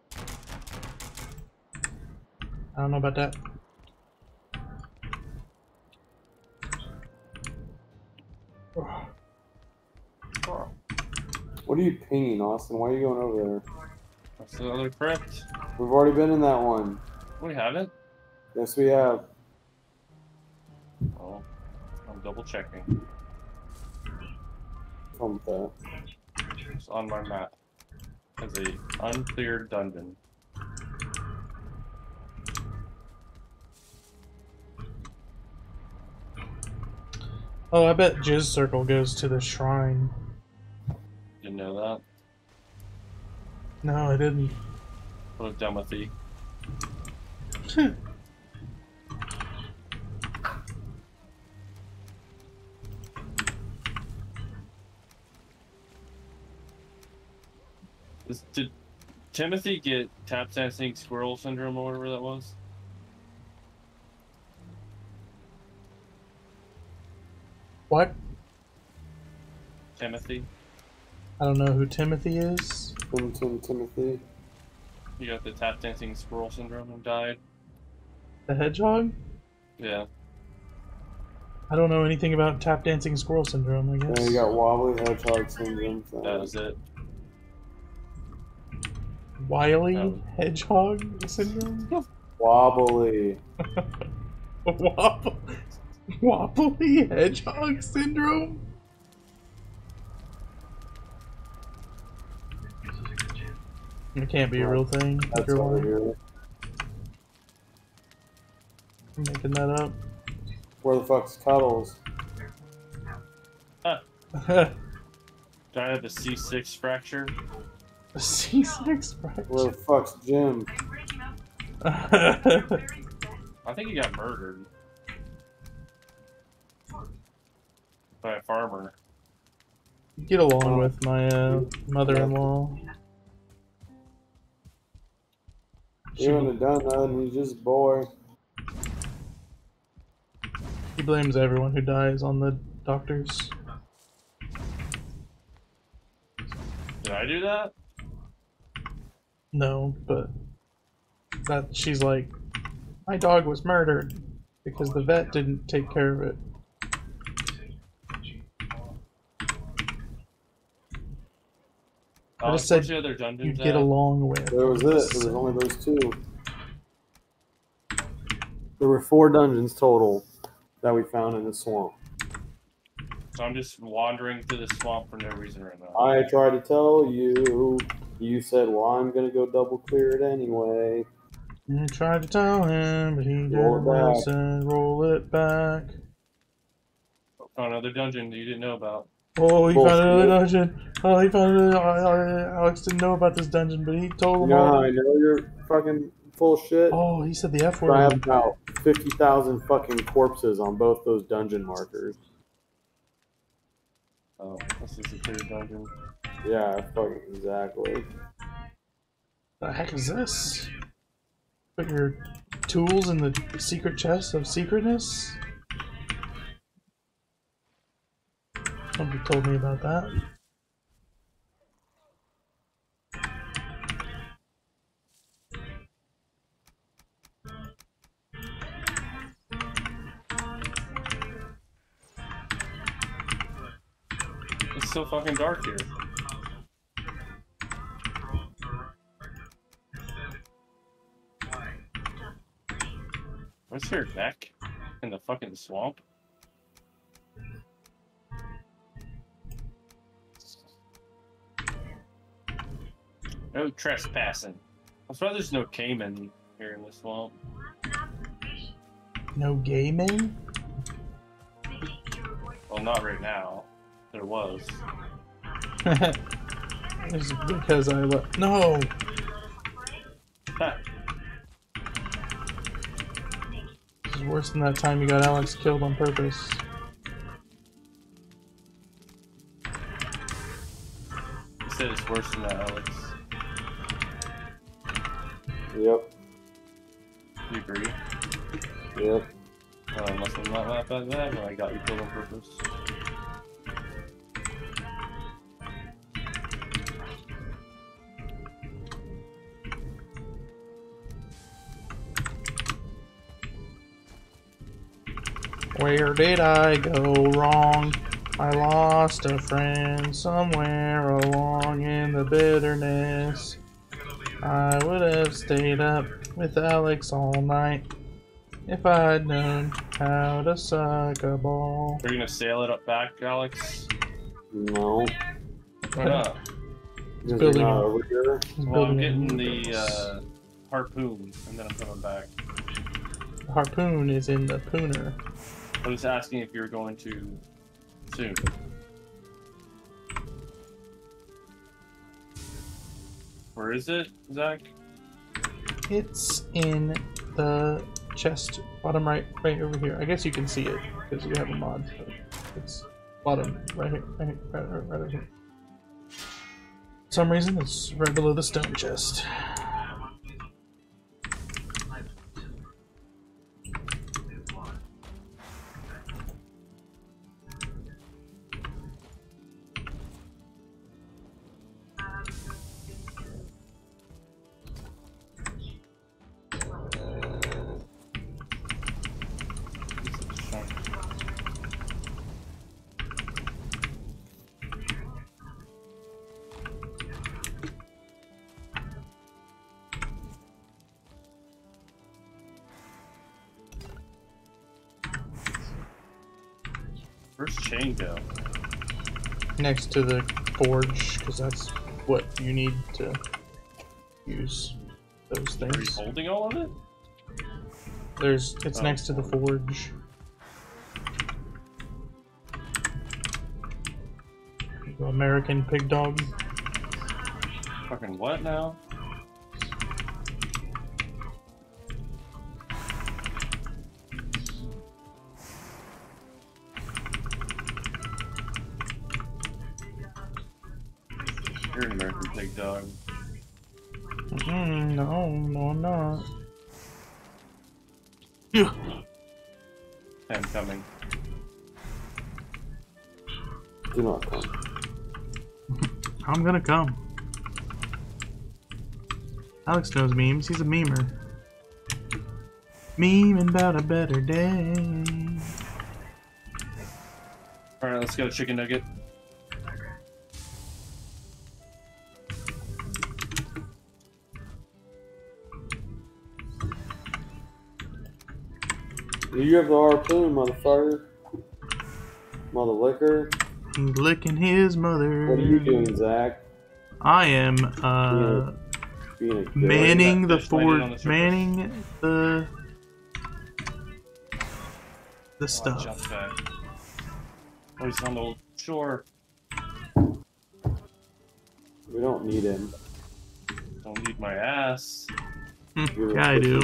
I don't know about that. What are you pinging, Austin? Why are you going over there? That's the other crypt. We've already been in that one. We haven't. Yes, we have. Oh, I'm double checking. Come with that. It's on my map. As a uncleared dungeon. Oh, I bet Jizz Circle goes to the shrine. Didn't know that. No, I didn't. What a dumbathy. Is- Did Timothy get tap dancing squirrel syndrome or whatever that was? What? Timothy? I don't know who Timothy is. Tim, Tim, Timothy. You got the tap dancing squirrel syndrome and died. The hedgehog? Yeah. I don't know anything about tap dancing squirrel syndrome, I guess. Yeah, you got wobbly hedgehog syndrome. so- That was it. Wily Oh. hedgehog syndrome? Wobbly. Wobble- Wobbly hedgehog syndrome? It can't be a real thing. That's you're over here. I'm making that up. Where the fuck's Cuddles? Uh. Did I have a C6 fracture? C6 Where the fuck's Jim? I think he got murdered. By a farmer. Get along with my uh, mother-in-law. He wouldn't have done nothing. He's just a boy. He blames everyone who dies on the doctors. Did I do that? No, but that she's like, my dog was murdered because the vet didn't take care of it. I Uh, just said other you dungeons get at? along with. There was it. There was only those two. There were four dungeons total that we found in the swamp. So I'm just wandering through the swamp for no reason right now. I tried to tell you. You said, "Well, I'm gonna go double clear it anyway." You tried to tell him, but he didn't it back. listen. Roll it back. Oh, another dungeon that you didn't know about. Oh, he Bullshit. found another dungeon. Oh, he found another. uh, Alex didn't know about this dungeon, but he told him know how all. I know you're fucking full shit? Oh, he said the F word. I have about fifty thousand fucking corpses on both those dungeon markers. Oh, this is a clear dungeon. Yeah, fucking exactly. The heck is this? Put your tools in the secret chest of secretness? Somebody told me about that. It's so fucking dark here. What's your neck in the fucking swamp? No trespassing. That's why there's no caiman here in the swamp. No gaming? Well, not right now. There was. it's because I let. No! Ha. This is worse than that time you got Alex killed on purpose. You said it's worse than that, Alex. Yep. You agree? Yep. Well, I must have not laughed at that when I got you killed on purpose. Where did I go wrong? I lost a friend somewhere along in the bitterness. I would have stayed up with Alex all night if I'd known how to suck a ball. Are you gonna sail it up back, Alex? No. Why not? Because building not over here. Well, I'm getting the uh, harpoon, and then I'm coming back. harpoon is in the pooner. I was asking if you were going to soon. Where is it, Zach? It's in the chest, bottom right, right over here. I guess you can see it because you have a mod. It's bottom right here, right, here, right, right, right over here. For some reason, it's right below the stone chest. Next to the forge, because that's what you need to use those Are you things. holding all of it? There's, it's Oh. next to the forge. American pig dog. Fucking what now? Gonna come. Alex knows memes. He's a memer. Memeing about a better day. Alright, let's go, chicken nugget. Do you have the harpoon, motherfucker. Mother liquor. Licking his mother. What are you doing, Zach? I am uh Being a dick. manning the Fish landed on the fort, manning the the Oh, stuff. jump. Oh, he's on the shore. We don't need him. Don't need my ass. Hmm, yeah, I do.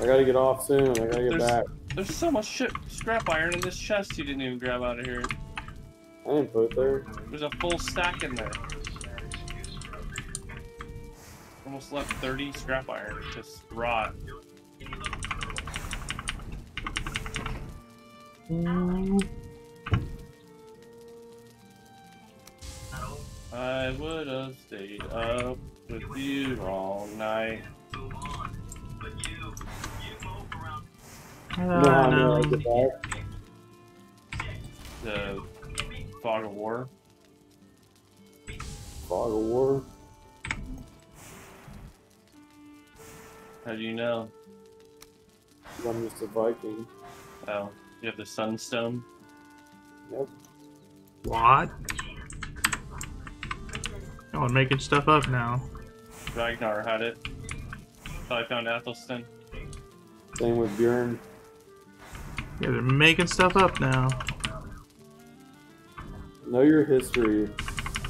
I gotta get off soon. I gotta get There's, back. there's so much shit scrap iron in this chest you didn't even grab out of here. I didn't put it there. There's a full stack in there. Almost left 30 scrap iron. Just rot. I would have stayed up with you all night. You know how I know I um, get back? The fog of war. Fog of War. How do you know? I'm just a Viking. Oh, you have the sunstone. Yep. What? Oh, I'm making stuff up now. Ragnar had it. Thought I found Athelstan. Same with Bjorn. Yeah, they're making stuff up now. Know your history.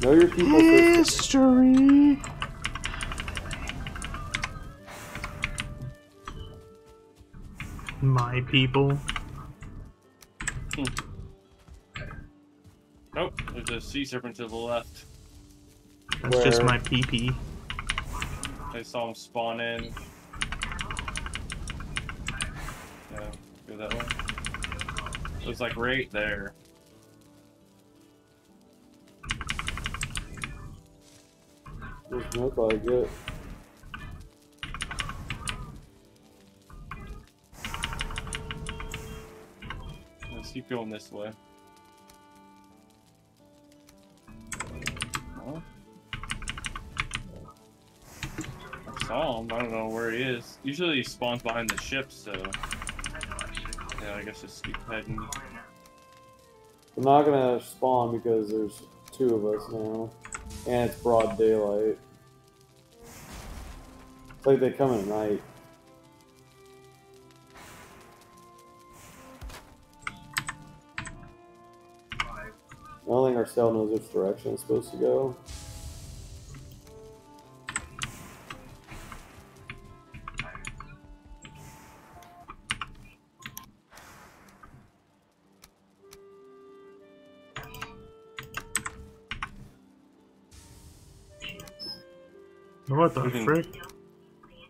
Know your people's history. History. My people. Nope, there's a sea serpent to the left. That's just Where? my PP. I saw him spawn in. Yeah, go that way. Looks like right there. Doesn't look like it. I see keep going this way. Oh. I saw him. I don't know where he is. Usually he spawns behind the ship, so yeah, I guess just keep heading. I'm not gonna spawn because there's two of us now, and it's broad daylight. It's like they come at night. I don't think our cell knows which direction it's supposed to go. What the We can- frick?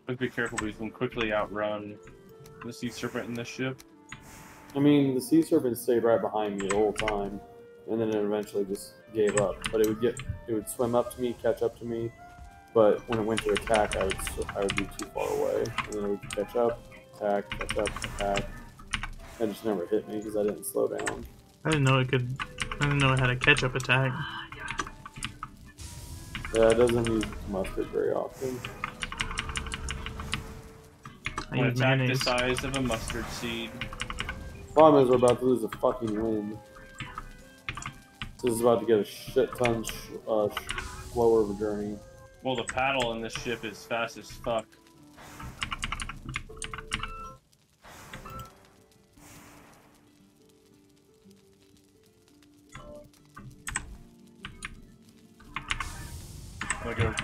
Let's be careful. We can quickly outrun the sea serpent in this ship. I mean, the sea serpent stayed right behind me the whole time, and then it eventually just gave up. But it would get, it would swim up to me, catch up to me, but when it went to attack, I would, s- I would be too far away, and then it would catch up, attack, catch up, attack, and just never hit me because I didn't slow down. I didn't know it could. I didn't know it had a catch-up attack. Yeah, it doesn't use mustard very often. I An use attack the size of a mustard seed. Problem is, we're about to lose a fucking wind. This is about to get a shit ton sh- uh, sh- slower of a journey. Well, the paddle in this ship is fast as fuck.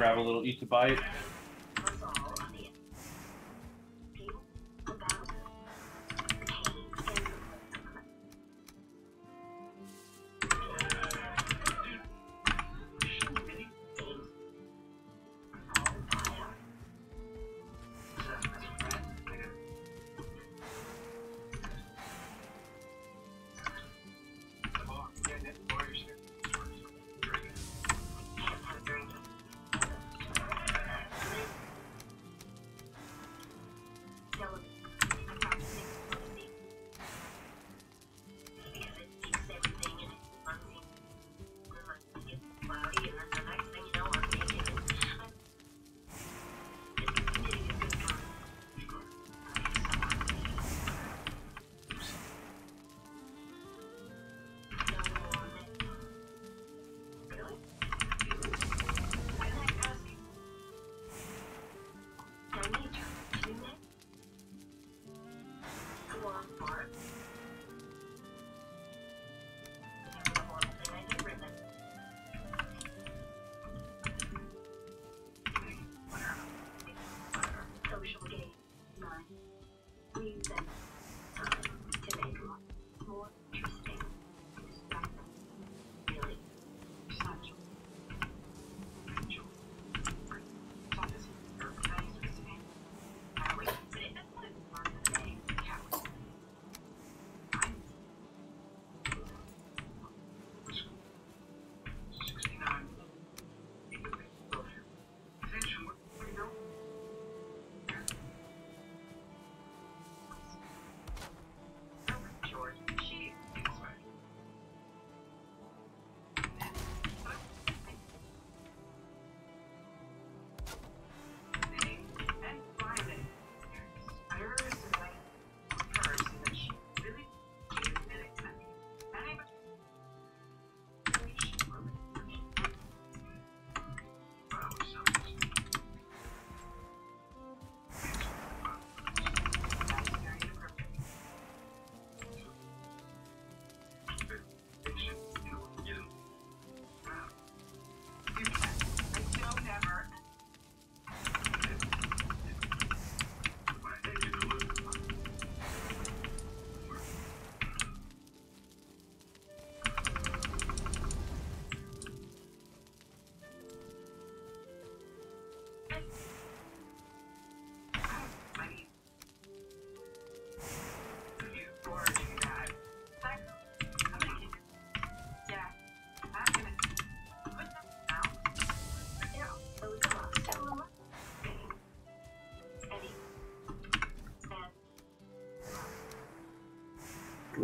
Grab a little eat to bite.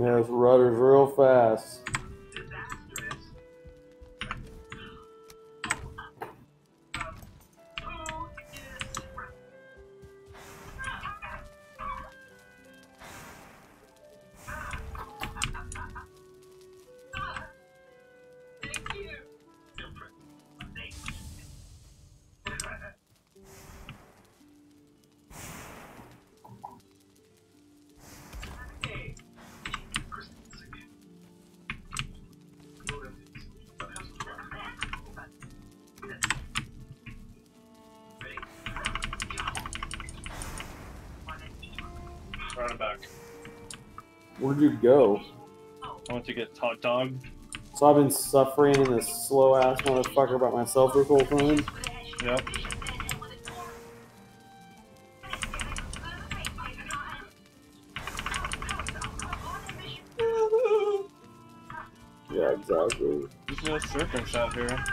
This rudder's real fast. Where'd you go? I want to get hot dog. So I've been suffering in this slow ass motherfucker by myself this whole time. Yep. Yeah, exactly. There's no serpents out here.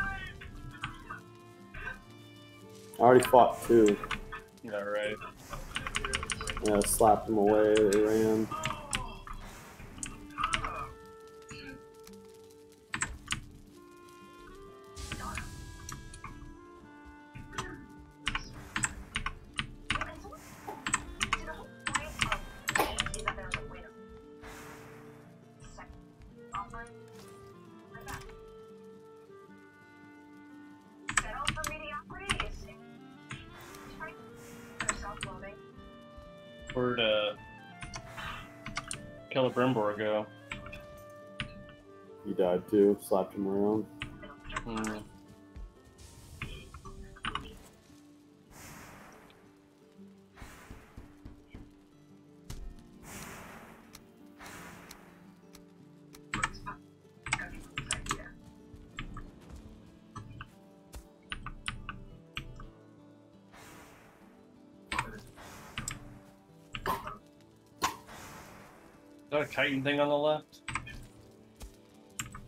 I already fought two. Yeah, right. Yeah, slapped them away. They ran. Too. Slapped him around. Is that a chitin thing on the left?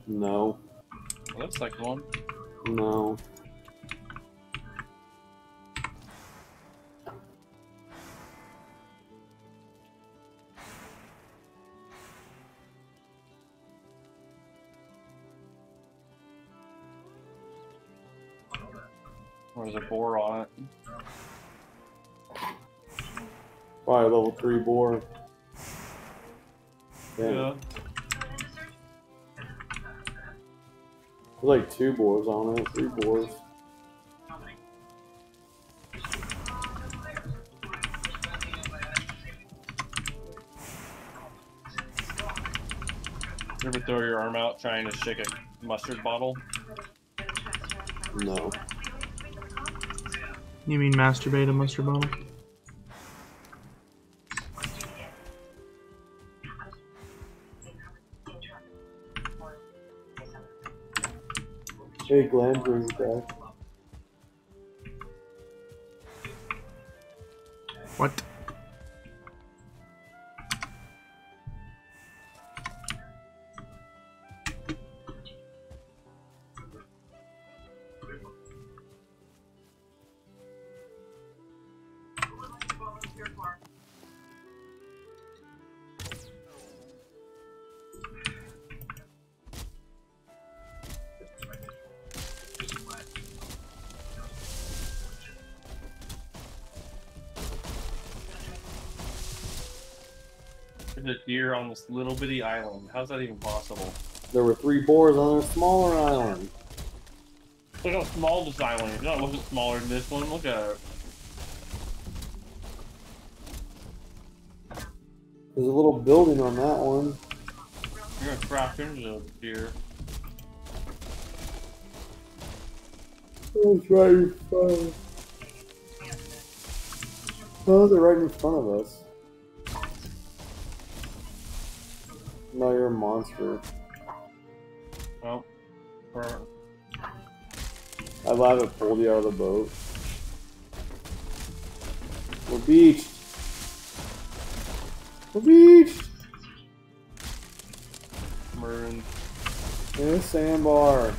No. looks like one. No. There's a boar on it. Probably level three boar. Like two boars on it, three boars. You ever throw your arm out trying to shake a mustard bottle? No. You mean masturbate a mustard bottle? Hey, Glenn brings on this little bitty island. How's that even possible? There were three boars on a smaller island. Look how small this island is. It wasn't smaller than this one. Look at it. There's a little building on that one. You're gonna crash into the deer. Oh, it's right in front. Oh, they're right in front of us. A monster. Oh. Or- I love it pulled you out of the boat. We're beached. We're beached. Maroon. In a sandbar.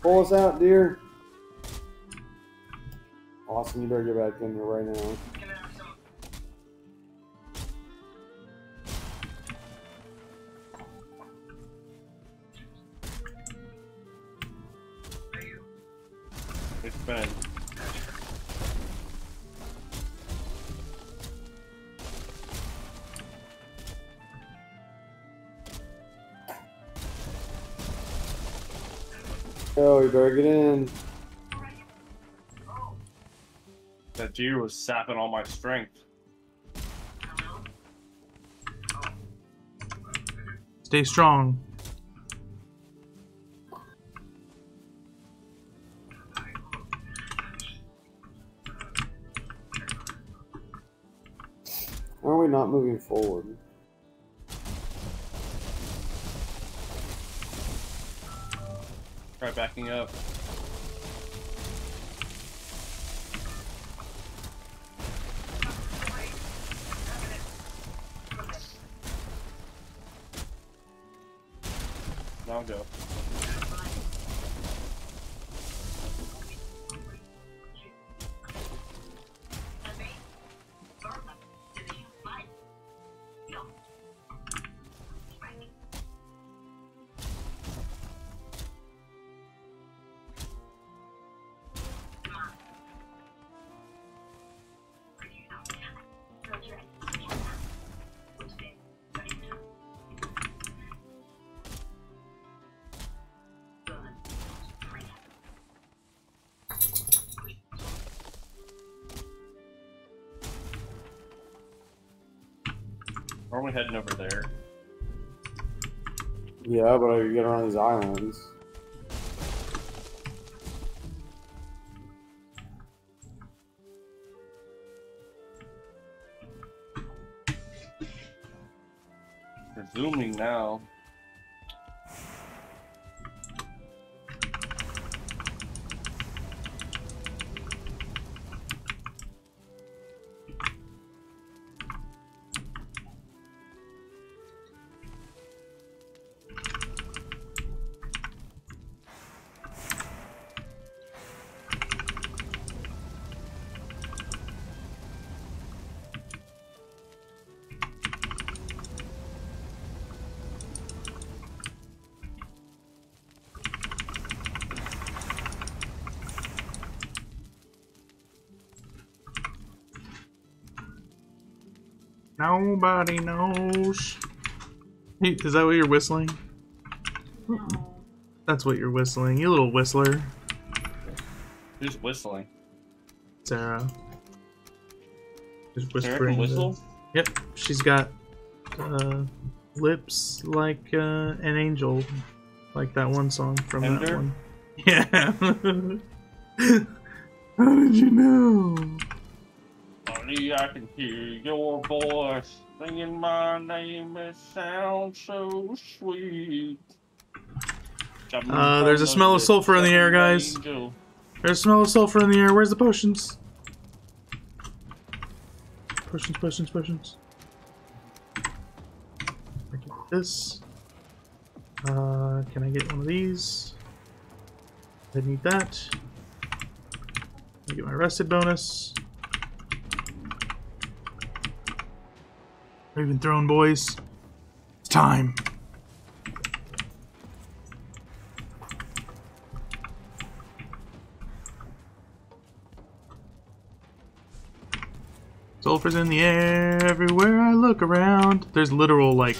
Pull us out, dear. Austin, you better get back in there right now. It's. Oh, you better get in. That deer was sapping all my strength. Stay strong. Why are we not moving forward? Try backing up. Are we heading over there? Yeah, but I can get around these islands. We're zooming now. Nobody knows. Hey, Is that what you're whistling? That's what you're whistling, you little whistler, Who's whistling? Sarah. Just whispering. Sarah whispering. can the- whistle? Yep, she's got uh, lips like uh, an angel, like that one song from that one. Yeah. How did you know? I can hear your voice singing my name. It sounds so sweet. Uh, there's a smell of sulfur in the air, guys. There's a smell of sulfur in the air. Where's the potions? Potions, potions, potions. I can get this. Uh, can I get one of these? I need that. I get my rested bonus. We've been thrown, boys. It's time. Sulfur's in the air everywhere I look around. There's literal like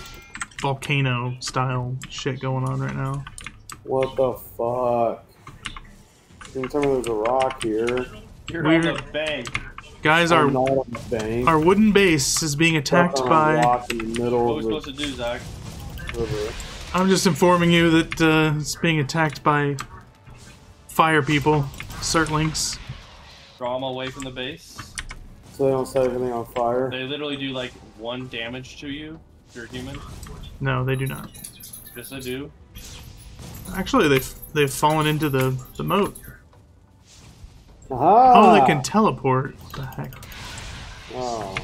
volcano style shit going on right now. What the fuck? Can you tell me there's a rock here? You're Weird. on the bank. Guys, our not on the bank. our wooden base is being attacked Stuck on a by. in the middle What are we of supposed to do, Zach? river. I'm just informing you that uh, it's being attacked by fire people, Surtlings. Draw them away from the base. So they don't set everything on fire. They literally do like one damage to you if you're human. No, they do not. Yes, they do. Actually, they've they've fallen into the the moat. Aha! Oh, they can teleport. What the heck? Oh,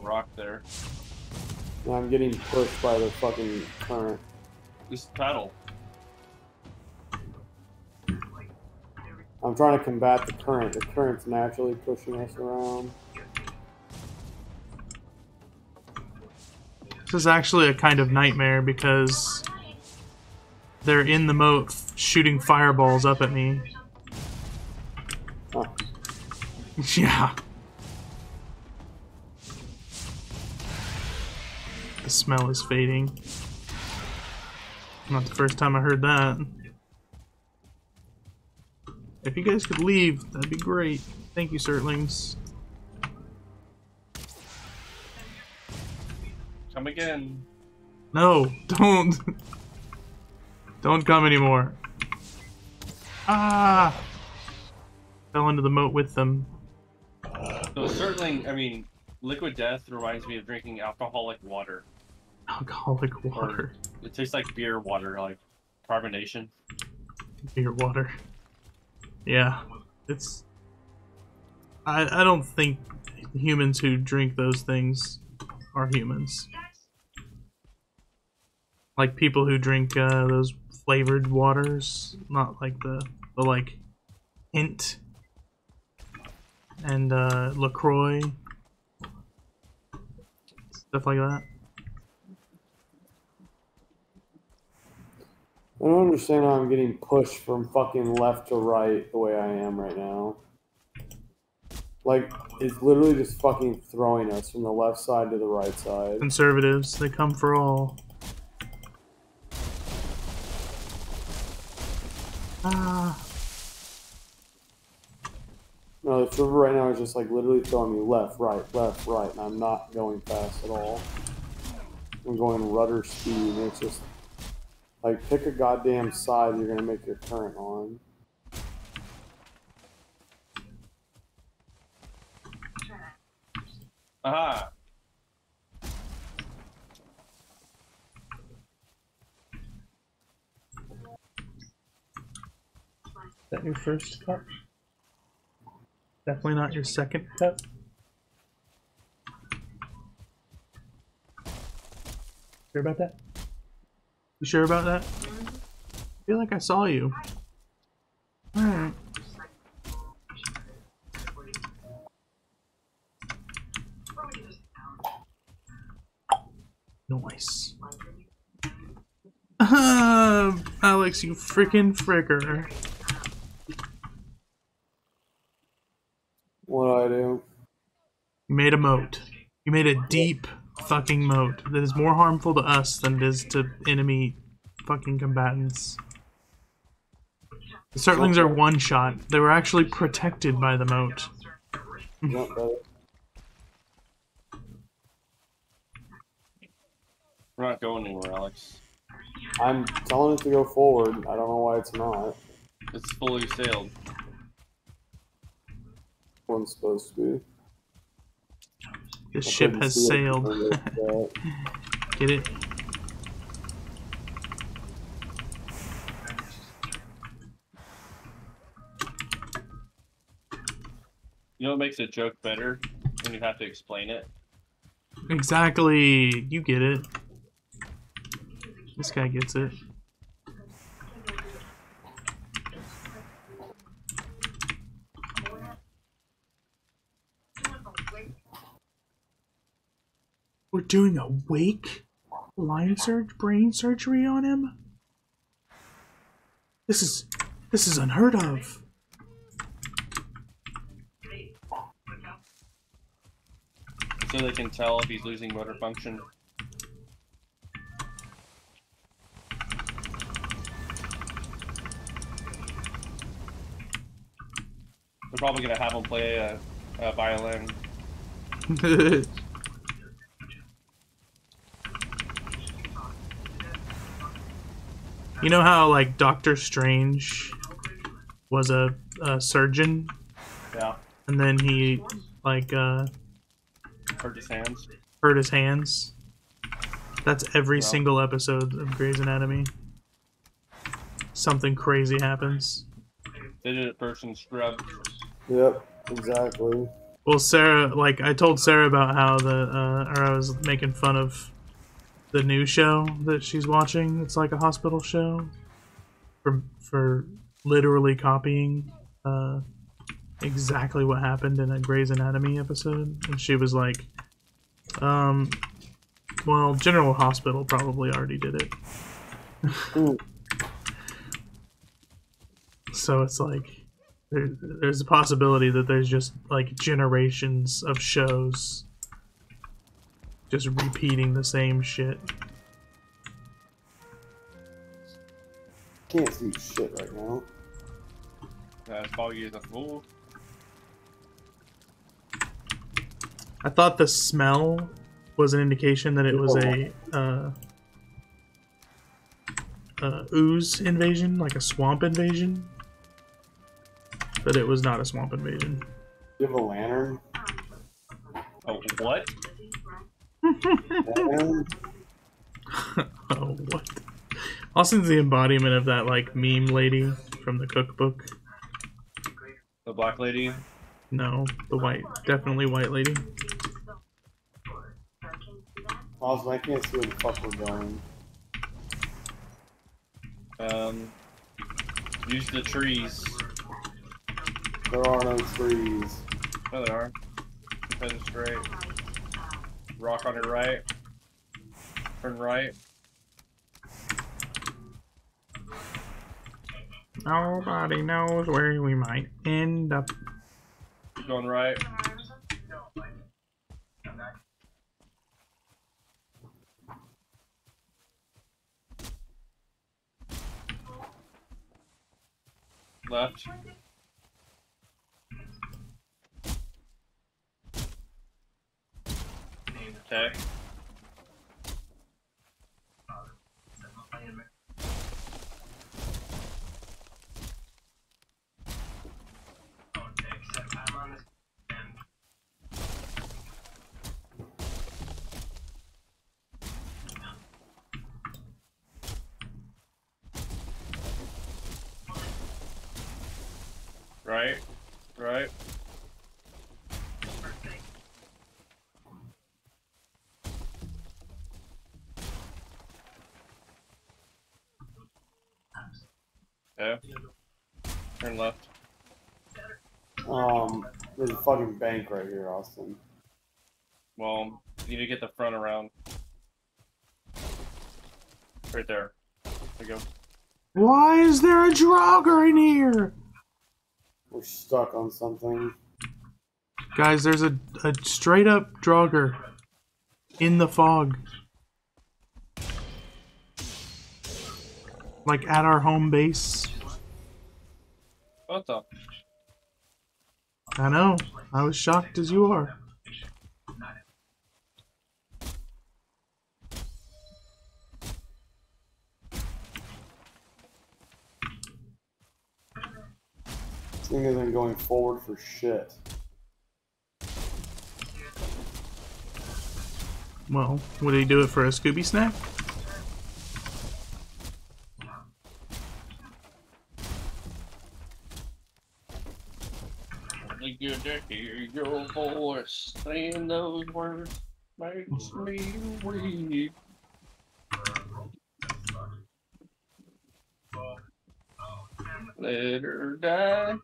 Rock there. now I'm getting pushed by the fucking current. Just paddle. I'm trying to combat the current. The current's naturally pushing us around. This is actually a kind of nightmare because they're in the moat shooting fireballs up at me. Yeah. The smell is fading. Not the first time I heard that. If you guys could leave, that'd be great. Thank you, Surtlings. Come again. No, don't. Don't come anymore. Ah! Fell into the moat with them. So certainly, I mean, liquid death reminds me of drinking alcoholic water. Alcoholic water. It tastes like beer water, like carbonation. Beer water. Yeah. It's. I, I don't think humans who drink those things are humans. Like people who drink uh, those flavored waters, not like the, the like hint and uh, LaCroix, stuff like that. I don't understand how I'm getting pushed from fucking left to right the way I am right now. Like, it's literally just fucking throwing us from the left side to the right side. Conservatives, they come for all. Ah. No, the river right now is just like literally throwing me left, right, left, right, and I'm not going fast at all. I'm going rudder speed, and it's just like pick a goddamn side you're gonna make your current on. Aha! Is that your first cup? Definitely not your second cup. Sure about that? You sure about that? I feel like I saw you. Alright. Nice. Ah, Alex, you freaking fricker. What do I do? You made a moat. You made a deep fucking moat that is more harmful to us than it is to enemy fucking combatants. The Surtlings are one shot. They were actually protected by the moat. We're not going anywhere, Alex. I'm telling it to go forward. I don't know why it's not. It's fully sailed. One's supposed to be. This ship has see it sailed. from where it's at. Get it? You know what makes a joke better? When you have to explain it. Exactly. You get it. This guy gets it. We're doing a wake line surge brain surgery on him? This is this is unheard of. So they can tell if he's losing motor function. They're probably gonna have him play a, a violin. you know how like Doctor Strange was a, a surgeon Yeah. and then he like uh Hurt his hands. hurt his hands. That's every Yeah. single episode of Grey's Anatomy. Something crazy happens. They did it first in Scrubs. Yep, exactly. Well, Sarah, like I told Sarah about how the, uh, or I was making fun of the new show that she's watching. It's like a hospital show for for literally copying uh, exactly what happened in a Grey's Anatomy episode, and she was like, um, well, General Hospital probably already did it. so it's like there, there's a possibility that there's just like generations of shows just repeating the same shit. Can't see shit right now. That's foggy as a fool. I thought the smell was an indication that it was a uh, uh, ooze invasion, like a swamp invasion. But it was not a swamp invasion. You have a lantern? Oh, what? Lantern? oh, what? Austin's the embodiment of that like meme lady from the cookbook. The black lady? No, the white, definitely white lady. Austin, I can't see where the fuck we're going. Um, use the trees. There are no trees. No, there are. Head straight. Rock on your right. Turn right. Nobody knows where we might end up. Keep going right. Left. Okay. Right. Right. Okay. Turn left. Um, there's a fucking bank right here, Austin. Well, you need to get the front around. Right there. There you go. Why is there a Draugr in here? We're stuck on something. Guys, there's a, a straight up Draugr in the fog. Like at our home base. What the? I know. I was shocked as you are. This thing isn't going forward for shit. Well, would he do it for a Scooby snack? Really good to hear your voice. Saying those words makes me weep. Let her die.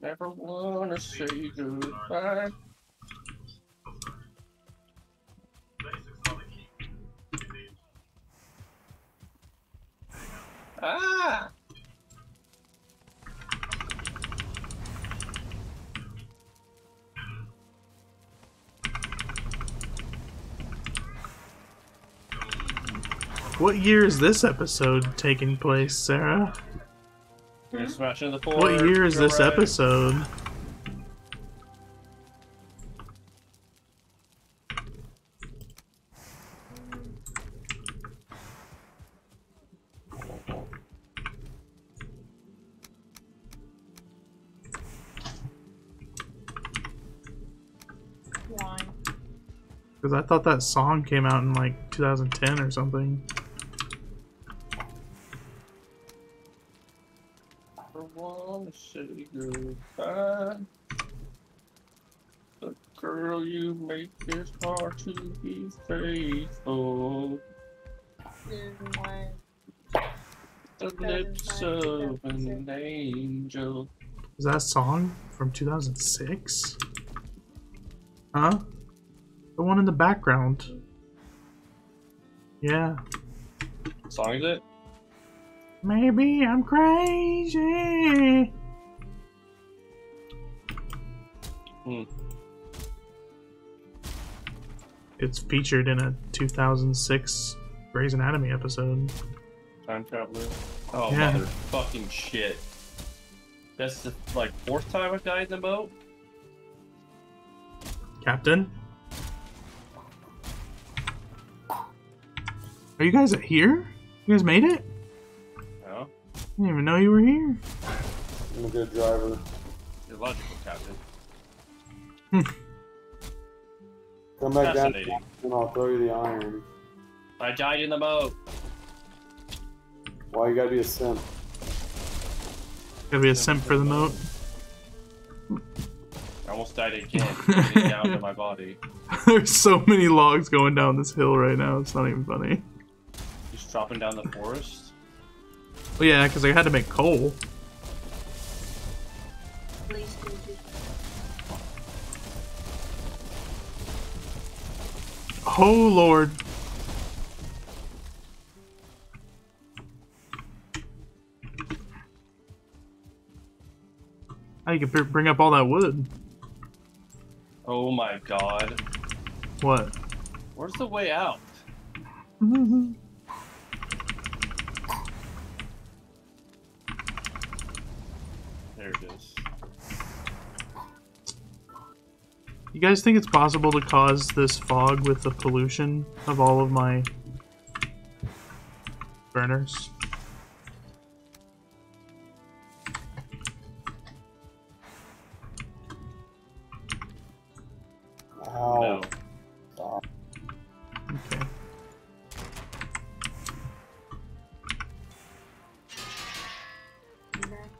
Never wanna say goodbye. Ah! What year is this episode taking place, Sarah? You're smashing the floor. What year is Go this right. episode? Why? Because I thought that song came out in like 2010 or something. Wanna say goodbye. The girl you make is hard to be faithful. The lips of an angel. Is that a song from 2006? Huh? The one in the background. Yeah. Song is it? Maybe I'm crazy. Hmm. It's featured in a 2006 Grey's Anatomy episode. Time traveler. Oh Yeah. motherfucking shit. That's the like fourth time I've died in the boat. Captain? Are you guys here? You guys made it? No, I didn't even know you were here. I'm a good driver. you're logical, Captain. Hmm. Come back down and I'll throw you the iron. I died in the boat. Why you gotta be a simp? Gotta be a simp for the moat. I almost died again, down to my body. There's so many logs going down this hill right now. It's not even funny. Just dropping down the forest. Well, yeah, because I had to make coal. Oh lord. How you can bring up all that wood? Oh my god. What? Where's the way out? You guys think it's possible to cause this fog with the pollution of all of my burners? Ow. No. Stop. Okay.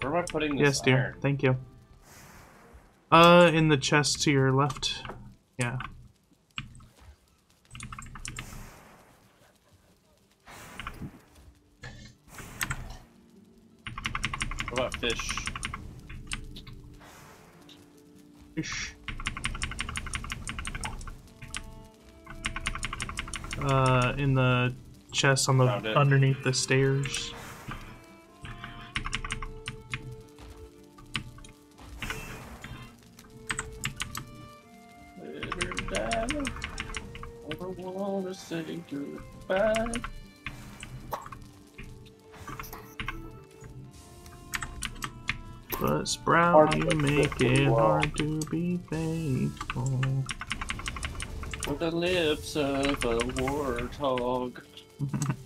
Where am I putting this Yes, dear. iron? Thank you. Uh, in the chest to your left. Yeah. What about fish? Fish. Uh, in the chest on the underneath the stairs. Say goodbye. But Sprout, you make it hard to be faithful. With the lips of a warthog.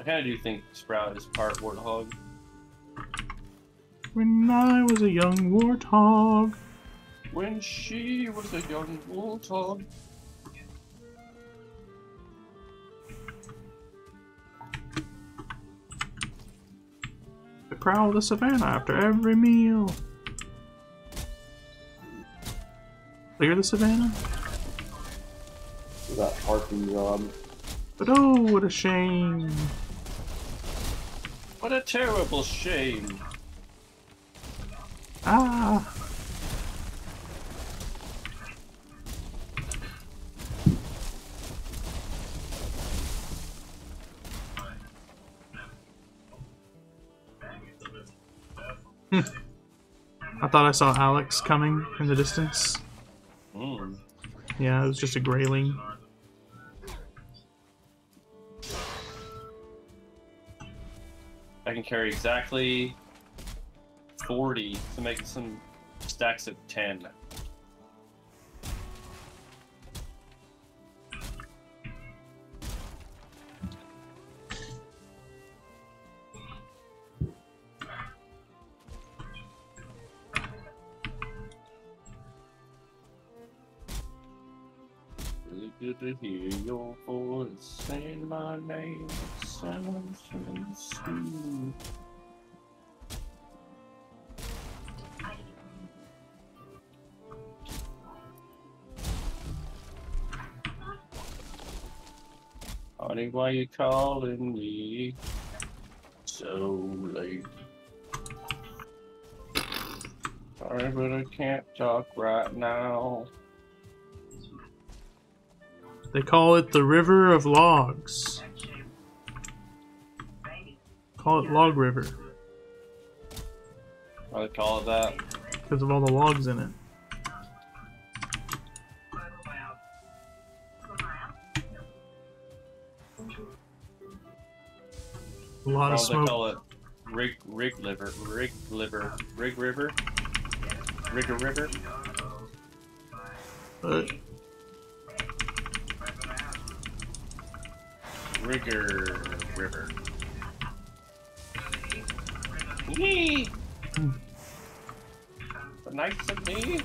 I kinda do think Sprout is part warthog. When I was a young warthog. When she was a young warthog. I prowl the savannah after every meal. Clear the savannah? That parking job. But oh, what a shame. What a terrible shame. Ah. I thought I saw Alex coming in the distance. Mm. Yeah, it was just a Greyling. I can carry exactly 40 to make some stacks of 10. Really good to hear your voice saying my name. Sounds so sweet. Honey, why you calling me so late? Sorry, but I can't talk right now. They call it the River of Logs. Call it Log River Why they call it that? because of all the logs in it. A lot of they smoke. call it rig rig liver rig liver rig river rigger river? But Rigger river. Yee! The knights of me.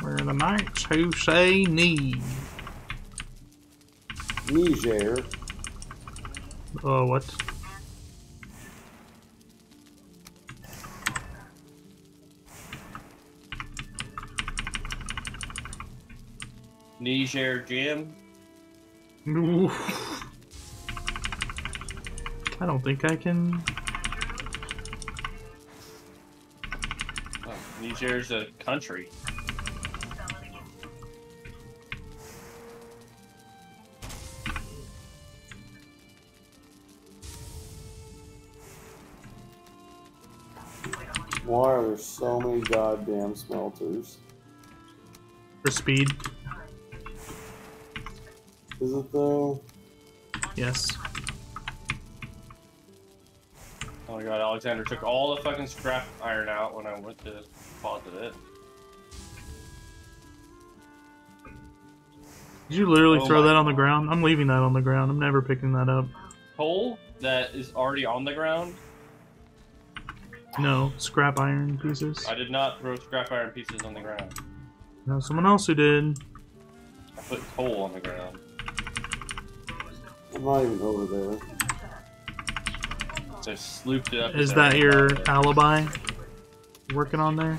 we're the knights who say need. Niger. Oh, what? Niger Jim. Oof. I don't think I can. Oh, Niger's a country. Why are there so many goddamn smelters? For speed, Is it though? yes. Oh my god, Alexander took all the fucking scrap iron out when I went to deposit it. Did you literally Oh throw my that on the ground? I'm leaving that on the ground. I'm never picking that up. Coal that is already on the ground. No, scrap iron pieces. I did not throw scrap iron pieces on the ground. No, someone else who did. I put coal on the ground. I'm not even over there. So I slooped it up. Is that your alibi? Working on there?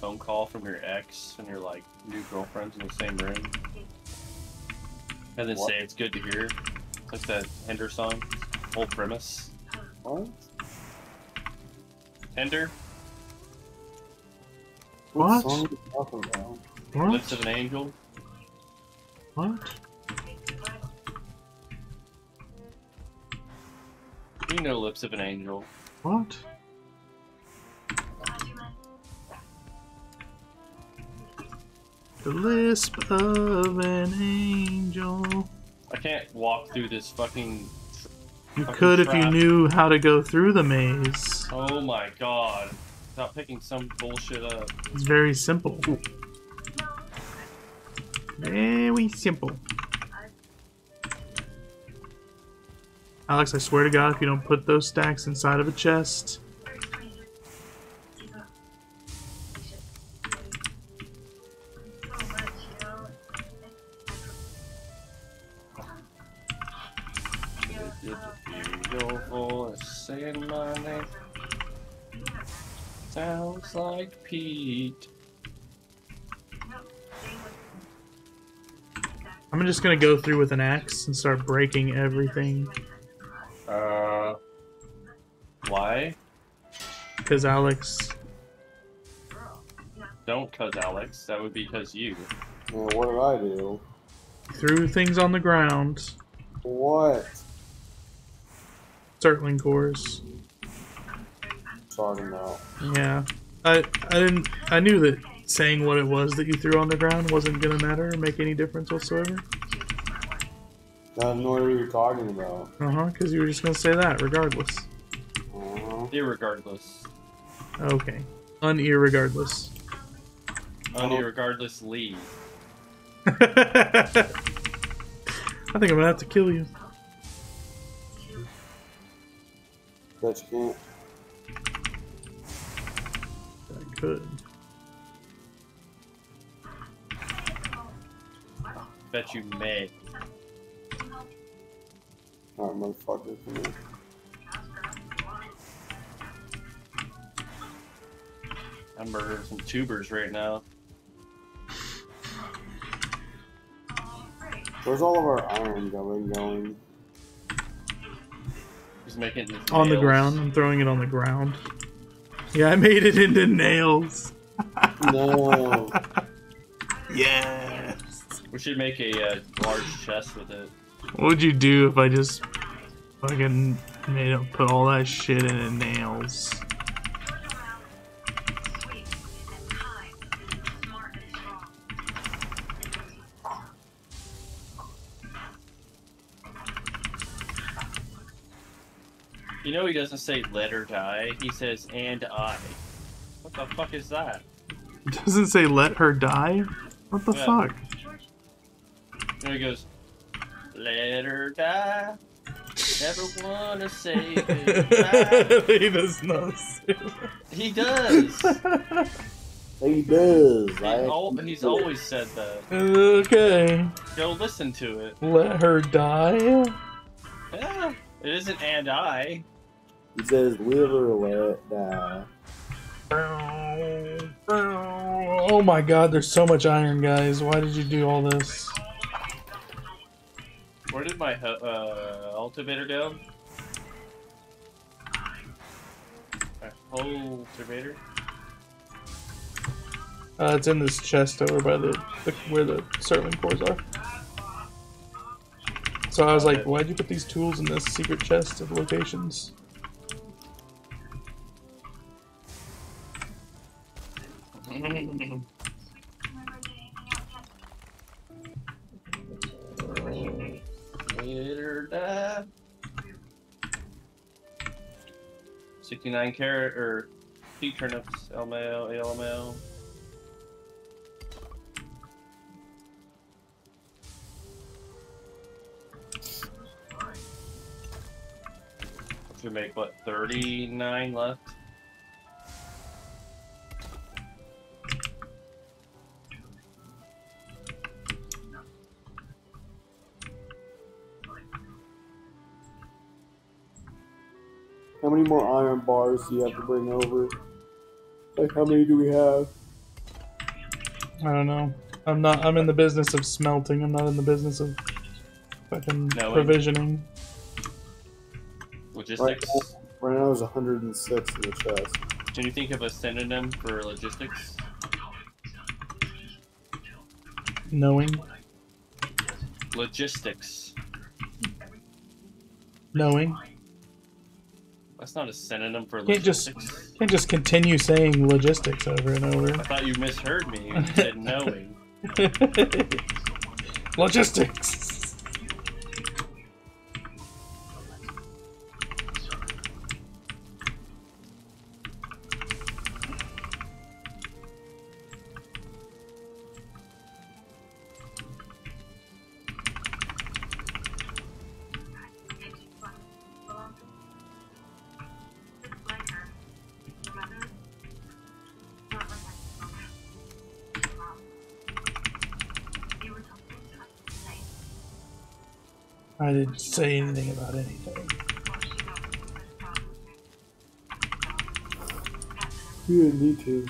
Phone call from your ex and your like new girlfriend's in the same room, and then What? say it's good to hear, like that Hinder song, whole premise. What? Hinder, What? song are you talking about? Lips of an Angel. What? You know Lips of an Angel. What? The lisp of an angel. I can't walk through this fucking. You Fucking could if you knew how to go through the maze. Oh my god! Stop picking some bullshit up. It's very simple. Very simple. Alex, I swear to God, if you don't put those stacks inside of a chest, just gonna go through with an axe and start breaking everything. Uh, why? Because Alex, Don't cuz Alex. That would be cuz you. Yeah, what did I do? threw things on the ground. What? Surtling cores. Talking about. Yeah. I I didn't I knew that saying what it was that you threw on the ground wasn't gonna matter or make any difference whatsoever. I have no idea what you're talking about. Uh huh. Because you were just gonna say that regardless. Uh-huh. Irregardless. Okay. Unirregardless. On you regardless, leave. I think I'm gonna have to kill you. Bet you can't. I could. Bet you may. Alright, motherfucker, come here. I'm murdering some tubers right now. Where's all of our iron going? Going? He's making his On the ground. I'm throwing it on the ground. Yeah, I made it into nails. No. yes. We should make a uh, large chest with it. What would you do if I just fucking made it put all that shit in nails? You know he doesn't say let her die. He says and I. What the fuck is that? It doesn't say let her die? What the Yeah. fuck? There he goes, let her die. Never wanna say goodbye. he does not say He does. He does. He's, I al- he's always said that. Okay. Go listen to it. Let her die? Yeah, it isn't and I. He says, live or let die. Oh my god, there's so much iron, guys. Why did you do all this? Where did my hu- uh, cultivator go? My cultivator? Uh, it's in this chest over by the, the where the servant cores are. So I was like, why'd you put these tools in this secret chest of locations? Later, die. 69 carrot or pea turnips, LML, ALML. Should make what 39 left. How many more iron bars do you have to bring over? Like, how many do we have? I don't know. I'm not. I'm in the business of smelting. I'm not in the business of fucking Knowing. provisioning. Right Logistics. now, right now there's 106 in the chest. Can you think of a synonym for logistics? Knowing, Logistics. knowing. That's not a synonym for Can't just logistics. can't just continue saying logistics over and over. I thought you misheard me. You said knowing. Logistics. Say anything about anything. You didn't need to.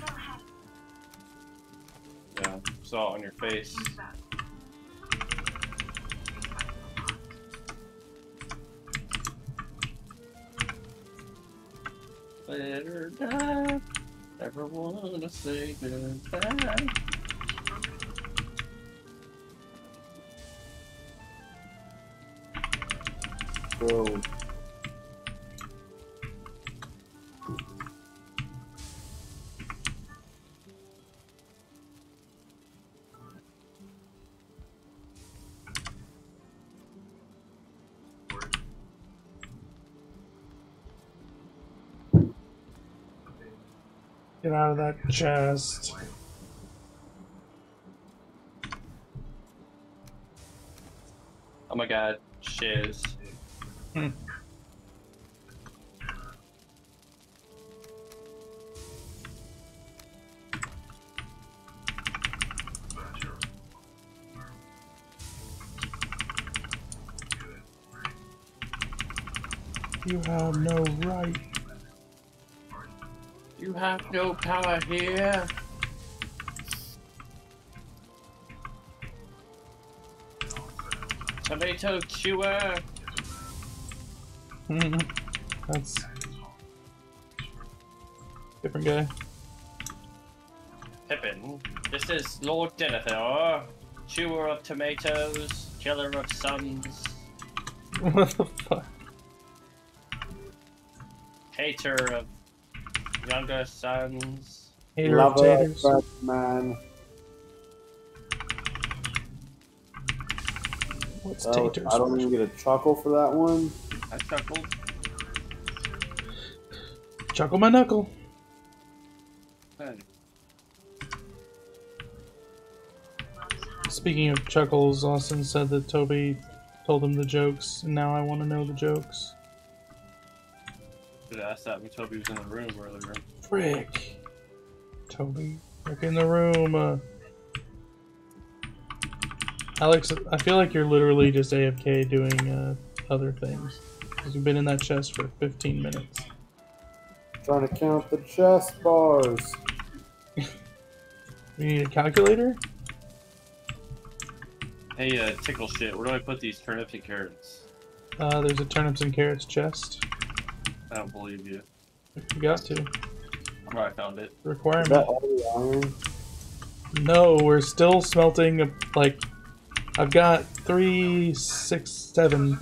Yeah, saw it on your face. Let her die. Never wanna say goodbye. Get out of that chest. Oh my god, shiz. You have no right. You have no power here. Tomato chewer. That's different guy. Pippin, this is Lord Denethor, chewer of tomatoes, killer of sons, what the fuck? hater of younger sons. Hater of Lover taters. of man. What's Oh, taters? I don't even get a chuckle for that one. I chuckled. Chuckle my knuckle. Hey. Speaking of chuckles, Austin said that Toby told him the jokes, and now I want to know the jokes. Should have asked that when Toby was in the room earlier. Frick. Toby, look in the room. Uh, Alex, I feel like you're literally just AFK doing uh, other things. Because you've been in that chest for 15 minutes. Trying to count the chest bars. You need a calculator? Hey, uh, tickle shit, where do I put these turnips and carrots? Uh, there's a turnips and carrots chest. I don't believe you. You got to. I found it. Requirement. that all the iron? No, we're still smelting. Like, I've got three, six, seven.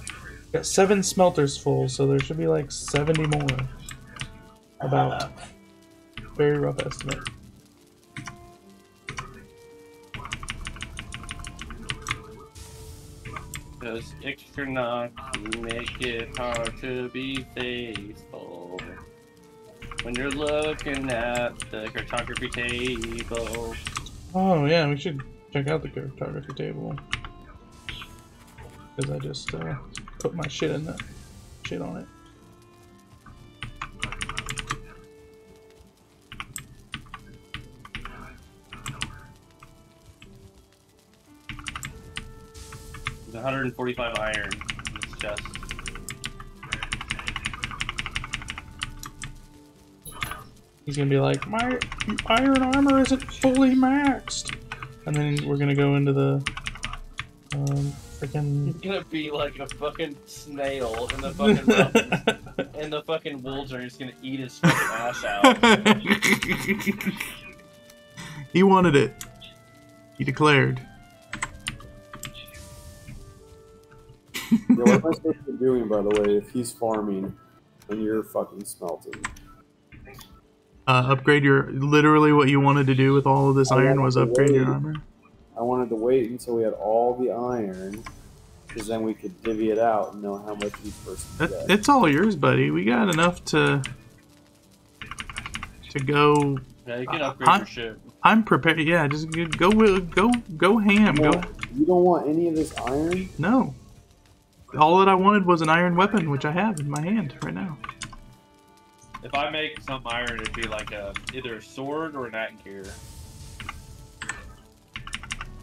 Got seven smelters full, so there should be like 70 more. About. Very rough estimate. Cause extra knock make it hard to be faithful. When you're looking at the cartography table. Oh, yeah, we should check out the cartography table. Because I just uh, put my shit in that. Shit on it. There's 145 iron in this chest. He's gonna be like, my iron armor isn't fully maxed. And then we're gonna go into the um, freaking. He's gonna be like a fucking snail in the fucking mountains, and the fucking wolves are just gonna eat his fucking ass out. he wanted it. He declared. Yeah, what am I supposed to be doing, by the way, if he's farming and you're fucking smelting? Uh, upgrade your. Literally, what you wanted to do with all of this I iron was upgrade your armor. I wanted to wait until we had all the iron, because then we could divvy it out and know how much each person That, it's all yours, buddy. We got enough to to go. Yeah, you can Uh, upgrade I'm- your shit. I'm prepared. Yeah, just go go go go ham. You Go. don't- You don't want any of this iron? No. All that I wanted was an iron weapon, which I have in my hand right now. If I make some iron, it'd be like a either a sword or an at gear.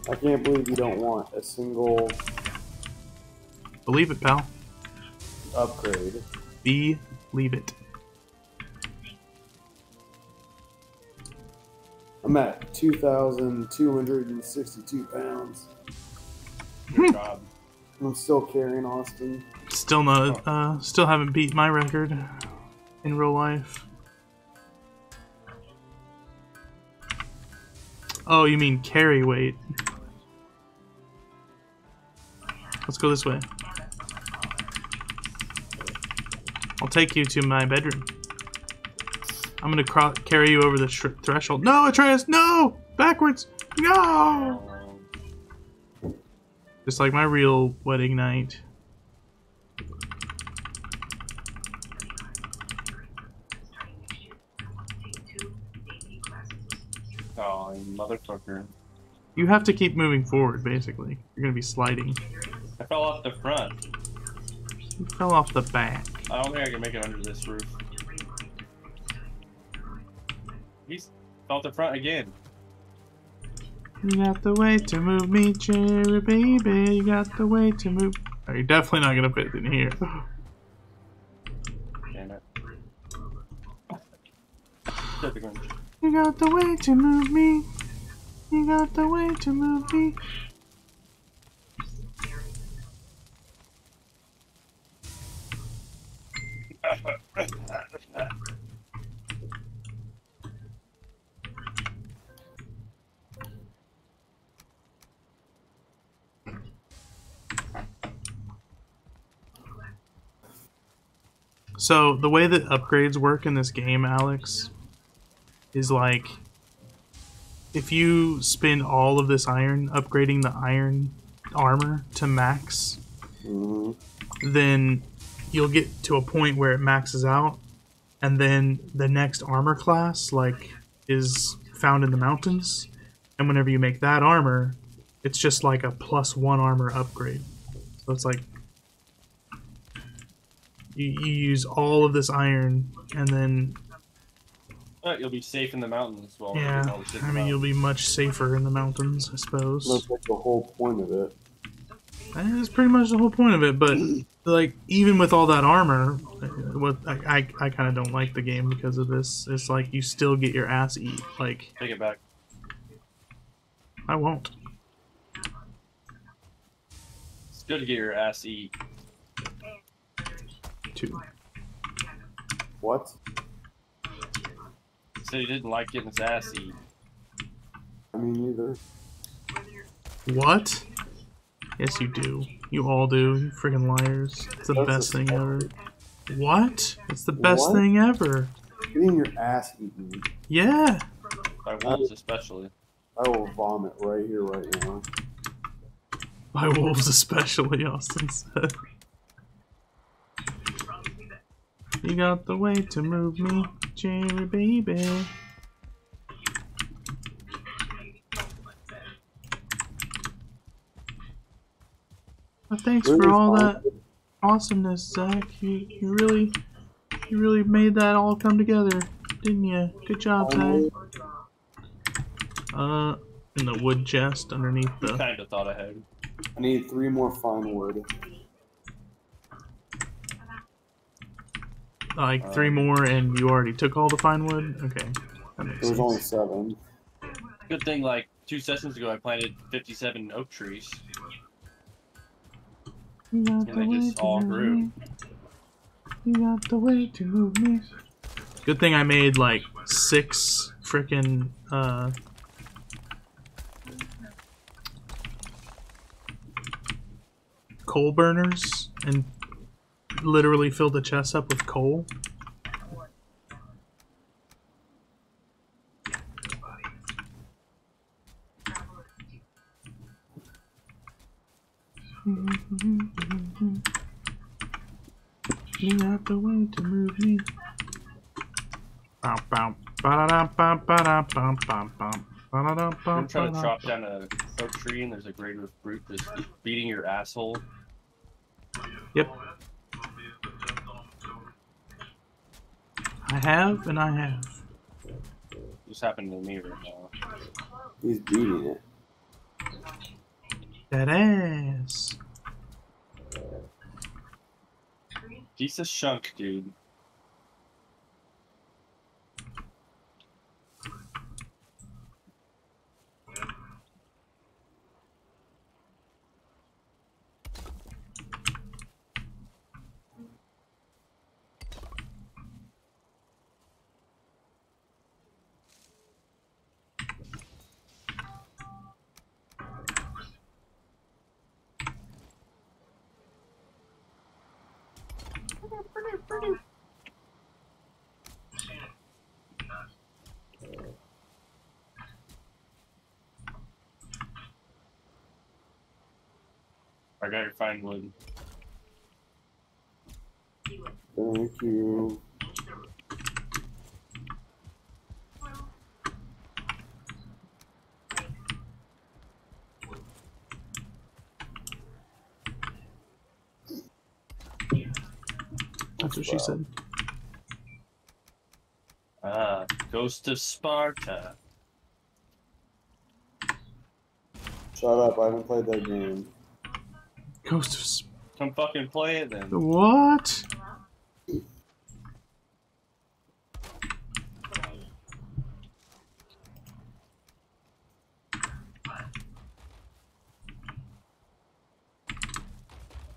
I can't believe you don't want a single Believe it, pal. upgrade. Believe it. I'm at 2,262 pounds. Good job. I'm still carrying Austin. Still not. Uh, still haven't beat my record in real life. Oh, you mean carry weight? Let's go this way. I'll take you to my bedroom. I'm gonna carry you over the sh- threshold. No, Atreus, no! Backwards! No! Just like my real wedding night. Oh, motherfucker. You have to keep moving forward, basically. You're gonna be sliding. I fell off the front. You fell off the back. I don't think I can make it under this roof. He's fell off the front again. You got the way to move me, cherry baby. You got the way to move. Oh, you're definitely not gonna fit in here. Damn it. Shut the gun. You got the way to move me. You got the way to move me. So the way that upgrades work in this game, Alex, is like if you spend all of this iron upgrading the iron armor to max, mm-hmm. then you'll get to a point where it maxes out, and then the next armor class like is found in the mountains, and whenever you make that armor, it's just like a plus one armor upgrade. So it's like you, you use all of this iron, and then But you'll be safe in the mountains while yeah, all this shit in I the mean you'll be much safer in the mountains, I suppose. That's like the whole point of it. That is pretty much the whole point of it. But like, even with all that armor, what I I, I kind of don't like the game because of this. It's like you still get your ass eat. Like Take it back. I won't. It's good to get your ass eat. Two. What? Said he didn't like getting his ass eat. I mean, either. What? Yes, you do. You all do. You freaking liars. It's the That's best a thing ever. What? It's the best What? thing ever. Getting your ass eaten. Yeah. By wolves especially. I will vomit right here, right now. By wolves, especially, Austin said. You got the way to move me, Jerry baby. Well, thanks for all fun. that awesomeness, Zach. You, you really, you really made that all come together, didn't you? Good job, Zach. Uh, in the wood chest underneath the. Kind of thought ahead. I need three more fine wood. Like three more, and you already took all the fine wood. Okay, that makes There was sense. only seven. Good thing, like two sessions ago, I planted 57 oak trees. You got And the they way just to all grew. me. You got the way to me. Good thing I made like six freaking uh. Coal burners and literally filled the chest up with coal. You got the way to move me. I'm trying to chop down a oak tree, and there's a greater of fruit just beating your asshole. Yep. I have and I have. Just happened to me right now. He's beating it. That ass. Of shunk, dude. I got your fine wood. Thank you. That's what wow. she said. Ah, Ghost of Sparta. Shut up, I haven't played that game. Ghost of Come fucking play it then. What?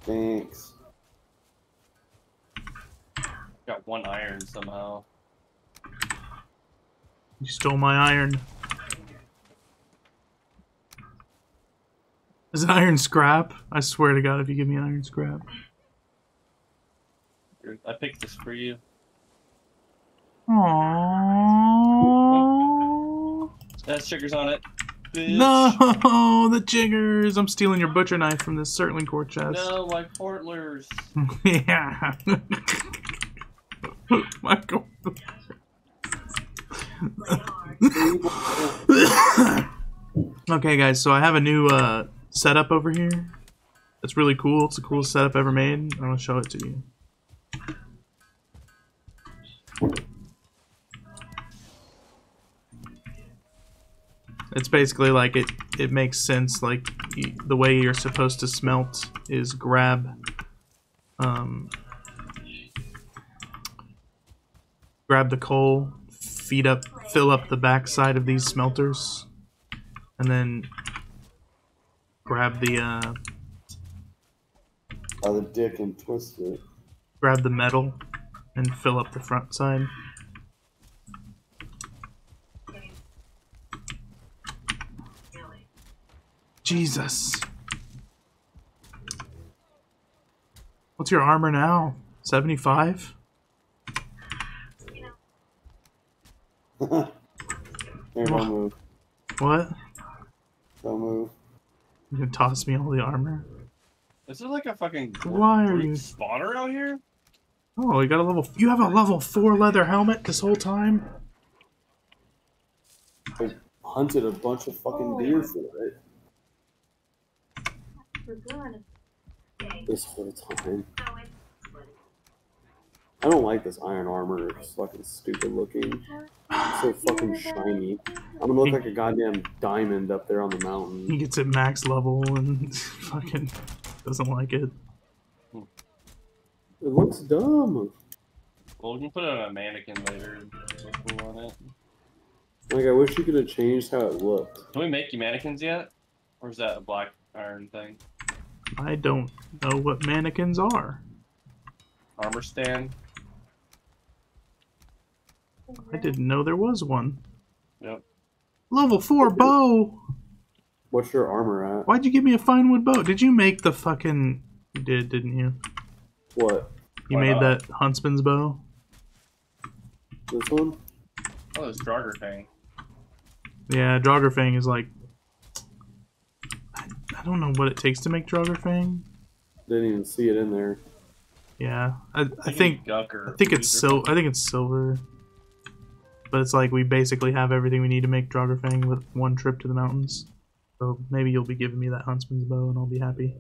Thanks. Got one iron somehow. You stole my iron. Is it iron scrap? I swear to God, if you give me iron scrap. I picked this for you. Aww. That stickers on it. Bitch. No, the jiggers! I'm stealing your butcher knife from this Surtling Core chest. No, my portlers. yeah. my Michael. okay, guys, so I have a new uh, setup over here. It's really cool. It's the coolest setup ever made. I'm gonna show it to you. It's basically like it. It makes sense. Like the way you're supposed to smelt is grab, um, grab the coal, feed up, fill up the backside of these smelters, and then grab the uh, By the dick and twist it. grab the metal and fill up the front side. Jesus. What's your armor now? 75? Here, don't move. What? Don't move. You toss me all the armor? Is there like a fucking Why are you- spawner out here? Oh, you got a level. You have a level 4 leather helmet this whole time? I hunted a bunch of fucking deer for it We're this whole time. I don't like this iron armor. It's fucking stupid looking. It's so fucking shiny. I'm gonna look like a goddamn diamond up there on the mountain. He gets it max level and fucking doesn't like it. It looks dumb. Well, we can put it on a mannequin later if we want it. Like I wish you could have changed how it looked. Can we make you mannequins yet? Or is that a black iron thing? I don't know what mannequins are. Armor stand? I didn't know there was one. Yep. Level 4 bow! What's your armor at? Why'd you give me a fine wood bow? Did you make the fucking. You did, didn't you? What? You Why made not? that huntsman's bow? This one? Oh, this Draugr thing. Yeah, Draugr is like. I, I don't know what it takes to make Draugr Didn't even see it in there. Yeah, I, I think I think it's Weezer. sil- I think it's silver. But it's like we basically have everything we need to make Draugr with one trip to the mountains. So maybe you'll be giving me that huntsman's bow and I'll be happy.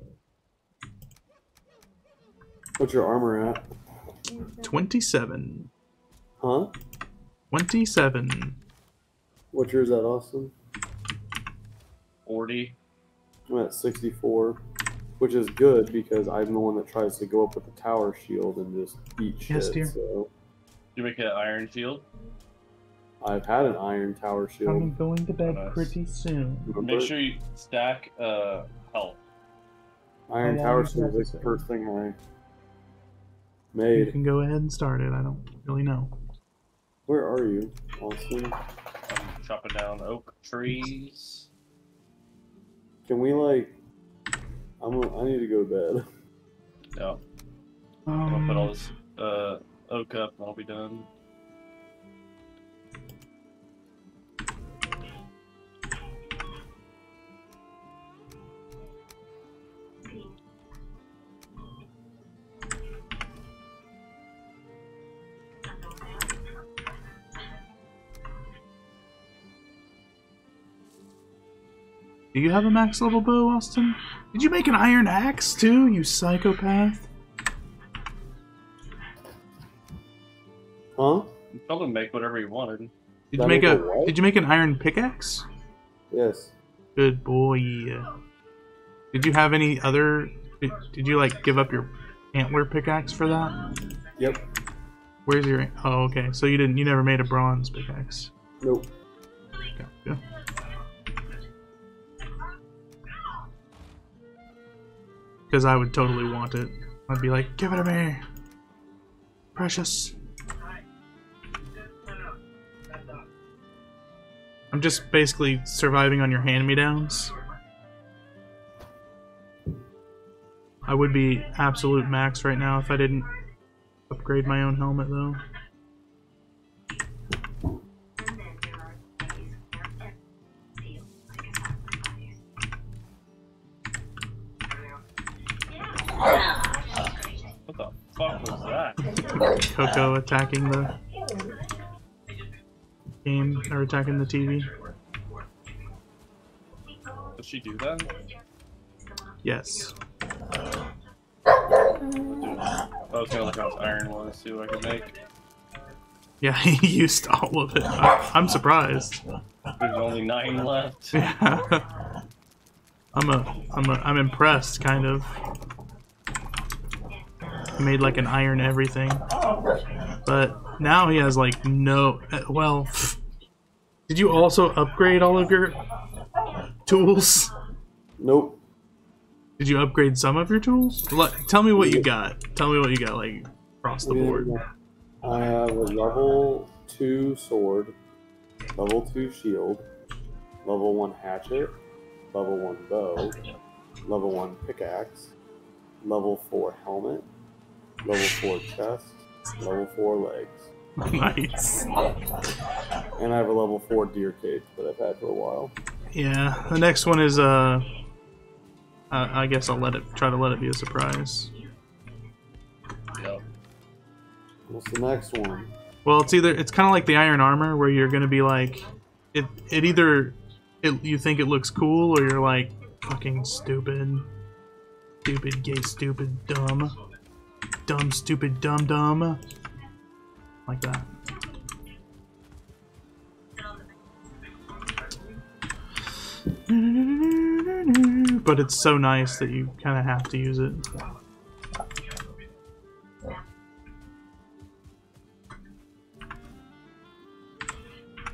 What's your armor at? 27. Huh? 27. What's yours at, Austin? 40. I'm at 64, which is good because I'm the one that tries to go up with the tower shield and just eat shit. Yes, dear. So You make an iron shield? I've had an iron tower shield. I'm going to bed Nice. pretty soon. Make sure you stack uh health. Iron How tower long is shield is the first thing I made. You can go ahead and start it. I don't really know. Where are you, Austin? I'm chopping down oak trees. Can we like? I'm. I need to go to bed. Yeah. I'm gonna put all Um, this uh oak up and I'll be done. Do you have a max level bow, Austin? Did you make an iron axe too, you psychopath? Huh? You told him to make whatever he wanted. Did you That make make a a what? Did you make an iron pickaxe? Yes. Good boy. Did you have any other? Did, did you like give up your antler pickaxe for that? Yep. Where's your? Oh, okay. So you didn't. You never made a bronze pickaxe. Nope. Gotcha. Because I would totally want it. I'd be like, give it to me, precious. I'm just basically surviving on your hand-me-downs. I would be absolute max right now if I didn't upgrade my own helmet, though. Coco attacking the game or attacking the TV. Does she do that? Yes. I was gonna look how much iron was, see what I could make. Yeah, he used all of it. I, I'm surprised. There's only nine left. Yeah. I'm a, I'm a, I'm impressed, kind of. Made like an iron everything, but now he has like no. uh, Well, did you also upgrade all of your tools? Nope. Did you upgrade some of your tools? Tell me what you got. Tell me what you got, like across the board. I have a level two sword, level two shield, level one hatchet, level one bow, level one pickaxe, level four helmet, level four chest, level four legs. Nice. And I have a level four deer cage that I've had for a while. Yeah, the next one is uh, uh I guess I'll let it try to let it be a surprise. What's the next one? Well, it's either it's kind of like the iron armor where you're gonna be like, it it either it you think it looks cool or you're like fucking stupid, stupid gay stupid dumb, dumb stupid dumb dumb, like that. But it's so nice that you kind of have to use it.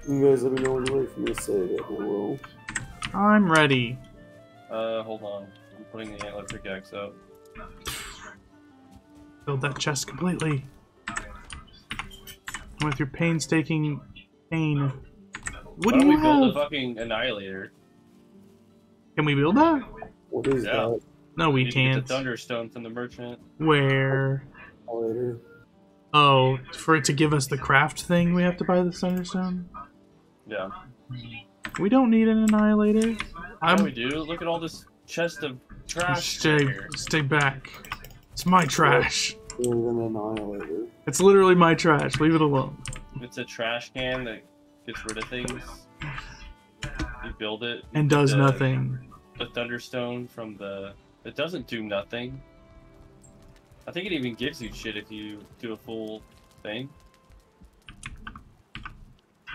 You guys let me know when you're ready for me to say it. I will. I'm ready. Uh, hold on. I'm putting the antler pickaxe up. Build that chest completely. With your painstaking pain. What Why do don't you we build a fucking annihilator? Can we build that? What is Yeah. that? No, we Need to get can't. the thunderstone from the merchant. Where? Later. Oh, for it to give us the craft thing, we have to buy the Thunderstone? Yeah. We don't need an annihilator. Yeah, I'm we do. Look at all this chest of trash stay here. stay back. It's my trash. There's an annihilator. It's literally my trash. Leave it alone. It's a trash can that gets rid of things. You build it. And does the- nothing. The thunderstone from the. It doesn't do nothing. I think it even gives you shit if you do a full thing.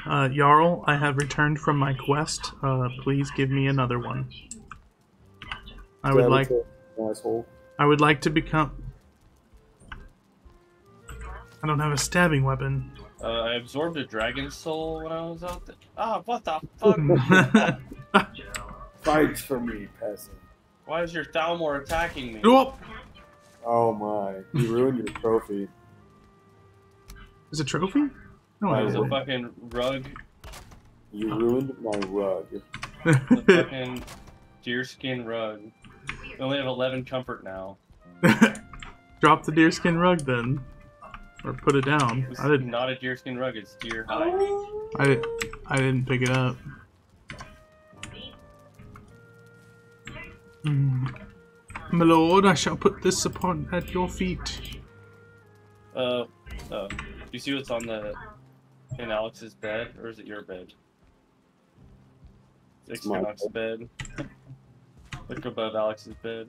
Uh, Jarl, I have returned from my quest. Uh, please give me another one. I would like. Asshole. I would like to become. I don't have a stabbing weapon. Uh, I absorbed a dragon soul when I was out there. Ah, what the fuck? Fight for me, peasant. Why is your Thalmor attacking me? Oh, Oh my. You ruined your trophy. is it a trophy? No, I it There's a fucking rug, You ruined my rug. the fucking deerskin rug. We only have 11 comfort now. Drop the deerskin rug then, or put it down. It's I didn't. a deerskin rug, it's deer hide. I didn't. I didn't pick it up. Hmm. My lord, I shall put this upon at your feet. Uh, uh, you see what's on the in Alex's bed, or is it your bed? It's My Alex's bed. Look above Alex's bed.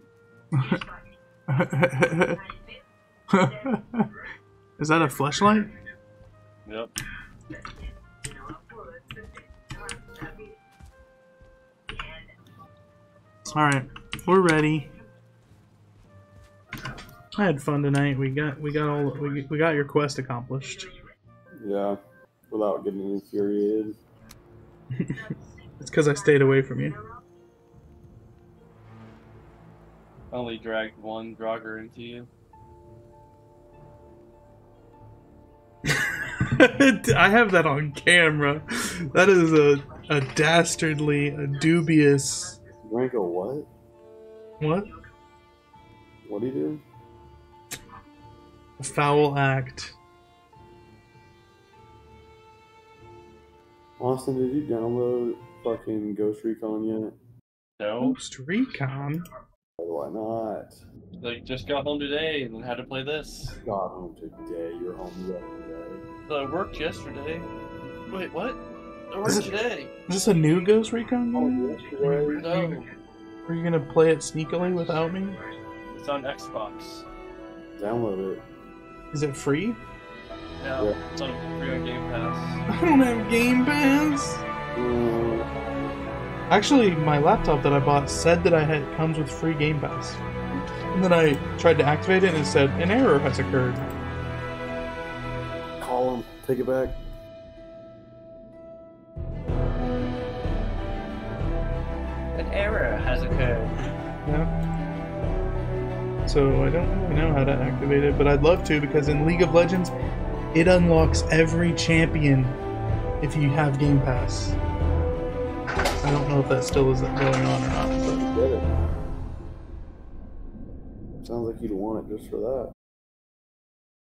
Is that a flashlight? Yep. All right, we're ready. I had fun tonight. We got we got all we, we got your quest accomplished. Yeah, without getting infuriated. It's because I stayed away from you. I only dragged one Grogger into you. I have that on camera. That is a a dastardly, a dubious. Ranko, what? What? What do you do? A foul act. Austin, did you download fucking Ghost Recon yet? No. Ghost Recon. Why not? Like just got home today and had to play this. Got home today. You're home yesterday. So I worked yesterday. Wait, what? I Is worked it- today. Is this a new Ghost Recon Oh, game? yesterday? No, Are you gonna play it sneakily without me? it's on Xbox. Download it. Is it free? Yeah, Yeah. it's on free on Game Pass. I don't have Game Pass. Mm, Actually, my laptop that I bought said that I had comes with free Game Pass. And then I tried to activate it and it said an error has occurred. call him. Take it back. An error has occurred. Yeah. So I don't really know how to activate it, but I'd love to because in League of Legends, it unlocks every champion if you have Game Pass. I don't know if that still is going on or not, but. Sounds like you'd want it just for that.